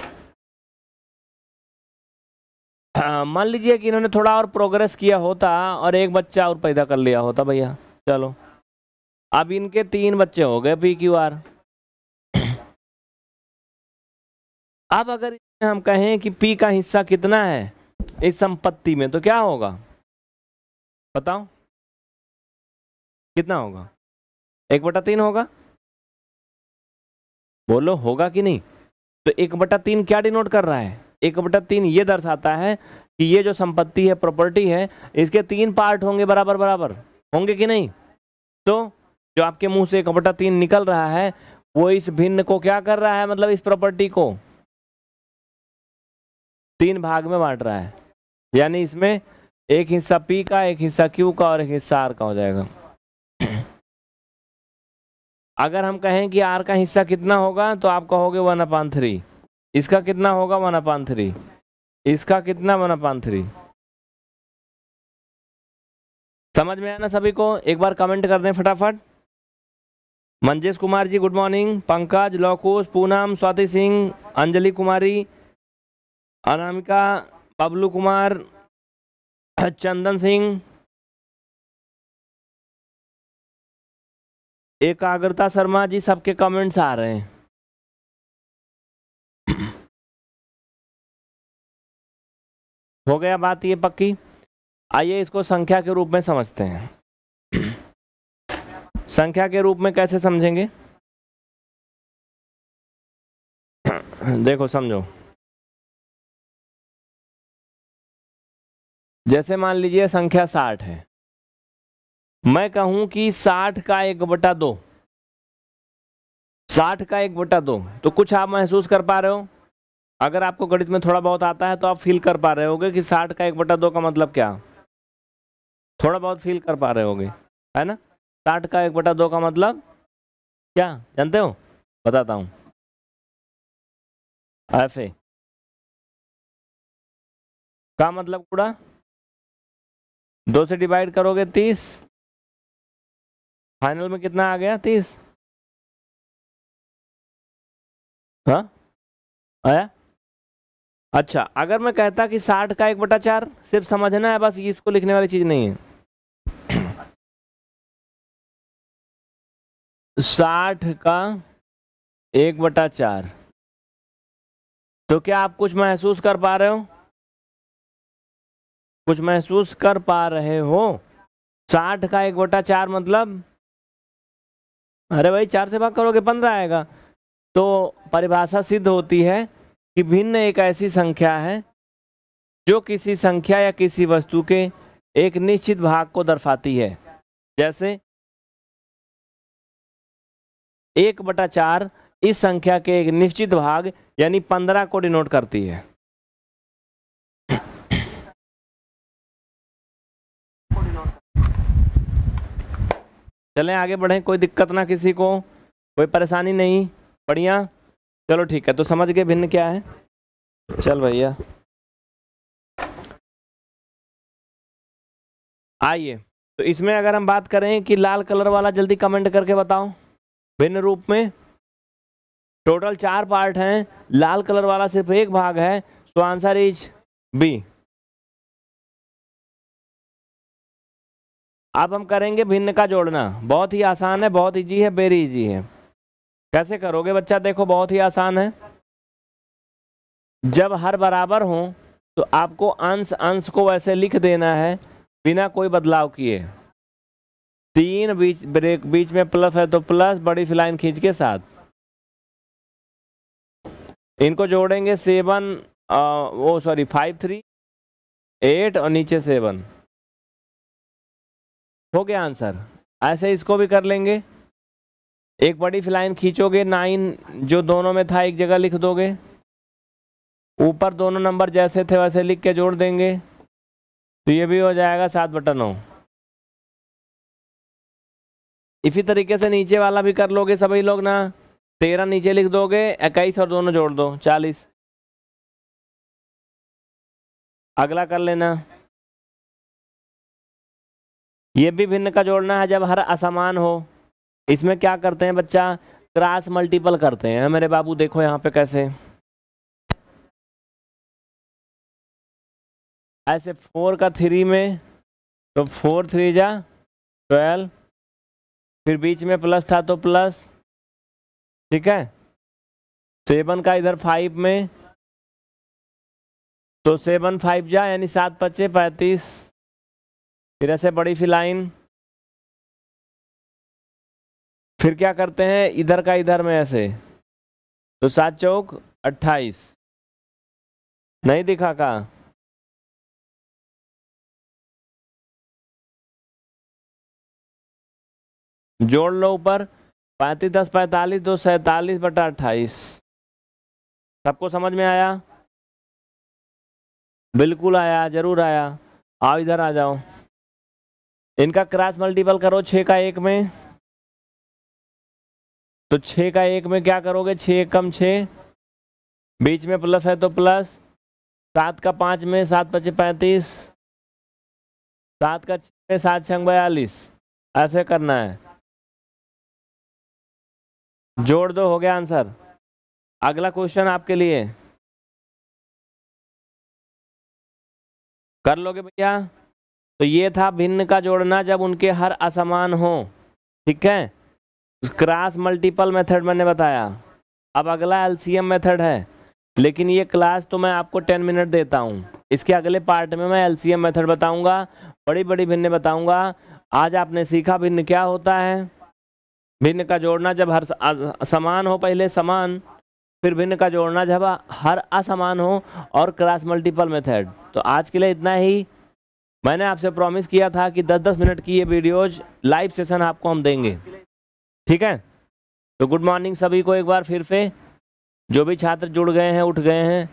मान लीजिए कि इन्होंने थोड़ा और प्रोग्रेस किया होता और एक बच्चा और पैदा कर लिया होता भैया। चलो। अब इनके तीन बच्चे हो गए पी क्यू आर अब अगर हम कहें कि पी का हिस्सा कितना है इस संपत्ति में तो क्या होगा? बताओ। कितना होगा? एक बटा तीन होगा? बोलो, होगा कि नहीं? तो एक बटा तीन क्या डिनोट कर रहा है? एक बटा तीन ये दर्शाता है कि ये जो संपत्ति है प्रॉपर्टी है, इसके तीन पार्ट होंगे बराबर बराबर। होंगे कि नहीं? तो जो आपके मुँह से एक बटा तीन निकल रहा है, वो इस भिन्न को क्या कर रहा है? मतलब इस प्रॉपर्टी को। तीन भाग में बांट रहा है। यानी इसमें एक हिस्सा पी का, एक हिस्सा क्यू का और एक हिस्सा आर का हो जाएगा। अगर हम कहें कि आर का हिस्सा कितना होगा तो आप कहोगे वन अपान थ्री इसका कितना होगा वन अपान थ्री इसका कितना वन अपान थ्री समझ में आया ना सभी को? एक बार कमेंट कर दें फटाफट। मंजेश कुमार जी गुड मॉर्निंग पंकज, लौकुश, पूनम, स्वाति सिंह, अंजलि कुमारी, अनामिका, बबलू कुमार, चंदन सिंह, एकाग्रता शर्मा जी, सबके कमेंट्स आ रहे हैं। हो गया बात ये पक्की? आइए इसको संख्या के रूप में समझते हैं। संख्या के रूप में कैसे समझेंगे? देखो, समझो। जैसे मान लीजिए संख्या साठ है। मैं कहूँ कि साठ का एक बटा दो। साठ का एक बटा दो। तो कुछ आप महसूस कर पा रहे हो? अगर आपको गणित में थोड़ा बहुत आता है तो आप फील कर पा रहे होगे कि साठ का एक बटा दो का मतलब क्या? थोड़ा बहुत फील कर पा रहे होगे, है ना? साठ का एक बटा दो का मतलब क्या? जानते हो? बताता हूँ। एफ़ ए का मतलब पूरा? दो से डिवाइड करोगे तीस। फाइनल में कितना आ गया? तीस। हाँ? आया? अच्छा अगर मैं कहता कि साठ का एक बटा चार, सिर्फ़ समझना है बस इसको लिखने वाली चीज़ नहीं है। साठ का एक बटा चार। तो क्या आप कुछ महसूस कर पा रहे हो? कुछ महसूस कर पा रहे हो? साठ का एक बटा चार मतलब? अरे भाई, चार से भाग करोगे, पंद्रह आएगा। तो परिभाषा सिद्ध होती है कि भिन्न एक ऐसी संख्या है, जो किसी संख्या या किसी वस्तु के एक निश्चित भाग को दर्शाती है। जैसे, एक बटा चार इस संख्या के एक निश्चित भाग, यानी पंद्रह को डिनोट करती है। चलें, आगे बढ़ें, कोई दिक्कत ना किसी को, कोई परेशानी नहीं, बढ़िया। चलो ठीक है तो समझ गए भिन्न क्या है? चल भैया। आइए तो इसमें अगर हम बात करें कि लाल कलर वाला जल्दी कमेंट करके बताओ, भिन्न रूप में। टोटल चार पार्ट हैं, लाल कलर वाला सिर्फ़ एक भाग है सो आंसर इज़ बी। अब हम करेंगे भिन्न का जोड़ना। बहुत ही आसान है, बहुत इजी है वेरी इजी है। कैसे करोगे बच्चा? देखो, बहुत ही आसान है। जब हर बराबर हो तो आपको अंश अंश को वैसे लिख देना है, बिना कोई बदलाव किए। तीन बीच, ब्रेक, बीच में प्लस है तो प्लस, बड़ी फिलाइन खींच के साथ इनको जोड़ेंगे सेवन वो सॉरी, फाइव, थ्री, एट और नीचे सेवन। हो गया आंसर। ऐसे इसको भी कर लेंगे। एक बड़ी फिलाइन खींचोगे, नाइन जो दोनों में था, एक जगह लिख दोगे। ऊपर दोनों नंबर जैसे थे, वैसे लिख के जोड़ देंगे। तो ये भी हो जाएगा सात बटा नौ। इसी तरीके से नीचे वाला भी कर लोगे सभी लोग ना। तेरह नीचे लिख दोगे, इक्कीस और दोनों जोड़ दो, चालीस। अगला कर लेना। ये भी भिन्न का जोड़ना है, जब हर असमान हो। इसमें क्या करते हैं बच्चा? क्रॉस मल्टीपल करते हैं। मेरे बाबू देखो यहाँ पे कैसे। ऐसे फोर का थ्री में तो फोर थ्री जा ट्वेल्व फिर बीच में प्लस था तो प्लस ठीक है? सेवन का इधर फाइव में तो सेवन फाइव जा, यानी सात पच्चे पैंतीस। फिर ऐसे बड़ी फिलाइन फिर क्या करते हैं? इधर का इधर में ऐसे। तो सात चौक, अट्ठाईस। नहीं दिखा का? जोड़ लो ऊपर। पैंतीस दस पैंतालीस, दो सैतालीस बटा अट्ठाईस। सबको समझ में आया? बिल्कुल आया, ज़रूर आया। आओ, इधर आ जाओ। इनका क्रॉस मल्टीपल करो छः का एक में। तो छः का एक में क्या करोगे? छः कम छः बीच में प्लस है तो प्लस। सात का पाँच में सात पच्चीस पैंतीस। सात का छः में सात छंग बयालीस। ऐसे करना है। जोड़ दो, हो गया आंसर। अगला क्वेश्चन आपके लिए। कर लोगे भैया? तो ये था भिन्न का जोड़ना जब उनके हर असमान हो। ठीक है? क्रॉस मल्टीपल मेथड मैंने बताया। अब अगला एलसीएम मेथड है। लेकिन ये क्लास तो मैं आपको टेन मिनट देता हूँ। इसके अगले पार्ट में मैं एलसीएम मेथड बताऊँगा। बड़ी बड़ी भिन्न बताऊँगा। आज आपने सीखा भिन्न क्या होता है। भिन्न का जोड़ना जब हर समान हो, पहले समान, फिर भिन्न का जोड़ना जब हर असमान हो, और क्रॉस मल्टीपल मेथड। तो आज के लिए इतना ही। मैंने आपसे प्रॉमिस किया था कि 10-10 मिनट की ये वीडियोज़ लाइव सेशन आपको हम देंगे। ठीक है? तो गुड मॉर्निंग सभी को एक बार फिर से। जो भी छात्र जुड़ गए हैं, उठ गए हैं।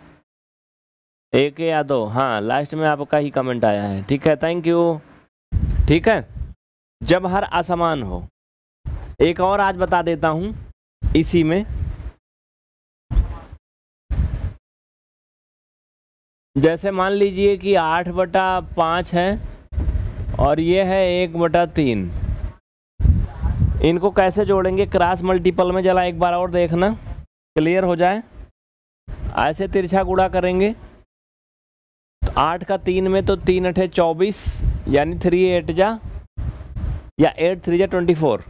एक या दो। हाँ लास्ट में आपका ही कमेंट आया है। ठीक है? थैंक यू ठीक है? जब हर असमान हो। एक और आज बता देता हूँ, इसी में। जैसे मान लीजिए कि आठ बटा पाँच है, और ये है एक बटा तीन। इनको कैसे जोड़ेंगे? क्रॉस मल्टीपल में जला एक बार और देखना। क्लियर हो जाए? ऐसे तिरछा गुड़ा करेंगे। तो आठ का तीन में तो तीन अठे चौबीस, यानी थ्री एट जा, या एट थ्री जा ट्वेंटी फोर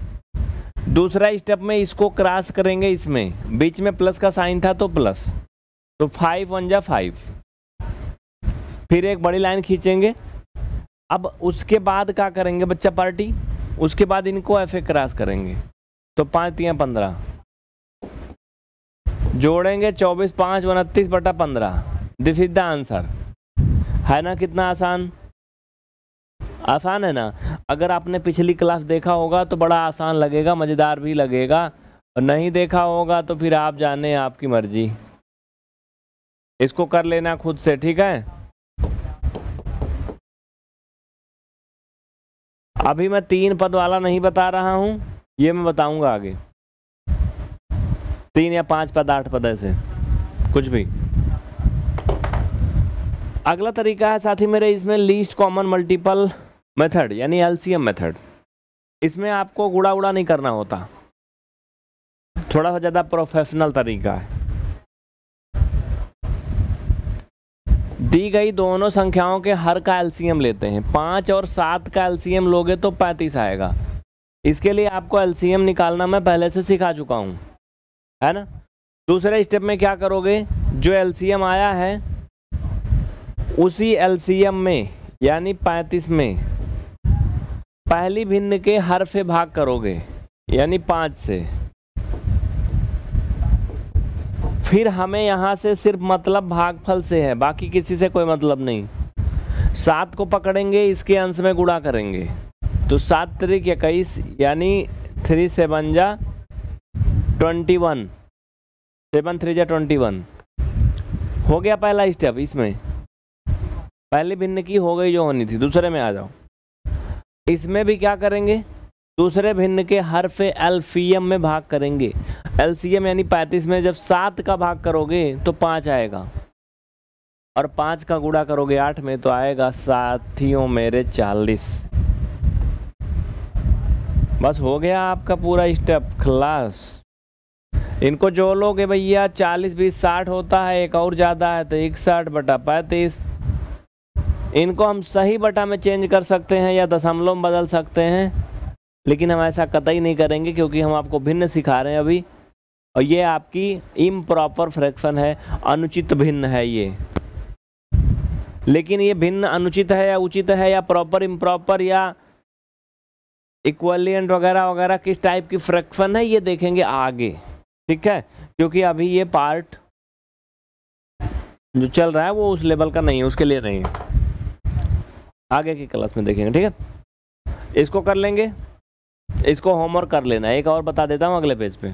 दूसरा स्टेप में इसको क्रॉस करेंगे इसमें। बीच में प्लस का साइन था तो प्लस तो फाइव वन जा फाइव फिर एक बड़ी लाइन खींचेंगे। अब उसके बाद क्या करेंगे बच्चा पार्टी उसके बाद इनको ऐसे क्रॉस करेंगे। तो पाँच तिया पंद्रह। जोड़ेंगे चौबीस, पाँच, उनतीस बटा पंद्रह। दिस इज़ द आंसर है ना कितना आसान? आसान है ना? अगर आपने पिछली क्लास देखा होगा तो बड़ा आसान लगेगा, मज़ेदार भी लगेगा। और नहीं देखा होगा तो फिर आप जाने आपकी मर्ज़ी। इसको कर लेना खुद से, ठीक है? अभी मैं तीन पद वाला नहीं बता रहा हूँ, ये मैं बताऊँगा आगे। तीन या पाँच पद, आठ पद ऐसे, कुछ भी। अगला तरीका है साथी मेरे, इसमें लीस्ट कॉमन मल्टीपल मेथड यानी एलसीएम मेथड इसमें आपको गुड़ा उड़ा नहीं करना होता। थोड़ा सा ज़्यादा प्रोफेशनल तरीका है। दी गई दोनों संख्याओं के हर का एलसीएम लेते हैं। पाँच और सात का एलसीएम लोगे तो पैंतीस आएगा। इसके लिए आपको एलसीएम निकालना मैं पहले से सिखा चुका हूँ। है ना? दूसरे स्टेप में क्या करोगे? जो एलसीएम आया है, उसी एलसीएम में, यानी पैंतीस में, पहली भिन्न के हर से भाग करोगे, यानी पाँच से। फिर हमें यहाँ से सिर्फ़ मतलब भागफल से है, बाकी किसी से कोई मतलब नहीं। सात को पकड़ेंगे, इसके अंश में गुणा करेंगे। तो सात तरीक इक्कीस, यानी थ्री सेवन जा ट्वेंटी वन। सेवन थ्री जा ट्वेंटी वन। हो गया पहला स्टेप इसमें। पहली भिन्न की हो गई जो होनी थी, दूसरे में आ जाओ। इसमें भी क्या करेंगे? दूसरे भिन्न के हर पे एल्फियम में भाग करेंगे। एलसीएम यानी पैंतीस में जब सात का भाग करोगे तो पाँच आएगा। और पाँच का गुड़ा करोगे आठ में तो आएगा साथियों मेरे चालीस। बस हो गया आपका पूरा स्टेप क्लास इनको जो लोगे भैया, चालीस, बीस, साठ होता है, एक और ज़्यादा है तो इकसठ बटा पैंतीस। इनको हम सही बटा में चेंज कर सकते हैं या दशमलव में बदल सकते हैं। लेकिन हम ऐसा कतई नहीं करेंगे क्योंकि हम आपको भिन्न सिखा रहे हैं अभी। और ये आपकी इम प्रॉपर फ्रैक्शन है, अनुचित भिन्न है ये। लेकिन ये भिन्न अनुचित है या उचित है या प्रॉपर इम्प्रॉपर या इक्वलियंट वगैरह वगैरह, किस टाइप की फ्रैक्शन है, ये देखेंगे आगे। ठीक है? क्योंकि अभी ये पार्ट जो चल रहा है, वो उस लेवल का नहीं है, उसके लिए नहीं है। आगे की क्लास में देखेंगे, ठीक है? इसको कर लेंगे। इसको होमवर्क कर लेना एक और बता देता हूँ अगले पेज पे।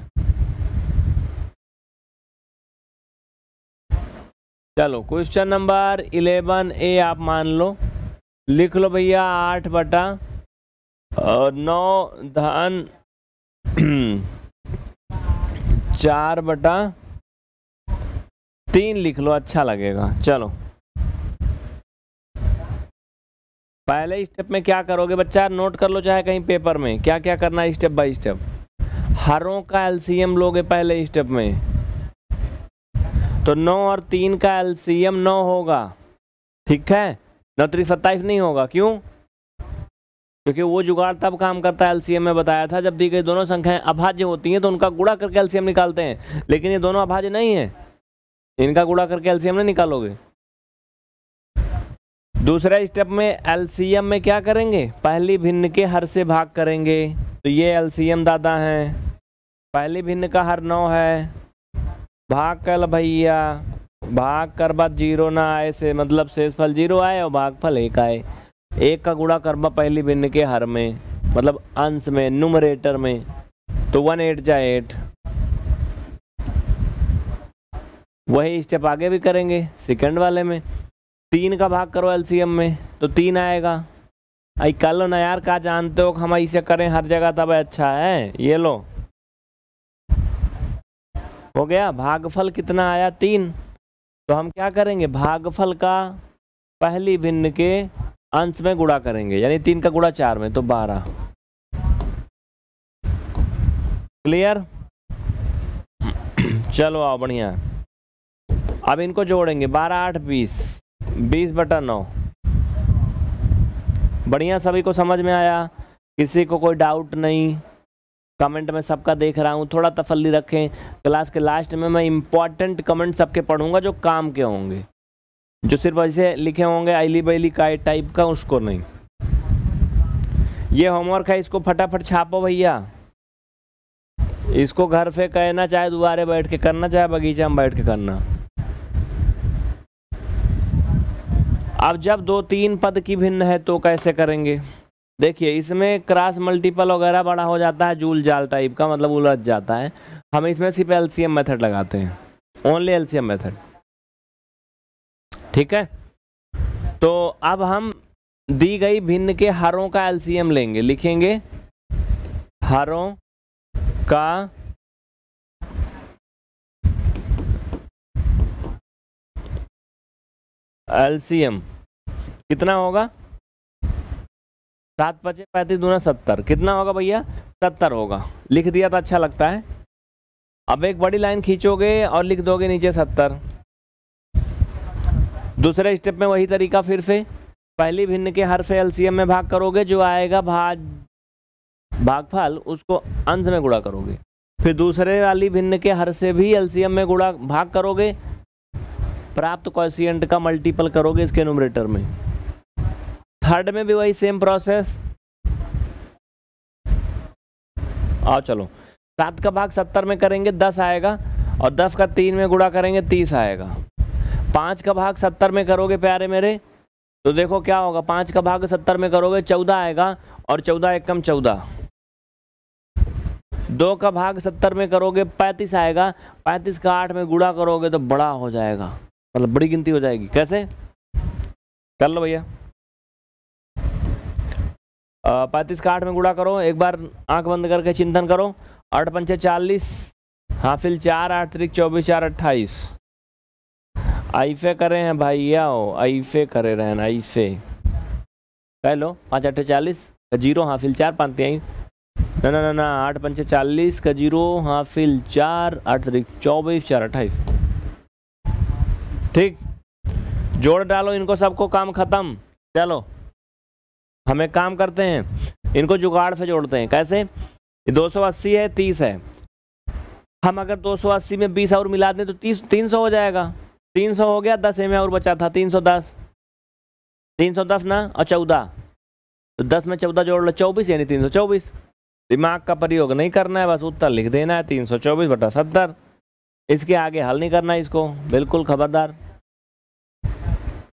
चलो क्वेश्चन नंबर इलेवन ए आप मान लो। लिख लो भैया, आठ बटा नौ धन, चार बटा, तीन लिख लो अच्छा लगेगा। चलो। पहले स्टेप में क्या करोगे बच्चा? नोट कर लो चाहे कहीं पेपर में। क्या क्या करना है स्टेप बाय स्टेप हरों का एलसीएम लोगे पहले स्टेप में। तो नौ और तीन का एलसीएम नौ होगा। ठीक है? नौ त्रिक सत्ताईस नहीं होगा। क्यों? क्योंकि वो जुगाड़ तब काम करता है एलसीएम में बताया था, जब दी गई दोनों संख्याएँ अभाज्य होती हैं तो उनका गुड़ा करके एलसीएम निकालते हैं। लेकिन ये दोनों अभाज्य नहीं है। इनका गुड़ा करके एलसीएम नहीं निकालोगे। दूसरा स्टेप में एलसीएम में क्या करेंगे? पहली भिन्न के हर से भाग करेंगे। तो ये एलसीएम दादा हैं। पहली भिन्न का हर नौ है। भाग कल भैया। भाग कर बाद ज़ीरो ना आए से मतलब शेष फल ज़ीरो आए और भाग फल एक आए। एक का गुणा करबा पहली भिन्न के हर में मतलब अंश में नुमरेटर में। तो वन एट जा एट वही स्टेप आगे भी करेंगे सेकंड वाले में। तीन का भाग करो एलसीएम में तो तीन आएगा। आई, कल ना यार, का जानते हो हम ऐसे करें हर जगह तब अच्छा है? ये लो। हो गया, भागफल कितना आया? तीन। तो हम क्या करेंगे? भागफल का पहली भिन्न के अंश में गुड़ा करेंगे, यानी तीन का गुड़ा चार में तो बारह। क्लियर चलो, आओ, बढ़िया। अब इनको जोड़ेंगे, बारह, आठ, बीस। बीस बटा नौ। बढ़िया, सभी को समझ में आया? किसी को कोई डाउट नहीं? कमेंट में सबका देख रहा हूँ, थोड़ा तफल्ली रखें। क्लास के लास्ट में मैं इंपॉर्टेंट कमेंट सबके पढ़ूँगा जो काम के होंगे। जो सिर्फ़ ऐसे लिखे होंगे, आईली बैली का टाइप का, उसको नहीं। ये होमवर्क है, इसको फटाफट छापो भैया। इसको घर पे कहना चाहे दोबारे बैठ के करना, चाहे बगीचा में बैठ के करना। अब जब दो तीन पद की भिन्न है तो कैसे करेंगे? देखिए, इसमें क्रॉस मल्टीपल वगैरह बड़ा हो जाता है, जूल जाल टाइप का मतलब उलझ जाता है। हम इसमें सिर्फ़ एलसीएम मेथड लगाते हैं। Only LCM method. ठीक है? तो अब हम दी गई भिन्न के हरों का एलसीएम लेंगे। लिखेंगे, हरों का एलसीएम। कितना होगा? सात पचे पैंतीस दूना सत्तर। कितना होगा भैया? सत्तर होगा। लिख दिया तो अच्छा लगता है। अब एक बड़ी लाइन खींचोगे और लिख दोगे नीचे सत्तर। दूसरे स्टेप में वही तरीका फिर से। पहली भिन्न के हर से एलसीएम में भाग करोगे, जो आएगा भाग, भागफल, उसको अंश में गुणा करोगे। फिर दूसरे वाली भिन्न के हर से भी एलसीएम में गुणा, भाग करोगे प्राप्त क्वेश्चन का मल्टीपल करोगे इसके न्यूमरेटर में। थर्ड में भी वही सेम प्रोसेस आओ चलो। सात का भाग सत्तर में करेंगे, दस आएगा, और दस का तीन में गुणा करेंगे, तीस आएगा। पाँच का भाग सत्तर में करोगे, प्यारे मेरे तो देखो क्या होगा। पाँच का भाग सत्तर में करोगे, चौदह आएगा, और चौदह एक कम चौदह। दो का भाग सत्तर में करोगे, पैंतीस आएगा, पैंतीस का आठ में गुणा करोगे तो बड़ा हो जाएगा। मतलब बड़ी गिनती हो जाएगी। कैसे? कर लो भैया। पैंतीस का आठ में गुड़ा करो, एक बार आँख बंद करके चिंतन करो। आठ पंचे चालीस, हाफिल चार, आठ त्रिक चौबीस, चार अट्ठाईस। आईफे करे हैं भैया आईफे करे रहे हैं आईफे। कह लो, पाँच अट्ठे चालीस, का ज़ीरो, हाफिल चार पाँच त्याई ना ना ना ना, आठ पंचे चालीस, का ज़ीरो, हाफिल चार, आठ त्रिक चौबीस, चार अट्ठाईस। ठीक? जोड़ डालो इनको सबको, काम खत्म। चलो। हम काम करते हैं। इनको जुगाड़ से जोड़ते हैं। कैसे? दो सौ अस्सी है 30 है। हम अगर 280 में 20 और मिला दें तो तीस, तीन सौ हो जाएगा। 300 हो गया 10 में और बचा था 310 310 ना? और 14 तो 10 में 14 जोड़ लो 24 यानी 324 दिमाग का प्रयोग नहीं करना है, बस उत्तर लिख देना है 324 बटा सत्तर। इसके आगे हल नहीं करना है इसको। बिल्कुल खबरदार।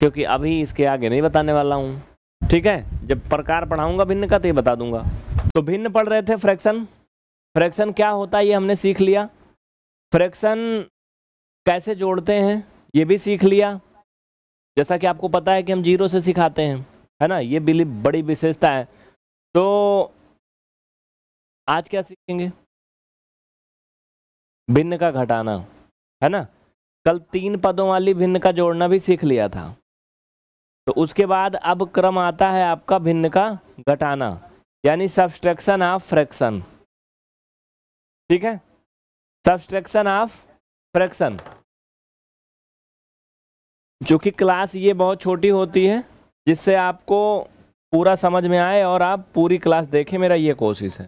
क्योंकि अभी इसके आगे नहीं बताने वाला हूँ। ठीक है? जब प्रकार पढ़ाऊँगा, भिन्न का तो ये बता दूँगा। तो भिन्न पढ़ रहे थे फ्रैक्शन? फ्रैक्शन क्या होता है ये हमने सीख लिया। फ्रैक्शन कैसे जोड़ते हैं, ये भी सीख लिया। जैसा कि आपको पता है कि हम ज़ीरो से सिखाते हैं, है ना? ये बिली बड़ी विशेषता है। तो आज क्या सीखेंगे? भिन्न का घटाना, है ना? कल तीन पदों वाली भिन्न का जोड़ना भी सीख लिया था। तो उसके बाद अब क्रम आता है आपका भिन्न का घटाना, यानी सब्सट्रैक्शन ऑफ़ फ्रैक्शन ठीक है? सब्सट्रैक्शन ऑफ़ फ्रैक्शन जो कि क्लास ये बहुत छोटी होती है, जिससे आपको पूरा समझ में आए और आप पूरी क्लास देखें, मेरा ये कोशिश है।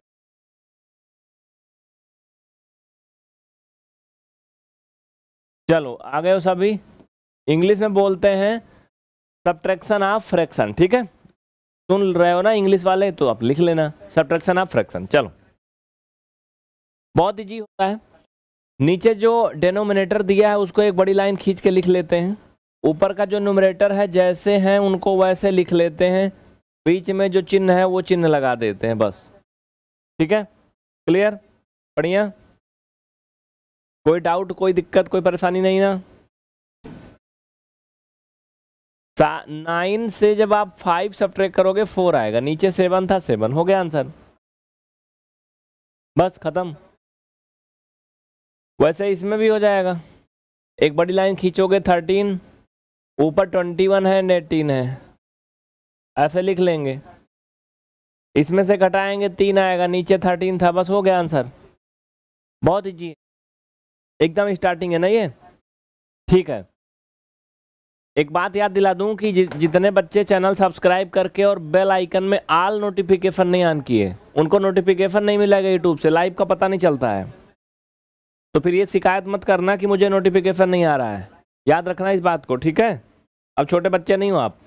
चलो, आ गए हो सभी? इंग्लिश में बोलते हैं सब्ट्रैक्शन ऑफ़ फ्रैक्शन ठीक है? सुन रहे हो ना इंग्लिश वाले तो आप लिख लेना। सब्ट्रैक्शन ऑफ़ फ्रैक्शन चलो। बहुत इजी होता है। नीचे जो डेनोमिनेटर दिया है, उसको एक बड़ी लाइन खींच के लिख लेते हैं। ऊपर का जो न्यूमरेटर है, जैसे हैं, उनको वैसे लिख लेते हैं। बीच में जो चिन्ह है, वो चिन्ह लगा देते हैं, बस। ठीक है? क्लियर बढ़िया? कोई डाउट कोई दिक्कत, कोई परेशानी नहीं ना? नाइन से जब आप फाइव सब्ट्रैक्ट करोगे फोर आएगा। नीचे सेवन था सेवन हो गया आंसर बस, खत्म। वैसे इसमें भी हो जाएगा। एक बड़ी लाइन खींचोगे थर्टीन ऊपर ट्वेंटी वन है एटीन है। ऐसे लिख लेंगे। इसमें से घटाएँगे, तीन आएगा। नीचे थर्टीन था, बस हो गया आंसर बहुत इजी एकदम स्टार्टिंग है ना ये? ठीक है। एक बात याद दिला दूँ कि जितने बच्चे चैनल सब्सक्राइब करके और बेल आइकन में आल नोटिफिकेशन नहीं ऑन किए, उनको नोटिफिकेशन नहीं मिलेगा यूट्यूब से लाइव का पता नहीं चलता है। तो फिर ये शिकायत मत करना कि मुझे नोटिफिकेशन नहीं आ रहा है। याद रखना इस बात को, ठीक है? अब छोटे बच्चे नहीं हो आप।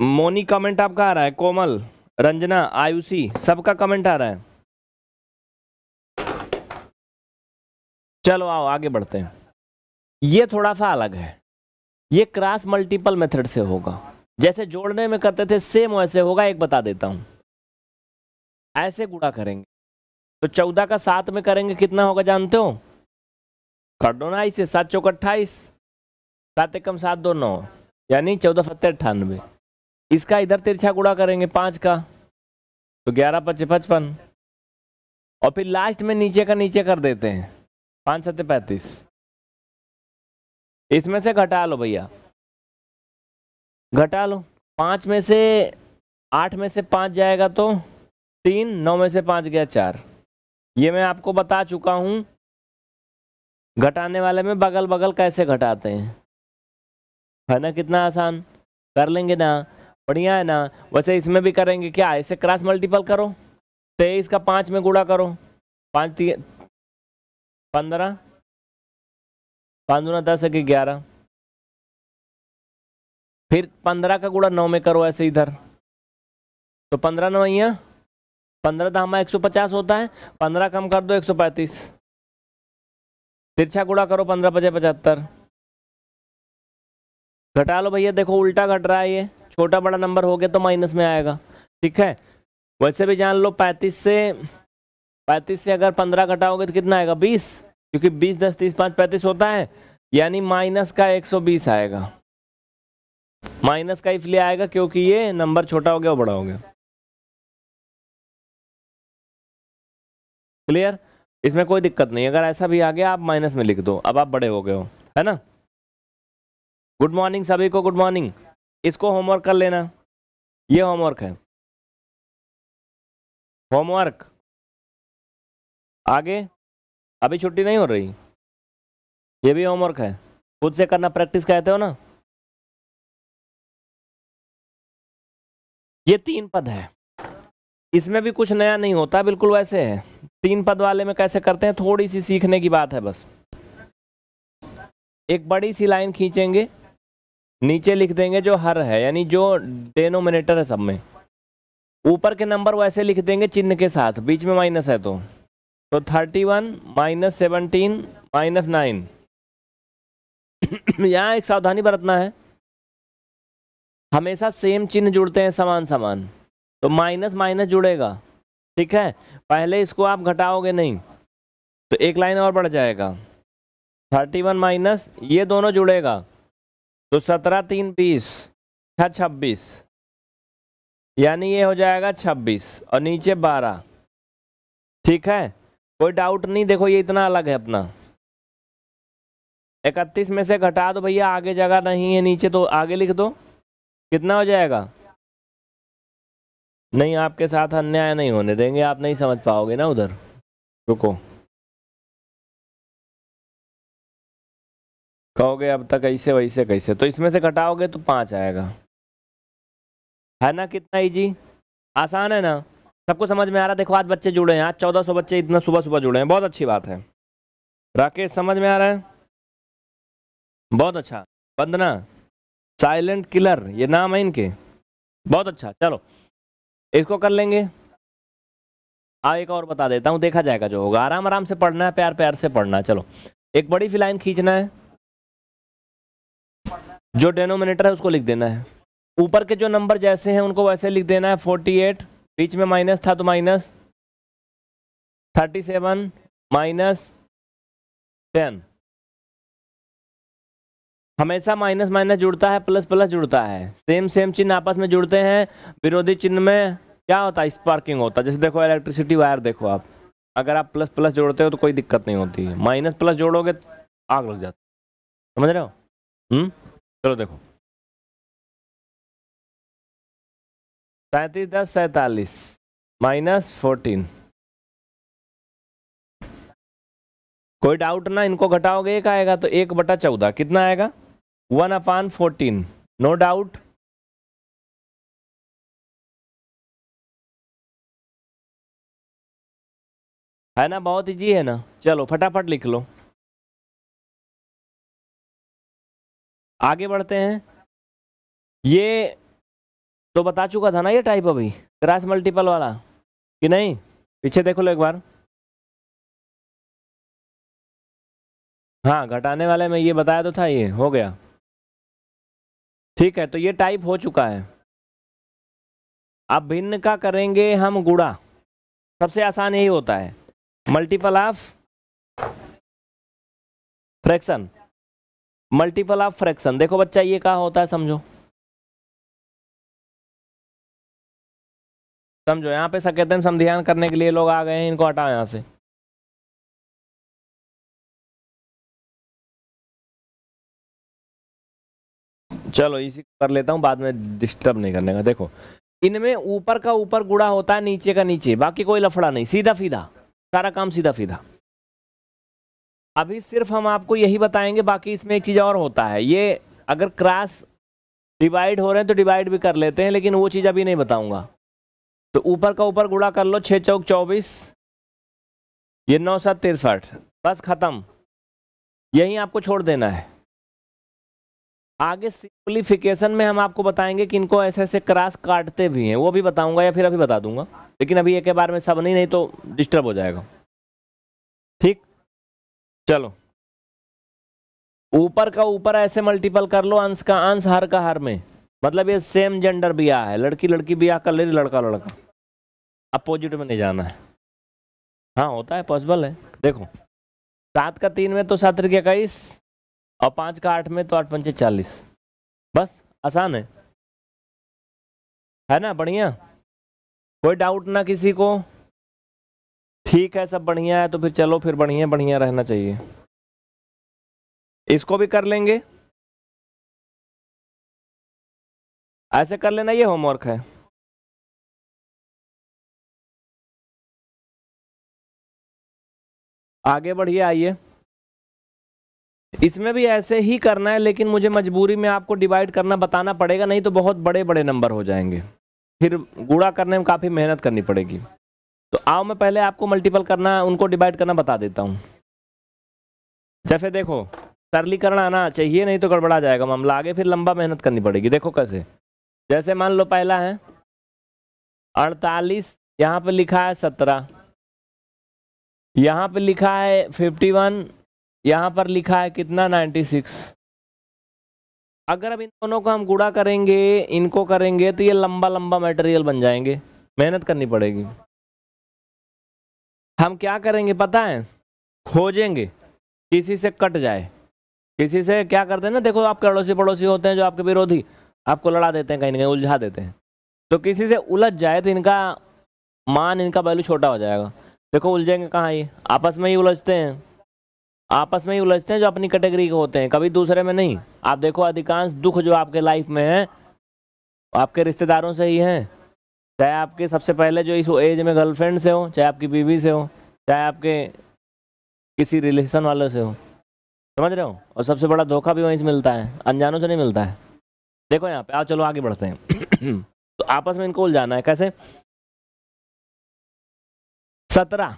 मोनी कमेंट आपका आ रहा है, कोमल, रंजना, आयुषी, सबका कमेंट आ रहा है। चलो आओ, आगे बढ़ते हैं। ये थोड़ा सा अलग है। ये क्रॉस मल्टीपल मेथड से होगा। जैसे जोड़ने में करते थे सेम वैसे होगा, एक बता देता हूँ। ऐसे गुणा करेंगे। तो चौदह का सात में करेंगे, कितना होगा जानते हो? कर दो ना इसे, सात चौक अट्ठाईस। सात एकम सात दो नौ, यानी चौदह सत्तर अट्ठानबे इसका इधर तिरछा गुणा करेंगे, पाँच का। तो ग्यारह पच्चीस पचपन। और फिर लास्ट में नीचे का नीचे कर देते हैं, पाँच सत्तर पैंतीस। इसमें से घटा लो भैया। घटा लो। पाँच में से, आठ में से पाँच जाएगा तो तीन, नौ में से पाँच गया चार। ये मैं आपको बता चुका हूँ, घटाने वाले में बगल बगल कैसे घटाते हैं। है ना कितना आसान? कर लेंगे ना। बढ़िया है ना। वैसे इसमें भी करेंगे क्या? इसे क्रॉस मल्टीपल करो। तेईस का पाँच में गुड़ा करो। पाँच पंद्रह। पाँच दूना दस है कि ग्यारह? फिर पंद्रह का गुड़ा नौ में करो ऐसे इधर। तो पंद्रह नौ यहाँ, पंद्रह हमारा एक सौ पचास होता है, पंद्रह कम कर दो एक सौ पैंतीस। तिरछा गुड़ा करो पंद्रह पचे पचहत्तर। घटा लो भैया, देखो उल्टा घट रहा है ये, छोटा बड़ा नंबर हो गया तो माइनस में आएगा। ठीक है? वैसे भी जान लो, पैंतीस से पैंतीस से अगर पंद्रह घटाओगे तो कितना आएगा? बीस? क्योंकि बीस दस तीस पाँच पैंतीस होता है, यानी माइनस का एक सौ बीस आएगा। माइनस का इसलिए आएगा क्योंकि ये नंबर छोटा हो गया और बड़ा हो गया। क्लियर? इसमें कोई दिक्कत नहीं, अगर ऐसा भी आ गया, आप माइनस में लिख दो, अब आप बड़े हो गए हो, है ना? गुड मॉर्निंग सभी को, गुड मॉर्निंग। इसको होमवर्क कर लेना। ये होमवर्क है। होमवर्क। आगे। अभी छुट्टी नहीं हो रही? ये भी होमवर्क है। खुद से करना प्रैक्टिस कहते हो ना? ये तीन पद है। इसमें भी कुछ नया नहीं होता, बिल्कुल वैसे है। तीन पद वाले में कैसे करते हैं? थोड़ी सी सीखने की बात है बस। एक बड़ी सी लाइन खींचेंगे, नीचे लिख देंगे जो हर है, यानी जो डेनोमिनेटर है सब में। ऊपर के नंबर वैसे लिख देंगे चिन्ह के साथ, बीच में माइनस है तो। तो thirty one minus seventeen minus nine यहाँ एक सावधानी बरतना है। हमेशा सेम चिन्ह जुड़ते हैं समान समान। तो माइनस माइनस जुड़ेगा। ठीक है? पहले इसको आप घटाओगे नहीं। तो एक लाइन और बढ़ जाएगा। थर्टी वन माइनस ये दोनों जुड़ेगा। तो सत्रह तीन बीस। छः छब्बीस। यानी ये हो जाएगा छब्बीस। और नीचे बारह। ठीक है? कोई डाउट नहीं, देखो ये इतना अलग है अपना। इकतीस में से घटा दो भैया, आगे जगह नहीं है, नीचे तो आगे लिख दो। कितना हो जाएगा? नहीं, आपके साथ अन्याय नहीं होने देंगे, आप नहीं समझ पाओगे ना उधर। रुको। कहोगे अब तक ऐसे, वैसे, कैसे? तो इसमें से घटाओगे तो पाँच आएगा। है ना कितना इजी आसान है ना? सबको समझ में आ रहा है? देखो, आज बच्चे जुड़े हैं। आज चौदह सौ बच्चे इतना सुबह सुबह जुड़े हैं। बहुत अच्छी बात है। राकेश, समझ में आ रहा है? बहुत अच्छा। वंदना, साइलेंट किलर, ये नाम है इनके। बहुत अच्छा। चलो, इसको कर लेंगे। आ एक और बता देता हूँ। देखा जाएगा जो होगा। आराम आराम से पढ़ना है, प्यार प्यार से पढ़ना है। चलो, एक बड़ी फिलाइन खींचना है। जो डेनोमिनेटर है, उसको लिख देना है। ऊपर के जो नंबर जैसे हैं, उनको वैसे लिख देना है। Forty eight. बीच में माइनस था तो minus thirty seven minus ten. हमेशा माइनस माइनस जुड़ता है, प्लस प्लस जुड़ता है। सेम सेम चिन्ह आपस में जुड़ते हैं। विरोधी चिन्ह में क्या होता है? स्पार्किंग होता है। जैसे देखो इलेक्ट्रिसिटी वायर देखो आप। अगर आप प्लस प्लस जोड़ते हो तो कोई दिक्कत नहीं होती। है माइनस प्लस जोड़ोगे, आग लग जाती। समझ रहे हो? हम्म? चलो देखो। सैंतीस दस सैतालीस माइनस फोर्टीन कोई डाउट ना, इनको घटाओगे, एक आएगा तो एक बटा चौदह। कितना आएगा? One upon fourteen no doubt है ना? बहुत इजी है ना? चलो, फटाफट लिख लो। आगे बढ़ते हैं। ये तो बता चुका था ना ये टाइप अभी? क्रॉस मल्टीपल वाला। कि नहीं? पीछे देखो लो एक बार। हाँ घटाने वाले में ये बताया तो था ये, हो गया। ठीक है तो ये टाइप हो चुका है। अब भिन्न का करेंगे हम गुड़ा सबसे आसान यही होता है। Multiple of fraction multiple of fraction देखो बच्चा, ये कहा होता है समझो। समझो, यहाँ पे सकेतन समध्यान करने के लिए लोग आ गए हैं, इनको हटाओ यहाँ से। चलो, इसी कर लेता हूँ, बाद में डिस्टर्ब नहीं करने का। देखो, इनमें ऊपर का ऊपर गुड़ा होता है, नीचे का नीचे। बाकी कोई लफड़ा नहीं सीधा सीधा सारा काम सीधा सीधा अभी सिर्फ़ हम आपको यही बताएँगे, बाकी इसमें एक चीज़ और होता है। ये अगर क्रास डिवाइड हो रहे हैं तो डिवाइड भी कर लेते हैं, लेकिन वो चीज़ अभी नहीं बताऊँगा। तो ऊपर का ऊपर गुड़ा कर लो छः चौक चौबीस। ये नौ, सात, तिरसठ। बस खत्म। यही आपको छोड़ देना है। आगे सिंप्लीफिकेशन में हम आपको बताएँगे कि इनको ऐसे ऐसे क्रॉस काटते भी हैं। वो भी बताऊँगा या फिर अभी बता दूँगा। लेकिन अभी एक के बार में सब नहीं नहीं तो डिस्टर्ब हो जाएगा। ठीक? चलो। ऊपर का ऊपर ऐसे मल्टीपल कर लो, अंश का अंश, हर का हर में। मतलब ये सेम जेंडर ब्याह है। लड़की लड़की ब्याह कर ले रही लड़का लड़का अपोजिट में नहीं जाना है। हाँ होता है पॉसिबल है। देखो, सात का तीन में तो सात के इक्कीस और पाँच का आठ में तो आठ पंचे चालीस। बस, आसान है। है ना, बढ़िया? कोई डाउट ना किसी को? ठीक है, सब बढ़िया है तो फिर चलो, फिर बढ़िया बढ़िया रहना चाहिए। इसको भी कर लेंगे। ऐसे कर लेना, ये होमवर्क है। आगे बढ़िए, आइए। इसमें भी ऐसे ही करना है, लेकिन मुझे मजबूरी में आपको डिवाइड करना, बताना पड़ेगा, नहीं तो बहुत बड़े बड़े नंबर हो जाएँगे। फिर गुड़ा करने में काफ़ी मेहनत करनी पड़ेगी। तो आओ, मैं पहले आपको मल्टीपल करना, उनको डिवाइड करना बता देता हूँ। जैसे देखो, सरलीकरण आना चाहिए, नहीं तो गड़बड़ा जाएगा। मामला आगे फिर लंबा मेहनत करनी पड़ेगी। देखो कैसे। जैसे मान लो पहला है, अड़तालीस, यहाँ पे लिखा है सत्रह। यहाँ पे लिखा है फिफ्टी वन यहाँ पर लिखा है कितना? नाइन्टी सिक्स अगर अब इन दोनों को हम गुड़ा करेंगे, इनको करेंगे तो ये लंबा लंबा मटेरियल बन जाएँगे। मेहनत करनी पड़ेगी। हम क्या करेंगे पता है? खोजेंगे। किसी से कट जाए। किसी से क्या करते हैं ना, देखो आपके अड़ोसी पड़ोसी होते हैं जो आपके विरोधी। आपको लड़ा देते हैं कहीं ना कहीं, उलझा देते हैं। तो किसी से उलझ जाए तो इनका मान, इनका वैल्यू छोटा हो जाएगा। देखो, उलझेंगे कहाँ ये? आपस में ही उलझते हैं। आपस में ही उलझते हैं जो अपनी कैटेगरी के होते हैं। कभी दूसरे में नहीं। आप देखो, अधिकांश दुख जो आपके लाइफ में है, आपके रिश्तेदारों से ही हैं। चाहे आपके सबसे पहले जो इस एज में गर्लफ्रेंड से हो, चाहे आपकी बीवी से हो, चाहे आपके किसी रिलेशन वालों से हो। समझ रहे हो? और सबसे बड़ा धोखा भी वहीं से मिलता है। अनजानों से नहीं मिलता है। देखो यहाँ पे, आओ चलो आगे बढ़ते हैं। तो आपस में इनको उलझाना है, कैसे? सत्रह।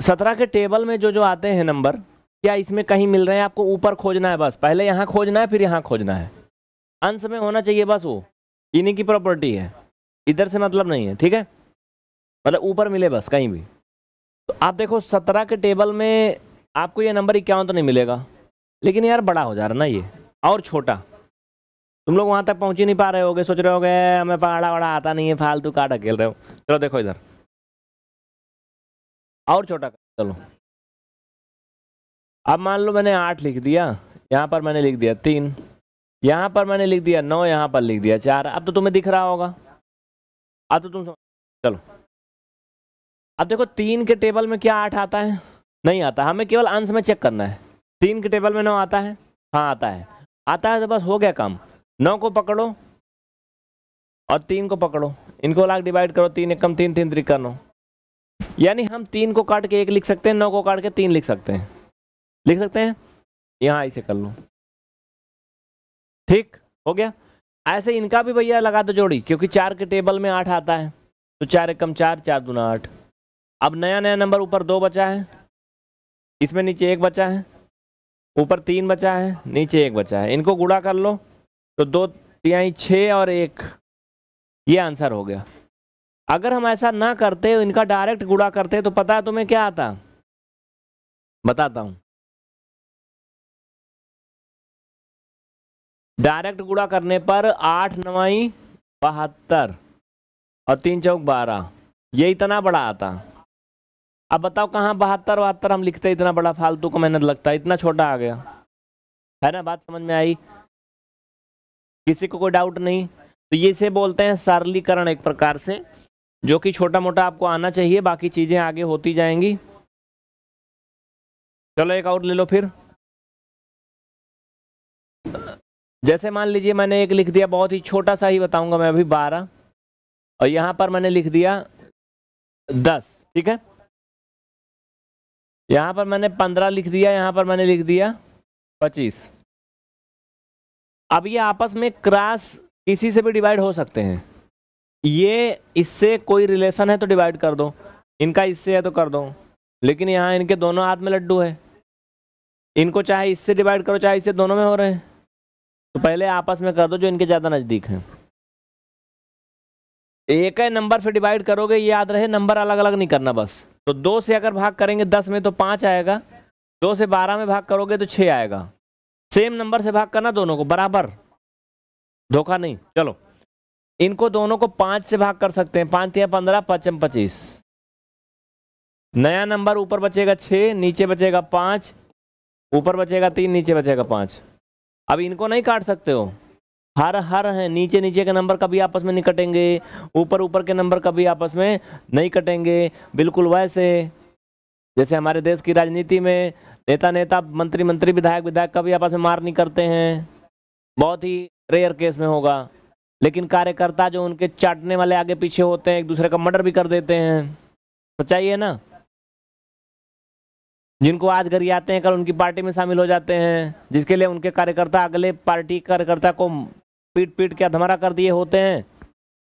सत्रह के टेबल में जो जो आते हैं नंबर, क्या इसमें कहीं मिल रहे हैं? आपको ऊपर खोजना है बस। पहले यहाँ खोजना है, फिर यहाँ खोजना है। अंश में होना चाहिए बस वो। इन्हीं की प्रॉपर्टी है। इधर से मतलब नहीं है, ठीक है? मतलब ऊपर मिले बस, कहीं भी। तो आप देखो, सत्रह के टेबल में आपको ये नंबर इक्यावन तो नहीं मिलेगा। लेकिन यार बड़ा हो जा रहा ना ये। और छोटा। तुम लोग वहाँ तक पहुँच ही नहीं पा रहे होगे, सोच रहे होगे, हमें पहाड़ा वड़ा आता नहीं है, फालतू काट अकेल रहे हो। चलो देखो इधर। और छोटा कर, चलो। अब मान लो मैंने आठ लिख दिया, यहाँ पर मैंने लिख दिया तीन, यहाँ पर मैंने लिख दिया नौ, यहाँ पर लिख दिया चार, अब तो तुम्हें दिख रहा होगा। अब तो तुम चलो। अब देखो तीन के टेबल में क्या आठ आता है? नहीं आता, हमें केवल अंश में चेक करना है। तीन के टेबल में नौ आता है? हाँ आता है। आता है तो बस हो गया काम। नौ को पकड़ो और तीन को पकड़ो। इनको लाख डिवाइड करो, तीन एक कम तीन तीन त्रिका नौ यानी हम तीन को काट के एक लिख सकते हैं, नौ को काट के तीन लिख सकते हैं। लिख सकते हैं? यहाँ ऐसे कर लो। ठीक? हो गया? ऐसे इनका भी भैया लगा दो जोड़ी, क्योंकि चार के टेबल में आठ आता है। तो चार एक कम चार चार दूना आठ। अब नया नया नंबर ऊपर दो बचा है। इसमें नीचे एक बचा है। ऊपर तीन बचा है, नीचे एक बचा है। इनको गुड़ा कर लो। तो दो तिहाई छः और एक, ये आंसर हो गया। अगर हम ऐसा ना करते, इनका डायरेक्ट गुड़ा करते तो पता है तुम्हें क्या आता? बताता हूँ। डायरेक्ट गुड़ा करने पर आठ, नवाई, बहत्तर और तीन चौक बारह, ये इतना बड़ा आता। अब बताओ कहाँ बहत्तर बहत्तर हम लिखते इतना बड़ा, फालतू को मेहनत लगता है, इतना छोटा आ गया। है ना बात समझ में आई? किसी को कोई डाउट नहीं। तो ये से बोलते हैं सरलीकरण एक प्रकार से, जो कि छोटा मोटा आपको आना चाहिए, बाकी चीज़ें आगे होती जाएँगी। चलो एक और ले लो फिर। जैसे मान लीजिए मैंने एक लिख दिया, बहुत ही छोटा सा ही बताऊँगा मैं अभी, बारह। और यहाँ पर मैंने लिख दिया दस, ठीक है? यहाँ पर मैंने पंद्रह लिख दिया, यहाँ पर मैंने लिख दिया पच्चीस। अब ये आपस में क्रॉस किसी से भी डिवाइड हो सकते हैं। ये इससे कोई रिलेशन है तो डिवाइड कर दो। इनका इससे है तो कर दो। लेकिन यहाँ इनके दोनों हाथ में लड्डू है। इनको चाहे इससे डिवाइड करो, चाहे इससे दोनों में हो रहे हैं। तो पहले आपस में कर दो जो इनके ज़्यादा नज़दीक हैं। एक ही नंबर से डिवाइड करोगे याद रहे, नंबर अलग अलग नहीं करना बस। तो दो से अगर भाग करेंगे, दस में तो पाँच आएगा। दो से बारह में भाग करोगे तो छः आएगा। सेम नंबर से भाग करना दोनों को, बराबर। धोखा नहीं। चलो। इनको दोनों को पाँच से भाग कर सकते हैं। पाँच या पंद्रह पचम पच्चीस। नया नंबर ऊपर बचेगा छः नीचे बचेगा पाँच। ऊपर बचेगा तीन, नीचे बचेगा पाँच। अब इनको नहीं काट सकते हो। हर हर है। नीचे नीचे के नंबर कभी आपस में नहीं कटेंगे। ऊपर ऊपर के नंबर कभी आपस में नहीं कटेंगे। बिल्कुल वैसे। जैसे हमारे देश की राजनीति में नेता नेता, मंत्री मंत्री, विधायक विधायक कभी आपस में मार नहीं करते हैं। बहुत ही रेयर केस में होगा। लेकिन कार्यकर्ता जो उनके चाटने वाले आगे पीछे होते हैं, एक दूसरे का मर्डर भी कर देते हैं। सच्चाई है ना? जिनको आज घर आते हैं, कल उनकी पार्टी में शामिल हो जाते हैं, जिसके लिए उनके कार्यकर्ता, अगले पार्टी कार्यकर्ता को पीट पीट के अधमरा कर दिए होते हैं,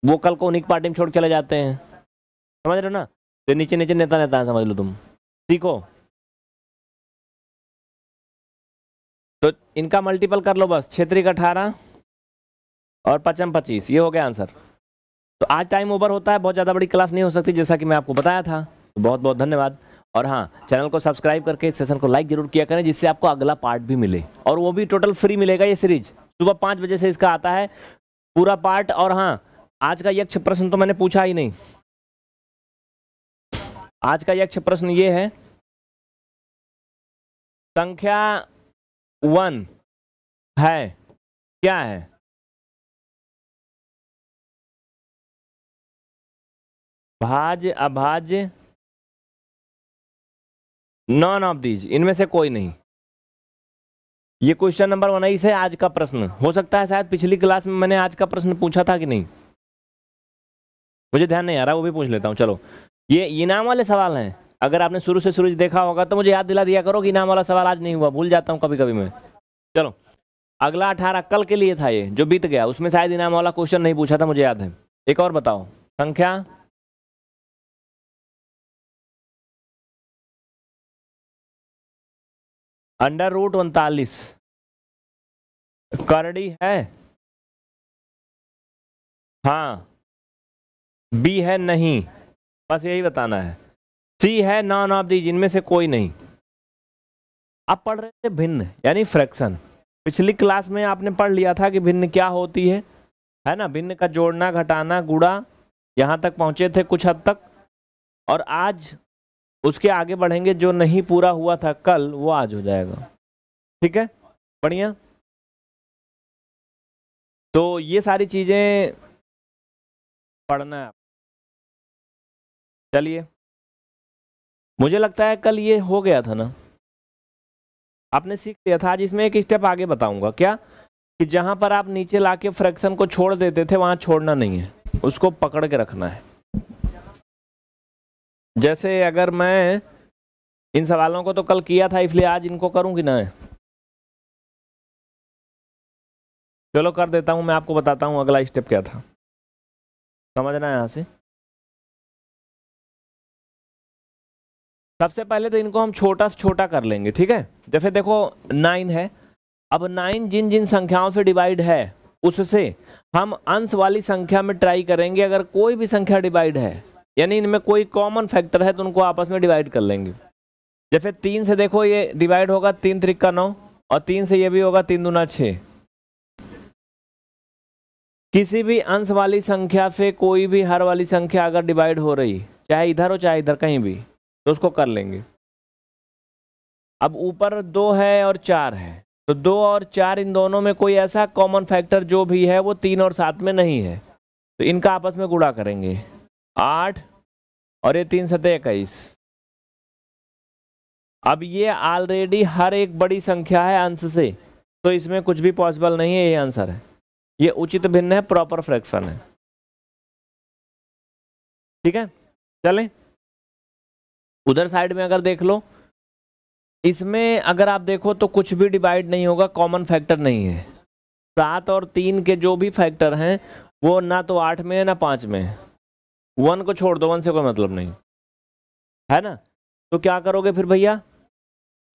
वो कल को उन्हीं की पार्टी में छोड़ चले जाते हैं। समझ रहे हो ना? तो नीचे नीचे नेता नेता है, समझ लो तुम। सीखो। तो इनका मल्टीपल कर लो बस। क्षेत्रीय का अठारह और पचम पच्चीस। ये हो गया आंसर तो आज टाइम ओवर होता है, बहुत ज़्यादा बड़ी क्लास नहीं हो सकती, जैसा कि मैं आपको बताया था। तो बहुत बहुत धन्यवाद। और हाँ चैनल को सब्सक्राइब करके सेशन को लाइक ज़रूर किया करें, जिससे आपको अगला पार्ट भी मिले। और वो भी टोटल फ्री मिलेगा ये सीरीज़ सुबह पाँच बजे से इसका आता है पूरा पार्ट और हाँ आज का यक्ष प्रश्न तो मैंने पूछा ही नहीं। आज का यक्ष प्रश्न ये है, संख्या वन है, क्या है? भाज्य, अभाज्य? नॉन ऑफ़ दीज इनमें से कोई नहीं। ये क्वेश्चन नंबर उन्नीस है आज का प्रश्न। हो सकता है शायद पिछली क्लास में मैंने आज का प्रश्न पूछा था कि नहीं। मुझे ध्यान नहीं आ रहा, वो भी पूछ लेता हूँ, चलो। ये इनाम वाले सवाल हैं। अगर आपने शुरू से शुरू देखा होगा तो मुझे याद दिला दिया करो कि इनाम वाला सवाल आज नहीं हुआ, भूल जाता हूँ कभी कभी मैं। चलो, अगला अठारह कल के लिए था ये, जो बीत गया, उसमें शायद इनाम वाला क्वेश्चन नहीं पूछा था, मुझे याद है। एक और बताओ, संख्या? अंडर रूट उनतालीस। करड़ी है? हाँ। बी है नहीं। बस यही बताना है। सी है नॉन ऑफ़ दीज इनमें से कोई नहीं। आप पढ़ रहे थे भिन्न, यानी फ्रैक्शन। पिछली क्लास में आपने पढ़ लिया था कि भिन्न क्या होती है है ना? भिन्न का जोड़ना, घटाना गुड़ा यहाँ तक पहुँचे थे कुछ हद तक। और आज उसके आगे बढ़ेंगे, जो नहीं पूरा हुआ था कल, वो आज हो जाएगा। ठीक है? बढ़िया? तो ये सारी चीज़ें पढ़ना है चलिए। मुझे लगता है कल ये हो गया था ना। आपने सीख लिया था, आज इसमें एक स्टेप आगे बताऊँगा। क्या? कि जहाँ पर आप नीचे लाके फ्रैक्शन को छोड़ देते थे, वहाँ छोड़ना नहीं है। उसको पकड़ के रखना है। जैसे अगर मैं इन सवालों को तो कल किया था, इसलिए आज इनको करूँ कि ना चलो कर देता हूँ, मैं आपको बताता हूँ अगला स्टेप क्या था। समझना है यहाँ से? सबसे पहले तो इनको हम छोटा से छोटा कर लेंगे, ठीक है? जैसे देखो नाइन है। अब नाइन जिन जिन संख्याओं से डिवाइड है, उससे हम अंश वाली संख्या में ट्राई करेंगे, अगर कोई भी संख्या डिवाइड है, यानी इनमें कोई कॉमन फैक्टर है तो उनको आपस में डिवाइड कर लेंगे। जैसे तीन से देखो, ये डिवाइड होगा तीन त्रिक्का नौ, और तीन से ये भी होगा तीन दुना छ किसी भी अंश वाली संख्या से कोई भी हर वाली संख्या अगर डिवाइड हो रही, चाहे इधर हो, चाहे इधर कहीं भी तो उसको कर लेंगे। अब ऊपर दो है और चार है। तो दो और चार इन दोनों में कोई ऐसा कॉमन फैक्टर जो भी है, वो तीन और सात में नहीं है। तो इनका आपस में गुड़ा करेंगे। आठ और ये तीन सतह इक्कीस। अब ये ऑलरेडी हर एक बड़ी संख्या है अंश से। तो इसमें कुछ भी पॉसिबल नहीं है, ये आंसर है। ये उचित भिन्न है प्रॉपर फ्रैक्शन है। ठीक है? चलें। उधर साइड में अगर देख लो, इसमें अगर आप देखो तो कुछ भी डिवाइड नहीं होगा, कॉमन फैक्टर नहीं है। सात और तीन के जो भी फैक्टर हैं, वो ना तो आठ में है, ना पाँच में है। वन को छोड़ दो, वन से कोई मतलब नहीं। है ना? तो क्या करोगे फिर भैया?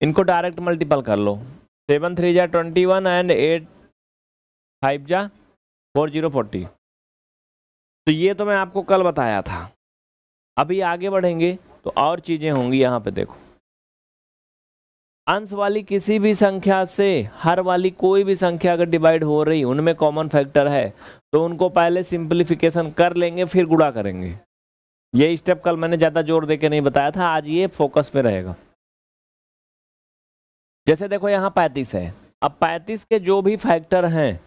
इनको डायरेक्ट मल्टीपल कर लो। सेवन, थ्री जा, twenty one and eight, five जा, फोर, ज़ीरो, फोर्टी। तो ये तो मैं आपको कल बताया था। अभी आगे बढ़ेंगे। तो और चीज़ें होंगी यहाँ पे देखो। अंश वाली किसी भी संख्या से हर वाली कोई भी संख्या अगर डिवाइड हो रही, उनमें कॉमन फैक्टर है तो उनको पहले सिंप्लीफिकेशन कर लेंगे, फिर गुड़ा करेंगे। ये स्टेप कल मैंने ज़्यादा ज़ोर देके नहीं बताया था, आज ये फोकस में रहेगा। जैसे देखो यहाँ पैंतीस है। अब पैंतीस के जो भी फैक्टर हैं,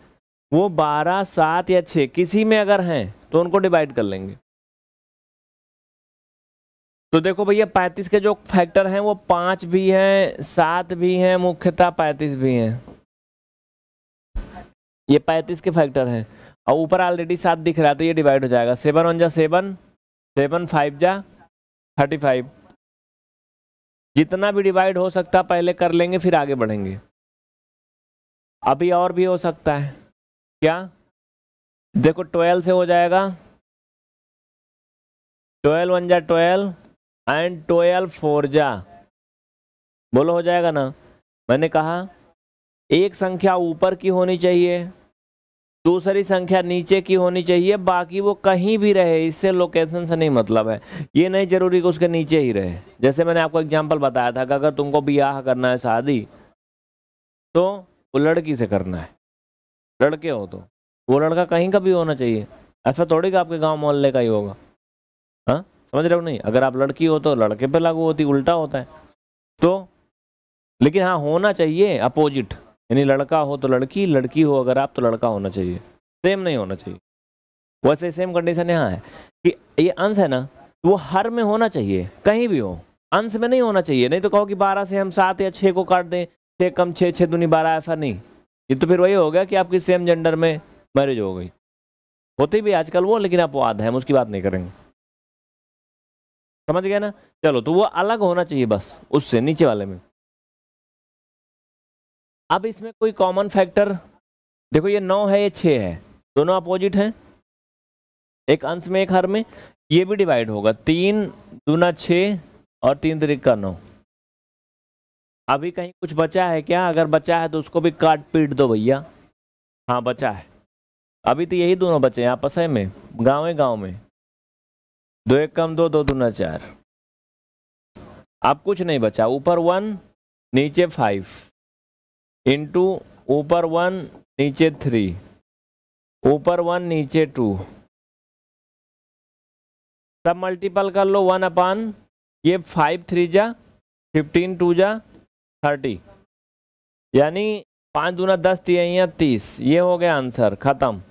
वो बारह, सात या छः किसी में अगर हैं तो उनको डिवाइड कर लेंगे। तो देखो भैया, पैंतीस के जो फैक्टर हैं, वो पाँच भी हैं, सात भी हैं, मुख्यतः पैंतीस भी हैं। ये पैंतीस के फैक्टर हैं। और ऊपर ऑलरेडी सात दिख रहा है तो ये डिवाइड हो जाएगा। सेवन वन जा सेवन सेवन फाइव जा थर्टी फाइव जितना भी डिवाइड हो सकता, पहले कर लेंगे, फिर आगे बढ़ेंगे। अभी और भी हो सकता है। क्या? देखो ट्वेल्व से हो जाएगा। ट्वेल्व वन जा ट्वेल्व एंड ट्वेल्व फोर जा बोलो, हो जाएगा ना? मैंने कहा, एक संख्या ऊपर की होनी चाहिए, दूसरी संख्या नीचे की होनी चाहिए, बाकी वो कहीं भी रहे, इससे लोकेशन से नहीं मतलब है। ये नहीं ज़रूरी कि उसके नीचे ही रहे। जैसे मैंने आपको एग्जांपल बताया था कि अगर तुमको ब्याह करना है, शादी तो वो लड़की से करना है। लड़के हो तो। वो लड़का कहीं का भी होना चाहिए। ऐसा थोड़ी का आपके गाँव मोहल्ले का ही होगा। हाँ? समझ रहे हो नहीं? अगर आप लड़की हो तो लड़के पे लागू होती, उल्टा होता है। तो? लेकिन हाँ होना चाहिए अपोजिट। यानी लड़का हो तो लड़की लड़की हो अगर आप तो लड़का होना चाहिए। सेम नहीं होना चाहिए। वैसे सेम कंडीशन यहाँ है कि ये अंश है ना, वो हर में होना चाहिए, कहीं भी हो। अंश में नहीं होना चाहिए। नहीं तो कहो कि बारह से हम सात या छः को काट दें छः कम छः छः दुनी बारह, ऐसा नहीं। ये तो फिर वही हो गया कि आपकी सेम जेंडर में मैरिज हो गई। होती भी आजकल वो, लेकिन आप वाद है, हम उसकी बात नहीं करेंगे। समझ गया ना? चलो तो वो अलग होना चाहिए बस, उससे, नीचे वाले में। अब इसमें कोई कॉमन फैक्टर देखो, ये नौ है, ये छः है। दोनों अपोजिट हैं। एक अंश में, एक हर में। ये भी डिवाइड होगा। तीन दूना छ और तीन तरीक का नौ। अभी कहीं कुछ बचा है क्या? अगर बचा है तो उसको भी काट पीट दो भैया। हाँ बचा है। अभी तो यही दोनों बचे हैं, आपस में। गाँव गाँव में। दो एक कम दो दो दूना चार। अब कुछ नहीं बचा। ऊपर वन, नीचे फाइव इंटू ऊपर वन, नीचे थ्री ऊपर वन, नीचे टू सब मल्टीपल कर लो वन अपान ये फाइव थ्री जा फिफ्टीन टू जा थर्टी यानी पाँच दूना दस तिया तीस। ये हो गया आंसर खत्म।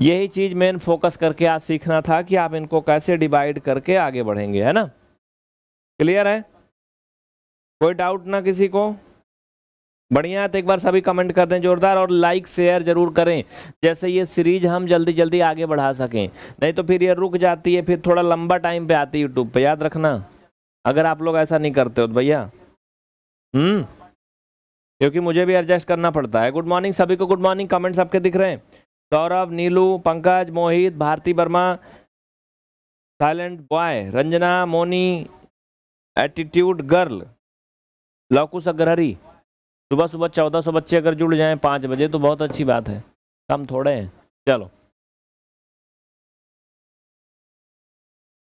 यही चीज़ मेन फोकस करके आज सीखना था कि आप इनको कैसे डिवाइड करके आगे बढ़ेंगे, है ना? क्लियर है? कोई डाउट ना किसी को? बढ़िया है तो एक बार सभी कमेंट कर दें जोरदार और लाइक शेयर ज़रूर करें। जैसे ये सीरीज़ हम जल्दी जल्दी आगे बढ़ा सकें। नहीं तो फिर ये रुक जाती है, फिर थोड़ा लंबा टाइम पे आती है यूट्यूब पे, याद रखना। अगर आप लोग ऐसा नहीं करते हो तो भैया। हम्म? क्योंकि मुझे भी एडजस्ट करना पड़ता है। गुड मॉर्निंग सभी को गुड मॉर्निंग कमेंट्स आपके दिख रहे हैं। Saurabh, Neelu, Pankaj, Mohit, Bharti Verma, silent boy, Ranjana, Moni, attitude girl Lavkush Agrahari सुबह सुबह चौदह सौ बच्चे अगर जुड़ जाएँ पाँच बजे तो बहुत अच्छी बात है। कम थोड़े हैं। चलो।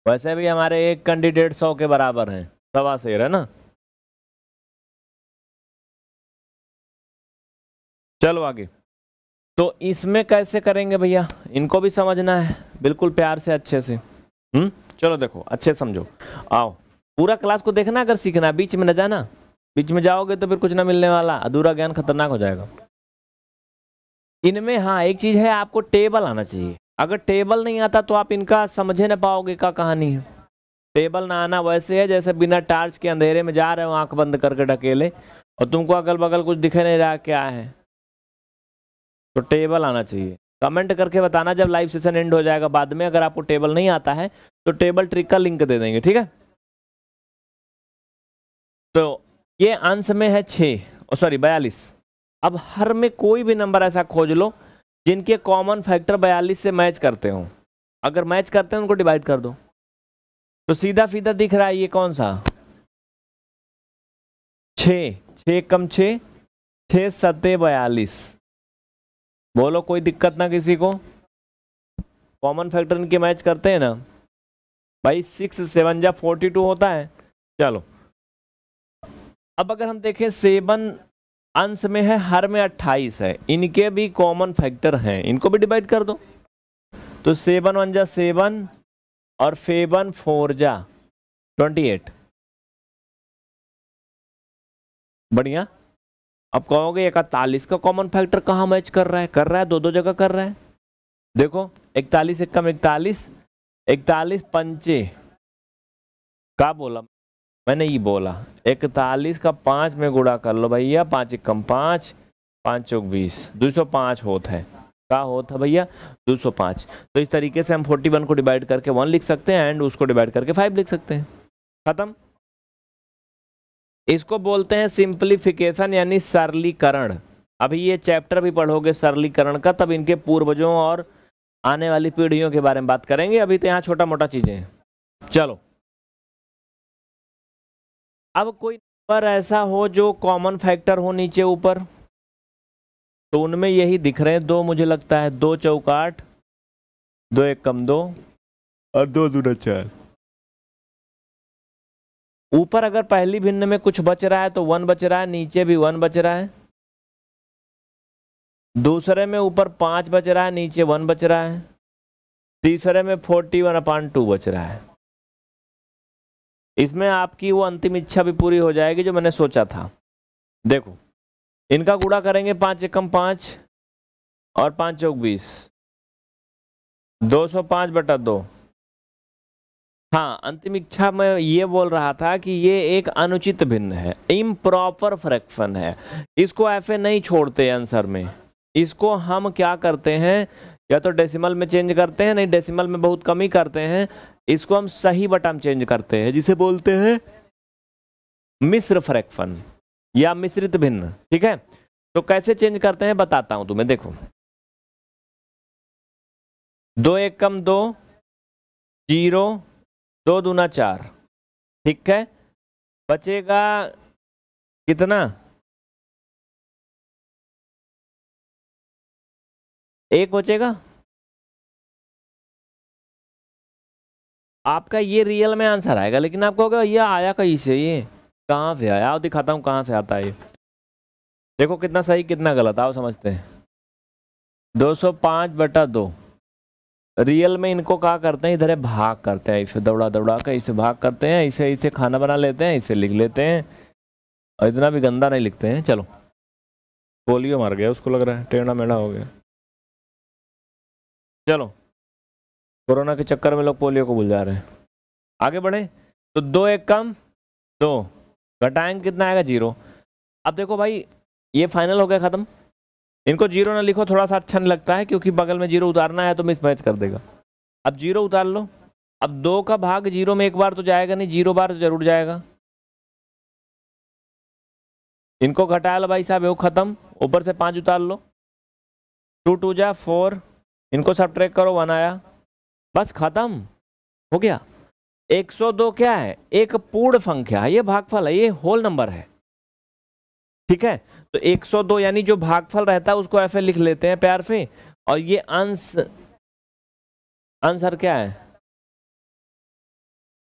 वैसे भी हमारे एक कैंडिडेट सौ के बराबर हैं। सवा शेर है ना? चलो आगे। तो इसमें कैसे करेंगे भैया? इनको भी समझना है। बिल्कुल प्यार से, अच्छे से। हम्म? चलो देखो, अच्छे समझो। आओ। पूरा क्लास को देखना अगर सीखना, बीच में न जाना। बीच में जाओगे तो फिर कुछ ना मिलने वाला। अधूरा ज्ञान खतरनाक हो जाएगा। इनमें हाँ एक चीज़ है, आपको टेबल आना चाहिए। अगर टेबल नहीं आता तो आप इनका समझे ना पाओगे का कहानी है। टेबल ना आना वैसे है, जैसे बिना टार्च के अंधेरे में जा रहे हो, आँख बंद करके ढकेले, और तुमको अगल बगल कुछ दिखे नहीं रहा, क्या है? तो टेबल आना चाहिए। कमेंट करके बताना जब लाइव सेशन एंड हो जाएगा, बाद में अगर आपको टेबल नहीं आता है तो टेबल ट्रिक का लिंक दे देंगे, ठीक है? तो ये अंश में है छः सॉरी बयालीस। अब हर में कोई भी नंबर ऐसा खोज लो, जिनके कॉमन फैक्टर बयालीस से मैच करते हो। अगर मैच करते हैं, उनको डिवाइड कर दो। तो सीधा सीधा दिख रहा है ये कौन सा? छ छ कम छ सत्ते बयालीस। बोलो, कोई दिक्कत ना किसी को। कॉमन फैक्टर इनके मैच करते हैं ना। भाई सिक्स सेवन जा फोर्टी टू होता है। चलो। अब अगर हम देखें सेवन अंश में है, हर में अट्ठाईस है। इनके भी कॉमन फैक्टर हैं। इनको भी डिवाइड कर दो। तो सेवन वन जा सेवन और फेवन फोर जा ट्वेंटी एट बढ़िया। अब कहोगे इकतालीस का कॉमन फैक्टर कहाँ मैच कर रहा है? कर रहा है दो दो जगह कर रहा है। देखो, इकतालीस, एक कम इकतालीस इकतालीस पंचे। का बोला? मैंने ये बोला, इकतालीस का पाँच में गुड़ा कर लो भैया, पाँच एक कम पाँच पाँच चौक बीस। दो सौ पाँच होता है। का होता भैया? दो सौ पाँच। तो इस तरीके से हम फोर्टी वन को डिवाइड करके वन लिख सकते हैं एंड उसको डिवाइड करके फाइव लिख सकते हैं। खत्म? इसको बोलते हैं सिंप्लीफिकेशन यानी सरलीकरण। अभी ये चैप्टर भी पढ़ोगे सरलीकरण का, तब इनके पूर्वजों और आने वाली पीढ़ियों के बारे में बात करेंगे। अभी तो यहाँ छोटा मोटा चीज़ें हैं। चलो। अब कोई नंबर ऐसा हो जो कॉमन फैक्टर हो नीचे ऊपर। तो उनमें यही दिख रहे हैं। दो मुझे लगता है। दो चौकाट, दो एक कम दो, और दो दूर चार। ऊपर अगर पहली भिन्न में कुछ बच रहा है तो वन बच रहा है, नीचे भी वन बच रहा है। दूसरे में ऊपर पाँच बच रहा है, नीचे वन बच रहा है। तीसरे में फोर्टी वन अपान टू बच रहा है। इसमें आपकी वो अंतिम इच्छा भी पूरी हो जाएगी जो मैंने सोचा था। देखो, इनका गुड़ा करेंगे पाँच एकम पाँच और पाँच चौक बीस दो सौ पाँच बटा दो। हाँ अंतिम इच्छा में ये बोल रहा था कि ये एक अनुचित भिन्न है इम्प्रॉपर फ्रैक्शन है। इसको एफए नहीं छोड़ते आंसर में। इसको हम क्या करते हैं? या तो डेसिमल में चेंज करते हैं, नहीं डेसिमल में बहुत कमी करते हैं। इसको हम सही बटम चेंज करते हैं, जिसे बोलते हैं मिश्र फ्रैक्शन या मिश्रित भिन्न, ठीक है? तो कैसे चेंज करते हैं बताता हूँ तुम्हें, देखो। दो एक कम दो, ज़ीरो दो दूना चार। ठीक है? बचेगा कितना? एक बचेगा? आपका ये रियल में आंसर आएगा, लेकिन आपको होगा ये आया कहीं से ये? कहाँ से आया? आओ दिखाता हूँ कहाँ से आता है ये। देखो कितना सही, कितना गलत, आओ समझते हैं। 205 बटा दो। रियल में इनको क्या करते हैं? इधर भाग करते हैं, इसे दौड़ा दौड़ा कर इसे भाग करते हैं, इसे इसे खाना बना लेते हैं, इसे लिख लेते हैं। और इतना भी गंदा नहीं लिखते हैं। चलो। पोलियो मर गया, उसको लग रहा है, टेढ़ा मेढ़ा हो गया। चलो। कोरोना के चक्कर में लोग पोलियो को भूल जा रहे हैं। आगे बढ़े। तो दो एक कम, दो। घटाएँगे कितना आएगा? ज़ीरो। अब देखो भाई, ये फाइनल हो गया ख़त्म। इनको ज़ीरो ना लिखो, थोड़ा सा अच्छा नहीं लगता है, क्योंकि बगल में ज़ीरो उतारना है तो मिस मैच कर देगा। अब ज़ीरो उतार लो। अब दो का भाग ज़ीरो में एक बार तो जाएगा नहीं, ज़ीरो बार तो ज़रूर जाएगा। इनको घटा लो भाई साहब, वो खत्म। ऊपर से पाँच उतार लो। टू टू जा, फोर। इनको सब ट्रैक करो वन आया। बस खत्म। हो गया। 102 क्या है? एक पूर्ण संख्या। है ये भागफल है, ये होल नंबर है। ठीक है? तो 102 यानी जो भागफल रहता है, उसको ऐसे लिख लेते हैं प्यार से। और ये अंश, आंसर क्या है?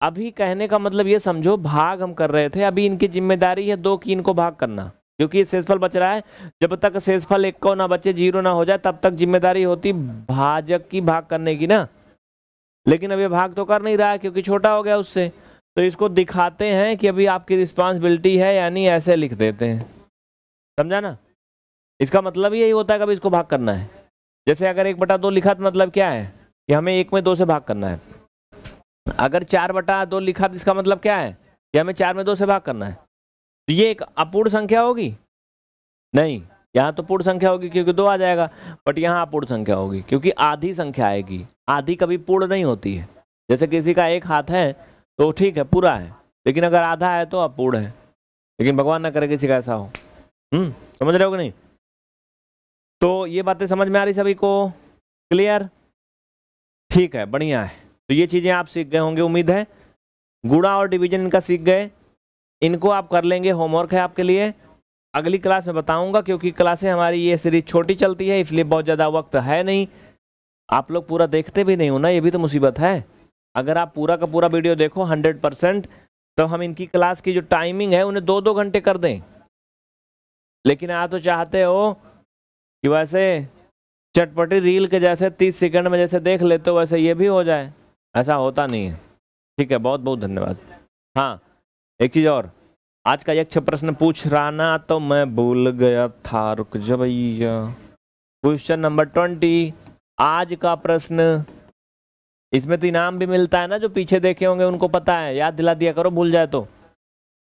अभी कहने का मतलब ये समझो, भाग हम कर रहे थे, अभी इनकी ज़िम्मेदारी है दो की इनको भाग करना। क्योंकि शेषफल बच रहा है, जब तक शेषफल एक को ना बचे, ज़ीरो ना हो जाए, तब तक ज़िम्मेदारी होती भाजक की भाग करने की ना। लेकिन अभी भाग तो कर नहीं रहा है, क्योंकि छोटा हो गया उससे। तो इसको दिखाते हैं कि अभी आपकी रिस्पॉन्सिबिलिटी है, यानी ऐसे लिख देते हैं। समझा ना? इसका मतलब यही होता है, कभी इसको भाग करना है। जैसे अगर एक बटा दो लिखा तो मतलब क्या है? कि हमें एक में दो से भाग करना है। अगर चार बटा दो लिखा तो इसका मतलब क्या है? कि हमें चार में दो से भाग करना है। तो ये एक अपूर्ण संख्या होगी? नहीं, यहाँ तो पूर्ण संख्या होगी क्योंकि दो आ जाएगा बट यहाँ अपूर्ण संख्या होगी, क्योंकि आधी संख्या आएगी। आधी कभी पूर्ण नहीं होती है। जैसे किसी का एक हाथ है तो ठीक है, पूरा है। लेकिन अगर आधा है तो अपूर्ण है। लेकिन भगवान ना करे किसी का ऐसा हो। हम्म समझ रहे हो कि नहीं? तो ये बातें समझ में आ रही सभी को? क्लियर ठीक है, बढ़िया है। तो ये चीज़ें आप सीख गए होंगे, उम्मीद है। गुड़ा और डिवीज़न इनका सीख गए। इनको आप कर लेंगे होमवर्क है आपके लिए। अगली क्लास में बताऊँगा, क्योंकि क्लासें हमारी, ये सीरीज़ छोटी चलती है, इसलिए बहुत ज़्यादा वक्त है नहीं। आप लोग पूरा देखते भी नहीं हो ना, ये भी तो मुसीबत है। अगर आप पूरा का पूरा वीडियो देखो हंड्रेड परसेंट तो हम इनकी क्लास की जो टाइमिंग है, उन्हें दो दो घंटे कर दें। लेकिन आप तो चाहते हो कि वैसे चटपटी रील के जैसे तीस सेकंड में जैसे देख लेते हो, वैसे ये भी हो जाए। ऐसा होता नहीं है। ठीक है बहुत बहुत धन्यवाद। हाँ एक चीज़ और। आज का यक्ष प्रश्न पूछ रहा ना तो मैं भूल गया था। रुक जा भैया। क्वेश्चन नंबर ट्वेंटी आज का प्रश्न। इसमें तो इनाम भी मिलता है ना, जो पीछे देखे होंगे, उनको पता है। याद दिला दिया करो, भूल जाए तो।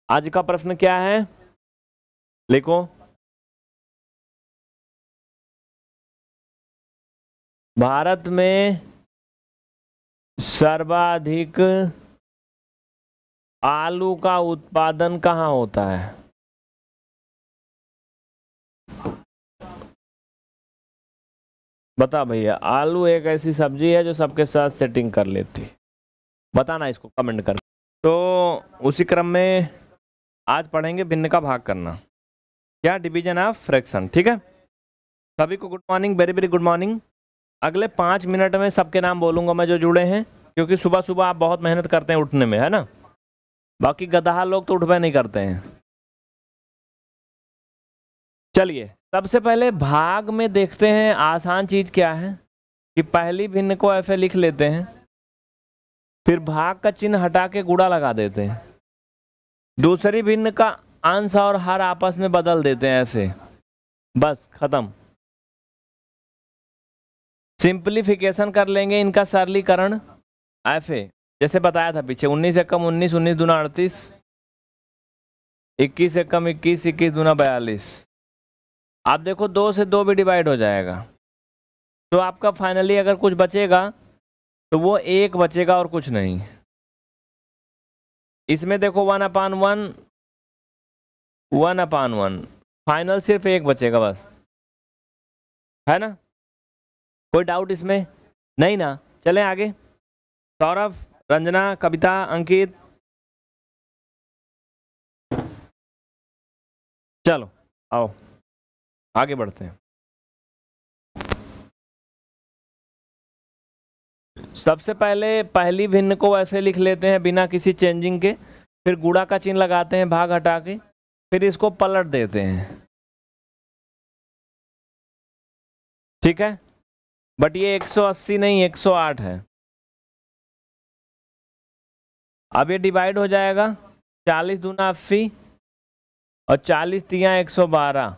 आज का प्रश्न क्या है? लिखो। भारत में सर्वाधिक आलू का उत्पादन कहाँ होता है? बता भैया, आलू एक ऐसी सब्ज़ी है जो सबके साथ सेटिंग कर लेती बताना इसको कमेंट कर तो उसी क्रम में आज पढ़ेंगे भिन्न का भाग करना। क्या डिवीज़न ऑफ़ फ्रैक्शन ठीक है? सभी को good morning very very good morning अगले पाँच मिनट में सबके नाम बोलूँगा मैं जो जुड़े हैं, क्योंकि सुबह सुबह आप बहुत मेहनत करते हैं उठने में, है ना? बाकी गदहा लोग तो उठवे नहीं करते हैं। चलिए, सबसे पहले भाग में देखते हैं आसान चीज़ क्या है, कि पहली भिन्न को ऐसे लिख लेते हैं, फिर भाग का चिन्ह हटा के गुड़ा लगा देते हैं। दूसरी भिन्न का अंश और हर आपस में बदल देते हैं ऐसे। बस, खत्म। सिंप्लीफिकेशन कर लेंगे इनका सरलीकरण। एफ़ ए जैसे बताया था पीछे 19 से कम 19 19 दुना अड़तीस, इक्कीस से कम 21 21 दुना बयालीस। आप देखो, दो से दो भी डिवाइड हो जाएगा। तो आपका फाइनली अगर कुछ बचेगा तो वो एक बचेगा और कुछ नहीं। इसमें देखो, one upon one one upon one. Final सिर्फ़ एक बचेगा बस। है ना? कोई डाउट इसमें? नहीं ना। चलें आगे। सौरभ, रंजना, कविता, अंकित। चलो, आओ। आगे बढ़ते हैं। सबसे पहले पहली भिन्न को ऐसे लिख लेते हैं बिना किसी चेंजिंग के। फिर गुड़ा का चिन्ह लगाते हैं भाग हटा के। फिर इसको पलट देते हैं। ठीक है? बट ये 180 नहीं 108 है। अब ये डिवाइड हो जाएगा 40 दूना अस्सी और 40 तिया 112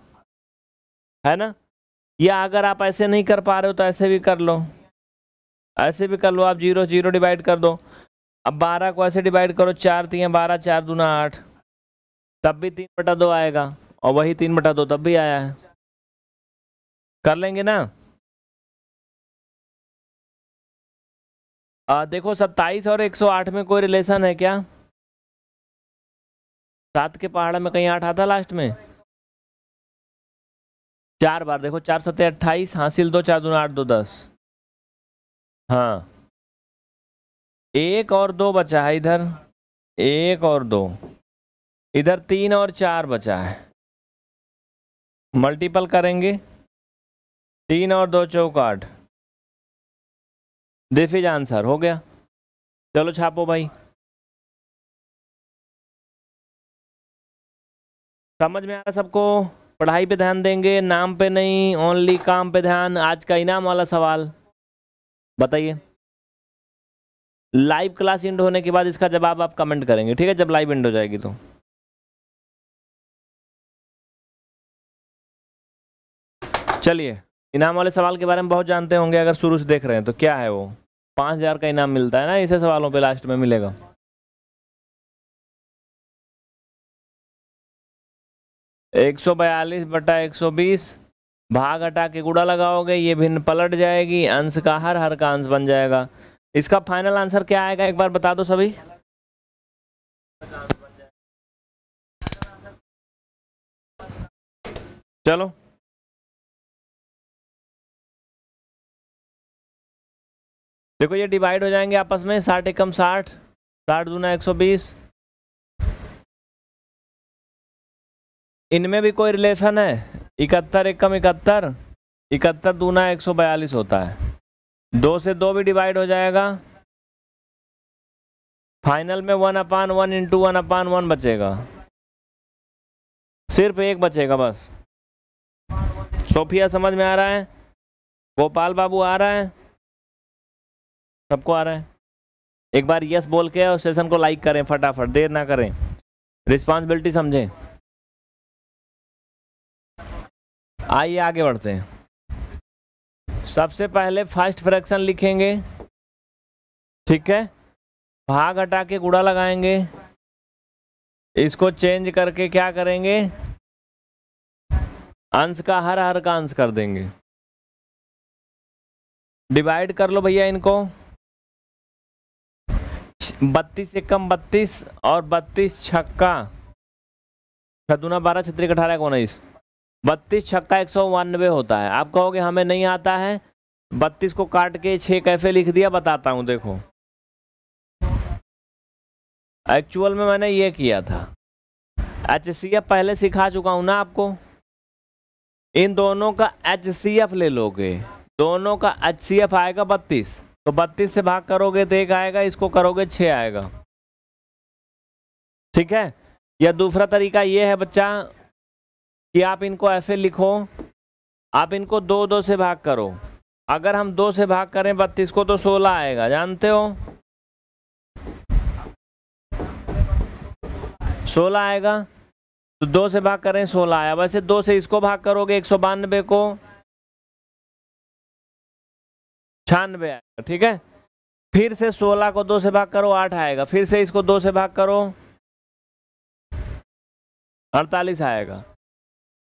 है ना? या अगर आप ऐसे नहीं कर पा रहे हो तो ऐसे भी कर लो। ऐसे भी कर लो, आप ज़ीरो ज़ीरो डिवाइड कर दो। अब बारह को ऐसे डिवाइड करो, चार तीन बारह, चार दूना आठ। तब भी तीन बटा दो आएगा, और वही तीन बटा दो तब भी आया है। कर लेंगे ना? आ, देखो सत्ताईस और एक सौ आठ में कोई रिलेशन है क्या? सात के पहाड़ में कहीं आठ आता लास्ट में? चार बार देखो चार सत्ते अट्ठाईस हासिल दो चार दो आठ दो दस। हाँ। एक और दो बचा है इधर। एक और दो। इधर तीन और चार बचा है। मल्टीपल करेंगे। तीन और दो चौकाट दिस इज़ आंसर, हो गया। चलो छापो भाई। समझ में आ रहा सबको? पढ़ाई पे ध्यान देंगे, नाम पे नहीं ओनली काम पे ध्यान, आज का इनाम वाला सवाल। बताइए। लाइव क्लास इंड होने के बाद इसका जवाब आप कमेंट करेंगे, ठीक है? जब लाइव इंड हो जाएगी तो। चलिए। इनाम वाले सवाल के बारे में बहुत जानते होंगे, अगर शुरू से देख रहे हैं तो क्या है वो? पाँच हज़ार का इनाम मिलता है ना, इसे सवालों पे लास्ट में मिलेगा। एक सौ बयालीस बटा एक सौ बीस, भाग हटा के गुड़ा लगाओगे, ये भिन्न पलट जाएगी, अंश का हर हर का अंश बन जाएगा। इसका फाइनल आंसर क्या आएगा, एक बार बता दो सभी। चलो। देखो ये डिवाइड हो जाएँगे आपस में, साठ एकम साठ साठ दूना एक सौ बीस। इनमें भी कोई रिलेशन है? इकहत्तर एकम इकहत्तर इकहत्तर दूना एक सौ बयालीस होता है। दो से दो भी डिवाइड हो जाएगा। फाइनल में one upon one into one upon one बचेगा। सिर्फ़ एक बचेगा बस। सोफिया समझ में आ रहा है? गोपाल बाबू आ रहा है? सबको आ रहा है? एक बार यस बोल के और सेशन को लाइक करें, फटाफट, देर ना करें। रिस्पॉन्सिबिलिटी समझें। आइए, आगे बढ़ते हैं। सबसे पहले फ़र्स्ट फ्रैक्शन लिखेंगे। ठीक है? भाग हटा के गुड़ा लगाएँगे। इसको चेंज करके क्या करेंगे? अंश का हर हर का अंश कर देंगे। डिवाइड कर लो भैया इनको। बत्तीस से कम बत्तीस और बत्तीस छक्का। छदुना बारह छत्तीस अठारह उन्नीस। बत्तीस छक्का एक सौ बानवे होता है। आप कहोगे हमें नहीं आता है? बत्तीस को काट के छः कैसे लिख दिया, बताता हूँ, देखो। एक्चुअल में मैंने ये किया था। एच सी एफ़ पहले सिखा चुका हूँ ना आपको? इन दोनों का एच सी एफ़ ले लोगे। दोनों का एच सी एफ़ आएगा बत्तीस। तो बत्तीस से भाग करोगे तो एक आएगा, इसको करोगे छः आएगा। ठीक है? या दूसरा तरीका ये है बच्चा कि आप इनको ऐसे लिखो, आप इनको दो दो से भाग करो। अगर हम दो से भाग करें बत्तीस को तो सोलह आएगा, जानते हो? सोलह आएगा तो दो से भाग करें सोलह आया। वैसे दो से इसको भाग करोगे, एक सौ बानबे को छियानवे आएगा, ठीक है? फिर से सोलह को दो से भाग करो, आठ आएगा। फिर से इसको दो से भाग करो, अड़तालीस आएगा।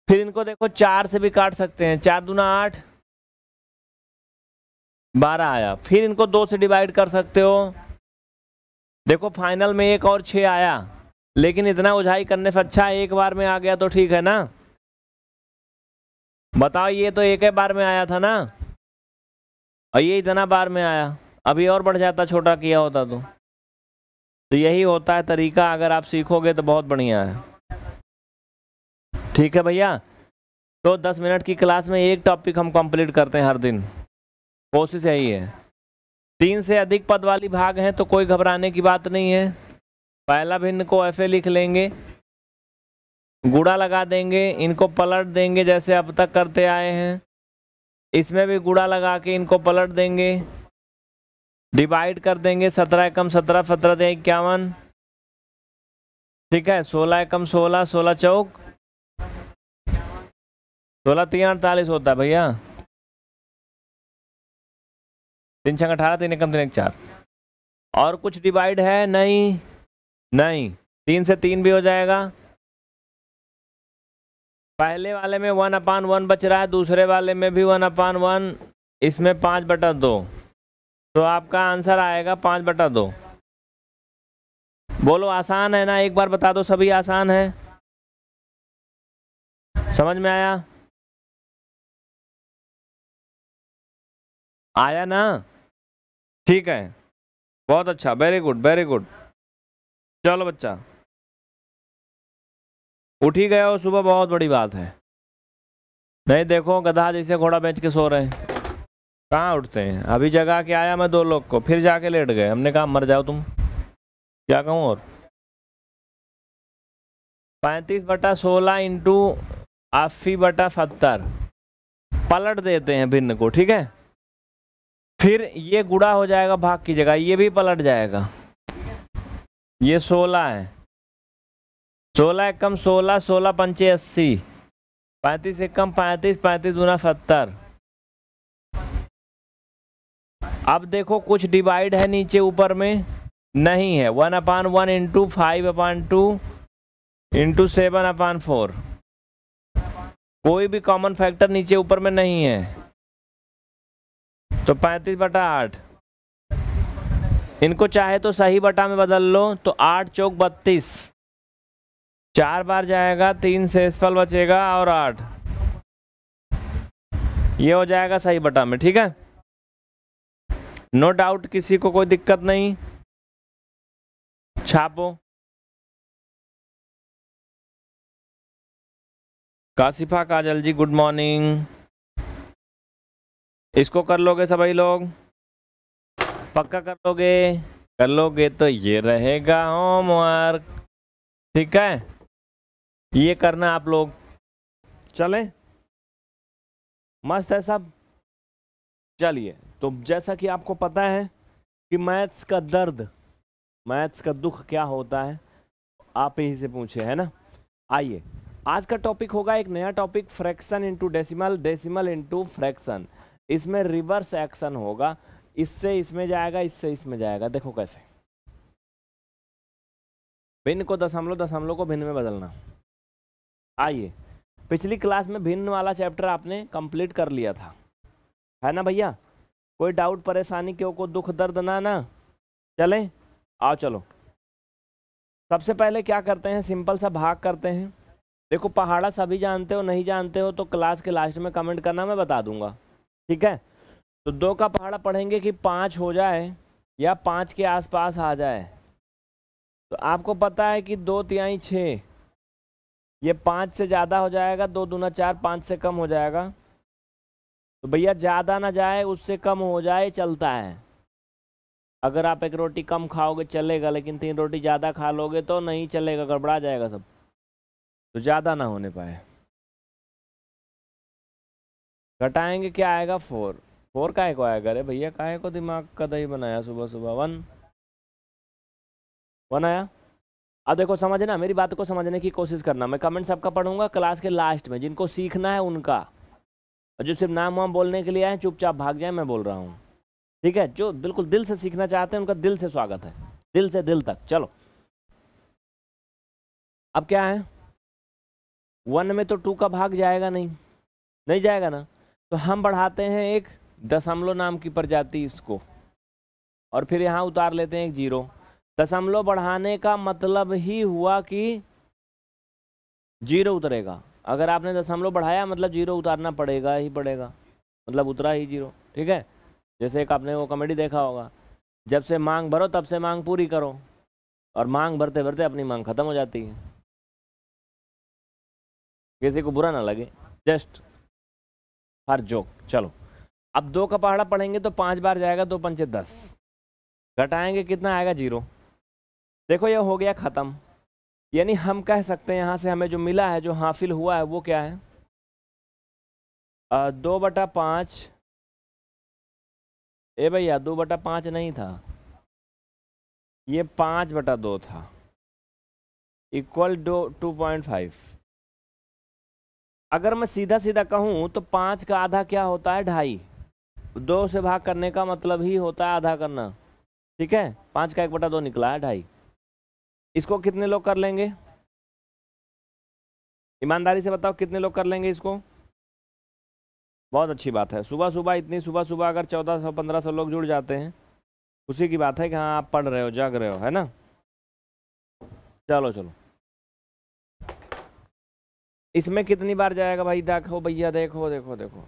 फिर इनको देखो, चार से भी काट सकते हैं। चार दूना आठ, बारह आया। फिर इनको दो से डिवाइड कर सकते हो। देखो, फाइनल में एक और छः आया, लेकिन इतना उझाई करने से अच्छा एक बार में आ गया तो ठीक है ना? बताओ, ये तो एक ही बार में आया था ना? और ये इतना बार में आया। अभी और बढ़ जाता, छोटा किया होता तो। तो यही होता है तरीका, अगर आप सीखोगे तो बहुत बढ़िया है। ठीक है भैया? तो 10 मिनट की क्लास में एक टॉपिक हम कंप्लीट करते हैं हर दिन। कोशिश यही है। तीन से अधिक पद वाली भाग हैं तो कोई घबराने की बात नहीं है। पहला भिन्न को ऐसे लिख लेंगे। गुड़ा लगा देंगे, इनको पलट देंगे, जैसे अब तक करते आए हैं। इसमें भी गुड़ा लगा के इनको पलट देंगे। डिवाइड कर देंगे। सत्रह एकम सत्रह सत्रह इक्यावन। ठीक है, सोलह एकम सोलह सोलह चौक। सोलह तीन अड़तालीस होता है भैया। तीन छः अठारह, तीन एकम, तीन एक चार। और कुछ डिवाइड है? नहीं। नहीं। तीन से तीन भी हो जाएगा। पहले वाले में वन अपान वन बच रहा है, दूसरे वाले में भी वन अपान वन इसमें पाँच बटा दो। तो आपका आंसर आएगा पाँच बटा दो। बोलो, आसान है ना? एक बार बता दो, सभी आसान है? समझ में आया? आया ना? ठीक है। बहुत अच्छा। वेरी गुड वेरी गुड चलो बच्चा। उठ ही गया हो, सुबह बहुत बड़ी बात है। नहीं देखो, गधा जैसे घोड़ा बेच के सो रहे हैं। कहाँ उठते हैं? अभी जगा के आया मैं दो लोग को, फिर जाके लेट गए। हमने कहा, मर जाओ तुम। क्या कहूँ और? पैंतीस बटा सोलह इंटू अस्सी बटा सत्तर। पलट देते हैं भिन्न को, ठीक है? फिर ये गुड़ा हो जाएगा, भाग की जगह। ये भी पलट जाएगा। ये सोलह है। सोलह एकम सोलह सोलह पंचे अस्सी. पैंतीस एकम पैंतीस पैंतीस गुना सत्तर. अब देखो कुछ डिवाइड है नीचे ऊपर में. नहीं है. One upon one into five upon two into seven upon four. कोई भी कॉमन फैक्टर नीचे ऊपर में नहीं है. तो पैंतीस बटा आठ. इनको चाहे तो सही बटा में बदल लो तो आठ चौक बत्तीस. चार बार जाएगा, तीन से स्पल बचेगा और आठ। ये हो जाएगा सही बटा में, ठीक है? नो no डाउट किसी को कोई दिक्कत नहीं। छापो। काशिफा काजल जी गुड मॉर्निंग इसको कर लोगे सभी लोग? पक्का कर लोगे? कर लोगे तो ये रहेगा होमवर्क ठीक है? ये करना आप लोग। चले। मस्त है सब। चलिए तो जैसा कि आपको पता है कि मैथ्स का दर्द, मैथ्स का दुख क्या होता है, आप ही से पूछे, है ना? आइए, आज का टॉपिक होगा एक नया topic fraction into decimal decimal into fraction इसमें रिवर्स एक्शन होगा। इससे इसमें जाएगा, इससे इसमें जाएगा। देखो कैसे। भिन्न को दशमलव दशमलव को भिन्न में बदलना। आइए। पिछली क्लास में भिन्न वाला चैप्टर आपने कंप्लीट कर लिया था। है ना भैया? कोई डाउट, परेशानी, क्यों, को दुख, दर्द ना ना। चलें, आओ चलो। सबसे पहले क्या करते हैं? सिंपल सा भाग करते हैं। देखो, पहाड़ा सभी जानते हो, नहीं जानते हो तो क्लास के लास्ट में कमेंट करना, मैं बता दूँगा। ठीक है? तो दो का पहाड़ा पढ़ेंगे कि पाँच हो जाए, या पाँच के आसपास आ जाए। तो आपको पता है कि दो तिहाई छः ये पाँच से ज़्यादा हो जाएगा, दो दूना चार पाँच से कम हो जाएगा। तो भैया ज़्यादा ना जाए, उससे कम हो जाए, चलता है। अगर आप एक रोटी कम खाओगे, चलेगा, लेकिन तीन रोटी ज़्यादा खा लोगे तो नहीं चलेगा, गड़बड़ा जाएगा सब। तो ज़्यादा ना होने पाए। घटाएँगे, क्या आएगा? फोर। फोर काहे को आएगा? अरे भैया काय को दिमाग का दही बनाया सुबह सुबह वन। वन आया? अब देखो, समझना, मेरी बात को समझने की कोशिश करना। मैं कमेंट सबका पढ़ूँगा क्लास के लास्ट में, जिनको सीखना है उनका। और जो सिर्फ़ नाम वाम बोलने के लिए आए चुपचाप भाग जाए, मैं बोल रहा हूँ। ठीक है? जो बिल्कुल दिल से सीखना चाहते हैं, उनका दिल से स्वागत है। दिल से दिल तक। चलो। अब क्या है? वन में तो टू का भाग जाएगा नहीं। नहीं जाएगा ना? तो हम बढ़ाते हैं एक दशमलव नाम की प्रजाति इसको। और फिर यहाँ उतार लेते हैं एक ज़ीरो। दशमलव बढ़ाने का मतलब ही हुआ कि ज़ीरो उतरेगा। अगर आपने दशमलव बढ़ाया मतलब ज़ीरो उतारना पड़ेगा ही पड़ेगा। मतलब उतरा ही ज़ीरो, ठीक है? जैसे एक आपने वो कॉमेडी देखा होगा। जब से मांग भरो, तब से मांग पूरी करो। और मांग भरते भरते अपनी मांग खत्म हो जाती है। किसी को बुरा ना लगे। जस्ट हर जोक। चलो। अब दो का पहाड़ा पढ़ेंगे तो पाँच बार जाएगा, दो पंचे दस। घटाएँगे, कितना आएगा? ज़ीरो। देखो ये हो गया ख़त्म। यानी हम कह सकते हैं यहाँ से हमें जो मिला है जो हासिल हुआ है वो क्या है? आ, दो बटा पाँच। ए भैया दो बटा पाँच नहीं था। ये पाँच बटा दो था। इक्वल दो टू पॉइंट फाइव। अगर मैं सीधा सीधा कहूँ तो पाँच का आधा क्या होता है? ढाई। दो से भाग करने का मतलब ही होता है आधा करना। ठीक है? पाँच का एक बटा दो निकला है ढाई। इसको कितने लोग कर लेंगे? ईमानदारी से बताओ, कितने लोग कर लेंगे इसको? बहुत अच्छी बात है। सुबह सुबह इतनी, सुबह सुबह अगर चौदह सौ, पंद्रह सौ लोग जुड़ जाते हैं, उसी की बात है कि हाँ आप पढ़ रहे हो, जाग रहे हो, है ना? चलो चलो। इसमें कितनी बार जाएगा भाई? देखो भैया, देखो देखो देखो।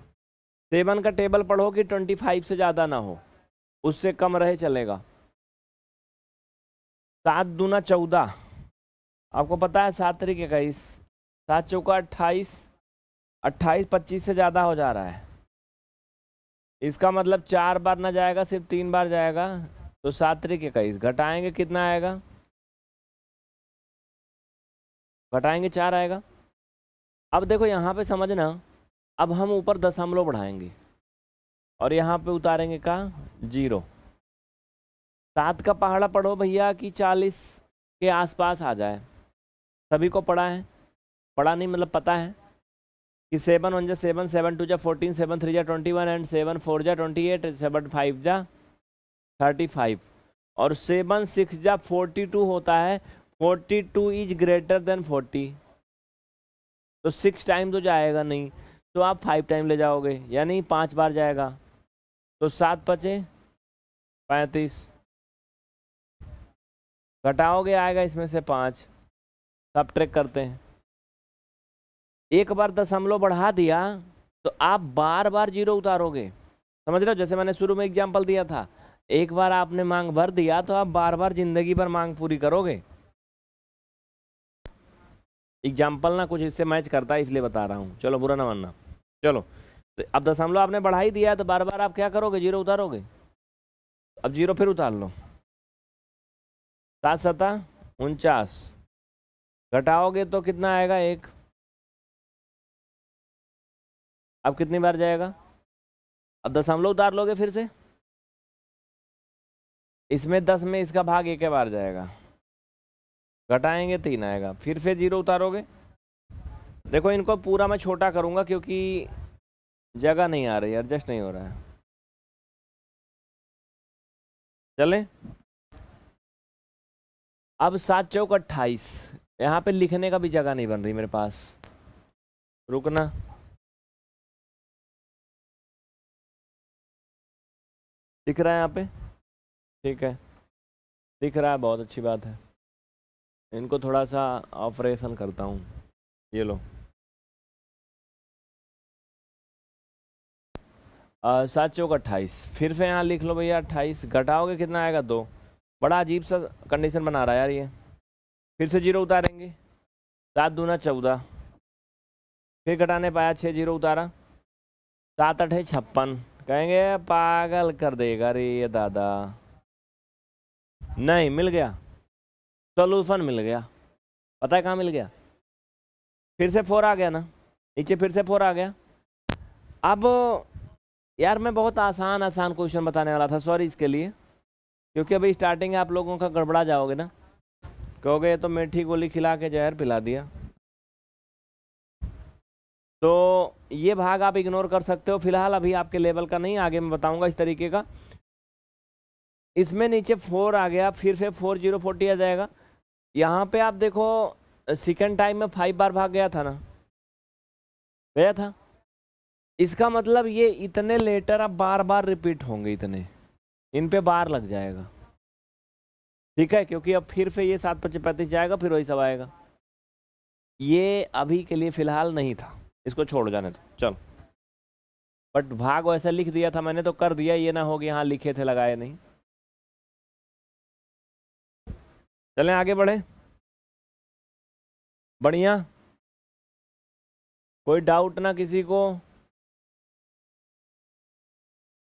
सेवन का टेबल पढ़ो कि ट्वेंटी फाइव से ज़्यादा ना हो। उससे कम रहे, चलेगा। सात दूना चौदह। आपको पता है सात तरीके इक्कीस सात चौका अट्ठाईस। अट्ठाईस पच्चीस से ज़्यादा हो जा रहा है। इसका मतलब चार बार ना जाएगा, सिर्फ़ तीन बार जाएगा। तो सात तरीके इक्कीस घटाएँगे कितना आएगा? घटाएँगे चार आएगा। अब देखो यहाँ पे समझना, अब हम ऊपर दशमलव बढ़ाएँगे। और यहाँ पे उतारेंगे का? ज़ीरो। सात का पहाड़ा पढ़ो भैया कि चालीस के आसपास आ जाए। सभी को पढ़ा है? पढ़ा नहीं मतलब पता है? कि सेवन वन जा, सेवन सेवन टू जा, फोर्टीन, सेवन थ्री जा, twenty one and seven four जा, ट्वेंटी एट, सेवन फाइव जा, थर्टी फाइव। और सेवन सिक्स जा, फोर्टी टू होता है। Forty two is greater than forty. तो सिक्स टाइम तो जाएगा नहीं। तो आप फाइव टाइम ले जाओगे, यानी पाँच बार जाएगा। तो सात पचे पैंतीस। घटाओगे आएगा इसमें से पाँच। सब ट्रेक करते हैं। एक बार दशमलव बढ़ा दिया तो आप बार बार ज़ीरो उतारोगे। समझ रहे हो? जैसे मैंने शुरू में एग्ज़ाम्पल दिया था। एक बार आपने मांग भर दिया तो आप बार बार ज़िंदगी भर मांग पूरी करोगे। एग्ज़ाम्पल ना कुछ इससे मैच करता है, इसलिए बता रहा हूँ। चलो, बुरा ना मानना। चलो तो अब दशमलव आपने बढ़ा ही दिया तो बार बार आप क्या करोगे? ज़ीरो उतारोगे। अब ज़ीरो फिर उतार लो। सात सता उनचास। घटाओगे तो कितना आएगा एक? अब कितनी बार जाएगा? अब दशमलव उतार लोगे फिर से? इसमें दस में इसका भाग एक बार जाएगा। घटाएँगे तीन आएगा। फिर से ज़ीरो उतारोगे? देखो, इनको पूरा मैं छोटा करूँगा क्योंकि जगह नहीं आ रही, एडजस्ट नहीं हो रहा है। चले? अब सात चौक अट्ठाईस। यहाँ पे लिखने का भी जगह नहीं बन रही मेरे पास। रुकना। दिख रहा है यहाँ पे? ठीक है। दिख रहा है, बहुत अच्छी बात है। इनको थोड़ा सा ऑपरेशन करता हूँ। ये लो। सात चौक अट्ठाईस। फिर से यहाँ लिख लो भैया अट्ठाईस। घटाओगे कितना आएगा? दो। बड़ा अजीब सा कंडीशन बना रहा है यार ये। फिर से ज़ीरो उतारेंगे। सात दूना चौदह। फिर घटाने पाया छः ज़ीरो उतारा। सात अठे छप्पन। कहेंगे पागल कर देगा रे ये दादा। नहीं, मिल गया। सोल्यूशन मिल गया। पता है कहाँ मिल गया? फिर से फोर आ गया ना। नीचे फिर से फोर आ गया। अब यार मैं बहुत आसान आसान क्वेश्चन बताने वाला था। सॉरी इसके लिए। क्योंकि अभी स्टार्टिंग आप लोगों का गड़बड़ा जाओगे ना? कहोगे तो मीठी गोली खिला के जहर पिला दिया। तो ये भाग आप इग्नोर कर सकते हो। फ़िलहाल अभी आपके लेवल का नहीं, आगे मैं बताऊँगा इस तरीके का। इसमें नीचे फोर आ गया, फिर से फोर ज़ीरो फोर्टी आ जाएगा। यहाँ पे आप देखो सेकेंड टाइम में फाइव बार भाग गया था ना? गया था? इसका मतलब ये इतने लेटर आप बार बार रिपीट होंगे इतने। इन पे बार लग जाएगा। ठीक है? क्योंकि अब फिर से ये सात पच्चीस पैंतीस जाएगा, फिर वही सब आएगा। ये अभी के लिए फ़िलहाल नहीं था। इसको छोड़ जाने दो। चलो। बट भाग वैसा लिख दिया था मैंने तो कर दिया, ये ना हो कि यहाँ लिखे थे, लगाए नहीं। चलें आगे बढ़े। बढ़िया। कोई डाउट ना किसी को।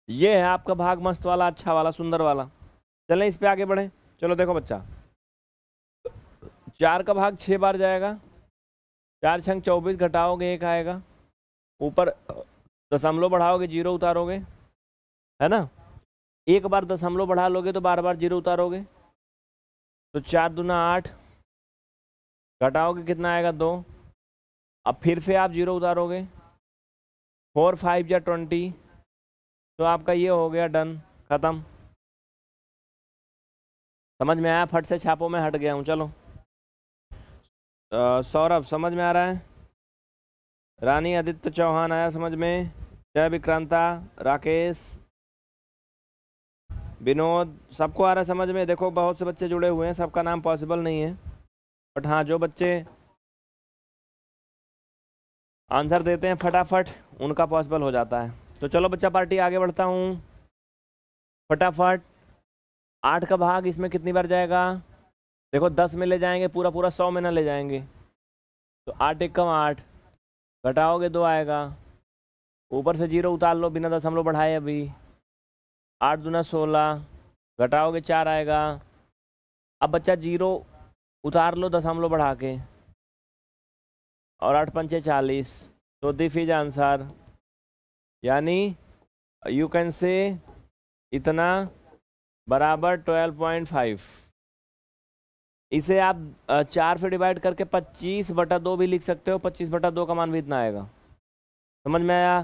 ये है आपका भाग मस्त वाला अच्छा वाला, सुंदर वाला। चलें इस पे आगे बढ़े। चलो देखो बच्चा। चार का भाग छः बार जाएगा। चार छंग चौबीस, घटाओगे, एक आएगा। ऊपर दशमलव बढ़ाओगे, ज़ीरो उतारोगे। है ना? एक बार दशमलव बढ़ा लोगे तो बार बार ज़ीरो उतारोगे। तो चार दुना आठ। घटाओगे, कितना आएगा? दो। अब फिर से आप ज़ीरो उतारोगे। फोर, फाइव या ट्वेंटी। तो आपका ये हो गया डन, ख़त्म। समझ में आया? फट से छापों में हट गया हूँ, चलो। सौरभ, समझ में आ रहा है? रानी आदित्य चौहान आया समझ में? जय विक्रांता, राकेश, विनोद, सबको आ रहा है समझ में? देखो, बहुत से बच्चे जुड़े हुए हैं, सबका नाम पॉसिबल नहीं है। बट हाँ जो बच्चे आंसर देते हैं फटाफट, उनका पॉसिबल हो जाता है। तो चलो बच्चा पार्टी आगे बढ़ता हूँ। फटाफट। आठ का भाग इसमें कितनी बार जाएगा? देखो, दस में ले जाएँगे, पूरा पूरा सौ में ना ले जाएँगे। तो आठ एक कम आठ। घटाओगे दो आएगा। ऊपर से ज़ीरो उतार लो, बिना दस हम लोग बढ़ाए अभी। आठ दुना सोलह। घटाओगे चार आएगा। अब बच्चा ज़ीरो उतार लो दशमलव बढ़ा के। और आठ पंचे चालीस। तो दिस इज़ आंसर। यानी यू कैन से इतना बराबर ट्वेल्व पॉइंट फाइव इसे आप चार से डिवाइड करके पच्चीस बटा दो भी लिख सकते हो, पच्चीस बटा दो का मान भी इतना आएगा। समझ में आया?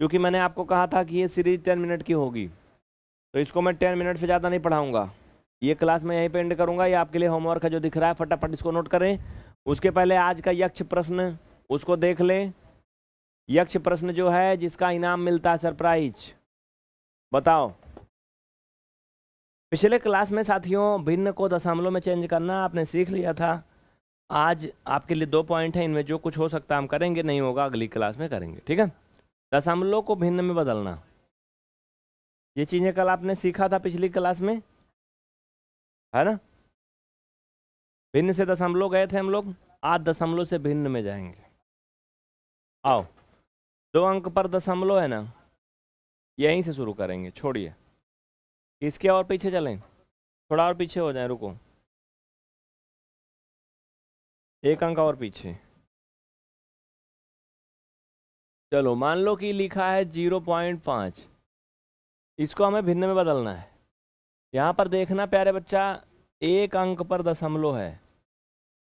क्योंकि मैंने आपको कहा था कि ये सीरीज़ टेन मिनट की होगी। तो इसको मैं टेन मिनट से ज़्यादा नहीं पढ़ाऊँगा। ये क्लास मैं यहीं पे एंड करूँगा। ये आपके लिए होमवर्क है जो दिख रहा है। फटाफट इसको नोट करें। उसके पहले आज का यक्ष प्रश्न, उसको देख लें। यक्ष प्रश्न जो है, जिसका इनाम मिलता है सरप्राइज़। बताओ। पिछले क्लास में साथियों, भिन्न को दशमलव में चेंज करना आपने सीख लिया था। आज आपके लिए दो पॉइंट हैं, इनमें जो कुछ हो सकता हम करेंगे, नहीं होगा, अगली क्लास में करेंगे, ठीक है? दशमलव को भिन्न में बदलना। ये चीज़ें कल आपने सीखा था पिछली क्लास में, है ना? भिन्न से दशमलव गए थे हम लोग, आज दशमलव से भिन्न में जाएँगे। आओ। दो अंक पर दशमलव है ना? यहीं से शुरू करेंगे, छोड़िए। इसके और पीछे चलें। थोड़ा और पीछे हो जाए, रुको। एक अंक और पीछे। चलो, मान लो कि लिखा है ज़ीरो पॉइंट पाँच। इसको हमें भिन्न में बदलना है। यहाँ पर देखना, प्यारे बच्चा, एक अंक पर दशमलव है।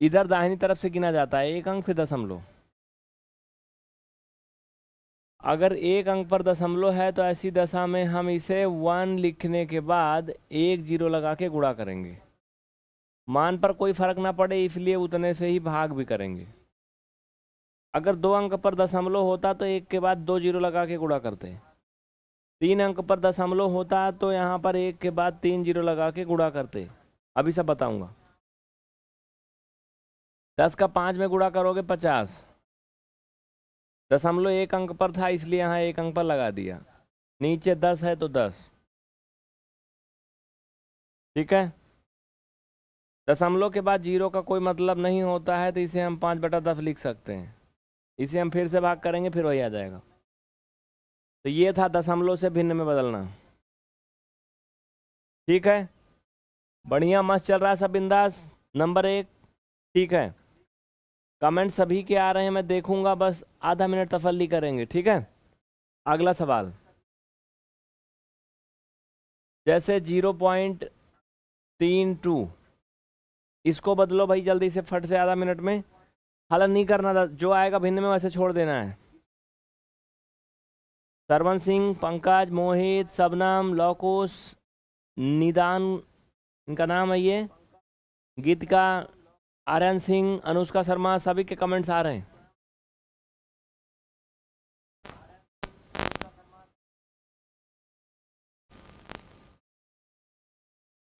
इधर दाहिनी तरफ़ से गिना जाता है, एक अंक फिर दशमलव अगर एक अंक पर दशमलव है तो ऐसी दशा में हम इसे वन लिखने के बाद एक ज़ीरो लगा के गुणा करेंगे। मान पर कोई फ़र्क ना पड़े, इसलिए उतने से ही भाग भी करेंगे। अगर दो अंक पर दशमलव होता तो एक के बाद दो ज़ीरो लगा के गुणा करते। तीन अंक पर दशमलव होता तो यहाँ पर एक के बाद तीन ज़ीरो लगा के गुणा करते। अभी सब बताऊँगा। दस का पाँच में गुणा करोगे पचास। दशमलव एक अंक पर था, इसलिए यहाँ एक अंक पर लगा दिया। नीचे दस है तो दस। ठीक है? दशमलव के बाद ज़ीरो का कोई मतलब नहीं होता है तो इसे हम पाँच बटा दस लिख सकते हैं। इसे हम फिर से भाग करेंगे, फिर वही आ जाएगा। तो ये था दशमलव से भिन्न में बदलना। ठीक है? बढ़िया, मस्त चल रहा है सब बिंदास। नंबर एक, ठीक है। कमेंट सभी के आ रहे हैं, मैं देखूँगा, बस आधा मिनट तफल्ली करेंगे, ठीक है? अगला सवाल। जैसे ज़ीरो पॉइंट तीन टू, इसको बदलो भाई जल्दी से, फट से आधा मिनट में। हलन नहीं करना था, जो आएगा भिन्न में वैसे छोड़ देना है। सरवन सिंह, पंकज, मोहित, सबनम, लौकुश, निदान, इनका नाम है ये। गीत का आर्यन सिंह, अनुष्का शर्मा सभी के कमेंट्स आ रहे हैं।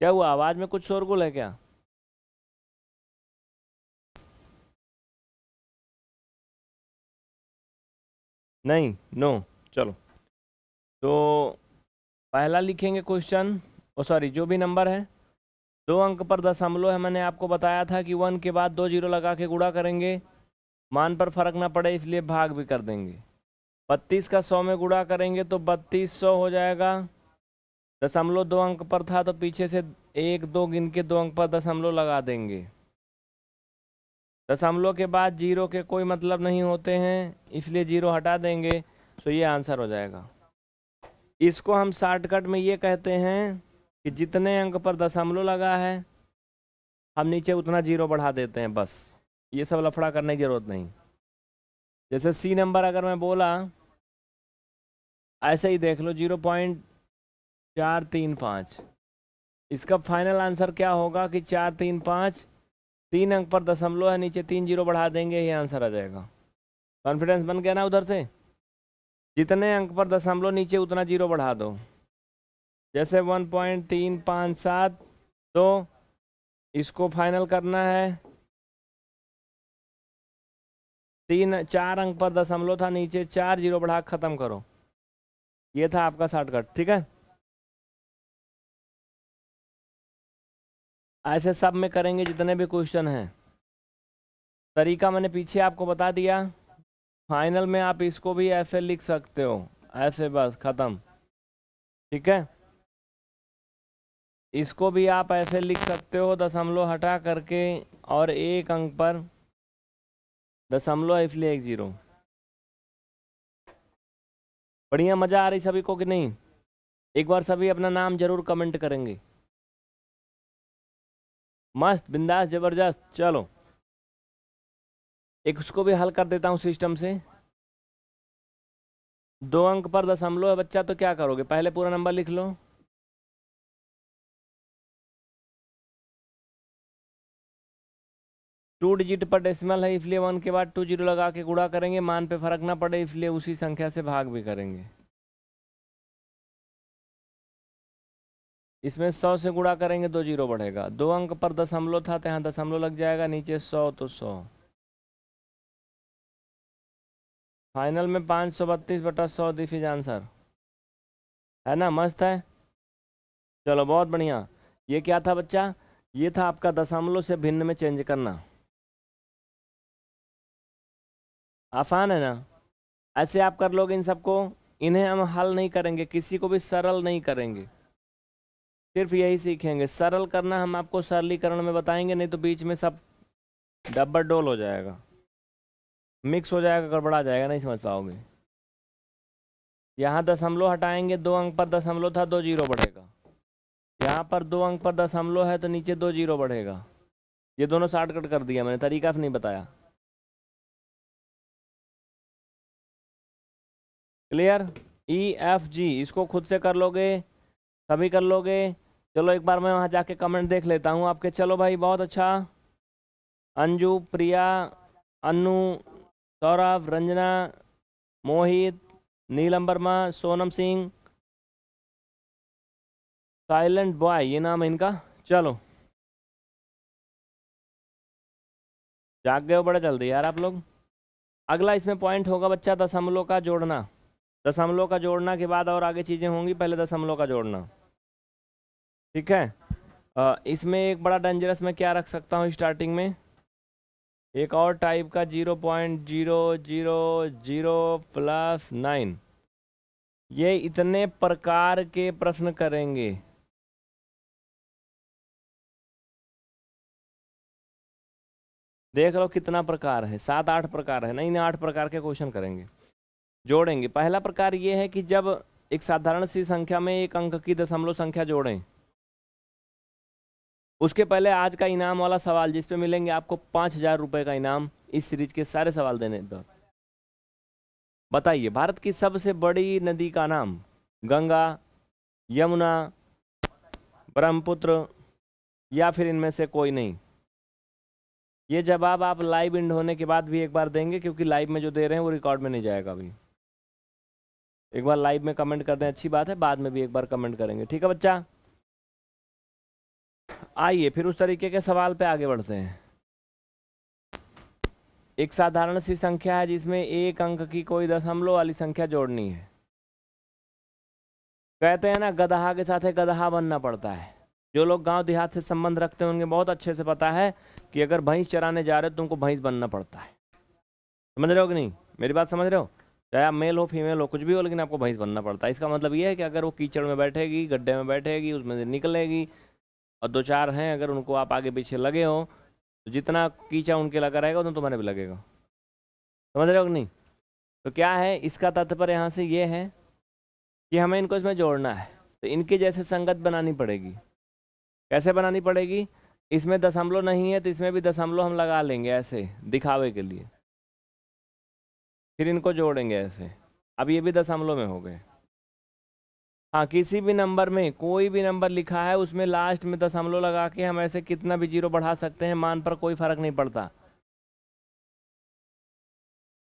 क्या हुआ? आवाज़ में कुछ शोरगुल है क्या? नहीं नो चलो। तो पहला लिखेंगे क्वेश्चन ओ सॉरी जो भी नंबर है दो अंक पर दशमलव है। मैंने आपको बताया था कि वन के बाद दो ज़ीरो लगा के गुड़ा करेंगे। मान पर फ़र्क ना पड़े, इसलिए भाग भी कर देंगे। बत्तीस का सौ में गुड़ा करेंगे तो बत्तीस सौ हो जाएगा। दशमलव दो अंक पर था तो पीछे से एक, दो गिन के दो अंक पर दशमलव लगा देंगे। दशमलव के बाद ज़ीरो के कोई मतलब नहीं होते हैं, इसलिए ज़ीरो हटा देंगे तो ये आंसर हो जाएगा। इसको हम शॉर्टकट में ये कहते हैं कि जितने अंक पर दशमलव लगा है, हम नीचे उतना ज़ीरो बढ़ा देते हैं बस। ये सब लफड़ा करने की ज़रूरत नहीं। जैसे सी नंबर अगर मैं बोला, ऐसे ही देख लो, ज़ीरो पॉइंट चार तीन पाँच। इसका फाइनल आंसर क्या होगा कि चार तीन पाँच, तीन अंक पर दशमलव है, नीचे तीन ज़ीरो बढ़ा देंगे, ये आंसर आ जाएगा। कॉन्फिडेंस बन गया ना उधर से? जितने अंक पर दशमलव, नीचे उतना ज़ीरो बढ़ा दो। जैसे वन पॉइंट तीन पाँच सात तो इसको फाइनल करना है। तीन, चार अंक पर दशमलव था, नीचे चार, ज़ीरो बढ़ा, खत्म करो। ये था आपका शॉर्टकट ठीक है? ऐसे सब में करेंगे जितने भी क्वेश्चन हैं। तरीका मैंने पीछे आपको बता दिया। फाइनल में आप इसको भी ऐसे लिख सकते हो। ऐसे बस, ख़त्म। ठीक है? इसको भी आप ऐसे लिख सकते हो दशमलव हटा करके और एक अंक पर दशमलव इसलिए एक ज़ीरो। बढ़िया, मज़ा आ रही सभी को कि नहीं? एक बार सभी अपना नाम ज़रूर कमेंट करेंगे। मस्त, बिंदास, ज़बरदस्त, चलो। एक उसको भी हल कर देता हूँ सिस्टम से। दो अंक पर दशमलव है बच्चा तो क्या करोगे? पहले पूरा नंबर लिख लो। टू डिजिट पर डेसिमल है, इसलिए वन के बाद टू ज़ीरो लगा के गुड़ा करेंगे, मान पे फ़र्क ना पड़े, इसलिए उसी संख्या से भाग भी करेंगे। इसमें सौ से गुड़ा करेंगे दो ज़ीरो बढ़ेगा। दो अंक पर दशमलव था तो यहाँ दशमलव लग जाएगा, नीचे सौ तो सौ। फाइनल में पाँच सौ बत्तीस बटा सौ दिस इज़ आंसर। है ना, मस्त है? चलो, बहुत बढ़िया। ये क्या था बच्चा? ये था आपका दशमलव से भिन्न में चेंज करना। आसान है ना? ऐसे आप कर लोगे इन सबको, इन्हें हम हल नहीं करेंगे, किसी को भी सरल नहीं करेंगे। सिर्फ़ यही सीखेंगे, सरल करना हम आपको सरलीकरण में बताएँगे, नहीं तो बीच में सब डब्बर डोल हो जाएगा। मिक्स हो जाएगा, गड़बड़ा जाएगा, नहीं समझ पाओगे। यहाँ दशमलव हटाएँगे, दो अंक पर दशमलव था, दो ज़ीरो बढ़ेगा। यहाँ पर दो अंक पर दशमलव है तो नीचे दो ज़ीरो बढ़ेगा। ये दोनों शार्टकट कर दिया मैंने, तरीका से नहीं बताया। क्लियर ई एफ़ जी इसको खुद से कर लोगे, सभी कर लोगे। चलो एक बार मैं वहाँ जाके कमेंट देख लेता हूँ आपके। चलो भाई, बहुत अच्छा। अंजू, प्रिया अनु सौरभ, रंजना, मोहित, नीलम वर्मा, सोनम सिंह। साइलेंट बॉय ये नाम है इनका। चलो। जाग गए हो बड़े जल्दी यार आप लोग। अगला इसमें पॉइंट होगा बच्चा दशमलव का जोड़ना। दशमलव का जोड़ना के बाद और आगे चीज़ें होंगी पहले दशमलव का जोड़ना। ठीक है? आ, इसमें एक बड़ा डेंजरस मैं क्या रख सकता हूँ स्टार्टिंग में? एक और टाइप का zero point zero zero zero plus nine ये इतने प्रकार के प्रश्न करेंगे। देख लो कितना प्रकार है सात आठ प्रकार है नहीं आठ प्रकार के क्वेश्चन करेंगे। जोड़ेंगे। पहला प्रकार ये है कि जब एक साधारण सी संख्या में एक अंक की दशमलव संख्या जोड़ें, उसके पहले आज का इनाम वाला सवाल जिस पे मिलेंगे आपको पाँच हज़ार रुपये का इनाम इस सीरीज़ के सारे सवाल देने पर। बताइए, भारत की सबसे बड़ी नदी का नाम गंगा, यमुना, ब्रह्मपुत्र या फिर इनमें से कोई नहीं? ये जवाब आप लाइव इंड होने के बाद भी एक बार देंगे क्योंकि लाइव में जो दे रहे हैं वो रिकॉर्ड में नहीं जाएगा अभी। एक बार लाइव में कमेंट कर दें, अच्छी बात है, बाद में भी एक बार कमेंट करेंगे, ठीक है बच्चा? आइए, फिर उस तरीके के सवाल पे आगे बढ़ते हैं। एक साधारण सी संख्या है जिसमें एक अंक की कोई दशमलव वाली संख्या जोड़नी है। कहते हैं ना, गदहा के साथ गदहा बनना पड़ता है। जो लोग गाँव देहात से संबंध रखते हैं, उनके बहुत अच्छे से पता है कि अगर भैंस चराने जा रहे हो तो तुमको भैंस बनना पड़ता है। समझ रहे हो कि नहीं? मेरी बात समझ रहे हो? चाहे आप मेल हो फीमेल हो, कुछ भी हो, लेकिन आपको भैंस बनना पड़ता है। इसका मतलब ये है कि अगर वो कीचड़ में बैठेगी, गड्ढे में बैठेगी, उसमें से निकलेगी, और दो चार हैं, अगर उनको आप आगे पीछे लगे हो तो जितना कीचा उनके लगा रहेगा, उतना तुम्हारे भी लगेगा। समझ रहे हो नहीं? तो क्या है, इसका तात्पर्य यहाँ से ये है कि हमें इनको इसमें जोड़ना है। तो इनके जैसे संगत बनानी पड़ेगी। कैसे बनानी पड़ेगी? इसमें दशमलव नहीं है तो इसमें भी दशमलव हम लगा लेंगे ऐसे, दिखावे के लिए। फिर इनको जोड़ेंगे ऐसे। अब ये भी दशमलव में हो गए। हाँ किसी भी नंबर में, कोई भी नंबर लिखा है, उसमें लास्ट में दशमलव लगा के हम ऐसे कितना भी ज़ीरो बढ़ा सकते हैं, मान पर कोई फ़र्क नहीं पड़ता।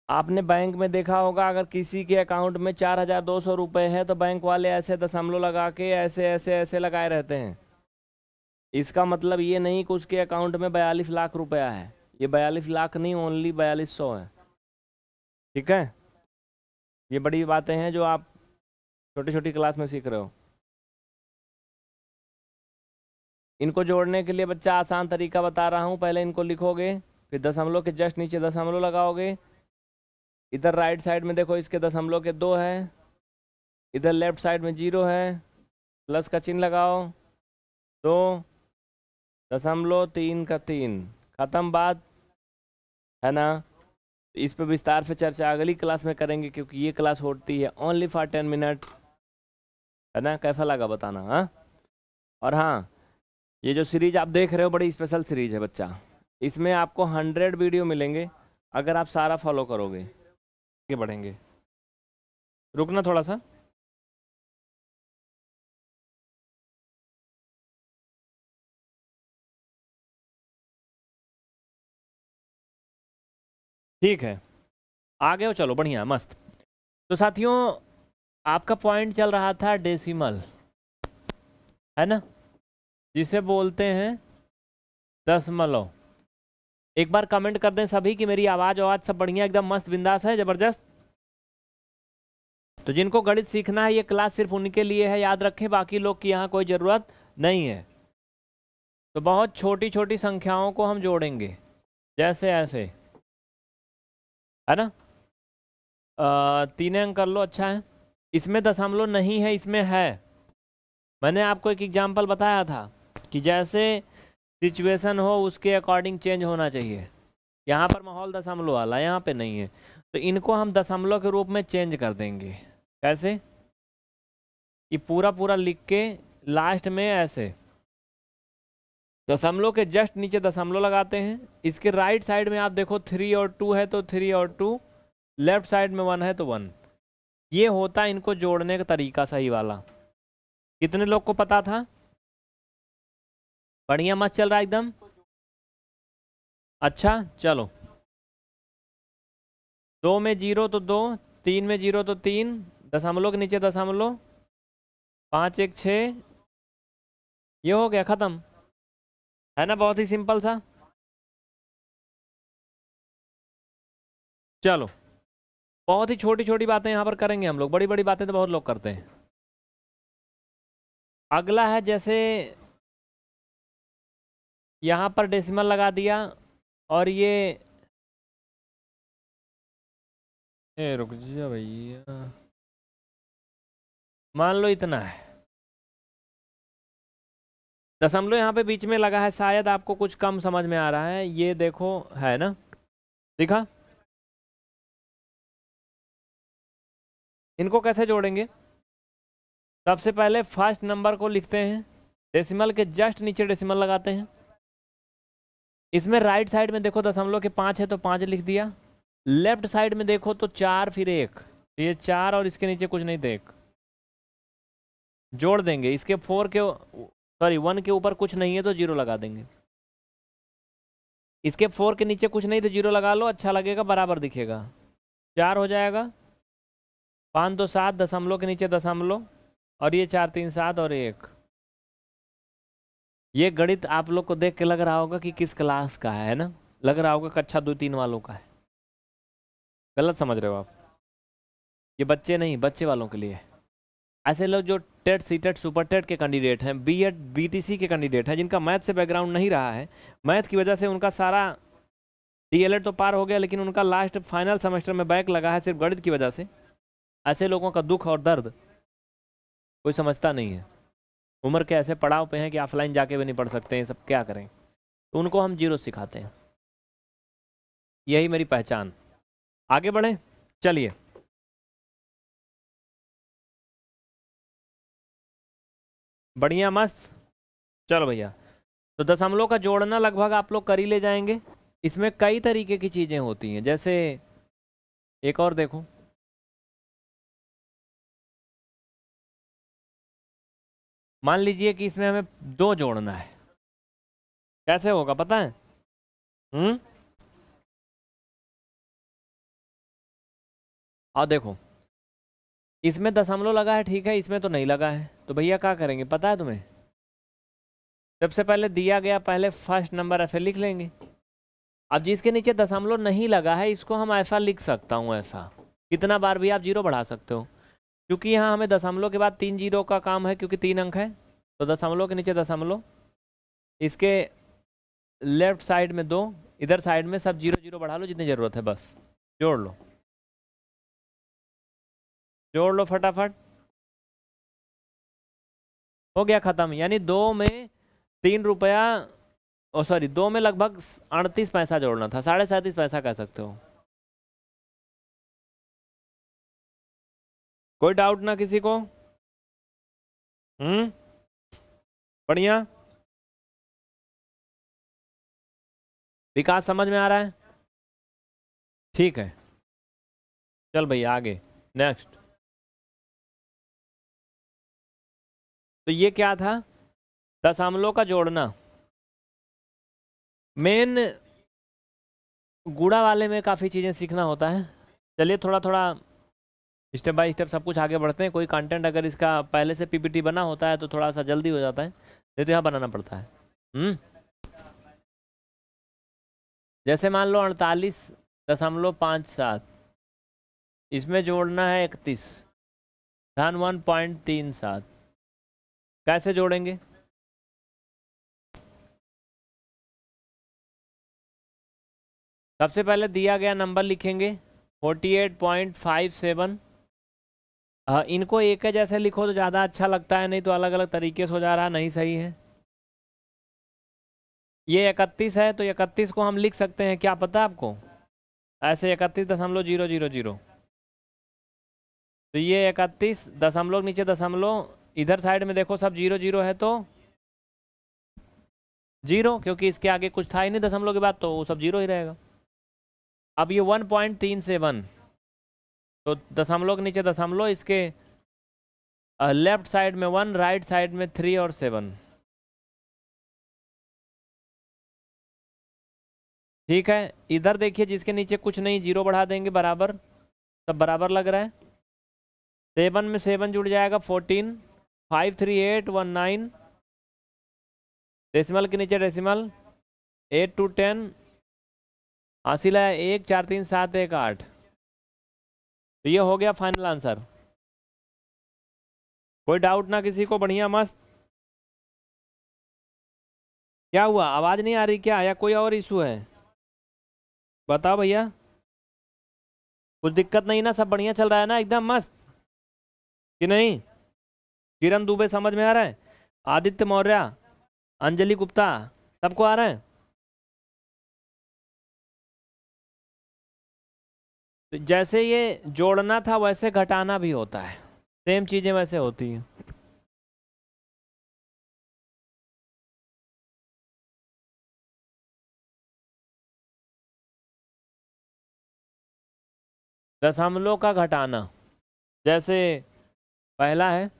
आपने बैंक में देखा होगा, अगर किसी के अकाउंट में चार हज़ार दो सौ रुपये है तो बैंक वाले ऐसे दशमलव लगा के ऐसे ऐसे ऐसे लगाए रहते हैं। इसका मतलब ये नहीं कि उसके अकाउंट में बयालीस लाख रुपया है। ये बयालीस लाख नहीं ओनली बयालीस सौ है। ठीक है? ये बड़ी बातें हैं जो आप छोटी छोटी क्लास में सीख रहे हो। इनको जोड़ने के लिए बच्चा आसान तरीका बता रहा हूँ। पहले इनको लिखोगे, फिर दशमलव के जस्ट नीचे दशमलव लगाओगे। इधर राइट साइड में देखो, इसके दशमलव के दो है। इधर लेफ़्ट साइड में ज़ीरो है। प्लस का चिन्ह लगाओ। दो, दशमलव तीन का तीन। ख़त्म बात। है ना? इस पर विस्तार से चर्चा अगली क्लास में करेंगे, क्योंकि ये क्लास होती है ओनली फॉर टेन मिनट है ना? कैसा लगा बताना हाँ? और हाँ ये जो सीरीज़ आप देख रहे हो, बड़ी स्पेशल सीरीज़ है बच्चा। इसमें आपको हंड्रेड वीडियो मिलेंगे, अगर आप सारा फॉलो करोगे, आगे बढ़ेंगे। रुकना थोड़ा सा। ठीक है। आगे हो, चलो, बढ़िया, मस्त। तो साथियों, आपका पॉइंट चल रहा था डेसिमल है ना? जिसे बोलते हैं दशमलव। एक बार कमेंट कर दें सभी कि मेरी आवाज़ आवाज़ सब बढ़िया, एकदम मस्त, बिंदास है, ज़बरदस्त? तो जिनको गणित सीखना है, ये क्लास सिर्फ़ उनके लिए है, याद रखें, बाकी लोग की यहाँ कोई ज़रूरत नहीं है। तो बहुत छोटी छोटी संख्याओं को हम जोड़ेंगे जैसे ऐसे है ना? तीन अंक कर लो अच्छा है। इसमें दशमलव नहीं है, इसमें है। मैंने आपको एक एग्ज़ाम्पल बताया था कि जैसे सिचुएशन हो, उसके अकॉर्डिंग चेंज होना चाहिए। यहाँ पर माहौल दशमलव वाला, यहाँ पे नहीं है। तो इनको हम दशमलव के रूप में चेंज कर देंगे। कैसे? ये पूरा पूरा लिख के लास्ट में ऐसे। दशमलव के जस्ट नीचे दशमलव लगाते हैं। इसके राइट साइड में आप देखो थ्री और टू है तो थ्री और टू लेफ़्ट साइड में वन है तो वन ये होता है इनको जोड़ने का तरीका सही वाला। कितने लोग को पता था? बढ़िया मत चल रहा एकदम। अच्छा चलो। दो में ज़ीरो तो दो, तीन में ज़ीरो तो तीन, दशमलव के नीचे दशमलव, पाँच एक छ, ये हो गया ख़त्म। है ना बहुत ही सिंपल सा? चलो। बहुत ही छोटी छोटी बातें यहाँ पर करेंगे हम लोग। बड़ी बड़ी बातें तो बहुत लोग करते हैं। अगला है जैसे यहाँ पर डेसिमल लगा दिया और ये ए, रुक जा भैया। मान लो इतना है। दशमलव यहाँ पे बीच में लगा है, शायद आपको कुछ कम समझ में आ रहा है। ये देखो, है ना? दिखा? इनको कैसे जोड़ेंगे? सबसे पहले फ़र्स्ट नंबर को लिखते हैं डेसिमल के जस्ट नीचे डेसिमल लगाते हैं। इसमें राइट साइड में देखो दशमलव के पाँच है तो पाँच लिख दिया। लेफ़्ट साइड में देखो तो चार, फिर एक। तो ये चार और इसके नीचे कुछ नहीं एक जोड़ देंगे। इसके फोर के सॉरी वन के ऊपर कुछ नहीं है तो ज़ीरो लगा देंगे। इसके फोर के नीचे कुछ नहीं तो ज़ीरो लगा लो अच्छा लगेगा, बराबर दिखेगा। चार हो जाएगा। पाँच दो सात, दशमलव के नीचे दशमलव, और ये चार तीन सात, और एक। ये गणित आप लोग को देख के लग रहा होगा कि किस क्लास का है ना? लग रहा होगा कक्षा दो तीन वालों का है। गलत समझ रहे हो आप। ये बच्चे नहीं, बच्चे वालों के लिए। ऐसे लोग जो TET C TET super TET के कैंडिडेट हैं बी एड के कैंडिडेट हैं, जिनका मैथ से बैकग्राउंड नहीं रहा है। मैथ की वजह से उनका सारा डी तो पार हो गया, लेकिन उनका लास्ट फाइनल सेमेस्टर में बैक लगा है सिर्फ़ गणित की वजह से। ऐसे लोगों का दुख और दर्द कोई समझता नहीं है। उम्र के ऐसे पड़ाव पे हैं कि ऑफलाइन जाके भी नहीं पढ़ सकते हैं सब क्या करें? तो उनको हम ज़ीरो सिखाते हैं। यही मेरी पहचान। आगे बढ़े, चलिए। बढ़िया, मस्त। चलो भैया। तो दशमलव का जोड़ना लगभग आप लोग कर ही ले जाएँगे। इसमें कई तरीके की चीज़ें होती हैं, जैसे एक और देखो। मान लीजिए कि इसमें हमें दो जोड़ना है। कैसे होगा, पता है? हम्म? और देखो। इसमें दशमलव लगा है, ठीक है, इसमें तो नहीं लगा है। तो भैया क्या करेंगे? पता है तुम्हें? सबसे पहले दिया गया पहले फ़र्स्ट नंबर ऐसे लिख लेंगे। अब जिसके नीचे दशमलव नहीं लगा है, इसको हम ऐसा लिख सकता हूँ ऐसा। कितना बार भी आप ज़ीरो बढ़ा सकते हो। क्योंकि यहाँ हमें दशमलव के बाद तीन ज़ीरो का काम है, क्योंकि तीन अंक है। तो दशमलव के नीचे दशमलव इसके लेफ़्ट साइड में दो, इधर साइड में सब ज़ीरो ज़ीरो बढ़ा लो, जितनी ज़रूरत है बस। जोड़ लो। जोड़ लो फटाफट। हो गया ख़त्म। यानी दो में तीन रुपया, ओ सॉरी दो में लगभग अड़तीस पैसा जोड़ना था, साढ़े सैंतीस पैसा कह सकते हो। कोई डाउट ना किसी को? हम्म? बढ़िया। विकास समझ में आ रहा है? ठीक है। चल भैया, आगे। नेक्स्ट तो ये क्या था? दशामलों का जोड़ना। मेन गुड़ा वाले में काफ़ी चीज़ें सीखना होता है। चलिए थोड़ा थोड़ा स्टेप बाय स्टेप सब कुछ आगे बढ़ते हैं। कोई कंटेंट अगर इसका पहले से पीपीटी बना होता है तो थोड़ा सा जल्दी हो जाता है। नहीं तो यहाँ बनाना पड़ता है। हम्म। जैसे मान लो अड़तालीस दशमलव पाँच, सात। इसमें जोड़ना है इकतीस। धन वन पॉइंट तीन सात। कैसे जोड़ेंगे? सबसे पहले दिया गया नंबर लिखेंगे forty eight point five seven. इनको एक है जैसे लिखो तो ज़्यादा अच्छा लगता है, नहीं तो अलग अलग तरीके से हो जा रहा, नहीं सही है। ये इकतीस है तो इकतीस को हम लिख सकते हैं, क्या पता आपको? ऐसे इकतीस दशमलव ज़ीरो ज़ीरो ज़ीरो। तो ये इकतीस दशमलव नीचे दशमलव इधर साइड में देखो, सब ज़ीरो ज़ीरो है तो? ज़ीरो, क्योंकि इसके आगे कुछ था ही नहीं दशमलव के बाद तो वो सब ज़ीरो ही रहेगा। अब ये वन पॉइंट तीन सेवन तो दशमलव के नीचे दशमलव, इसके लेफ़्ट साइड में वन, राइट साइड में थ्री और सेवन। ठीक है, इधर देखिए, जिसके नीचे कुछ नहीं, ज़ीरो बढ़ा देंगे बराबर। सब बराबर लग रहा है। सेवन में सेवन जुड़ जाएगा, fourteen. Five three eight one nine decimal के नीचे डेसिमल एट टू टेन हासिल है एक, चार तीन सात एक आठ। तो ये हो गया फाइनल आंसर कोई डाउट ना किसी को, बढ़िया, मस्त। क्या हुआ? आवाज़ नहीं आ रही क्या? या कोई और इशू है? बताओ भैया। कुछ दिक्कत नहीं ना? सब बढ़िया चल रहा है ना? एकदम मस्त। कि नहीं? किरण दुबे समझ में आ रहा है? आदित्य मौर्य, अंजलि गुप्ता, सबको आ रहा है? तो जैसे ये जोड़ना था, वैसे घटाना भी होता है। सेम चीज़ें वैसे होती हैं। दशमलव का घटाना। जैसे पहला है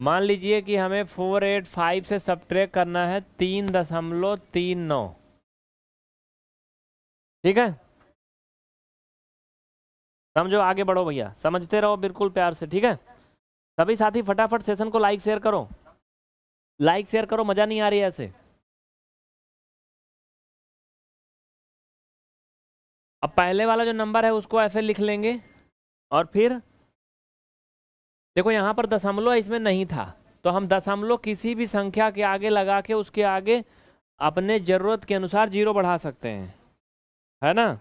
मान लीजिए कि हमें फोर एट फाइव से सब्ट्रैक्ट करना है तीन दशमलव तीन नौ। ठीक है? समझो, आगे बढ़ो भैया। समझते रहो बिल्कुल प्यार से, ठीक है? सभी साथी, फटाफट सेशन को लाइक शेयर करो। लाइक शेयर करो, मज़ा नहीं आ रही ऐसे। अब पहले वाला जो नंबर है, उसको ऐसे लिख लेंगे और फिर देखो, यहाँ पर दशमलव इसमें नहीं था। तो हम दशमलव किसी भी संख्या के आगे लगा के उसके आगे अपने ज़रूरत के अनुसार ज़ीरो बढ़ा सकते हैं। है ना?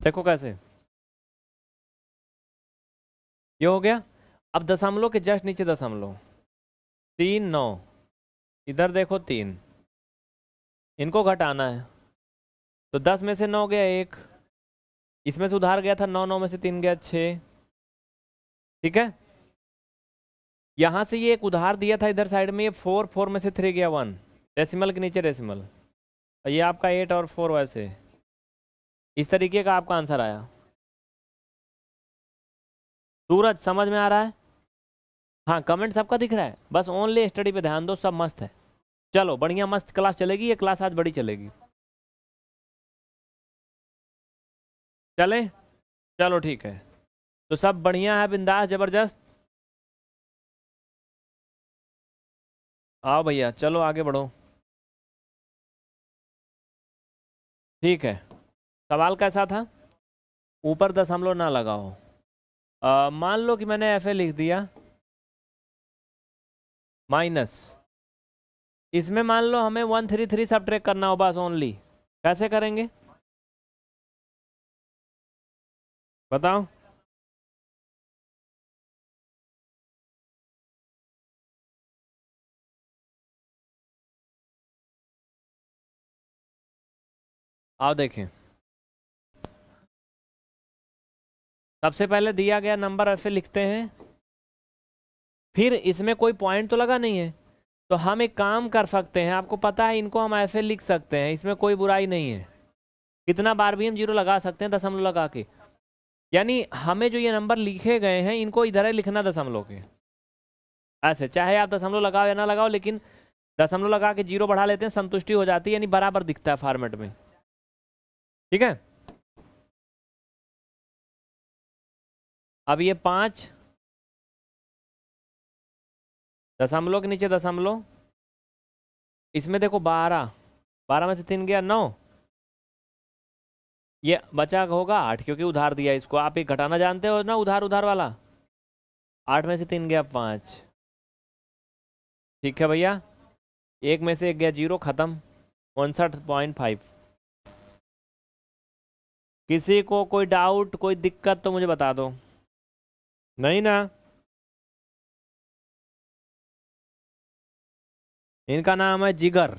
देखो कैसे। ये हो गया। अब दशमलव के जस्ट नीचे दशमलव तीन, नौ। इधर देखो तीन। इनको घटाना है। तो दस में से नौ गया एक। इसमें से उधार गया था नौ नौ में से तीन गया छ ठीक है? यहाँ से ये एक उधार दिया था इधर साइड में, ये फोर फोर में से थ्री गया वन डेसिमल के नीचे डेसिमल ये आपका एट और फोर वैसे। इस तरीके का आपका आंसर आया। सूरज, समझ में आ रहा है? हाँ कमेंट सबका दिख रहा है। बस ओनली स्टडी पे ध्यान दो, सब मस्त है। चलो, बढ़िया मस्त क्लास चलेगी, ये क्लास आज बड़ी चलेगी। चले? चलो ठीक है। तो सब बढ़िया है बिंदास, ज़बरदस्त? आओ भैया, चलो आगे बढ़ो। ठीक है। सवाल कैसा था? ऊपर दशमलव ना लगाओ। मान लो कि मैंने एफ़ ए लिख दिया। माइनस। इसमें मान लो हमें one three three subtract करना हो बस ओनली। कैसे करेंगे? बताओ। आओ देखें। सबसे पहले दिया गया नंबर ऐसे लिखते हैं। फिर इसमें कोई पॉइंट तो लगा नहीं है। तो हम एक काम कर सकते हैं, आपको पता है इनको हम ऐसे लिख सकते हैं, इसमें कोई बुराई नहीं है। कितना बार भी हम ज़ीरो लगा सकते हैं दशमलव लगा के। यानी हमें जो ये नंबर लिखे गए हैं, इनको इधर ही लिखना दशमलव के। ऐसे, चाहे आप दशमलव लगाओ या ना लगाओ, लेकिन दशमलव लगा के ज़ीरो बढ़ा लेते हैं, संतुष्टि हो जाती है, यानी बराबर दिखता है फॉर्मेट में। ठीक है? अब ये पाँच, दशमलव के नीचे दशमलव, इसमें देखो बारह बारह में से तीन गया नौ। ये बचा होगा आठ, क्योंकि उधार दिया इसको। आप एक घटाना जानते हो ना उधार उधार वाला? आठ में से तीन गया पाँच। ठीक है भैया? एक में से एक गया ज़ीरो, ख़त्म। उनसठ पॉइंट फाइव। किसी को कोई डाउट, कोई दिक्कत तो मुझे बता दो। नहीं ना? इनका नाम है जिगर।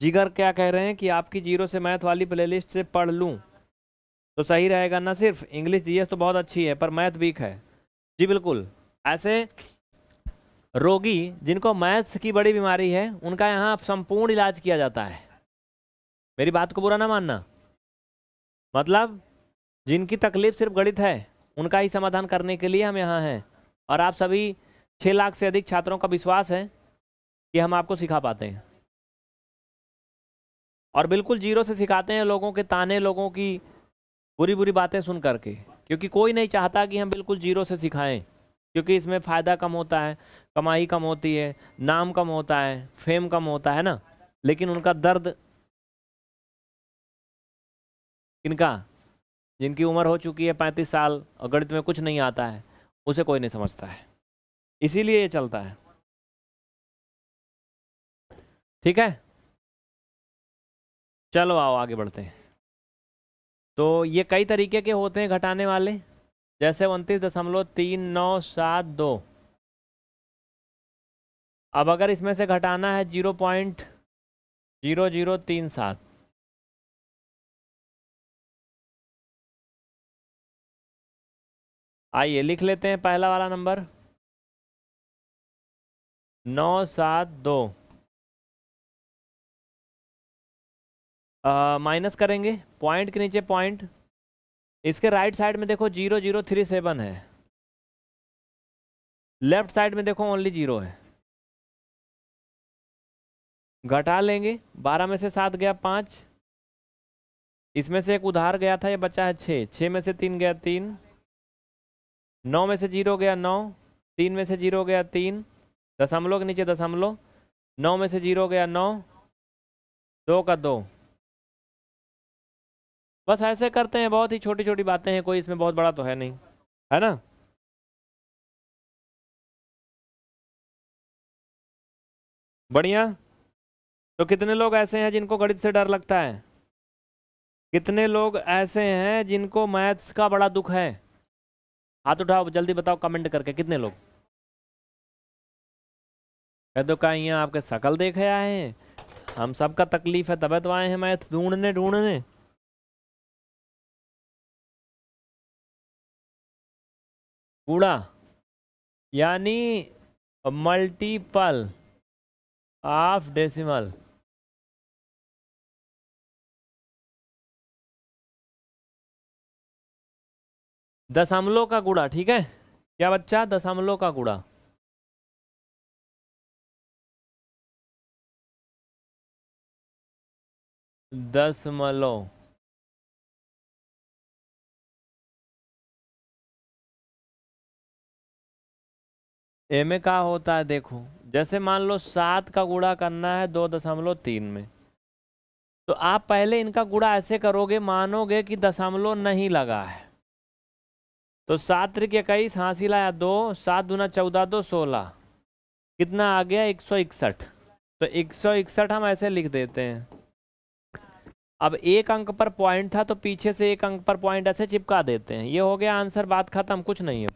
जिगर क्या कह रहे हैं कि आपकी ज़ीरो से मैथ वाली प्लेलिस्ट से पढ़ लूँ। तो सही रहेगा, ना सिर्फ़ इंग्लिश जीएस तो बहुत अच्छी है, पर मैथ वीक है। जी बिल्कुल, ऐसे रोगी जिनको मैथ्स की बड़ी बीमारी है, उनका यहाँ संपूर्ण इलाज किया जाता है। मेरी बात को बुरा ना मानना। मतलब जिनकी तकलीफ़ सिर्फ़ गणित है, उनका ही समाधान करने के लिए हम यहाँ हैं। और आप सभी छः लाख से अधिक छात्रों का विश्वास है कि हम आपको सिखा पाते हैं। और बिल्कुल ज़ीरो से सिखाते हैं लोगों के, ताने लोगों की बुरी बुरी बातें सुन करके, क्योंकि कोई नहीं चाहता कि हम बिल्कुल ज़ीरो से सिखाएँ, क्योंकि इसमें फ़ायदा कम होता है, कमाई कम होती है, नाम कम होता है फेम कम होता है ना? लेकिन उनका दर्द किनका जिनकी उम्र हो चुकी है पैंतीस साल और गणित में कुछ नहीं आता है, उसे कोई नहीं समझता है। इसीलिए ये चलता है। ठीक है? चलो आओ, आगे बढ़ते हैं। तो ये कई तरीके के होते हैं घटाने वाले। जैसे उनतीस दशमलव तीन नौ सात दो। अब अगर इसमें से घटाना है ज़ीरो पॉइंट ज़ीरो ज़ीरो तीन सात। आइए लिख लेते हैं पहला वाला नंबर। नौ सात दो। माइनस करेंगे। पॉइंट के नीचे पॉइंट इसके राइट साइड में देखो ज़ीरो ज़ीरो थ्री सेवन है। लेफ़्ट साइड में देखो ओनली ज़ीरो है। घटा लेंगे। बारह में से सात गया पाँच। इसमें से एक उधार गया था, ये बचा है छः छः में से तीन गया तीन। नौ में से ज़ीरो गया नौ। तीन में से ज़ीरो गया तीन। दशमलव के नीचे दशमलव। नौ में से ज़ीरो गया नौ। दो का दो। बस ऐसे करते हैं, बहुत ही छोटी छोटी बातें हैं, कोई इसमें बहुत बड़ा तो है नहीं। है ना? बढ़िया। तो कितने लोग ऐसे हैं जिनको गणित से डर लगता है? कितने लोग ऐसे हैं जिनको मैथ्स का बड़ा दुख है? हाथ उठाओ, जल्दी बताओ कमेंट करके, कितने लोग? कह दो आपके शकल देखे आए हैं? हम सबका तकलीफ़ है तबे तो आए हैं मैथ, ढूँढने ढूँढने। कूड़ा यानी मल्टीपल ऑफ़ डेसिमल दशमलव का गुड़ा ठीक है? क्या बच्चा? दशमलव का गुड़ा दशमलव। ए में क्या होता है, देखो। जैसे मान लो सात का गुड़ा करना है दो दशमलव तीन में तो आप पहले इनका गुड़ा ऐसे करोगे, मानोगे कि दशमलव नहीं लगा है। तो सात त्रिक इक्कीस हासिल लाया दो, सात दूना चौदह दो सोलह, कितना आ गया? एक सौ इकसठ। तो एक सौ इकसठ हम ऐसे लिख देते हैं। अब एक अंक पर पॉइंट था तो पीछे से एक अंक पर पॉइंट ऐसे चिपका देते हैं। ये हो गया आंसर, बात खत्म, कुछ नहीं है।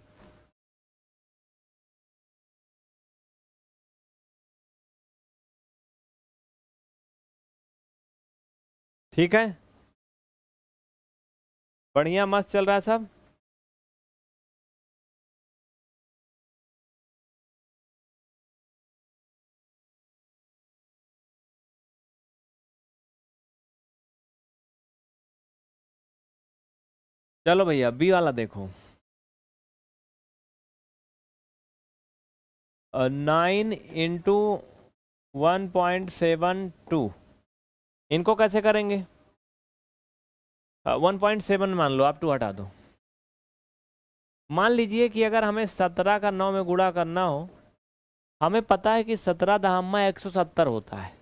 ठीक है? बढ़िया, मस्त चल रहा है सब? चलो भैया बी वाला देखो। Nine into one point seven two इनको कैसे करेंगे? वन पॉइंट सेवन मान लो, आप टू हटा दो। मान लीजिए कि अगर हमें सत्रह का नौ में गुड़ा करना हो, हमें पता है कि सत्रह दहामा एक सौ सत्तर होता है।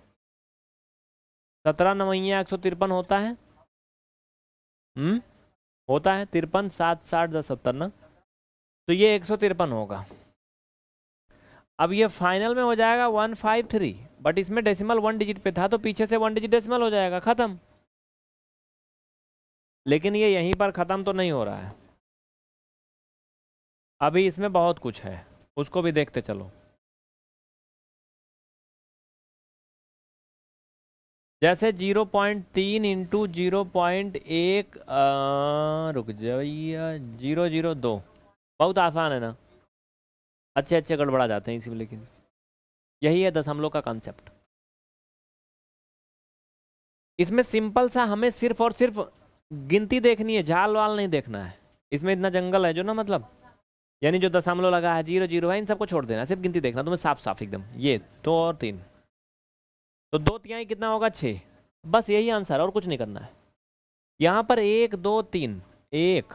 सत्रह नवैया एक सौ तिरपन होता है। हम्म? होता है तिरपन, सात, साठ, दस, सत्तर, ना? तो ये एक सौ तिरपन होगा। अब ये फाइनल में हो जाएगा वन फाइव थ्री बट इसमें डेसिमल वन डिजिट पे था तो पीछे से वन डिजिट डेसिमल हो जाएगा, खत्म। लेकिन ये यहीं पर ख़त्म तो नहीं हो रहा है। अभी इसमें बहुत कुछ है, उसको भी देखते चलो। जैसे ज़ीरो पॉइंट तीन इंटू ज़ीरो पॉइंट एक रुक जाइए ज़ीरो ज़ीरो दो। बहुत आसान है ना। अच्छे अच्छे गड़बड़ा जाते हैं इसमें लेकिन। यही है दशमलव का कॉन्सेप्ट इसमें सिंपल सा हमें सिर्फ़ और सिर्फ़ गिनती देखनी है झाल वाल नहीं देखना है। इसमें इतना जंगल है, जो ना मतलब? यानी जो दशमलव लगा है, ज़ीरो ज़ीरो है, इन सबको छोड़ देना, सिर्फ़ गिनती देखना, तुम्हें साफ़ साफ़ एकदम। ये, दो और तीन। तो दो तिहाई कितना होगा? छः बस यही आंसर और कुछ नहीं करना है। यहाँ पर एक, दो, तीन। एक।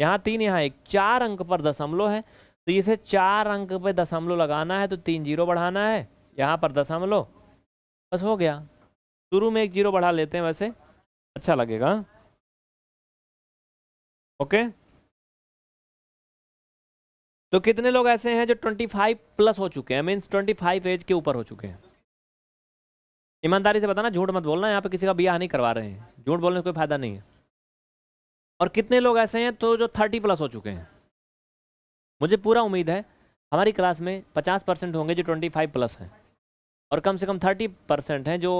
यहाँ तीन, यहाँ एक। चार अंक पर दशमलव है। तो इसे चार अंक पे दशमलव लगाना है तो तीन ज़ीरो बढ़ाना है। यहाँ पर दशमलव। बस हो गया। शुरू में एक ज़ीरो बढ़ा लेते हैं वैसे। अच्छा लगेगा। ओके। तो कितने लोग ऐसे हैं जो 25 प्लस हो चुके हैं? मीन्स 25 एज के ऊपर हो चुके हैं। ईमानदारी से बताना, झूठ मत बोलना, यहाँ पे किसी का बियाह नहीं करवा रहे हैं। झूठ बोलने से कोई फ़ायदा नहीं है। और कितने लोग ऐसे हैं तो जो 30 प्लस हो चुके हैं? मुझे पूरा उम्मीद है, हमारी क्लास में 50 परसेंट होंगे जो 25 प्लस हैं और कम से कम 30 परसेंट हैं जो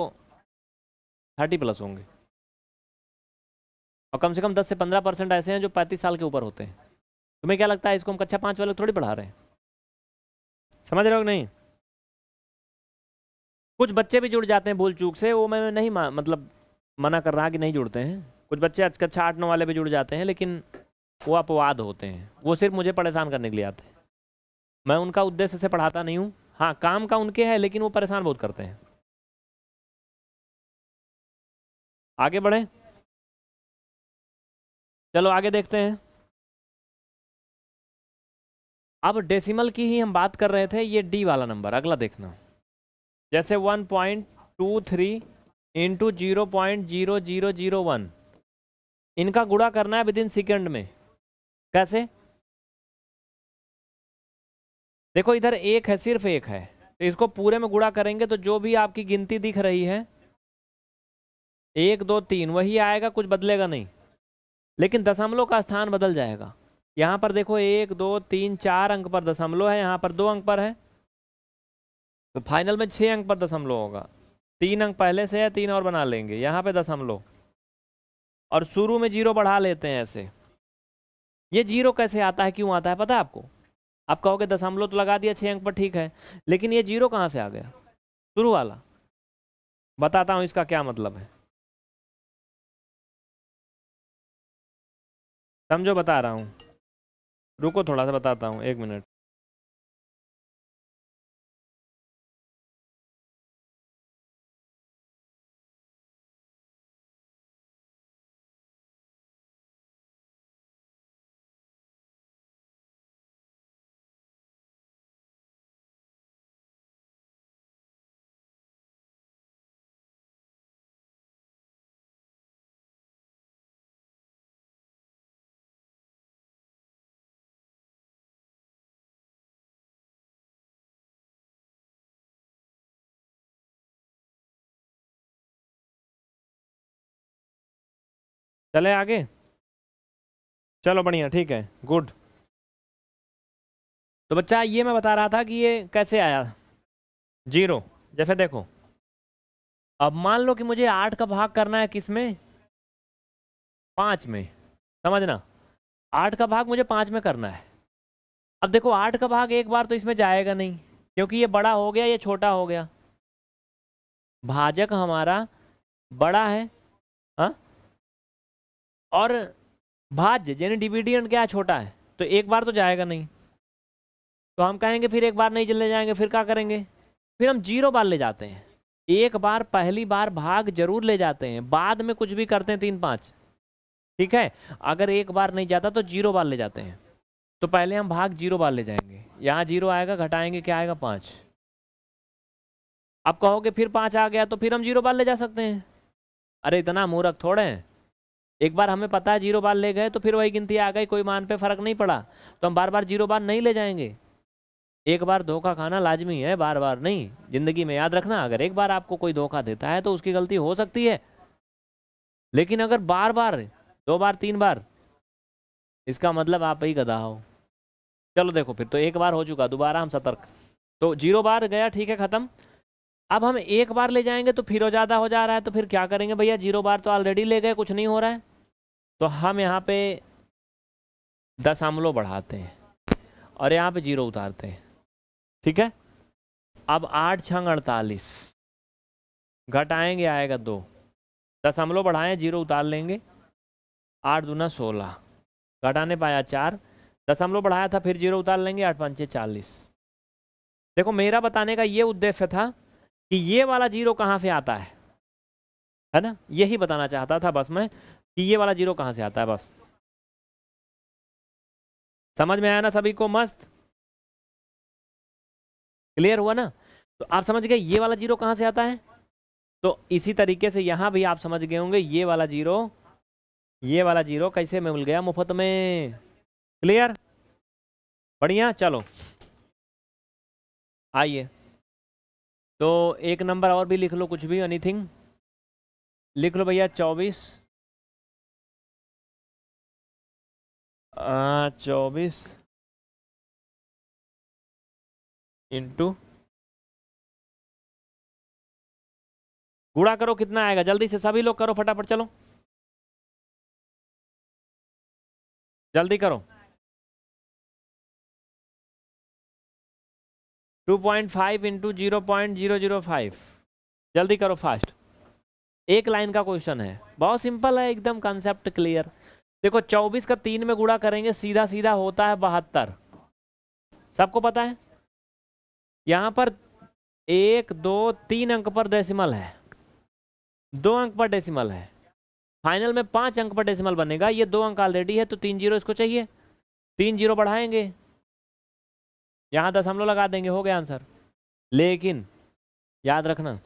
30 प्लस होंगे। और कम से कम 10 से 15 परसेंट ऐसे हैं जो 35 साल के ऊपर होते हैं। तुम्हें क्या लगता है इसको हम कक्षा पाँच वाले थोड़ी पढ़ा रहे हैं? समझ रहे हो नहीं? कुछ बच्चे भी जुड़ जाते हैं भूल चूक से, वो मैं नहीं मतलब मना कर रहा कि नहीं जुड़ते हैं। कुछ बच्चे कक्षा आठ नौ वाले भी जुड़ जाते हैं, लेकिन वो अपवाद होते हैं। वो सिर्फ़ मुझे परेशान करने के लिए आते हैं। मैं उनका उद्देश्य से पढ़ाता नहीं हूँ। हाँ काम का उनके है, लेकिन वो परेशान बहुत करते हैं। आगे बढ़े। चलो, आगे देखते हैं। अब डेसिमल की ही हम बात कर रहे थे, ये डी वाला नंबर, अगला देखना। जैसे one point two three into zero point zero zero zero one इनका गुड़ा करना है विद इन सेकेंड में। कैसे? देखो, इधर एक है, सिर्फ़ एक है। तो इसको पूरे में गुड़ा करेंगे तो जो भी आपकी गिनती दिख रही है, एक, दो, तीन, वही आएगा, कुछ बदलेगा नहीं। लेकिन दशमलव का स्थान बदल जाएगा। यहाँ पर देखो, एक, दो, तीन, चार अंक पर दशमलव है, यहाँ पर दो अंक पर है। तो फाइनल में छः अंक पर दशमलव होगा। तीन अंक पहले से है, तीन और बना लेंगे। यहाँ पे दशमलव। और शुरू में ज़ीरो बढ़ा लेते हैं ऐसे। ये ज़ीरो कैसे आता है? क्यों आता है? पता है आपको? आप कहोगे दशमलव तो लगा दिया छः अंक पर ठीक है, लेकिन ये ज़ीरो कहाँ से आ गया? शुरू वाला। बताता हूँ इसका क्या मतलब है। समझो, बता रहा हूँ। रुको, थोड़ा सा बताता हूँ, एक मिनट। चले आगे? चलो बढ़िया, ठीक है गुड तो बच्चा, ये मैं बता रहा था कि ये कैसे आया? ज़ीरो, जैसे देखो। अब मान लो कि मुझे आठ का भाग करना है किसमें? पाँच में, समझना? आठ का भाग मुझे पाँच में करना है। अब देखो, आठ का भाग एक बार तो इसमें जाएगा नहीं, क्योंकि ये बड़ा हो गया, ये छोटा हो गया। भाजक हमारा बड़ा है हाँ? और भाज्य, यानी डिविडियंट क्या छोटा है? तो एक बार तो जाएगा नहीं। तो हम कहेंगे, फिर एक बार नहीं चले जाएँगे, फिर क्या करेंगे? फिर हम ज़ीरो बार ले जाते हैं। एक बार, पहली बार भाग ज़रूर ले जाते हैं। बाद में कुछ भी करते हैं, तीन पाँच। ठीक है? अगर एक बार नहीं जाता तो ज़ीरो बार ले जाते हैं। तो पहले हम भाग ज़ीरो बार ले जाएँगे। यहाँ ज़ीरो आएगा, घटाएँगे, क्या आएगा? पाँच। आप कहोगे, फिर पाँच आ गया तो फिर हम ज़ीरो बार ले जा सकते हैं। अरे, इतना मूर्ख थोड़े हैं। एक बार हमें पता है ज़ीरो बार ले गए तो फिर वही गिनती आ गई, कोई मान पे फ़र्क नहीं पड़ा। तो हम बार बार ज़ीरो बार नहीं ले जाएँगे। एक बार धोखा खाना लाजमी है बार बार नहीं। ज़िंदगी में याद रखना, अगर एक बार आपको कोई धोखा देता है तो उसकी गलती हो सकती है। लेकिन अगर बार बार दो बार, तीन बार, इसका मतलब आप ही गधा हो। चलो देखो, फिर तो एक बार हो चुका, दोबारा हम सतर्क। तो ज़ीरो बार गया, ठीक है, ख़त्म। अब हम एक बार ले जाएँगे तो फिर ज़्यादा हो जा रहा है तो फिर क्या करेंगे भैया? ज़ीरो बार तो ऑलरेडी ले गए, कुछ नहीं हो रहा है। तो हम यहाँ पे दशामलो बढ़ाते हैं और यहाँ पे ज़ीरो उतारते हैं। ठीक है? अब आठ छंग अड़तालीस। घटाएँगे आएगा दो। दशमलव बढ़ाएँ, ज़ीरो उतार लेंगे। आठ दूना सोलह। घटाने पाया चार। दशमलव बढ़ाया था, फिर ज़ीरो उतार लेंगे, आठ पंचे चालीस। देखो, मेरा बताने का ये उद्देश्य था कि ये वाला ज़ीरो कहाँ से आता है? है ना? यही बताना चाहता था बस मैं कि ये वाला ज़ीरो कहाँ से आता है बस। समझ में आया ना सभी को? मस्त। क्लियर हुआ ना? तो आप समझ गए ये वाला ज़ीरो कहाँ से आता है? तो इसी तरीके से यहाँ भी आप समझ गए होंगे ये वाला ज़ीरो, ये वाला ज़ीरो कैसे मिल गया मुफ़्त में। क्लियर? बढ़िया, चलो। आइए। तो एक नंबर और भी लिख लो, कुछ भी एनीथिंग लिख लो भैया, चौबीस। चौबीस। इंटू। गुड़ा करो कितना आएगा, जल्दी से सभी लोग करो फटाफट, चलो। जल्दी करो। 2.5 point five into zero point zero zero five. जल्दी करो फास्ट एक लाइन का क्वेश्चन है। बहुत सिंपल है, एकदम कंसेप्ट क्लियर देखो 24 का तीन में गुड़ा करेंगे सीधा सीधा होता है बहत्तर। सबको पता है? यहाँ पर एक, दो, तीन अंक पर डेसिमल है। दो अंक पर डेसिमल है। फाइनल में पाँच अंक पर डेसिमल बनेगा। ये दो अंक ऑलरेडी है तो तीन ज़ीरो इसको चाहिए। तीन ज़ीरो बढ़ाएँगे। यहाँ दशमलव लगा देंगे, हो गया आंसर लेकिन, याद रखना,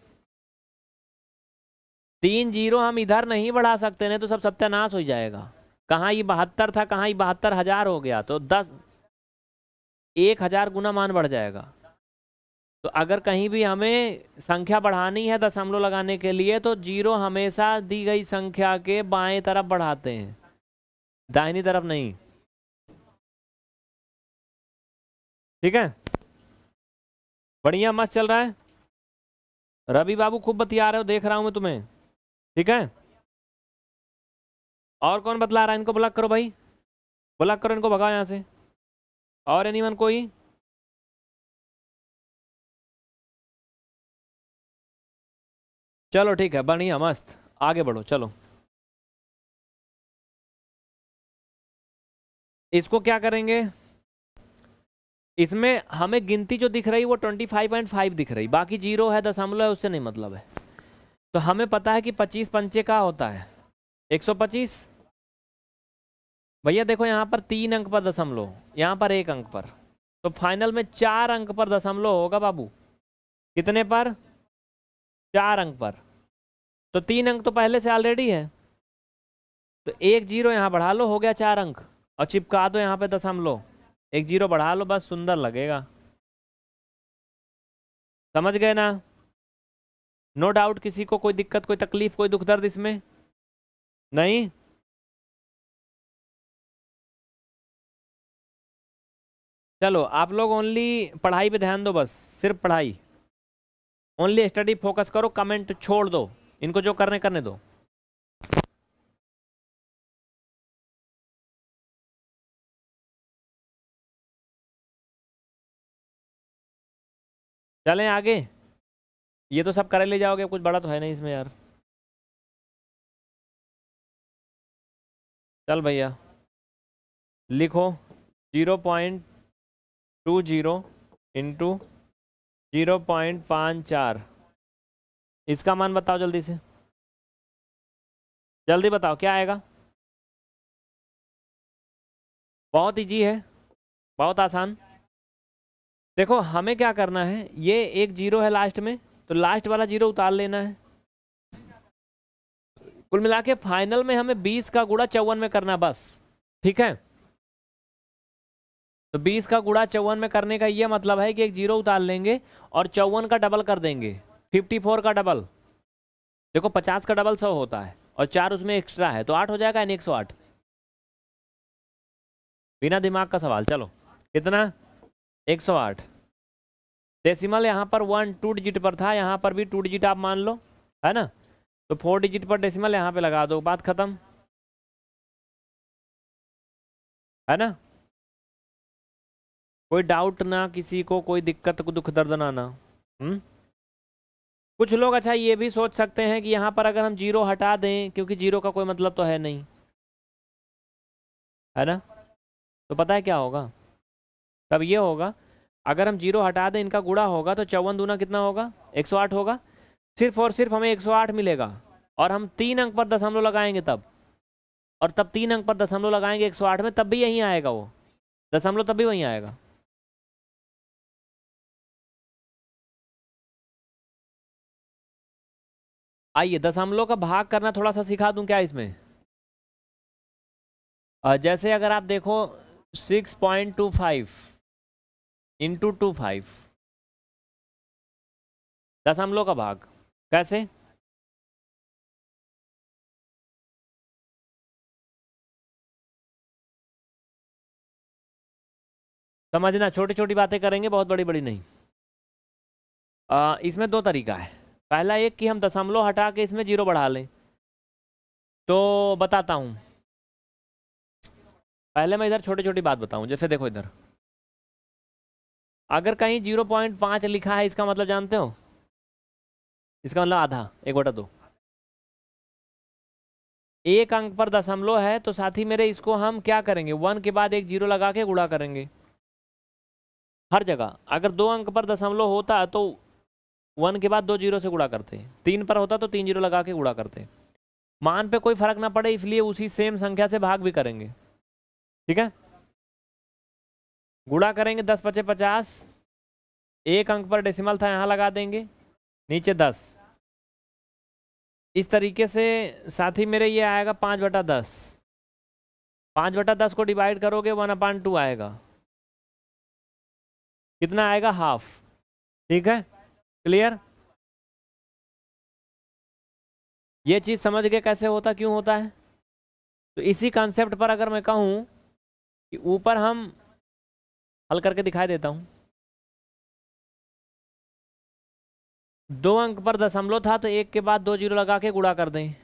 तीन ज़ीरो हम इधर नहीं बढ़ा सकते, नहीं तो सब सत्यानाश हो जाएगा। कहाँ ये बहत्तर था, कहाँ ये बहत्तर हज़ार हो गया तो दस, एक हज़ार गुना मान बढ़ जाएगा। तो अगर कहीं भी हमें संख्या बढ़ानी है दशमलव लगाने के लिए तो ज़ीरो हमेशा दी गई संख्या के बाएँ तरफ़ बढ़ाते हैं, दाहिनी तरफ़ नहीं। ठीक है? बढ़िया, मस्त चल रहा है। रवि बाबू खूब बतिया रहे हो, देख रहा हूँ मैं तुम्हें। ठीक है? और कौन बतला रहा है? इनको ब्लॉक करो भाई। ब्लॉक करो, इनको भगाओ यहाँ से। और एनीवन कोई? चलो ठीक है, बढ़िया, मस्त। आगे बढ़ो, चलो। इसको क्या करेंगे? इसमें हमें गिनती जो दिख रही वो ट्वेंटी फाइव पॉइंट फाइव दिख रही। बाकी ज़ीरो है, दशमलव है, उससे नहीं मतलब है। तो हमें पता है कि पच्चीस पंचे का होता है। 125 भैया देखो, यहाँ पर तीन अंक पर दशमलव, यहाँ पर एक अंक पर। तो फाइनल में चार अंक पर दशमलव होगा बाबू। कितने पर? चार अंक पर। तो तीन अंक तो पहले से ऑलरेडी है। तो एक ज़ीरो यहाँ बढ़ा लो, हो गया चार अंक। और चिपका दो यहाँ पे दशमलव। एक ज़ीरो बढ़ा लो, बस सुंदर लगेगा। समझ गए ना? नो डाउट किसी को कोई दिक्कत, कोई तकलीफ़, कोई दुख दर्द इसमें? नहीं? चलो, आप लोग ओनली पढ़ाई पे ध्यान दो बस, सिर्फ़ पढ़ाई। ओनली स्टडी फोकस करो कमेंट छोड़ दो। इनको जो करने करने दो। चलें आगे। ये तो सब करे ले जाओगे, कुछ बड़ा तो है नहीं इसमें यार। चल भैया। लिखो, zero point two zero into zero point पाँच चार। इसका मान बताओ जल्दी से। जल्दी बताओ, क्या आएगा? बहुत ईजी है, बहुत आसान। देखो, हमें क्या करना है? ये एक ज़ीरो है लास्ट में तो लास्ट वाला ज़ीरो उतार लेना है। कुल मिला के फाइनल में हमें 20 का गुड़ा चौवन में करना बस। ठीक है? तो 20 का गुड़ा चौवन में करने का ये मतलब है कि एक ज़ीरो उतार लेंगे और चौवन का डबल कर देंगे। 54 का डबल देखो 50 का डबल सौ होता है और चार उसमें एक्स्ट्रा है तो आठ हो जाएगा यानी 108 बिना दिमाग का सवाल, चलो। कितना? 108 डेसिमल यहाँ पर वन टू डिजिट पर था, यहाँ पर भी टू डिजिट आप मान लो, है ना? तो फोर डिजिट पर डेसिमल यहाँ पे लगा दो, बात खत्म। है ना? कोई डाउट ना, किसी को कोई दिक्कत को दुख, दर्द ना ना। हम्म? कुछ लोग अच्छा ये भी सोच सकते हैं कि यहाँ पर अगर हम ज़ीरो हटा दें, क्योंकि ज़ीरो का कोई मतलब तो है नहीं। है ना? तो पता है क्या होगा? तब ये होगा, अगर हम ज़ीरो हटा दें, इनका गुड़ा होगा तो चौवन दूना कितना होगा? 108 होगा। सिर्फ़ और सिर्फ़ हमें 108 मिलेगा, और हम तीन अंक पर दशमलव लगाएँगे तब। और तब तीन अंक पर दशमलव लगाएँगे 108 में, तब भी यहीं आएगा वो। दशमलव तब भी वहीं आएगा। आइए, दशमलव का भाग करना थोड़ा सा सिखा दूँ क्या इसमें? जैसे अगर आप देखो 6.25 इंटू टू फाइव दशमलव का भाग। कैसे? समझना छोटी छोटी बातें करेंगे बहुत बड़ी बड़ी नहीं। आ, इसमें दो तरीका है। पहला एक कि हम दशमलव हटा के इसमें ज़ीरो बढ़ा लें। तो बताता हूँ। पहले मैं इधर छोटी छोटी बात बताऊँ जैसे देखो इधर। अगर कहीं ज़ीरो पॉइंट पाँच लिखा है, इसका मतलब जानते हो? इसका मतलब आधा, एक बटा दो। एक अंक पर दशमलव है तो साथ मेरे, इसको हम क्या करेंगे? वन के बाद एक ज़ीरो लगा के गुणा करेंगे। हर जगह। अगर दो अंक पर दशमलव होता तो वन के बाद दो ज़ीरो से गुणा करते। तीन पर होता तो तीन ज़ीरो लगा के गुणा करते। मान पे कोई फ़र्क ना पड़े, इसलिए उसी सेम संख्या से भाग भी करेंगे। ठीक है? गुणा करेंगे दस पचे पचास। एक अंक पर डेसिमल था, यहाँ लगा देंगे। नीचे दस। इस तरीके से साथ ही मेरे ये आएगा पाँच बटा दस। पाँच बटा दस को डिवाइड करोगे वन अपान टू आएगा। कितना आएगा? हाफ़ ठीक है? क्लियर ये चीज़ समझ के कैसे होता, क्यों होता है? तो इसी कॉन्सेप्ट पर अगर मैं कहूँ कि ऊपर हम हल करके दिखाई देता हूँ। दो अंक पर दशमलव था तो एक के बाद दो ज़ीरो लगा के गुड़ा कर दें।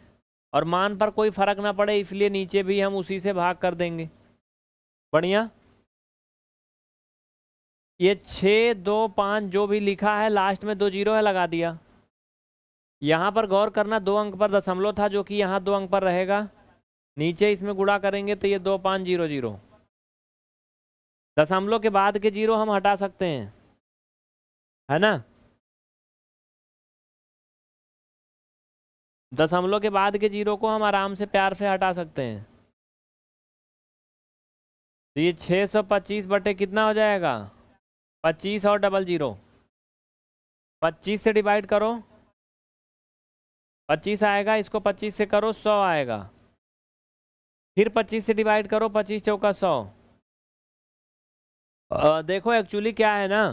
और मान पर कोई फ़र्क ना पड़े, इसलिए नीचे भी हम उसी से भाग कर देंगे। बढ़िया। ये छः दो, पाँच जो भी लिखा है लास्ट में दो ज़ीरो है, लगा दिया। यहाँ पर गौर करना, दो अंक पर दशमलव था जो कि यहाँ दो अंक पर रहेगा। नीचे इसमें गुड़ा करेंगे तो ये दो, पाँच, ज़ीरो ज़ीरो। दशमलव के बाद के ज़ीरो हम हटा सकते हैं। है ना? दशमलव के बाद के ज़ीरो को हम आराम से प्यार से हटा सकते हैं। तो ये 625 बटे कितना हो जाएगा? 25 और डबल ज़ीरो। 25 से डिवाइड करो। 25 आएगा, इसको 25 से करो 100 आएगा। फिर 25 से डिवाइड करो 25 चौका 100 अ, देखो एक्चुअली क्या है ना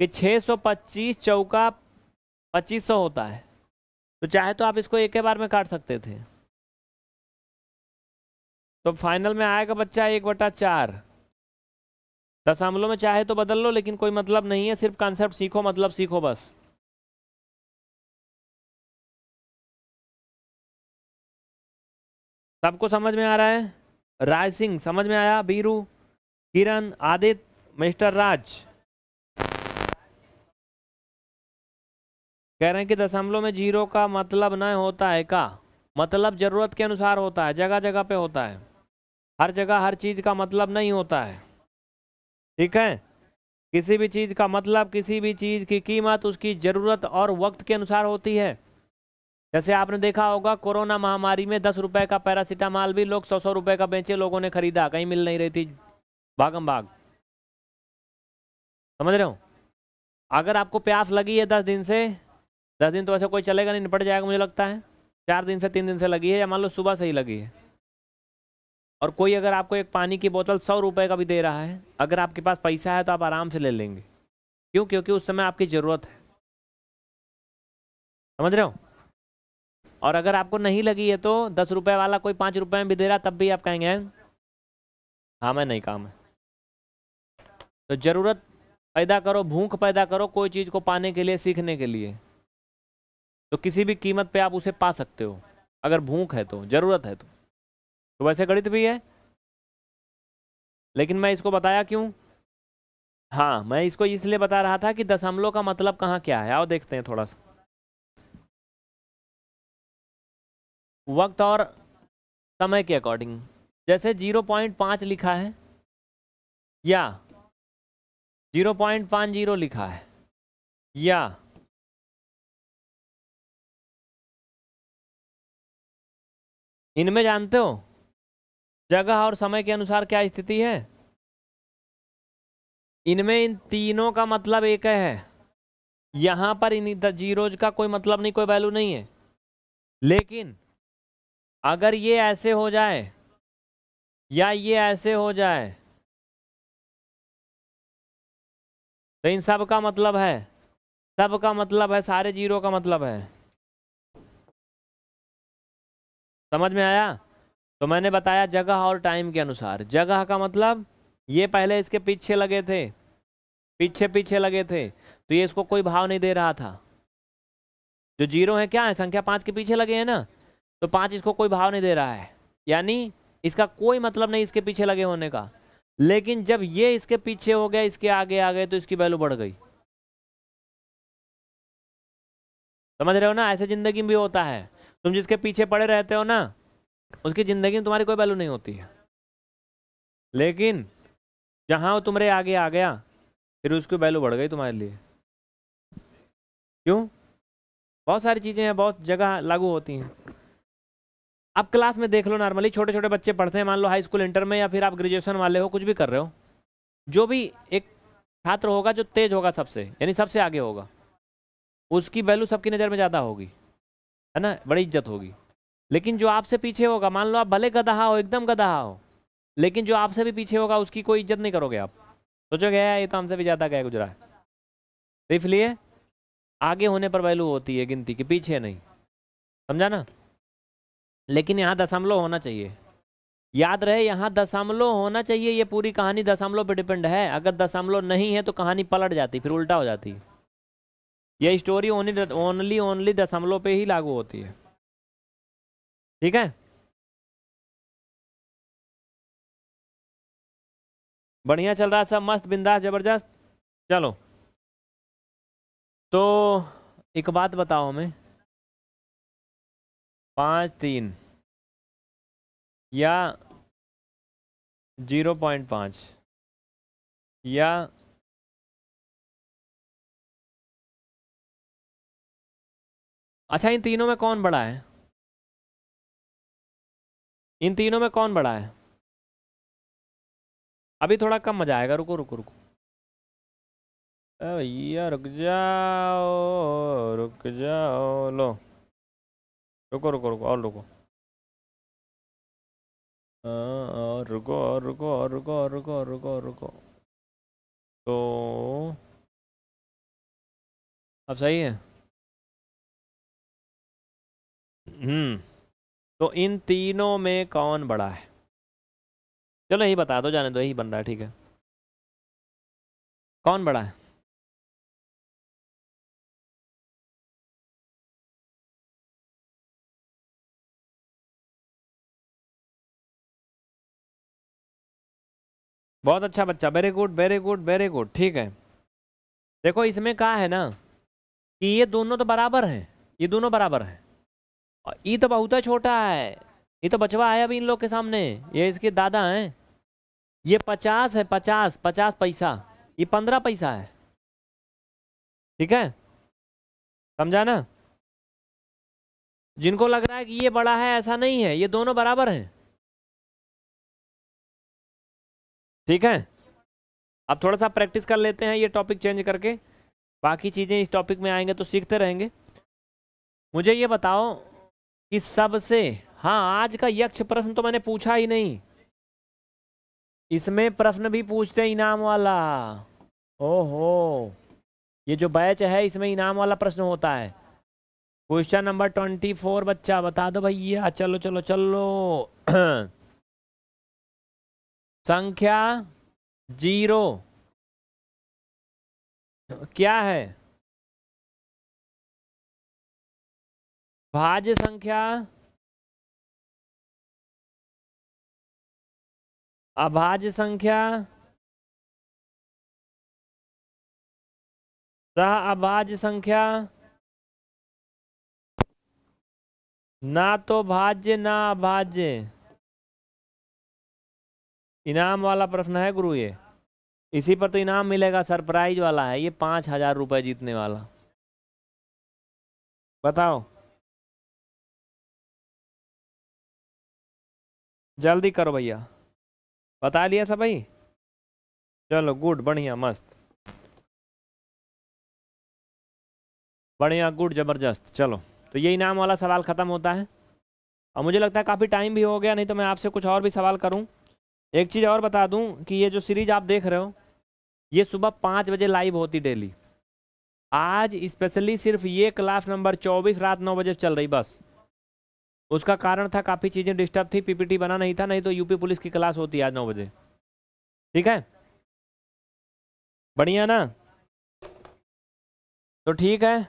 कि 625 चौका 2500 होता है। तो चाहे तो आप इसको एक ही बार में काट सकते थे। तो फाइनल में आएगा बच्चा एक बटा चार। दस दशमलव में चाहे तो बदल लो लेकिन कोई मतलब नहीं है सिर्फ़ कॉन्सेप्ट सीखो मतलब सीखो बस। सबको समझ में आ रहा है? राय सिंह समझ में आया? बीरू किरण आदित्य मिस्टर राज। कह रहे हैं कि दशमलव में ज़ीरो का मतलब न होता है का? मतलब ज़रूरत के अनुसार होता है, जगह जगह पे होता है। हर जगह हर चीज़ का मतलब नहीं होता है। ठीक है? किसी भी चीज़ का मतलब किसी भी चीज़ की कीमत, उसकी ज़रूरत और वक्त के अनुसार होती है। जैसे आपने देखा होगा, कोरोना महामारी में दस रुपए का पैरासीटामॉल भी लोग सौ सौ रुपए का बेचे, लोगों ने खरीदा, कहीं मिल नहीं रही थी। भागम भाग। समझ रहे हो? अगर आपको प्यास लगी है दस दिन से, दस दिन तो वैसे कोई चलेगा नहीं, निपट जाएगा मुझे लगता है। चार दिन से, तीन दिन से लगी है या मान लो सुबह से ही लगी है। और कोई अगर आपको एक पानी की बोतल सौ रुपए का भी दे रहा है, अगर आपके पास पैसा है तो आप आराम से ले लेंगे। क्यों? क्योंकि उस समय आपकी ज़रूरत है। समझ रहे हो? और अगर आपको नहीं लगी है तो दस रुपये वाला कोई पाँच रुपये में भी दे रहा तब भी आप कहेंगे हाँ मैं नहीं काम है। तो ज़रूरत पैदा करो, भूख पैदा करो कोई चीज़ को पाने के लिए, सीखने के लिए। तो किसी भी कीमत पे आप उसे पा सकते हो। अगर भूख है तो ज़रूरत है तो। तो वैसे गणित भी है। लेकिन मैं इसको बताया क्यों? हाँ मैं इसको इसलिए बता रहा था कि दशमलव का मतलब कहाँ क्या है। आओ देखते हैं थोड़ा सा। वक्त और समय के अकॉर्डिंग। जैसे ज़ीरो पॉइंट पाँच लिखा है, या ज़ीरो पॉइंट पाँच ज़ीरो लिखा है। या। इनमें जानते हो? जगह और समय के अनुसार क्या स्थिति है? इनमें इन तीनों का मतलब एक है। यहाँ पर इन जीरोज का कोई मतलब नहीं, कोई वैल्यू नहीं है। लेकिन अगर ये ऐसे हो जाए, या ये ऐसे हो जाए तो इन सब का मतलब है, सब का मतलब है, सारे ज़ीरो का मतलब है। समझ में आया? तो मैंने बताया जगह और टाइम के अनुसार। जगह का मतलब ये पहले इसके पीछे लगे थे। पीछे पीछे लगे थे। तो ये इसको कोई भाव नहीं दे रहा था। जो ज़ीरो है क्या है? संख्या पाँच के पीछे लगे हैं ना? तो पाँच इसको कोई भाव नहीं दे रहा है। यानी इसका कोई मतलब नहीं इसके पीछे लगे होने का। लेकिन जब ये इसके पीछे हो गया, इसके आगे आ गए तो इसकी वैल्यू बढ़ गई। समझ रहे हो ना? ऐसे ज़िंदगी में भी होता है। तुम जिसके पीछे पड़े रहते हो ना, उसकी ज़िंदगी में तुम्हारी कोई वैल्यू नहीं होती है। लेकिन जहाँ वो तुम्हारे आगे आ गया, फिर उसकी वैल्यू बढ़ गई तुम्हारे लिए। क्यों? बहुत सारी चीज़ें हैं, बहुत जगह लागू होती हैं। आप क्लास में देख लो नॉर्मली छोटे छोटे बच्चे पढ़ते हैं, मान लो हाई स्कूल इंटर में, या फिर आप ग्रेजुएशन वाले हो, कुछ भी कर रहे हो, जो भी एक छात्र होगा, जो तेज होगा सबसे, यानी सबसे आगे होगा, उसकी वैल्यू सबकी नज़र में ज़्यादा होगी, है ना? बड़ी इज़्ज़त होगी। लेकिन जो आपसे पीछे होगा, मान लो आप भले गधा हो, एकदम गधा हो, लेकिन जो आपसे भी पीछे होगा, उसकी कोई इज़्ज़त नहीं करोगे आप। सोचो गया ये तो हमसे भी ज़्यादा गया गुजरा। है तो इसलिए आगे होने पर वैल्यू होती है गिनती के, पीछे नहीं। समझा ना? लेकिन यहाँ दशमलव होना चाहिए। याद रहे, यहाँ दशमलव होना चाहिए, ये पूरी कहानी दशमलव पे डिपेंड है। अगर दशमलव नहीं है तो कहानी पलट जाती, फिर उल्टा हो जाती। ये स्टोरी ओनली ओनली ओनली दशमलव पे ही लागू होती है। ठीक है? बढ़िया चल रहा सब, मस्त, बिंदास, ज़बरदस्त। चलो। तो एक बात बताओ हमें। पाँच तीन। या ज़ीरो पॉइंट पाँच। या अच्छा इन तीनों में कौन बड़ा है? इन तीनों में कौन बड़ा है? अभी थोड़ा कम मज़ा आएगा, रुको रुको रुको। भैया, रुक जाओ रुक जाओ, लो। रुको रुको रुको, और रुको। और रुको और रुको और रुको और रुको और रुको और रुको। तो अब सही है? हम्म तो इन तीनों में कौन बड़ा है? चलो यही बता दो, जाने दो, यही बन रहा है, ठीक है। कौन बड़ा है? बहुत अच्छा बच्चा very good very good very good ठीक है। देखो इसमें कहा है ना कि ये दोनों तो बराबर हैं, ये दोनों बराबर हैं। और ये तो बहुत छोटा है ये तो बचवा है अभी इन लोग के सामने, ये इसके दादा हैं। ये पचास है, पचास पचास पैसा, ये पंद्रह पैसा है। ठीक है? समझा ना? जिनको लग रहा है कि ये बड़ा है, ऐसा नहीं है, ये दोनों बराबर हैं। ठीक है? अब थोड़ा सा प्रैक्टिस कर लेते हैं ये टॉपिक चेंज करके। बाकी चीज़ें इस टॉपिक में आएँगे तो सीखते रहेंगे। मुझे ये बताओ कि सबसे हाँ आज का यक्ष प्रश्न तो मैंने पूछा ही नहीं। इसमें प्रश्न भी पूछते हैं इनाम वाला। ओहो, ये जो बैच है, इसमें इनाम वाला प्रश्न होता है। क्वेश्चन नंबर ट्वेंटी फोर बच्चा, बता दो भैया। चलो चलो चलो। संख्या ज़ीरो। क्या है? भाज्य संख्या अभाज्य संख्या सह अभाज्य संख्या ना तो भाज्य, ना अभाज्य। इनाम वाला प्रश्न है गुरु ये। इसी पर तो इनाम मिलेगा, सरप्राइज़ वाला है, ये पाँच हज़ार रुपए जीतने वाला। बताओ। जल्दी करो भैया। बता लिया सब भाई? चलो, गुड, बढ़िया, मस्त। बढ़िया, गुड, ज़बरदस्त। चलो तो ये इनाम वाला सवाल ख़त्म होता है। और मुझे लगता है काफ़ी टाइम भी हो गया, नहीं तो मैं आपसे कुछ और भी सवाल करूँ। एक चीज़ और बता दूँ कि ये जो सीरीज़ आप देख रहे हो, ये सुबह पाँच बजे लाइव होती डेली। आज स्पेशली सिर्फ़ ये क्लास नंबर चौबीस रात नौ बजे चल रही बस। उसका कारण था काफ़ी चीज़ें डिस्टर्ब थी, पीपीटी बना नहीं था, नहीं तो यूपी पुलिस की क्लास होती है आज नौ बजे। ठीक है? बढ़िया ना? तो ठीक है।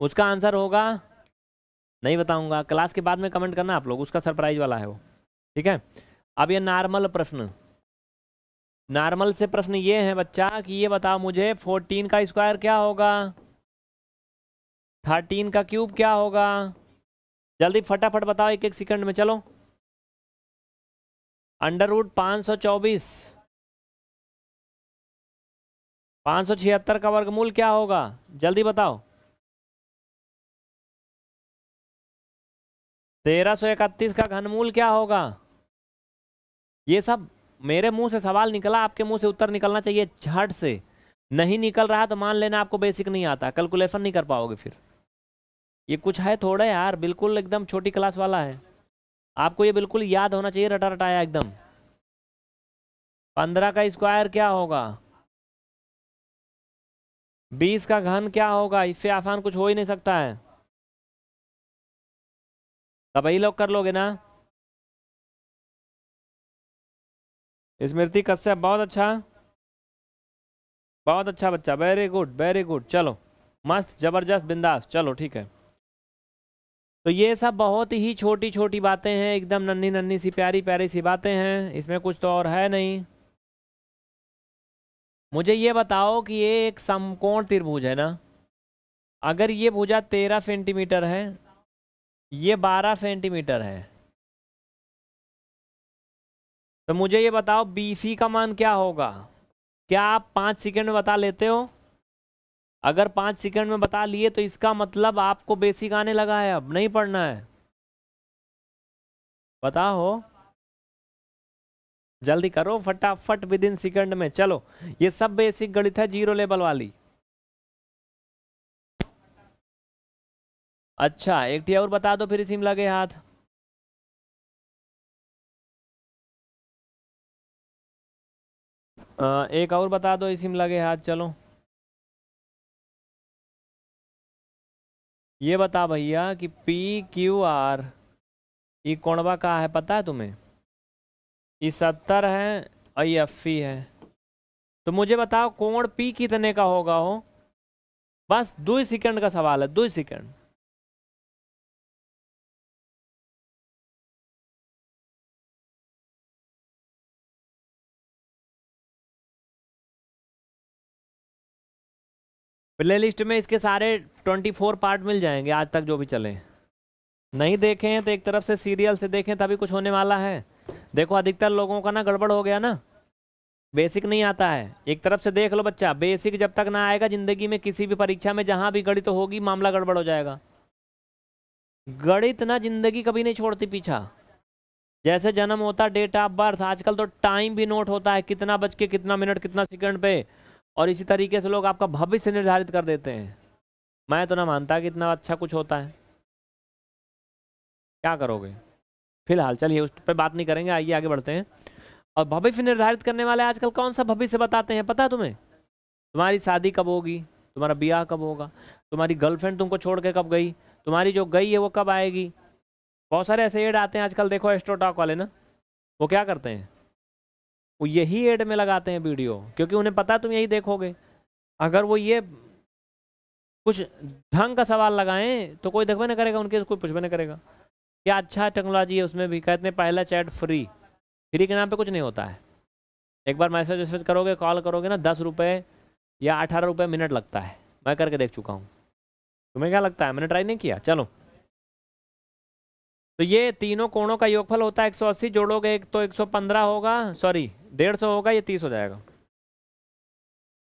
उसका आंसर होगा, नहीं बताऊँगा, क्लास के बाद में कमेंट करना आप लोग, उसका सरप्राइज़ वाला है वो। ठीक है? अब ये नॉर्मल प्रश्न। नॉर्मल से प्रश्न ये है, बच्चा, कि ये बताओ मुझे फोर्टीन का स्क्वायर क्या होगा? थर्टीन का क्यूब क्या होगा? जल्दी फटाफट बताओ एक एक सेकंड में, चलो। अंडर रूट पाँच सौ चौबीस। पाँच सौ छिहत्तर का वर्गमूल क्या होगा? जल्दी बताओ। तेरह सौ इकतीस का घनमूल क्या होगा? ये सब मेरे मुँह से सवाल निकला, आपके मुँह से उत्तर निकलना चाहिए झट से। नहीं निकल रहा तो मान लेना आपको बेसिक नहीं आता कैलकुलेशन नहीं कर पाओगे फिर। ये कुछ है थोड़ा यार, बिल्कुल एकदम छोटी क्लास वाला है। आपको ये बिल्कुल याद होना चाहिए रटा रटाया एकदम। पंद्रह का स्क्वायर क्या होगा? बीस का घन क्या होगा? इससे आसान कुछ हो ही नहीं सकता है। तब ही लोग कर लोगे ना? स्मृति कश्यप बहुत अच्छा। बहुत अच्छा बच्चा। वेरी गुड वेरी गुड चलो। मस्त, ज़बरदस्त, बिंदास। चलो, ठीक है। तो ये सब बहुत ही छोटी छोटी बातें हैं। एकदम नन्नी नन्नी सी प्यारी प्यारी सी बातें हैं। इसमें कुछ तो और है नहीं। मुझे ये बताओ कि ये एक समकोण त्रिभुज है ना? अगर ये भुजा तेरह सेंटीमीटर है, ये बारह सेंटीमीटर है तो मुझे ये बताओ बीसी का मान क्या होगा? क्या आप पाँच सेकेंड में बता लेते हो? अगर पाँच सेकेंड में बता लिए तो इसका मतलब आपको बेसिक आने लगा है, अब नहीं पढ़ना है। बताओ। जल्दी करो, फटाफट विद इन सेकेंड में। चलो, ये सब बेसिक गणित है ज़ीरो लेवल वाली। अच्छा एक और बता दो, फिर इसी में लगे हाथ। एक और बता दो, इसी में लगे हाथ, चलो। ये बता भैया कि पी क्यू आर ये कोणवा का है, पता है तुम्हें? ये सत्तर है और ये अस्सी है। तो मुझे बताओ, कोण पी कितने का होगा हो? बस दो सेकंड का सवाल है, दो सेकंड। प्ले लिस्ट में इसके सारे 24 पार्ट मिल जाएँगे, आज तक जो भी चले। नहीं देखे हैं तो एक तरफ़ से सीरियल से देखें, तभी कुछ होने वाला है। देखो, अधिकतर लोगों का ना गड़बड़ हो गया ना। बेसिक नहीं आता है। एक तरफ़ से देख लो बच्चा, बेसिक जब तक ना आएगा ज़िंदगी में किसी भी परीक्षा में, जहाँ भी गणित होगी, मामला गड़बड़ हो जाएगा। गणित ना ज़िंदगी कभी नहीं छोड़ती पीछा। जैसे जन्म होता डेट ऑफ़ बर्थ आजकल तो टाइम भी नोट होता है, कितना बज के कितना मिनट कितना सेकंड पे। और इसी तरीके से लोग आपका भविष्य निर्धारित कर देते हैं। मैं तो ना मानता कि इतना अच्छा कुछ होता है। क्या करोगे? फ़िलहाल चलिए उस पर बात नहीं करेंगे, आइए आगे बढ़ते हैं। और भविष्य निर्धारित करने वाले आजकल कौन सा भविष्य बताते हैं, पता है तुम्हें? तुम्हारी शादी कब होगी? तुम्हारा ब्याह कब होगा? तुम्हारी गर्लफ्रेंड तुमको छोड़ के कब गई? तुम्हारी जो गई है वो कब आएगी? बहुत सारे ऐसे एड आते हैं आजकल, देखो एस्ट्रोटॉक वाले ना। वो क्या करते हैं? वो यही एड में लगाते हैं वीडियो, क्योंकि उन्हें पता तुम यही देखोगे। अगर वो ये कुछ ढंग का सवाल लगाएँ तो कोई देखबे ना करेगा, उनके कोई पूछबे ना करेगा। क्या अच्छा टेक्नोलॉजी है उसमें भी? कहते हैं, पहला चैट फ्री फ्री के नाम पे कुछ नहीं होता है। एक बार मैसेज वैसेज करोगे, कॉल करोगे ना, दस रुपये या अठारह रुपये मिनट लगता है। मैं करके देख चुका हूँ। तुम्हें क्या लगता है? मैंने ट्राई नहीं किया। चलो। तो ये तीनों कोणों का योगफल होता है 180 जोड़ोगे एक तो 115 होगा सॉरी डेढ़ सौ होगा, ये तीस हो जाएगा।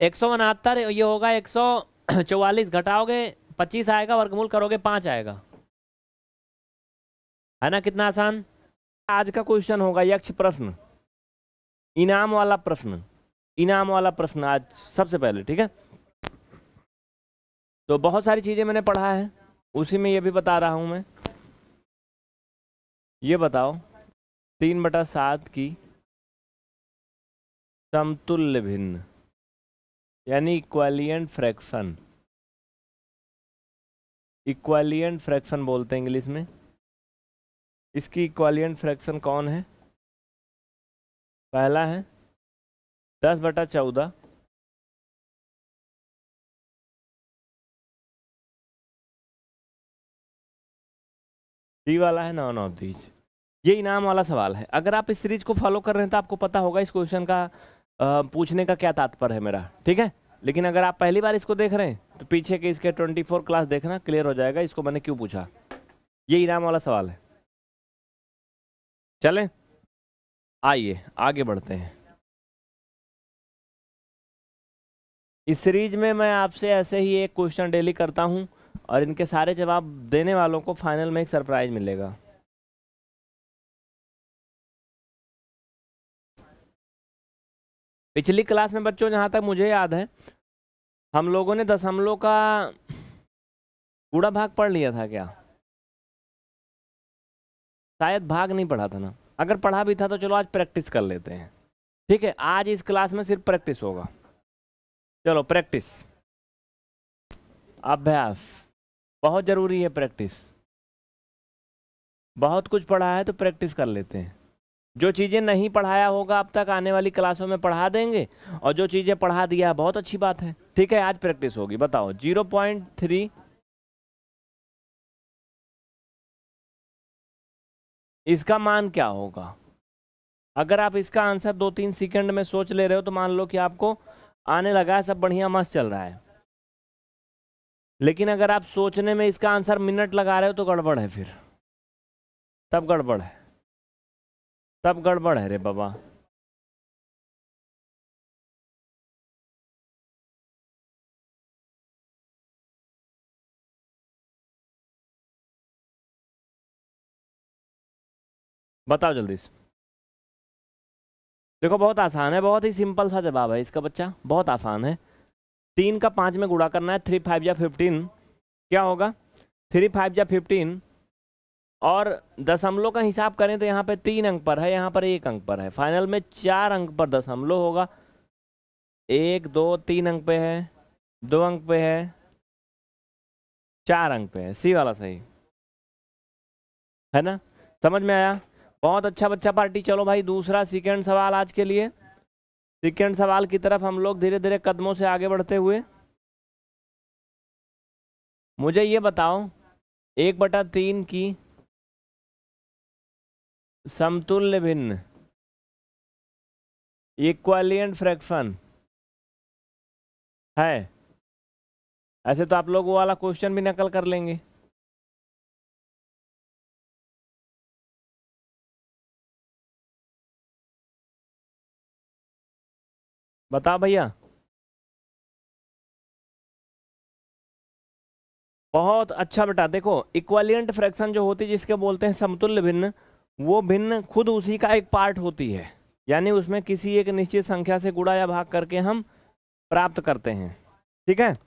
एक सौ उनहत्तर, ये होगा एक सौ चौवालीस, घटाओगे, पच्चीस आएगा, वर्गमूल करोगे, पाँच आएगा। है ना कितना आसान? आज का क्वेश्चन होगा यक्ष प्रश्न। इनाम वाला प्रश्न। इनाम वाला प्रश्न आज सबसे पहले, ठीक है? तो बहुत सारी चीज़ें मैंने पढ़ा है, उसी में ये भी बता रहा हूँ मैं। ये बताओ, तीन बटा सात की समतुल्य भिन्न, यानी इक्वालियंट फ्रैक्शन इक्वालियंट फ्रैक्शन बोलते हैं इंग्लिश में। इसकी इक्वालियंट फ्रैक्शन कौन है? पहला है दस बटा चौदह। डी वाला है नॉन ऑफ़ दीज ये इनाम वाला सवाल है। अगर आप इस सीरीज़ को फॉलो कर रहे हैं तो आपको पता होगा इस क्वेश्चन का पूछने का क्या तात्पर्य है मेरा? ठीक है? लेकिन अगर आप पहली बार इसको देख रहे हैं तो पीछे के इसके 24 क्लास देखना, क्लियर हो जाएगा। इसको मैंने क्यों पूछा? ये इनाम वाला सवाल है। चलें? आइए, आगे बढ़ते हैं। इस सीरीज़ में मैं आपसे ऐसे ही एक क्वेश्चन डेली करता हूँ, और इनके सारे जवाब देने वालों को फाइनल में एक सरप्राइज़ मिलेगा। पिछली क्लास में बच्चों, जहाँ तक मुझे याद है, हम लोगों ने दशमलव का पूरा भाग पढ़ लिया था क्या? शायद भाग नहीं पढ़ा था ना। अगर पढ़ा भी था तो चलो आज प्रैक्टिस कर लेते हैं। ठीक है, आज इस क्लास में सिर्फ़ प्रैक्टिस होगा। चलो प्रैक्टिस अभ्यास। बहुत ज़रूरी है प्रैक्टिस बहुत कुछ पढ़ा है तो प्रैक्टिस कर लेते हैं। जो चीज़ें नहीं पढ़ाया होगा अब तक आने वाली क्लासों में पढ़ा देंगे और जो चीज़ें पढ़ा दिया, बहुत अच्छी बात है। ठीक है, आज प्रैक्टिस होगी, बताओ। ज़ीरो पॉइंट थ्री इसका मान क्या होगा? अगर आप इसका आंसर दो तीन सेकंड में सोच ले रहे हो तो मान लो कि आपको आने लगा है, सब बढ़िया मस्त चल रहा है। लेकिन अगर आप सोचने में इसका आंसर मिनट लगा रहे हो तो गड़बड़ है फिर। तब गड़बड़ है। तब गड़बड़ है रे बाबा। बताओ जल्दी से। देखो, बहुत आसान है, बहुत ही सिंपल सा जवाब है इसका बच्चा, बहुत आसान है। तीन का पाँच में गुड़ा करना है थ्री फाइव या फिफ्टीन क्या होगा? थ्री फाइव या फिफ्टीन और दशमलव का हिसाब करें तो यहाँ पे तीन अंक पर है, यहाँ पर एक अंक पर है। फाइनल में चार अंक पर दशमलव होगा। एक, दो, तीन अंक पे है, दो अंक पे है, चार अंक पे है। सी वाला सही। है ना? समझ में आया? बहुत अच्छा बच्चा पार्टी। चलो भाई, दूसरा सेकेंड सवाल आज के लिए। सेकेंड सवाल की तरफ़ हम लोग धीरे धीरे कदमों से आगे बढ़ते हुए। मुझे ये बताओ, एक बटा तीन की समतुल्य भिन्न। इक्वालियंट फ्रैक्शन है। ऐसे तो आप लोग वो वाला क्वेश्चन भी नकल कर लेंगे। बता भैया। बहुत अच्छा बेटा, देखो इक्वालियंट फ्रैक्शन जो होती है जिसके बोलते हैं समतुल्य भिन्न वो भिन्न खुद उसी का एक पार्ट होती है। यानी उसमें किसी एक निश्चित संख्या से गुड़ा या भाग करके हम प्राप्त करते हैं। ठीक है?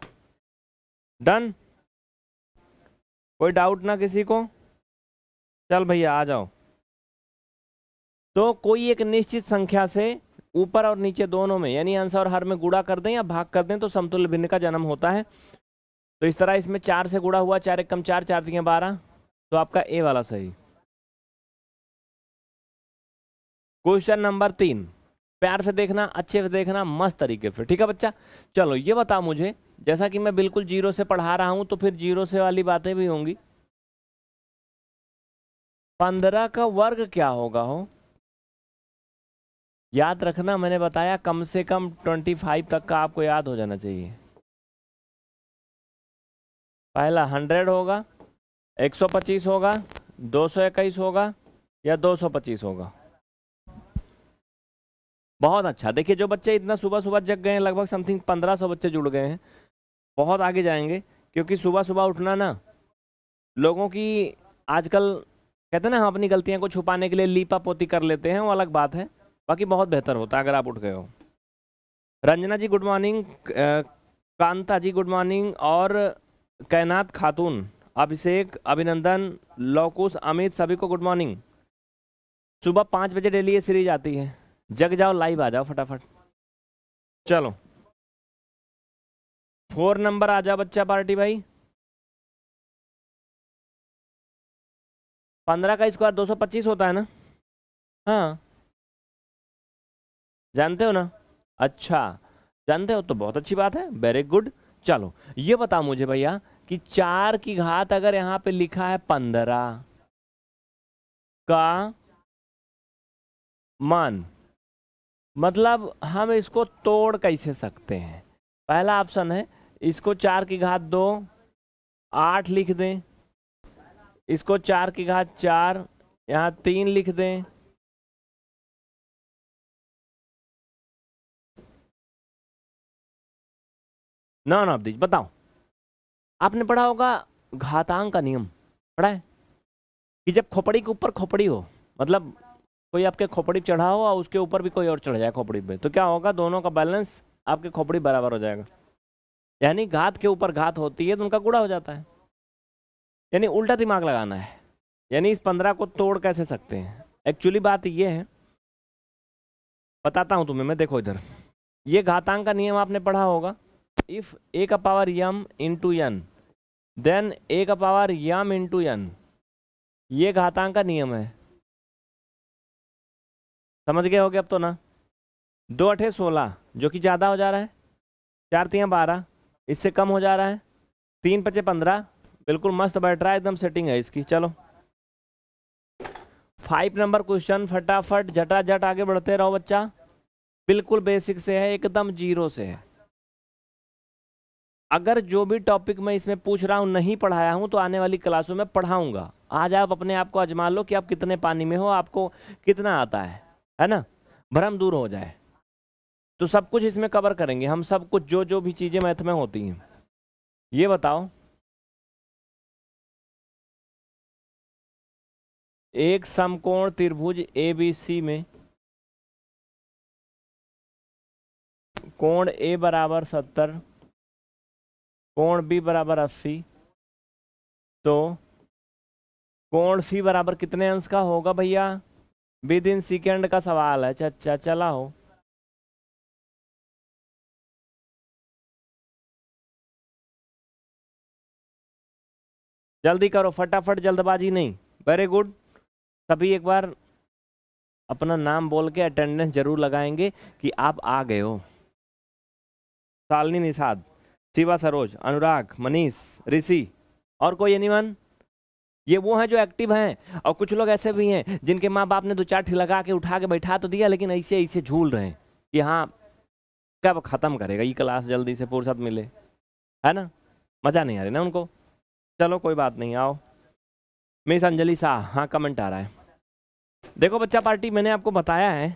डन कोई डाउट ना किसी को? चल भैया, आ जाओ। तो कोई एक निश्चित संख्या से ऊपर और नीचे दोनों में, यानी अंश और हर में गुड़ा कर दें या भाग कर दें तो समतुल्य भिन्न का जन्म होता है। तो इस तरह इसमें चार से गुड़ा हुआ, चार एक कम चार चार दिए बारह। तो आपका ए वाला सही। क्वेश्चन नंबर तीन। प्यार से देखना, अच्छे से देखना, मस्त तरीके से। ठीक है बच्चा? चलो, ये बताओ मुझे, जैसा कि मैं बिल्कुल ज़ीरो से पढ़ा रहा हूँ तो फिर ज़ीरो से वाली बातें भी होंगी। पंद्रह का वर्ग क्या होगा हो? याद रखना, मैंने बताया कम से कम ट्वेंटी फाइव तक का आपको याद हो जाना चाहिए। पहला हंड्रेड होगा, एक सौ पच्चीस होगा, दो सौ इक्कीस होगा या दो सौ पच्चीस होगा? बहुत अच्छा। देखिए, जो बच्चे इतना सुबह सुबह जग गए हैं, लगभग समथिंग पंद्रह सौ बच्चे जुड़ गए हैं। बहुत आगे जाएँगे, क्योंकि सुबह सुबह उठना ना, लोगों की आजकल, कहते हैं ना हम अपनी गलतियाँ को छुपाने के लिए लीपा पोती कर लेते हैं, वो अलग बात है। बाकी बहुत बेहतर होता है, अगर आप उठ गए हो। Ranjana ji good morning Kanta ji good morning और कैनात खातून, अभिषेक, अभिनंदन, लौकुश, अमित, सभी को गुड मॉर्निंग सुबह पाँच बजे डेली ये सीरीज़ आती है। जग जाओ लाइव आ जाओ फटाफट। चलो। फोर नंबर आ जाओ बच्चा पार्टी भाई। पंद्रह का स्क्वायर दो सौ पच्चीस होता है ना? हाँ। जानते हो ना? अच्छा जानते हो तो बहुत अच्छी बात है वेरी गुड चलो ये बताओ मुझे भैया कि चार की घात अगर यहाँ पे लिखा है पंद्रह का मान मतलब हम इसको तोड़ कैसे सकते हैं? पहला ऑप्शन है, इसको चार की घात दो, आठ लिख दें। इसको चार की घात चार, यहाँ तीन लिख दें। नॉन ऑफ़ दिस बताओ। आपने पढ़ा होगा घातांक का नियम, पढ़ा है? कि जब खोपड़ी के ऊपर खोपड़ी हो मतलब कोई आपके खोपड़ी चढ़ा हो और उसके ऊपर भी कोई और चढ़ जाए खोपड़ी पे तो क्या होगा? दोनों का बैलेंस आपके खोपड़ी बराबर हो जाएगा। यानी घात के ऊपर घात होती है तो उनका गुड़ा हो जाता है। यानी उल्टा दिमाग लगाना है। यानी इस पंद्रह को तोड़ कैसे सकते हैं? एक्चुअली बात ये है। बताता हूँ तुम्हें, मैं देखो इधर। ये घातांक का नियम आपने पढ़ा होगा। इफ़ ए का power m into n then A का पावर यम इंटू यन ये घातांक का नियम है। समझ गए हो गए अब तो ना? दो अठे सोलह, जो कि ज़्यादा हो जा रहा है। चार तीन बारह, इससे कम हो जा रहा है। तीन पचे पंद्रह, बिल्कुल मस्त बैठ रहा है, एकदम सेटिंग है इसकी। चलो। फाइव नंबर क्वेश्चन फटाफट झटा झट आगे बढ़ते रहो बच्चा। बिल्कुल बेसिक से है, एकदम ज़ीरो से है। अगर जो भी टॉपिक मैं इसमें पूछ रहा हूँ, नहीं पढ़ाया हूँ तो आने वाली क्लासों में पढ़ाऊँगा। आज आप अपने आप को अजमा लो कि आप कितने पानी में हो, आपको कितना आता है। है ना? भ्रम दूर हो जाए। तो सब कुछ इसमें कवर करेंगे। हम सब कुछ जो जो भी चीज़ें मैथ में होती हैं। ये बताओ। एक समकोण त्रिभुज ए बी सी में कोण ए बराबर सत्तर, कोण बी बराबर अस्सी तो कोण सी बराबर कितने अंश का होगा भैया? विद इन सेकेंड का सवाल है अच्छा चला हो जल्दी करो, फटाफट जल्दबाजी नहीं। वेरी गुड सभी एक बार अपना नाम बोल के अटेंडेंस ज़रूर लगाएँगे कि आप आ गए हो। सालनी निषाद, शिवा सरोज, अनुराग, मनीष, ऋषि, और कोई एनीवन ये वो हैं जो एक्टिव हैं। और कुछ लोग ऐसे भी हैं, जिनके माँ बाप ने दो चार लगा के उठा के बैठा तो दिया, लेकिन ऐसे ऐसे झूल रहे हैं कि हाँ कब ख़त्म करेगा? ये क्लास जल्दी से फुर्सत मिले। है ना? मज़ा नहीं आ रही ना उनको? चलो, कोई बात नहीं, आओ। मिस अंजलि शाह हाँ कमेंट आ रहा है। देखो, बच्चा पार्टी मैंने आपको बताया है।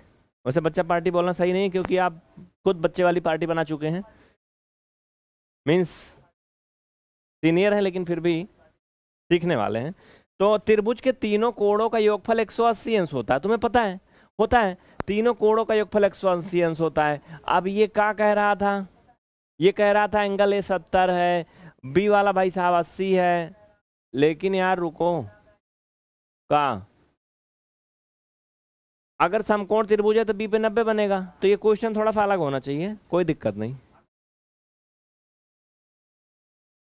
वैसे बच्चा पार्टी बोलना सही नहीं क्योंकि आप खुद बच्चे वाली पार्टी बना चुके हैं। मीन्स सीनियर है, लेकिन फिर भी सीखने वाले हैं। तो त्रिभुज के तीनों कोणों का योगफल 180 अंश होता है। तुम्हें पता है? होता है। तीनों कोणों का योगफल 180 अंश होता है। अब ये क्या कह रहा था? ये कह रहा था एंगल ए सत्तर है, बी वाला भाई साहब अस्सी है। लेकिन यार रुको। का? अगर समकोण त्रिभुज है तो बी पे नब्बे बनेगा। तो ये क्वेश्चन थोड़ा सा अलग होना चाहिए। कोई दिक्कत नहीं।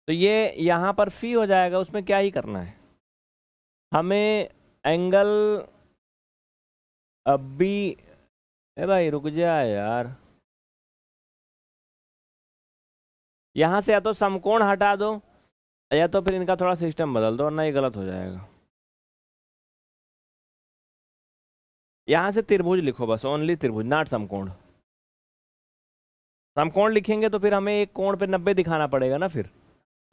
तो ये यहाँ पर फ़ी हो जाएगा, उसमें क्या ही करना है? हमें एंगल अब भी ए भाई रुक जा यार। यहाँ से या तो समकोण हटा दो, या तो फिर इनका थोड़ा सिस्टम बदल दो, वरना ये गलत हो जाएगा। यहाँ से त्रिभुज लिखो बस ओनली त्रिभुज नाट समकोण। समकोण लिखेंगे तो फिर हमें एक कोण पे नब्बे दिखाना पड़ेगा ना फिर।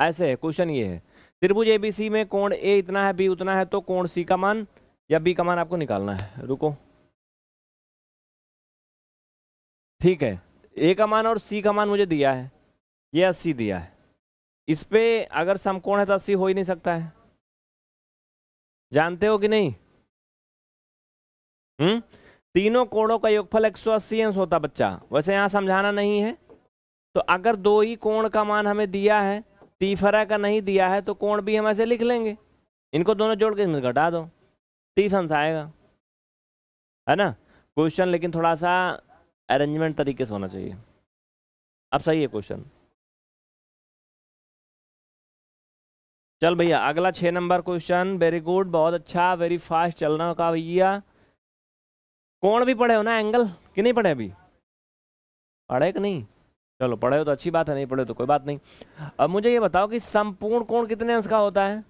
ऐसे है, क्वेश्चन ये है। त्रिभुज एबीसी में कोण ए इतना है बी उतना है तो कोण सी का मान या बी का मान आपको निकालना है। रुको। ठीक है ए का मान और सी का मान मुझे दिया है, ये अस्सी दिया है। इस पे अगर समकोण है तो अस्सी हो ही नहीं सकता है। जानते हो कि नहीं? हम्म? तीनों कोणों का योगफल 180 अंश होता बच्चा। वैसे यहाँ समझाना नहीं है। तो अगर दो ही कोण का मान हमें दिया है तीसरा का नहीं दिया है तो कोण भी हम ऐसे लिख लेंगे? इनको दोनों जोड़ के इसमें घटा दो। तीस अंश आएगा। है ना? क्वेश्चन लेकिन थोड़ा सा अरेंजमेंट तरीके से होना चाहिए। अब सही है क्वेश्चन चल भैया, अगला छः नंबर क्वेश्चन वेरी गुड बहुत अच्छा वेरी फास्ट चलना का भैया। कौन भी पढ़े हो ना एंगल कि नहीं पढ़े अभी? पढ़े कि नहीं? चलो पढ़े हो तो अच्छी बात है, नहीं पढ़े तो कोई बात नहीं। अब मुझे ये बताओ कि संपूर्ण कोण कितने अंश का होता है?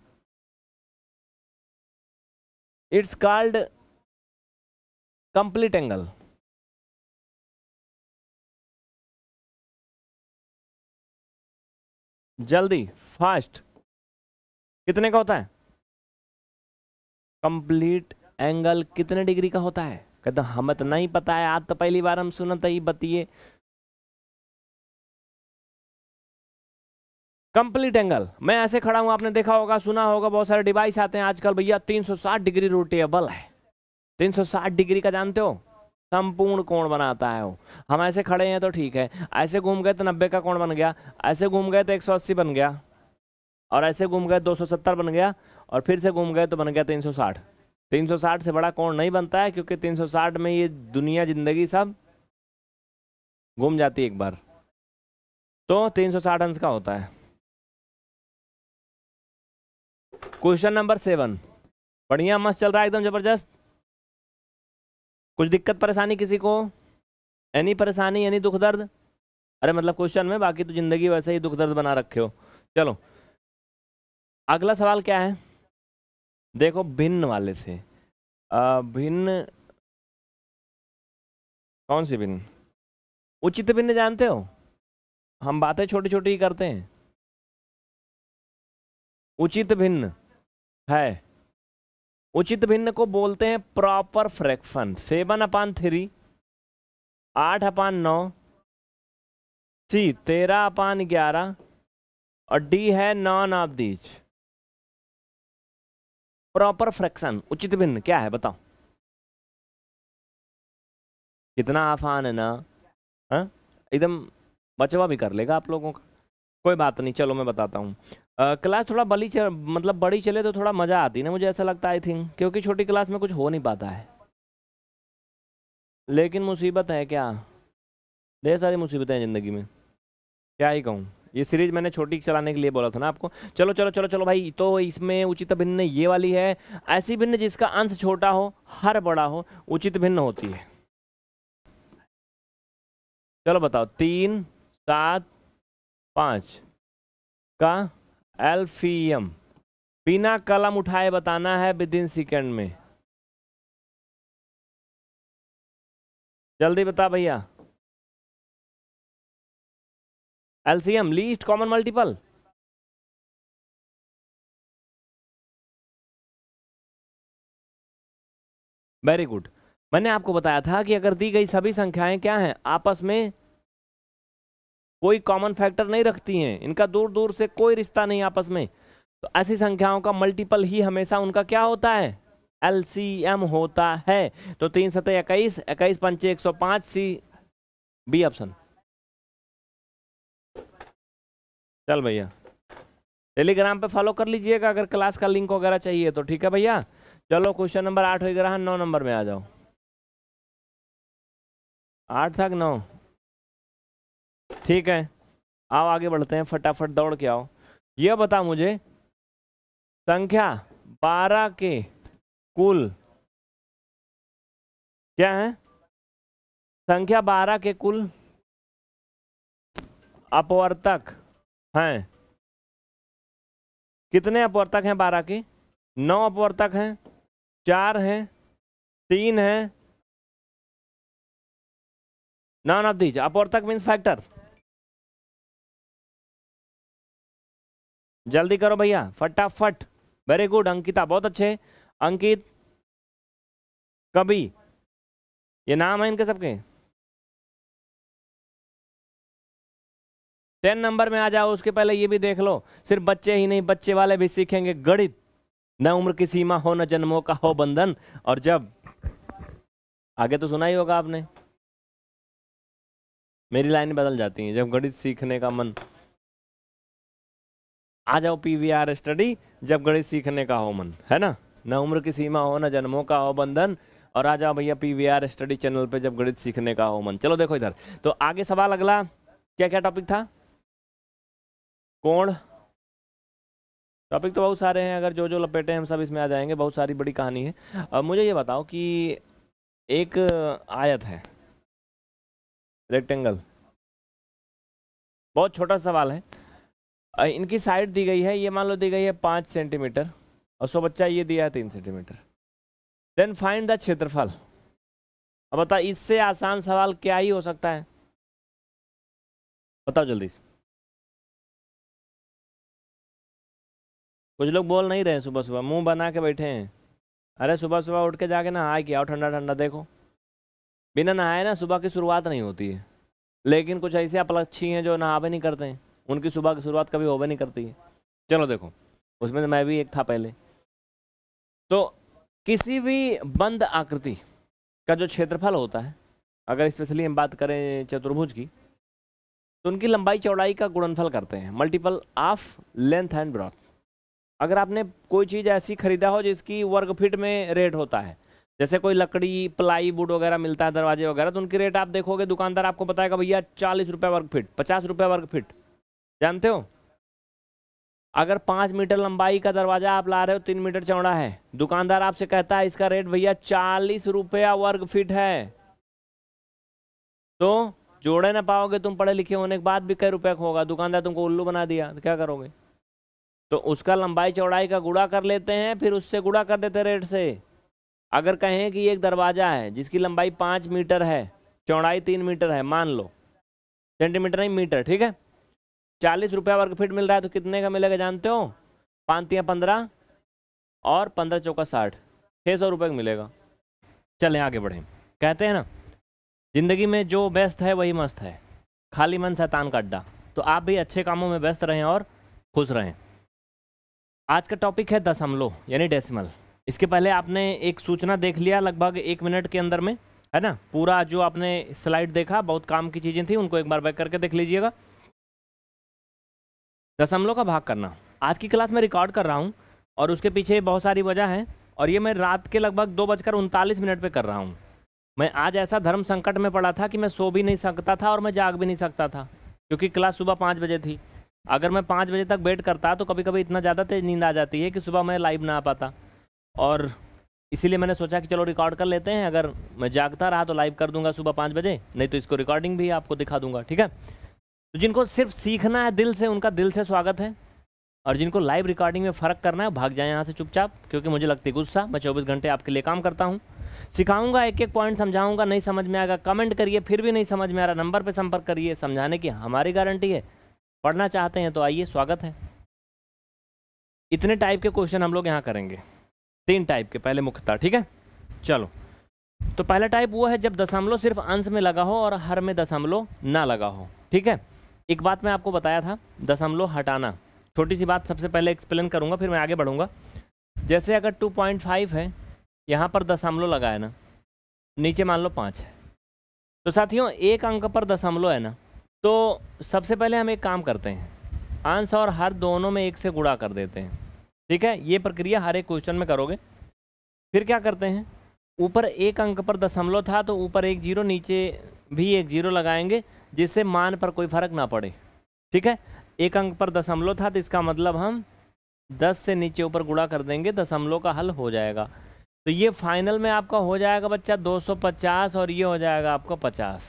इट्स कॉल्ड कंप्लीट एंगल जल्दी फास्ट कितने का होता है? कंप्लीट एंगल कितने डिग्री का होता है? कहते हमें तो नहीं पता है, आज तो पहली बार हम सुनते ही बतिए कंप्लीट एंगल। मैं ऐसे खड़ा हूँ, आपने देखा होगा, सुना होगा, बहुत सारे डिवाइस आते हैं आजकल भैया 360 डिग्री रोटेबल है। 360 डिग्री का जानते हो? संपूर्ण कोण बनाता है वो। हम ऐसे खड़े हैं तो ठीक है। ऐसे घूम गए तो 90 का कोण बन गया। ऐसे घूम गए तो 180 बन गया। और ऐसे घूम गए 270 बन गया। और फिर से घूम गए तो बन गया 360 360 से बड़ा कोण नहीं बनता है, क्योंकि 360 में ये दुनिया, ज़िंदगी सब घूम जाती है एक बार। तो 360 अंश का होता है। क्वेश्चन नंबर सेवन बढ़िया, मस्त चल रहा है एकदम ज़बरदस्त। कुछ दिक्कत, परेशानी किसी को? एनी परेशानी, एनी दुख दर्द? अरे मतलब क्वेश्चन में, बाकी तो ज़िंदगी वैसे ही दुख दर्द बना रखे हो। चलो। अगला सवाल क्या है? देखो, भिन्न वाले से। भिन्न कौन सी भिन्न? उचित भिन्न जानते हो? हम बातें छोटी छोटी ही करते हैं। उचित भिन्न है। उचित भिन्न को बोलते हैं proper fraction seven upon three, आठ अपान नौ, सी, तेरह अपान ग्यारह, और डी है none of these proper fraction उचित भिन्न, क्या है बताओ? कितना आसान है ना? हाँ? एकदम बचवा भी कर लेगा आप लोगों का। कोई बात नहीं, चलो मैं बताता हूँ। क्लास थोड़ा बड़ी चल, मतलब बड़ी चले तो थोड़ा मज़ा आती ना मुझे ऐसा लगता है आई थिंक क्योंकि छोटी क्लास में कुछ हो नहीं पाता है। लेकिन मुसीबत है क्या? ढेर सारी मुसीबतें हैं ज़िंदगी में। क्या ही कहूँ? ये सीरीज़ मैंने छोटी चलाने के लिए बोला था ना आपको। चलो चलो चलो चलो भाई तो इसमें उचित भिन्न ये वाली है ऐसी भिन्न जिसका अंश छोटा हो हर बड़ा हो उचित भिन्न होती है। चलो बताओ तीन सात पाँच का एल्फियम बिना कलम उठाए बताना है विद इन सेकेंड में। जल्दी बता भैया। LCM, least common multiple. Very good. मैंने आपको बताया था कि अगर दी गई सभी संख्याएँ क्या हैं? आपस में कोई कॉमन फैक्टर नहीं रखती हैं। इनका दूर दूर से कोई रिश्ता नहीं आपस में। तो ऐसी संख्याओं का मल्टीपल ही हमेशा उनका क्या होता है? एलसीएम होता है। तो तीन सतह इक्कीस इक्कीस पंचे एक सौ पाँच सी बी ऑप्शन चल भैया। टेलीग्राम पे फॉलो कर लीजिएगा। अगर क्लास का लिंक वगैरह चाहिए तो ठीक है भैया? चलो क्वेश्चन नंबर आठ हो गया नौ नंबर में आ जाओ। आठ तक नौ। ठीक है? आओ आगे बढ़ते हैं, फटाफट दौड़ के आओ। यह बता मुझे, संख्या बारह के कुल क्या है? संख्या बारह के कुल अपवर्तक हैं। कितने अपवर्तक हैं बारह के? नौ अपवर्तक हैं, चार हैं, तीन हैं। नॉन ऑफ़ दीज अपवर्तक मीन्स फैक्टर जल्दी करो भैया, फटाफट। वेरी गुड अंकिता, बहुत अच्छे। अंकित कभी ये नाम है इनके सबके? टेन नंबर में आ जाओ, उसके पहले ये भी देख लो। सिर्फ़ बच्चे ही नहीं, बच्चे वाले भी सीखेंगे गणित। न उम्र की सीमा हो, न जन्मों का हो बंधन। और जब, आगे तो सुना ही होगा आपने। मेरी लाइन बदल जाती है, जब गणित सीखने का मन आ जाओ पीवीआर स्टडी जब गणित सीखने का हो मन, है ना? न उम्र की सीमा हो, न जन्मों का हो बंधन, और आ जाओ भैया पीवीआर स्टडी चैनल पे जब गणित सीखने का हो मन। चलो देखो इधर। तो आगे सवाल अगला क्या क्या टॉपिक था? कोण? टॉपिक तो बहुत सारे हैं, अगर जो जो लपेटे हम सब इसमें आ जाएँगे, बहुत सारी बड़ी कहानी है। अब मुझे ये बताओ कि एक आयत है रेक्टेंगल बहुत छोटा सवाल है। इनकी साइड दी गई है, ये मान लो दी गई है पाँच सेंटीमीटर और सो बच्चा ये दिया है तीन सेंटीमीटर। देन फाइंड द क्षेत्रफल। अब बता इससे आसान सवाल क्या ही हो सकता है? बताओ जल्दी से। कुछ लोग बोल नहीं रहे सुबह सुबह, मुँह बना के बैठे हैं। अरे सुबह सुबह उठ के जाके नहाए किया? ठंडा ठंडा देखो। बिना नहाए ना सुबह की शुरुआत नहीं होती है। लेकिन कुछ ऐसे अपलक्षी हैं जो नहा भी नहीं करते हैं। उनकी सुबह की शुरुआत कभी हो भी नहीं करती है। चलो देखो, उसमें मैं भी एक था पहले। तो किसी भी बंद आकृति का जो क्षेत्रफल होता है, अगर स्पेशली हम बात करें चतुर्भुज की तो उनकी लंबाई चौड़ाई का गुणनफल करते हैं। Multiple of length and breadth. अगर आपने कोई चीज़ ऐसी खरीदा हो जिसकी वर्ग फीट में रेट होता है, जैसे कोई लकड़ी प्लाई वुड वगैरह मिलता है, दरवाजे वगैरह तो उनकी रेट आप देखोगे, दुकानदार आपको बताएगा, भैया, चालीस रुपये वर्ग फीट, पचास रुपये वर्ग फीट। जानते हो? अगर पाँच मीटर लंबाई का दरवाज़ा आप ला रहे हो, तीन मीटर चौड़ा है। दुकानदार आपसे कहता है, इसका रेट भैया चालीस रुपया वर्ग फीट है। तो जोड़े ना पाओगे तुम पढ़े लिखे होने के बाद भी कई रुपए का होगा। दुकानदार तुमको उल्लू बना दिया तो क्या करोगे? तो उसका लंबाई चौड़ाई का गुड़ा कर लेते हैं, फिर उससे गुड़ा कर देते रेट से। अगर कहें कि एक दरवाज़ा है, जिसकी लंबाई पाँच मीटर है, चौड़ाई तीन मीटर है, मान लो। सेंटीमीटर नहीं, मीटर, ठीक है? चालीस रुपया वर्ग फीट मिल रहा है तो कितने का मिलेगा जानते हो? पाँतियाँ पंद्रह? और पंद्रह चौका साठ। छः सौ रुपये का मिलेगा। चलें आगे बढ़ें। कहते हैं ना, ज़िंदगी में जो व्यस्त है, वही मस्त है। खाली मन, शैतान का अड्डा। तो आप भी अच्छे कामों में व्यस्त रहें और खुश रहें। आज का टॉपिक है दशमलव, यानी डेसिमल इसके पहले आपने एक सूचना देख लिया लगभग एक मिनट के अंदर में, है ना? पूरा जो आपने स्लाइड देखा, बहुत काम की चीज़ें थी, उनको एक बार बैक करके देख लीजिएगा। दशमलव का भाग करना। आज की क्लास में रिकॉर्ड कर रहा हूँ और उसके पीछे बहुत सारी वजह है और ये मैं रात के लगभग दो बजकर उनतालीस मिनट पे कर रहा हूँ। मैं आज ऐसा धर्म संकट में पड़ा था कि मैं सो भी नहीं सकता था और मैं जाग भी नहीं सकता था, क्योंकि क्लास सुबह पाँच बजे थी। अगर मैं पाँच बजे तक वेट करता तो कभी कभी इतना ज़्यादा तेज नींद आ जाती है कि सुबह मैं लाइव ना आ पाता। और इसीलिए मैंने सोचा कि चलो रिकॉर्ड कर लेते हैं, अगर मैं जागता रहा तो लाइव कर दूँगा सुबह पाँच बजे, नहीं तो इसको रिकॉर्डिंग भी आपको दिखा दूँगा, ठीक है? तो जिनको सिर्फ़ सीखना है दिल से, उनका दिल से स्वागत है। और जिनको लाइव रिकॉर्डिंग में फ़र्क करना है, भाग जाए यहाँ से चुपचाप, क्योंकि मुझे लगती है गुस्सा। मैं चौबीस घंटे आपके लिए काम करता हूँ। सिखाऊँगा एक एक पॉइंट समझाऊँगा, नहीं समझ में आएगा कमेंट करिए, फिर भी नहीं समझ में आ रहा नंबर पर संपर्क करिए, समझाने की हमारी गारंटी है। पढ़ना चाहते हैं तो आइए, स्वागत है। इतने टाइप के क्वेश्चन हम लोग यहाँ करेंगे। तीन टाइप के, पहले मुख्यतः, ठीक है? चलो। तो पहला टाइप वो है जब दशमलव सिर्फ़ अंश में लगा हो और हर में दशमलव ना लगा हो, ठीक है? एक बात मैं आपको बताया था, दशमलव हटाना। छोटी सी बात सबसे पहले एक्सप्लेन करूँगा, फिर मैं आगे बढ़ूँगा। जैसे अगर 2.5 है, यहाँ पर दशमलव लगा है ना, नीचे मान लो पाँच है। तो साथियों, एक अंक पर दशमलव है ना तो सबसे पहले हम एक काम करते हैं। अंश और हर दोनों में एक से गुड़ा कर देते हैं। ठीक है? ये प्रक्रिया हर एक क्वेश्चन में करोगे। फिर क्या करते हैं? ऊपर एक अंक पर दशमलव था तो ऊपर एक ज़ीरो, नीचे भी एक ज़ीरो लगाएँगे। जिससे मान पर कोई फ़र्क ना पड़े। ठीक है? एक अंक पर दशमलव था तो इसका मतलब हम 10 से नीचे ऊपर गुणा कर देंगे, दशमलव का हल हो जाएगा। तो ये फाइनल में आपका हो जाएगा बच्चा 250 और ये हो जाएगा आपका 50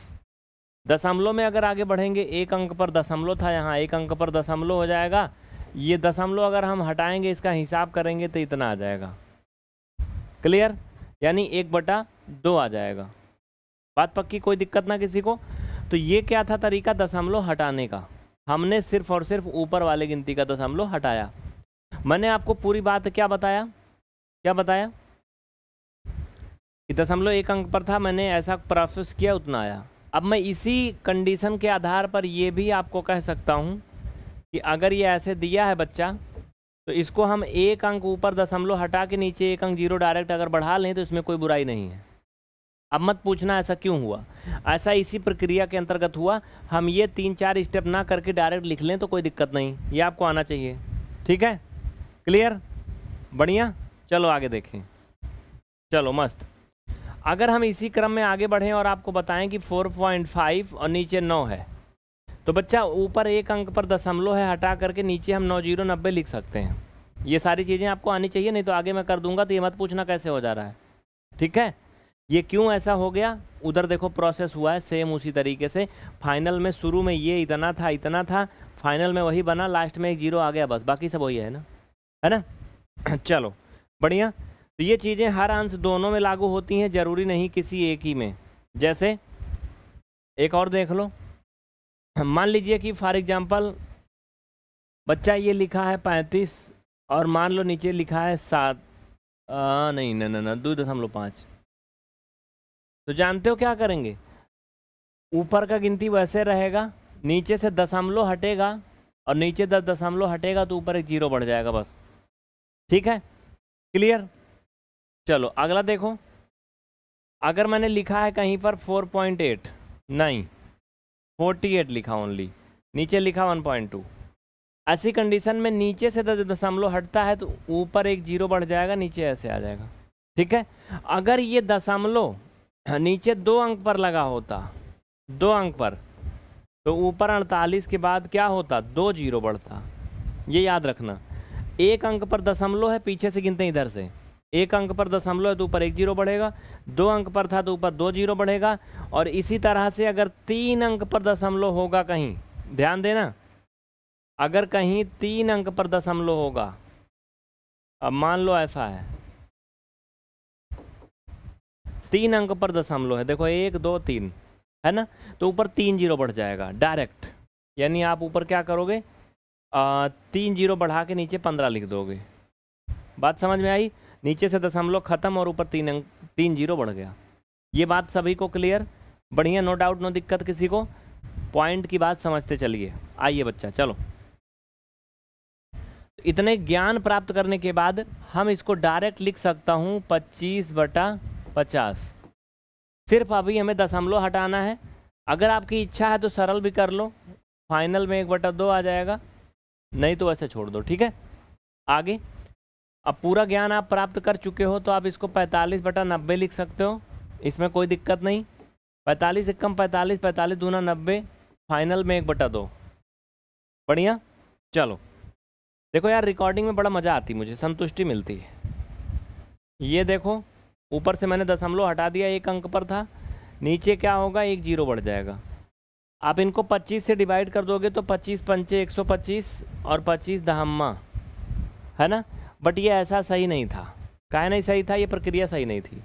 दशमलव में अगर आगे बढ़ेंगे, एक अंक पर दशमलव था यहाँ, एक अंक पर दशमलव हो जाएगा। ये दशमलव अगर हम हटाएँगे, इसका हिसाब करेंगे तो इतना आ जाएगा। क्लियर यानी एक बटा दो आ जाएगा। बात पक्की? कोई दिक्कत ना किसी को? तो ये क्या था तरीका दशमलव हटाने का? हमने सिर्फ़ और सिर्फ़ ऊपर वाले गिनती का दशमलव हटाया। मैंने आपको पूरी बात क्या बताया? क्या बताया? कि दशमलव एक अंक पर था, मैंने ऐसा प्रोसेस किया, उतना आया। अब मैं इसी कंडीशन के आधार पर ये भी आपको कह सकता हूँ कि अगर ये ऐसे दिया है बच्चा तो इसको हम एक अंक ऊपर दशमलव हटा के नीचे एक अंक ज़ीरो डायरेक्ट अगर बढ़ा लें तो इसमें कोई बुराई नहीं है। अब मत पूछना ऐसा क्यों हुआ? ऐसा इसी प्रक्रिया के अंतर्गत हुआ, हम ये तीन चार स्टेप ना करके डायरेक्ट लिख लें तो कोई दिक्कत नहीं, ये आपको आना चाहिए। ठीक है? क्लियर बढ़िया? चलो आगे देखें। चलो, मस्त। अगर हम इसी क्रम में आगे बढ़ें और आपको बताएँ कि 4.5 और नीचे 9 है तो बच्चा ऊपर एक अंक पर दशमलव है हटा करके नीचे हम नौ ज़ीरो नब्बे लिख सकते हैं। ये सारी चीज़ें आपको आनी चाहिए, नहीं तो आगे मैं कर दूँगा तो ये मत पूछना कैसे हो जा रहा है। ठीक है? ये क्यों ऐसा हो गया? उधर देखो प्रोसेस हुआ है सेम उसी तरीके से। फाइनल में, शुरू में ये इतना था इतना था। फाइनल में वही बना लास्ट में एक ज़ीरो आ गया, बस। बाकी सब वही है ना? है ना? चलो, बढ़िया। तो ये चीज़ें हर अंश दोनों में लागू होती हैं, ज़रूरी नहीं किसी एक ही में। जैसे, एक और देख लो। मान लीजिए कि फॉर एग्जांपल बच्चा ये लिखा है पैंतीस, और मान लो नीचे लिखा है सात नहीं, ना ना, न, दो दशमलव पाँच। तो जानते हो क्या करेंगे? ऊपर का गिनती वैसे रहेगा, नीचे से दशमलव हटेगा और नीचे दस दशमलव हटेगा तो ऊपर एक ज़ीरो बढ़ जाएगा बस। ठीक है? क्लियर? चलो, अगला देखो। अगर मैंने लिखा है कहीं पर 4.8 नहीं 48 लिखा ओनली नीचे लिखा 1.2 ऐसी कंडीशन में नीचे से दस दशमलव हटता है तो ऊपर एक ज़ीरो बढ़ जाएगा, नीचे ऐसे आ जाएगा। ठीक है? अगर ये दशमलव नीचे दो अंक पर लगा होता। दो अंक पर। तो ऊपर अड़तालीस के बाद क्या होता? दो ज़ीरो बढ़ता। ये याद रखना। एक अंक पर दशमलव है, पीछे से गिनते इधर से। एक अंक पर दशमलव है तो ऊपर एक ज़ीरो बढ़ेगा। दो अंक पर था तो ऊपर दो ज़ीरो बढ़ेगा। और इसी तरह से अगर तीन अंक पर दशमलव होगा कहीं, ध्यान देना। अगर कहीं तीन अंक पर दशमलव होगा, अब मान लो ऐसा है। तीन अंक पर दशमलव है। देखो एक दो तीन है ना? तो ऊपर तीन ज़ीरो बढ़ जाएगा डायरेक्ट यानी आप ऊपर क्या करोगे? आ, तीन ज़ीरो बढ़ा के नीचे पंद्रह लिख दोगे। बात समझ में आई? नीचे से दशमलव खत्म और ऊपर तीन अंक तीन ज़ीरो बढ़ गया। ये बात सभी को क्लियर बढ़िया नो डाउट नो दिक्कत किसी को। पॉइंट की बात समझते चलिए। आइए बच्चा चलो। इतने ज्ञान प्राप्त करने के बाद हम इसको डायरेक्ट लिख सकता हूँ पच्चीस बटा पचास। सिर्फ़ अभी हमें दशमलव हटाना है। अगर आपकी इच्छा है तो सरल भी कर लो। फाइनल में एक बटा दो आ जाएगा। नहीं तो वैसे छोड़ दो, ठीक है? आगे। अब पूरा ज्ञान आप प्राप्त कर चुके हो तो आप इसको 45 बटा नब्बे लिख सकते हो। इसमें कोई दिक्कत नहीं। 45 से कम 45 पैंतालीस दूना नब्बे। फाइनल में एक बटा दो। बढ़िया? चलो। देखो यार रिकॉर्डिंग में बड़ा मज़ा आती मुझे। संतुष्टि मिलती है। ये देखो। ऊपर से मैंने दशमलव हटा दिया, एक अंक पर था। नीचे क्या होगा? एक ज़ीरो बढ़ जाएगा। आप इनको 25 से डिवाइड कर दोगे तो 25 पंचे 125 और 25 दहम्मा, है ना? बट ये ऐसा सही नहीं था। क्या नहीं सही था? ये प्रक्रिया सही नहीं थी।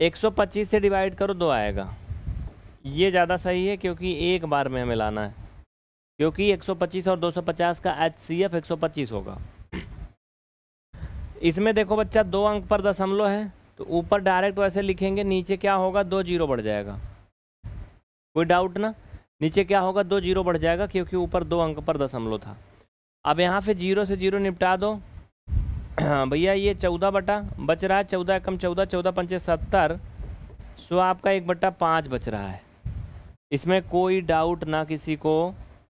125 से डिवाइड करो, दो आएगा। ये ज़्यादा सही है क्योंकि एक बार में हमें लाना है। क्योंकि 125 और 250 का एच सी एफ़ होगा। इसमें देखो बच्चा, दो अंक पर दशमलव है। तो ऊपर डायरेक्ट वैसे लिखेंगे नीचे क्या होगा दो ज़ीरो बढ़ जाएगा। कोई डाउट ना? नीचे क्या होगा दो ज़ीरो बढ़ जाएगा क्योंकि ऊपर दो अंक पर दशमलव था। अब यहाँ पे ज़ीरो से ज़ीरो निपटा दो। भैया ये चौदह बटा बच रहा है चौदह कम चौदह चौदह पंचे सत्तर सो आपका एक बट्टा पाँच बच रहा है। इसमें कोई डाउट ना किसी को।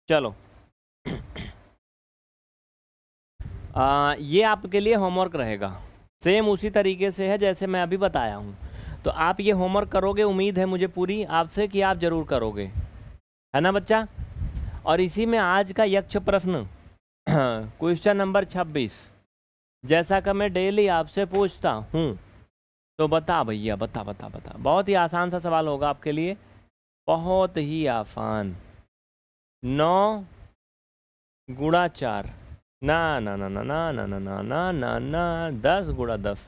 चलो। आ, ये आपके लिए होमवर्क रहेगा। सेम उसी तरीके से है जैसे मैं अभी बताया हूँ। तो आप ये होमवर्क करोगे, उम्मीद है मुझे पूरी आपसे कि आप ज़रूर करोगे। है ना बच्चा? और इसी में आज का यक्ष प्रश्न। क्वेश्चन नंबर छब्बीस। जैसा कि मैं डेली आपसे पूछता हूँ तो बता भैया, बता बता बता। बहुत ही आसान सा सवाल होगा आपके लिए। बहुत ही आसान। नौ गुणा चार। ना ना ना ना ना ना ना ना ना ना ना दस गुणा दस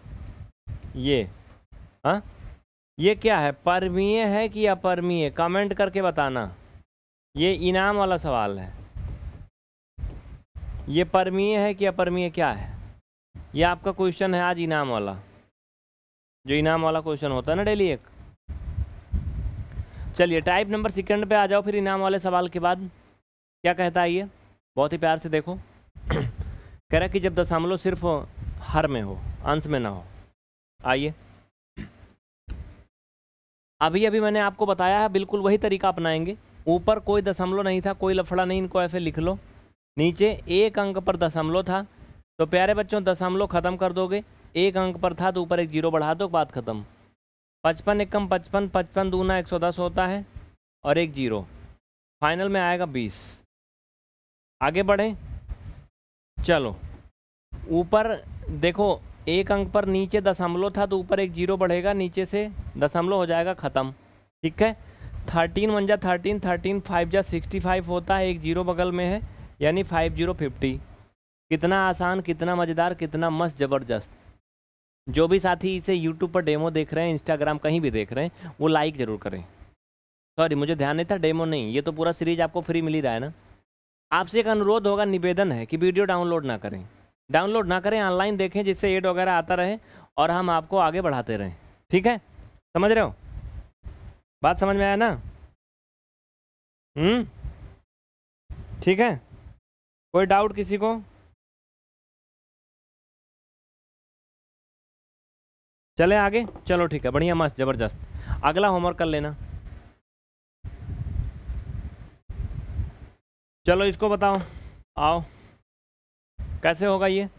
ये हाँ ये क्या है परमीय है कि अपरमीय कमेंट करके बताना ये इनाम वाला सवाल है ये परमीय है कि अपरमीय क्या है ये आपका क्वेश्चन है आज इनाम वाला जो इनाम वाला क्वेश्चन होता है ना डेली एक चलिए टाइप नंबर सेकंड पे आ जाओ फिर इनाम वाले सवाल के बाद क्या कहता है ये बहुत ही प्यार से देखो कह रहा कि जब दशमलव सिर्फ़ हर में हो, अंश में ना हो। आइए। अभी अभी मैंने आपको बताया है, बिल्कुल वही तरीका अपनाएँगे। ऊपर कोई दशमलव नहीं था, कोई लफड़ा नहीं, इनको ऐसे लिख लो। नीचे एक अंक पर दशमलव था। तो प्यारे बच्चों दशमलव खत्म कर दोगे। एक अंक पर था तो ऊपर एक ज़ीरो बढ़ा दो, बात खत्म। पचपन एकम पचपन पचपन दूना एक सौ दस होता है, और एक ज़ीरो। फाइनल में आएगा बीस। आगे बढ़ें। चलो। ऊपर देखो, एक अंक पर नीचे दशमलव था तो ऊपर एक ज़ीरो बढ़ेगा, नीचे से दशमलव हो जाएगा, ख़त्म। ठीक है? थर्टीन वन जा थर्टीन थर्टीन फाइव जा सिक्सटी फाइव होता है, एक ज़ीरो बगल में है, यानी फाइव ज़ीरो फिफ्टी कितना आसान, कितना मज़ेदार, कितना मस्त, ज़बरदस्त। जो भी साथी इसे यूट्यूब पर डेमो देख रहे हैं इंस्टाग्राम कहीं भी देख रहे हैं, वो लाइक ज़रूर करें। सॉरी मुझे ध्यान नहीं था डेमो नहीं, ये तो पूरा सीरीज़ आपको फ्री मिल ही रहा है ना? आपसे एक अनुरोध होगा, निवेदन है कि वीडियो डाउनलोड ना करें। डाउनलोड ना करें, ऑनलाइन देखें, जिससे एड वगैरह आता रहे और हम आपको आगे बढ़ाते रहें। ठीक है? समझ रहे हो? बात समझ में आया ना? हम्म? ठीक है? कोई डाउट किसी को? चले आगे? चलो ठीक है, बढ़िया, मस्त, ज़बरदस्त। अगला होमवर्क कर लेना। चलो इसको बताओ। आओ। कैसे होगा ये?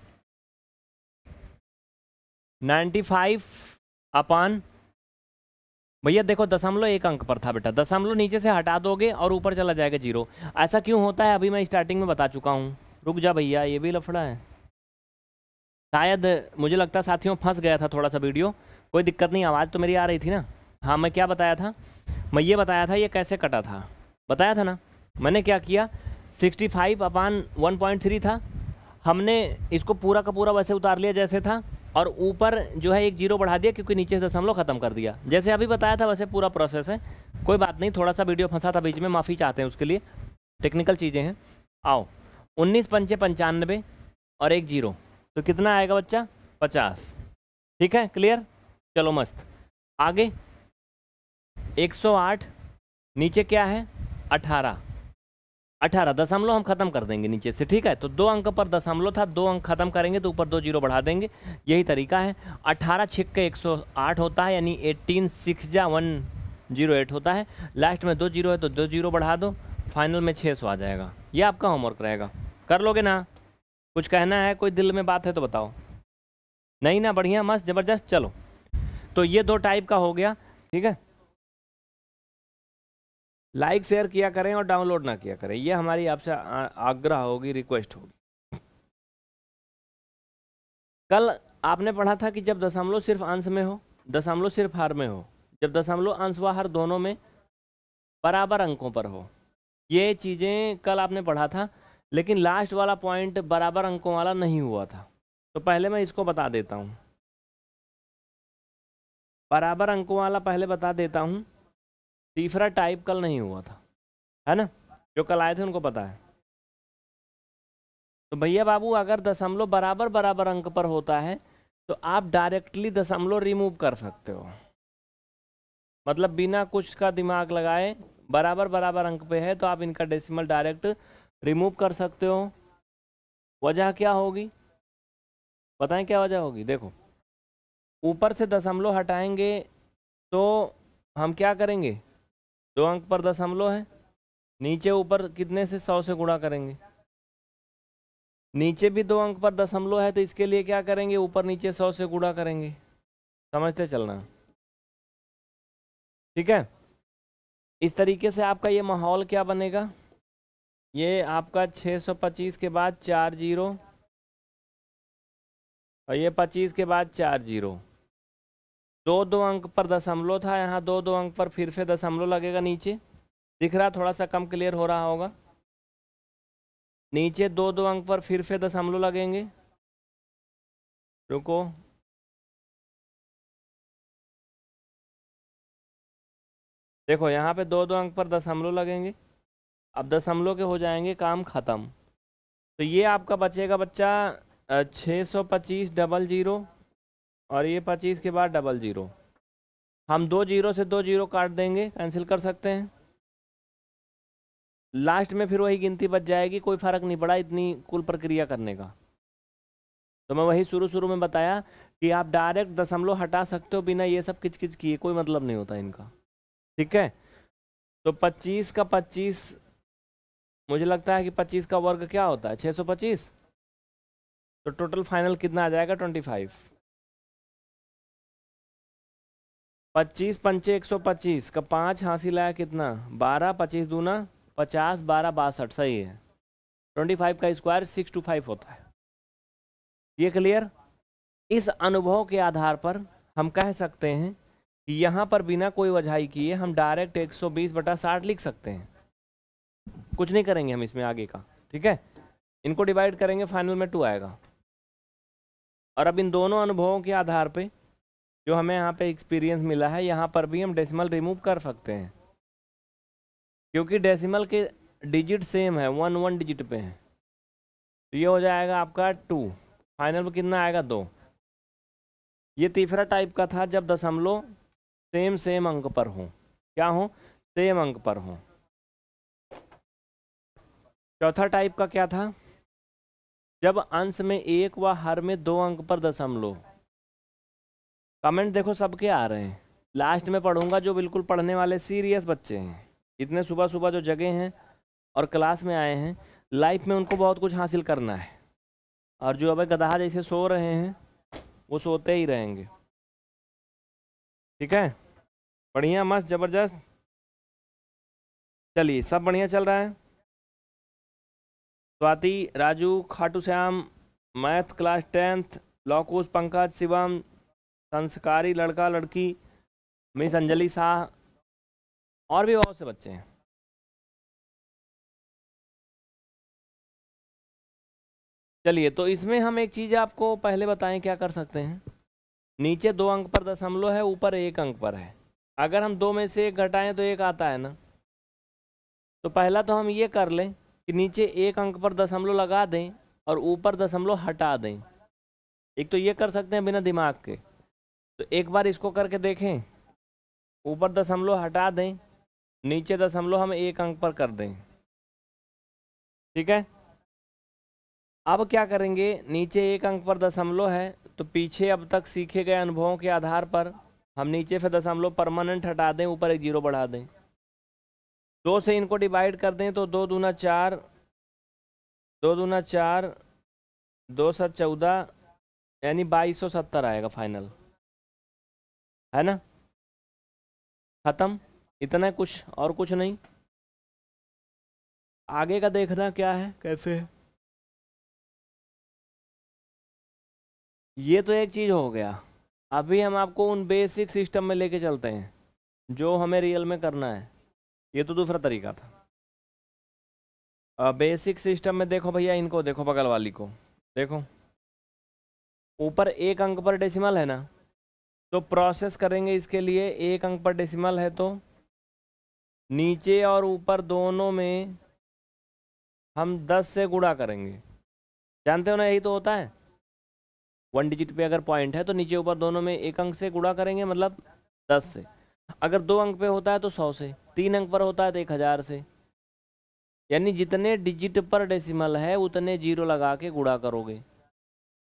95 फाइव अपान। भैया देखो, दशमलव एक अंक पर था बेटा। दशमलव नीचे से हटा दोगे और ऊपर चला जाएगा ज़ीरो। ऐसा क्यों होता है? अभी मैं स्टार्टिंग में बता चुका हूँ। रुक जा भैया, ये भी लफड़ा है। शायद मुझे लगता साथियों फंस गया था थोड़ा सा वीडियो। कोई दिक्कत नहीं, आवाज़ तो मेरी आ रही थी ना। हाँ मैं क्या बताया था? मैं ये बताया था, ये कैसे कटा था? बताया था ना? मैंने क्या किया? 65 five upon one point three था। हमने इसको पूरा का पूरा वैसे उतार लिया जैसे था और ऊपर जो है एक ज़ीरो बढ़ा दिया क्योंकि नीचे से दशमलव ख़त्म कर दिया। जैसे अभी बताया था वैसे पूरा प्रोसेस है। कोई बात नहीं थोड़ा सा वीडियो फंसा था बीच में, माफ़ी चाहते हैं उसके लिए। टेक्निकल चीज़ें हैं। आओ। उन्नीस पंचे पंचानबे और एक ज़ीरो। तो कितना आएगा बच्चा? पचास। ठीक है? क्लियर चलो मस्त। आगे। 108 नीचे क्या है? 18 18 दशमलव हम खत्म कर देंगे नीचे से, ठीक है? तो दो अंक पर दशमलव था, दो अंक खत्म करेंगे तो ऊपर दो ज़ीरो बढ़ा देंगे। यही तरीका है। 18 छिक के 108 होता है, यानी 18 सिक्स जा वन ज़ीरो एट होता है। लास्ट में दो ज़ीरो है तो दो ज़ीरो बढ़ा दो, फाइनल में छः सौ आ जाएगा। ये आपका होमवर्क रहेगा। कर लोगे ना? कुछ कहना है, कोई दिल में बात है तो बताओ। नहीं ना, बढ़िया, मस्त, ज़बरदस्त, चलो। तो ये दो टाइप का हो गया, ठीक है? लाइक, शेयर किया करें और डाउनलोड ना किया करें। यह हमारी आपसे आग्रह होगी, रिक्वेस्ट होगी। कल आपने पढ़ा था कि जब दशमलव सिर्फ़ अंश में हो, दशमलव सिर्फ़ हार में हो, जब दशमलव अंश व हार दोनों में बराबर अंकों पर हो, ये चीज़ें कल आपने पढ़ा था, लेकिन लास्ट वाला पॉइंट बराबर अंकों वाला नहीं हुआ था। तो पहले मैं इसको बता देता हूँ। बराबर अंकों वाला पहले बता देता हूँ। तीसरा टाइप कल नहीं हुआ था, है ना? जो कल आए थे उनको पता है। तो भैया बाबू, अगर दशमलव बराबर बराबर अंक पर होता है तो आप डायरेक्टली दशमलव रिमूव कर सकते हो। मतलब बिना कुछ का दिमाग लगाए बराबर बराबर अंक पे है तो आप इनका डेसिमल डायरेक्ट रिमूव कर सकते हो। वजह क्या होगी? बताएँ क्या वजह होगी? देखो, ऊपर से दशमलव हटाएँगे तो हम क्या करेंगे? दो अंक पर दशमलव है। नीचे ऊपर कितने से सौ से गुणा करेंगे? नीचे भी दो अंक पर दशमलव है तो इसके लिए क्या करेंगे? ऊपर नीचे सौ से गुणा करेंगे। समझते चलना। ठीक है? इस तरीके से आपका ये माहौल क्या बनेगा? ये आपका 625 के बाद चार ज़ीरो और ये 25 के बाद चार ज़ीरो। दो दो अंक पर दशमलव था, यहाँ दो दो अंक पर फिर से दशमलव लगेगा नीचे। दिख रहा थोड़ा सा कम क्लियर हो रहा होगा। नीचे दो दो अंक पर फिर से दशमलव लगेंगे। रुको। देखो, यहाँ पे दो दो अंक पर दशमलव लगेंगे। अब दशमलव के हो जाएँगे काम ख़त्म। तो ये आपका बचेगा बच्चा छः सौ पच्चीस डबल ज़ीरो। और ये पच्चीस के बाद डबल ज़ीरो हम दो ज़ीरो से दो ज़ीरो काट देंगे कैंसिल कर सकते हैं। लास्ट में फिर वही गिनती बच जाएगी, कोई फ़र्क नहीं पड़ा इतनी कुल प्रक्रिया करने का। तो मैं वही शुरू शुरू में बताया कि आप डायरेक्ट दशमलव हटा सकते हो बिना ये सब किच किच किए, कोई मतलब नहीं होता इनका। ठीक है? तो 25 का 25 मुझे लगता है कि 25 का वर्ग क्या होता है? 625 तो टोटल फाइनल कितना आ जाएगा? 25 पच्चीस पंचे एक सौ पच्चीस, का पाँच हासिल आया कितना? बारह, पच्चीस दूना, पचास, बारह, बासठ, सही है। ट्वेंटी फाइव का स्क्वायर सिक्स टू फाइव होता है। ये क्लियर? इस अनुभव के आधार पर हम कह सकते हैं कि यहाँ पर बिना कोई वजह किए हम डायरेक्ट 120 बटा साठ लिख सकते हैं। कुछ नहीं करेंगे हम इसमें आगे का, ठीक है? इनको डिवाइड करेंगे, फाइनल में टू आएगा। और अब इन दोनों अनुभवों के आधार पे जो हमें यहाँ पे एक्सपीरियंस मिला है, यहाँ पर भी हम डेसिमल रिमूव कर सकते हैं। क्योंकि डेसिमल के डिजिट सेम है वन वन डिजिट पे है। तो ये हो जाएगा आपका टू फाइनल में कितना आएगा? दो। ये तीसरा टाइप का था जब दशमलव सेम सेम अंक पर हो। क्या हो? सेम अंक पर हो। चौथा टाइप का क्या था? जब अंश में एक व हर में दो अंक पर दशमलव। कमेंट देखो सबके आ रहे हैं। लास्ट में पढ़ूँगा जो बिल्कुल पढ़ने वाले सीरियस बच्चे हैं। इतने सुबह सुबह जो जगह हैं और क्लास में आए हैं, लाइफ में उनको बहुत कुछ हासिल करना है। और जो अब गधा जैसे सो रहे हैं, वो सोते ही रहेंगे। ठीक है? बढ़िया, मस्त, ज़बरदस्त। चलिए, सब बढ़िया चल रहा है? Swati, Raju, Khatu, Shyam, math, class tenth, Lavkush, Pankaj, Shivam संस्कारी लड़का लड़की, मिस अंजलि शाह, और भी बहुत से बच्चे हैं। चलिए तो इसमें हम एक चीज़ आपको पहले बताएँ, क्या कर सकते हैं? नीचे दो अंक पर दशमलव है, ऊपर एक अंक पर है। अगर हम दो में से एक घटाएँ तो एक आता है ना? तो पहला तो हम ये कर लें कि नीचे एक अंक पर दशमलव लगा दें और ऊपर दशमलव हटा दें। एक तो ये कर सकते हैं बिना दिमाग के। तो एक बार इसको करके देखें। ऊपर दशमलव हटा दें, नीचे दशमलव हम एक अंक पर कर दें। ठीक है? अब क्या करेंगे? नीचे एक अंक पर दशमलव है तो पीछे अब तक सीखे गए अनुभवों के आधार पर हम नीचे से दशमलव परमानेंट हटा दें, ऊपर एक ज़ीरो बढ़ा दें। दो से इनको डिवाइड कर दें तो दो दूना चार, दो दूना चार, दो सौ चौदह, यानी बाईस सौ सत्तर आएगा फाइनल। है ना? ख़त्म। इतना कुछ और कुछ नहीं। आगे का देखना क्या है? कैसे है? ये तो एक चीज़ हो गया। अभी हम आपको उन बेसिक सिस्टम में लेके चलते हैं जो हमें रियल में करना है। ये तो दूसरा तरीका था। बेसिक सिस्टम में देखो भैया इनको देखो बगल वाली को। देखो। ऊपर एक अंक पर डेसिमल है ना? तो प्रोसेस करेंगे इसके लिए एक अंक पर डेसिमल है तो। नीचे और ऊपर दोनों में हम 10 से गुणा करेंगे। जानते हो ना यही तो होता है? वन डिजिट पे अगर पॉइंट है तो नीचे ऊपर दोनों में एक अंक से गुणा करेंगे मतलब दस से। अगर दो अंक पे होता है तो सौ से, तीन अंक पर होता है तो एक हज़ार से। यानी जितने डिजिट पर डेसिमल है, उतने ज़ीरो लगा के गुड़ा करोगे।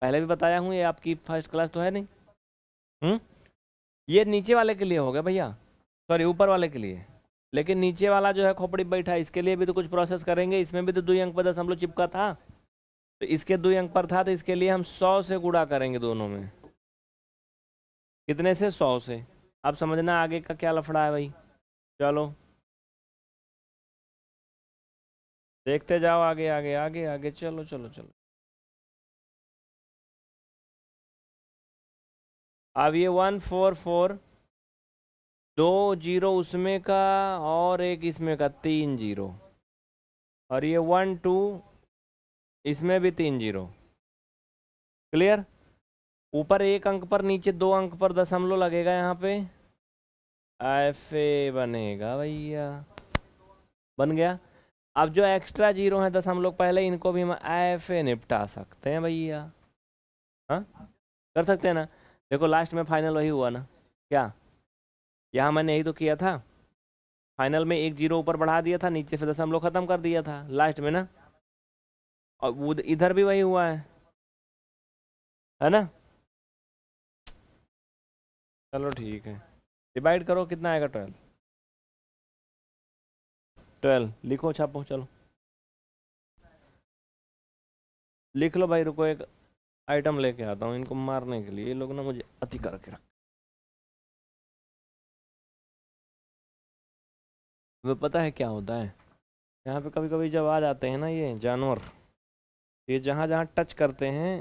पहले भी बताया हूँ, ये आपकी फ़र्स्ट क्लास तो है नहीं। हम्म? ये नीचे वाले के लिए हो गया भैया। सॉरी ऊपर वाले के लिए। लेकिन नीचे वाला जो है खोपड़ी बैठा इसके लिए भी तो कुछ प्रोसेस करेंगे। इसमें भी तो दो अंक पर दशमलव चिपका था। तो इसके दो अंक पर था तो इसके लिए हम सौ से गुड़ा करेंगे दोनों में। कितने से? सौ से। अब समझना आगे का क्या लफड़ा है भाई। चलो। देखते जाओ आगे आगे आगे आगे। चलो चलो चलो। अब ये वन फोर फोर, दो ज़ीरो उसमें का और एक इसमें का, तीन ज़ीरो। और ये वन टू, इसमें भी तीन ज़ीरो। क्लियर? ऊपर एक अंक पर, नीचे दो अंक पर दशमलव लगेगा यहाँ पे। एफ़ ए बनेगा भैया। बन गया? अब जो एक्स्ट्रा ज़ीरो है दशमलव पहले इनको भी हम एफ़ ए निपटा सकते हैं भैया। हाँ? कर सकते हैं ना? देखो लास्ट में फाइनल वही हुआ ना। क्या? यहाँ मैंने यही तो किया था। फाइनल में एक ज़ीरो ऊपर बढ़ा दिया था, नीचे फिर दशमलव ख़त्म कर दिया था लास्ट में ना। और इधर भी वही हुआ है। है ना? चलो ठीक है। डिवाइड करो, कितना आएगा ट्वेल्व ट्वेल्व लिखो, छापो, चलो। लिख लो भाई, रुको एक। आइटम लेके आता हूँ इनको मारने के लिए। ये लोग ना मुझे अति करके रख वो पता है क्या होता है? यहाँ पे कभी कभी जब आ जाते हैं ना ये जानवर, ये जहाँ जहाँ टच करते हैं,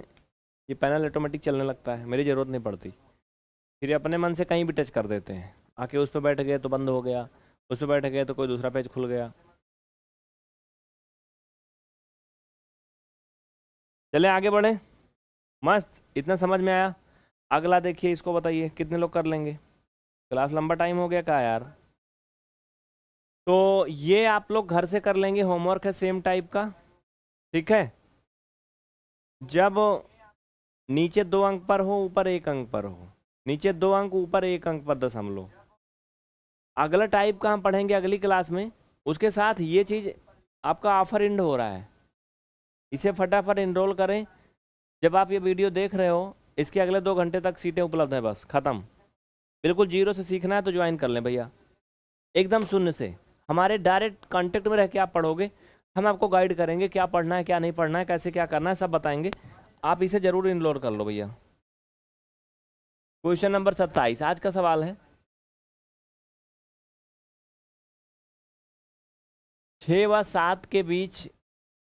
ये पैनल ऑटोमेटिक चलने लगता है। मेरी ज़रूरत नहीं पड़ती। फिर ये अपने मन से कहीं भी टच कर देते हैं। आके उस पर बैठ गए तो बंद हो गया, उस पर बैठ गए तो कोई दूसरा पेज खुल गया। चले आगे बढ़े। मस्त, इतना समझ में आया? अगला देखिए, इसको बताइए, कितने लोग कर लेंगे? क्लास लंबा टाइम हो गया क्या यार? तो ये आप लोग घर से कर लेंगे, होमवर्क है सेम टाइप का, ठीक है? जब नीचे दो अंक पर हो, ऊपर एक अंक पर हो। नीचे दो अंक, ऊपर एक अंक पर दस हम लोग। अगला टाइप का हम पढ़ेंगे अगली क्लास में? उसके साथ ये चीज़, आपका ऑफ़र इंड हो रहा है। इसे फटाफट इनरोल करें। जब आप ये वीडियो देख रहे हो, इसके अगले दो घंटे तक सीटें उपलब्ध हैं बस, ख़त्म। बिल्कुल ज़ीरो से सीखना है तो ज्वाइन कर लें भैया। एकदम शून्य से। हमारे डायरेक्ट कांटेक्ट में रह के आप पढ़ोगे, हम आपको गाइड करेंगे क्या पढ़ना है, क्या नहीं पढ़ना है, कैसे क्या करना है, सब बताएँगे। आप इसे ज़रूर इनरोल कर लो भैया। क्वेश्चन नंबर सत्ताईस। आज का सवाल है। छः व सात के बीच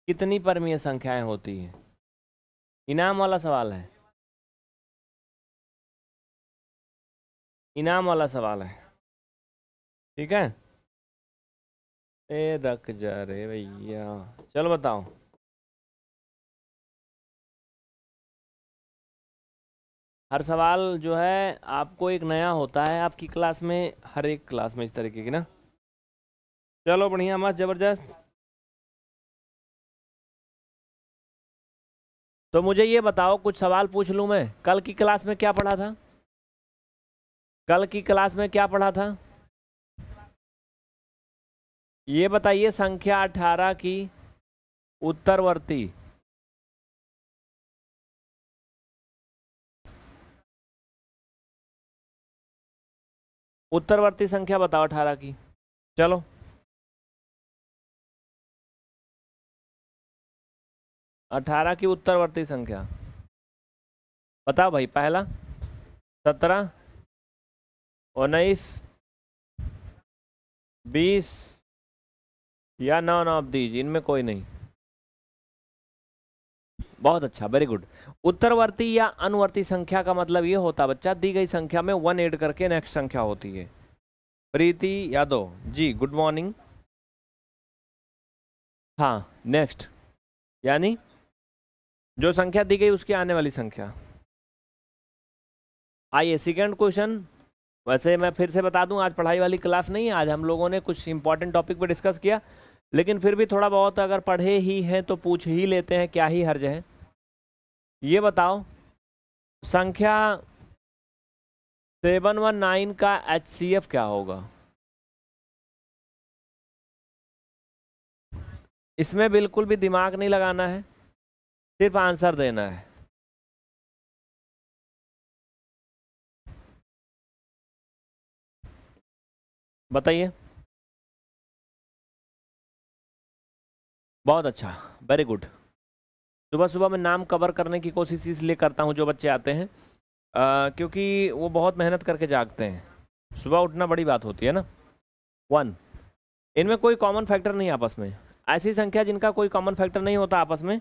कितनी परमीय संख्याएँ होती हैं? इनाम वाला सवाल है। इनाम वाला सवाल है। ठीक है? ए, रख जा रे भैया। चलो बताओ। हर सवाल जो है, आपको एक नया होता है आपकी क्लास में, हर एक क्लास में इस तरीके की ना? चलो बढ़िया, मस्त, ज़बरदस्त। तो मुझे ये बताओ, कुछ सवाल पूछ लूँ मैं? कल की क्लास में क्या पढ़ा था? कल की क्लास में क्या पढ़ा था? ये बताइए, संख्या अठारह की उत्तरवर्ती। उत्तरवर्ती संख्या बताओ अठारह की। चलो। अठारह की उत्तरवर्ती संख्या। बताओ भाई, पहला, सत्रह, उन्नीस, बीस, या नौ ऑफ़ दीज इनमें कोई नहीं। बहुत अच्छा वेरी गुड उत्तरवर्ती या अनुवर्ती संख्या का मतलब ये होता बच्चा, दी गई संख्या में वन एड करके नेक्स्ट संख्या होती है। प्रीति यादव, जी गुड मॉर्निंग हाँ नेक्स्ट यानी जो संख्या दी गई उसकी आने वाली संख्या। आइए सेकेंड क्वेश्चन वैसे मैं फिर से बता दूँ, आज पढ़ाई वाली क्लास नहीं है, आज हम लोगों ने कुछ इंपॉर्टेंट टॉपिक पर डिस्कस किया। लेकिन फिर भी थोड़ा बहुत अगर पढ़े ही हैं तो पूछ ही लेते हैं, क्या ही हर्ज है। ये बताओ, संख्या सेवन वन नाइन का एच सी एफ़ क्या होगा? इसमें बिल्कुल भी दिमाग नहीं लगाना है। सिर्फ़ आंसर देना है। बताइए। बहुत अच्छा वेरी गुड सुबह सुबह मैं नाम कवर करने की कोशिश इसलिए करता हूँ जो बच्चे आते हैं आ, क्योंकि वो बहुत मेहनत करके जागते हैं। सुबह उठना बड़ी बात होती है ना। वन इनमें कोई कॉमन फैक्टर नहीं आपस में। ऐसी संख्या जिनका कोई कॉमन फैक्टर नहीं होता आपस में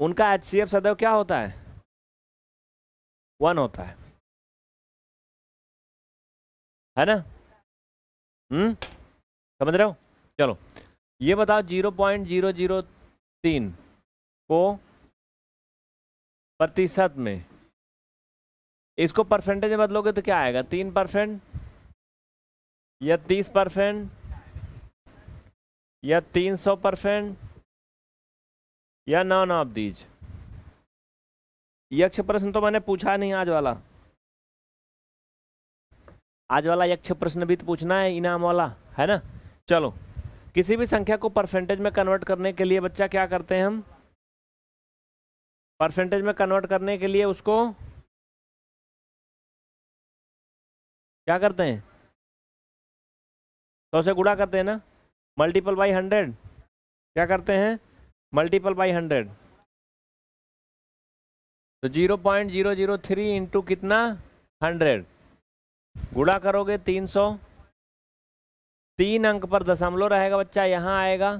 उनका एच सी एफ़ सदैव क्या होता है? वन होता है। है ना? हम्म? समझ रहे हो? चलो, ये बताओ ज़ीरो पॉइंट ज़ीरो ज़ीरो तीन को प्रतिशत में, इसको परसेंटेज में बदलोगे तो क्या आएगा? तीन परसेंट या तीस परसेंट या तीन सौ परसेंट या नॉन ऑफ़ दीज। यक्ष प्रश्न तो मैंने पूछा नहीं आज वाला। आज वाला यक्ष प्रश्न भी तो पूछना है, इनाम वाला, है ना? चलो, किसी भी संख्या को परसेंटेज में कन्वर्ट करने के लिए बच्चा क्या करते हैं हम? परसेंटेज में कन्वर्ट करने के लिए उसको क्या करते हैं? सौ से गुड़ा करते हैं ना? मल्टीपल बाई हंड्रेड क्या करते हैं? मल्टीपल बाई हंड्रेड तो zero point zero zero three into कितना? हंड्रेड गुड़ा करोगे तीन सौ। तीन अंक पर दशमलव रहेगा बच्चा, यहाँ आएगा।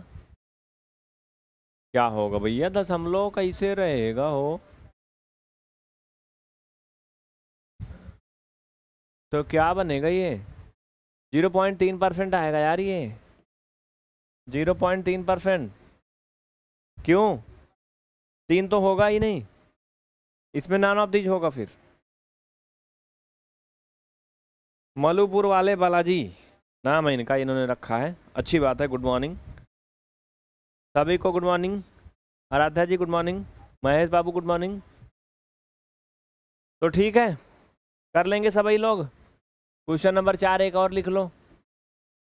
क्या होगा भैया? दशमलव कैसे रहेगा हो? तो क्या बनेगा ये? ज़ीरो पॉइंट तीन परसेंट आएगा यार ये। ज़ीरो पॉइंट तीन परसेंट। क्यों? तीन तो होगा ही नहीं। इसमें नॉन ऑफ़ दीज होगा फिर। मलुपुर वाले बालाजी नाम है इनका इन्होंने रखा है। अच्छी बात है गुड मॉर्निंग सभी को good morning Aradhya ji good morning Mahesh Babu good morning तो ठीक है, कर लेंगे सभी लोग। क्वेश्चन नंबर चार एक और लिख लो।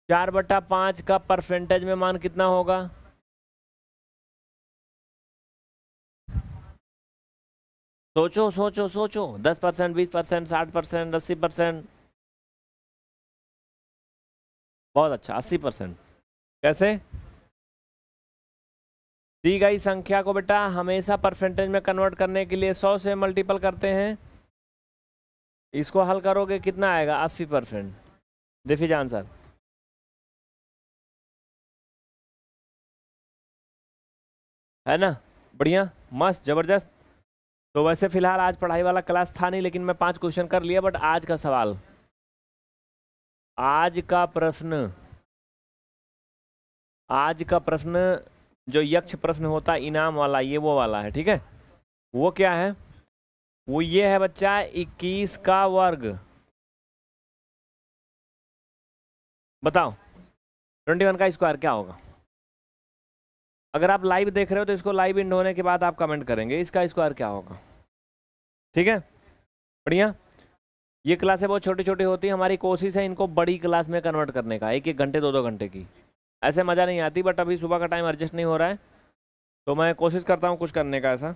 चार बटा पाँच का परसेंटेज में मान कितना होगा? सोचो सोचो सोचो। दस परसेंट, बीस परसेंट, साठ परसेंट, अस्सी परसेंट। बहुत अच्छा अस्सी परसेंट। कैसे? दी गई संख्या को बेटा हमेशा परसेंटेज में कन्वर्ट करने के लिए सौ से मल्टीपल करते हैं। इसको हल करोगे कितना आएगा? अस्सी परसेंट। देखिए आंसर है ना? बढ़िया? मस्त, ज़बरदस्त। तो वैसे फ़िलहाल आज पढ़ाई वाला क्लास था नहीं, लेकिन मैं पाँच क्वेश्चन कर लिया, बट आज का सवाल। आज का प्रश्न, आज का प्रश्न, जो यक्ष प्रश्न होता है, इनाम वाला, ये वो वाला है, ठीक है? वो क्या है? वो ये है बच्चा 21 का वर्ग। बताओ 21 का स्क्वायर क्या होगा? अगर आप लाइव देख रहे हो तो इसको लाइव इंड होने के बाद आप कमेंट करेंगे। इसका स्क्वायर क्या होगा? ठीक है? बढ़िया? ये क्लासें बहुत छोटी छोटी होती हैं। हमारी कोशिश है इनको बड़ी क्लास में कन्वर्ट करने का एक एक घंटे दो दो घंटे की। ऐसे मज़ा नहीं आती बट अभी सुबह का टाइम एडजस्ट नहीं हो रहा है। तो मैं कोशिश करता हूँ कुछ करने का ऐसा।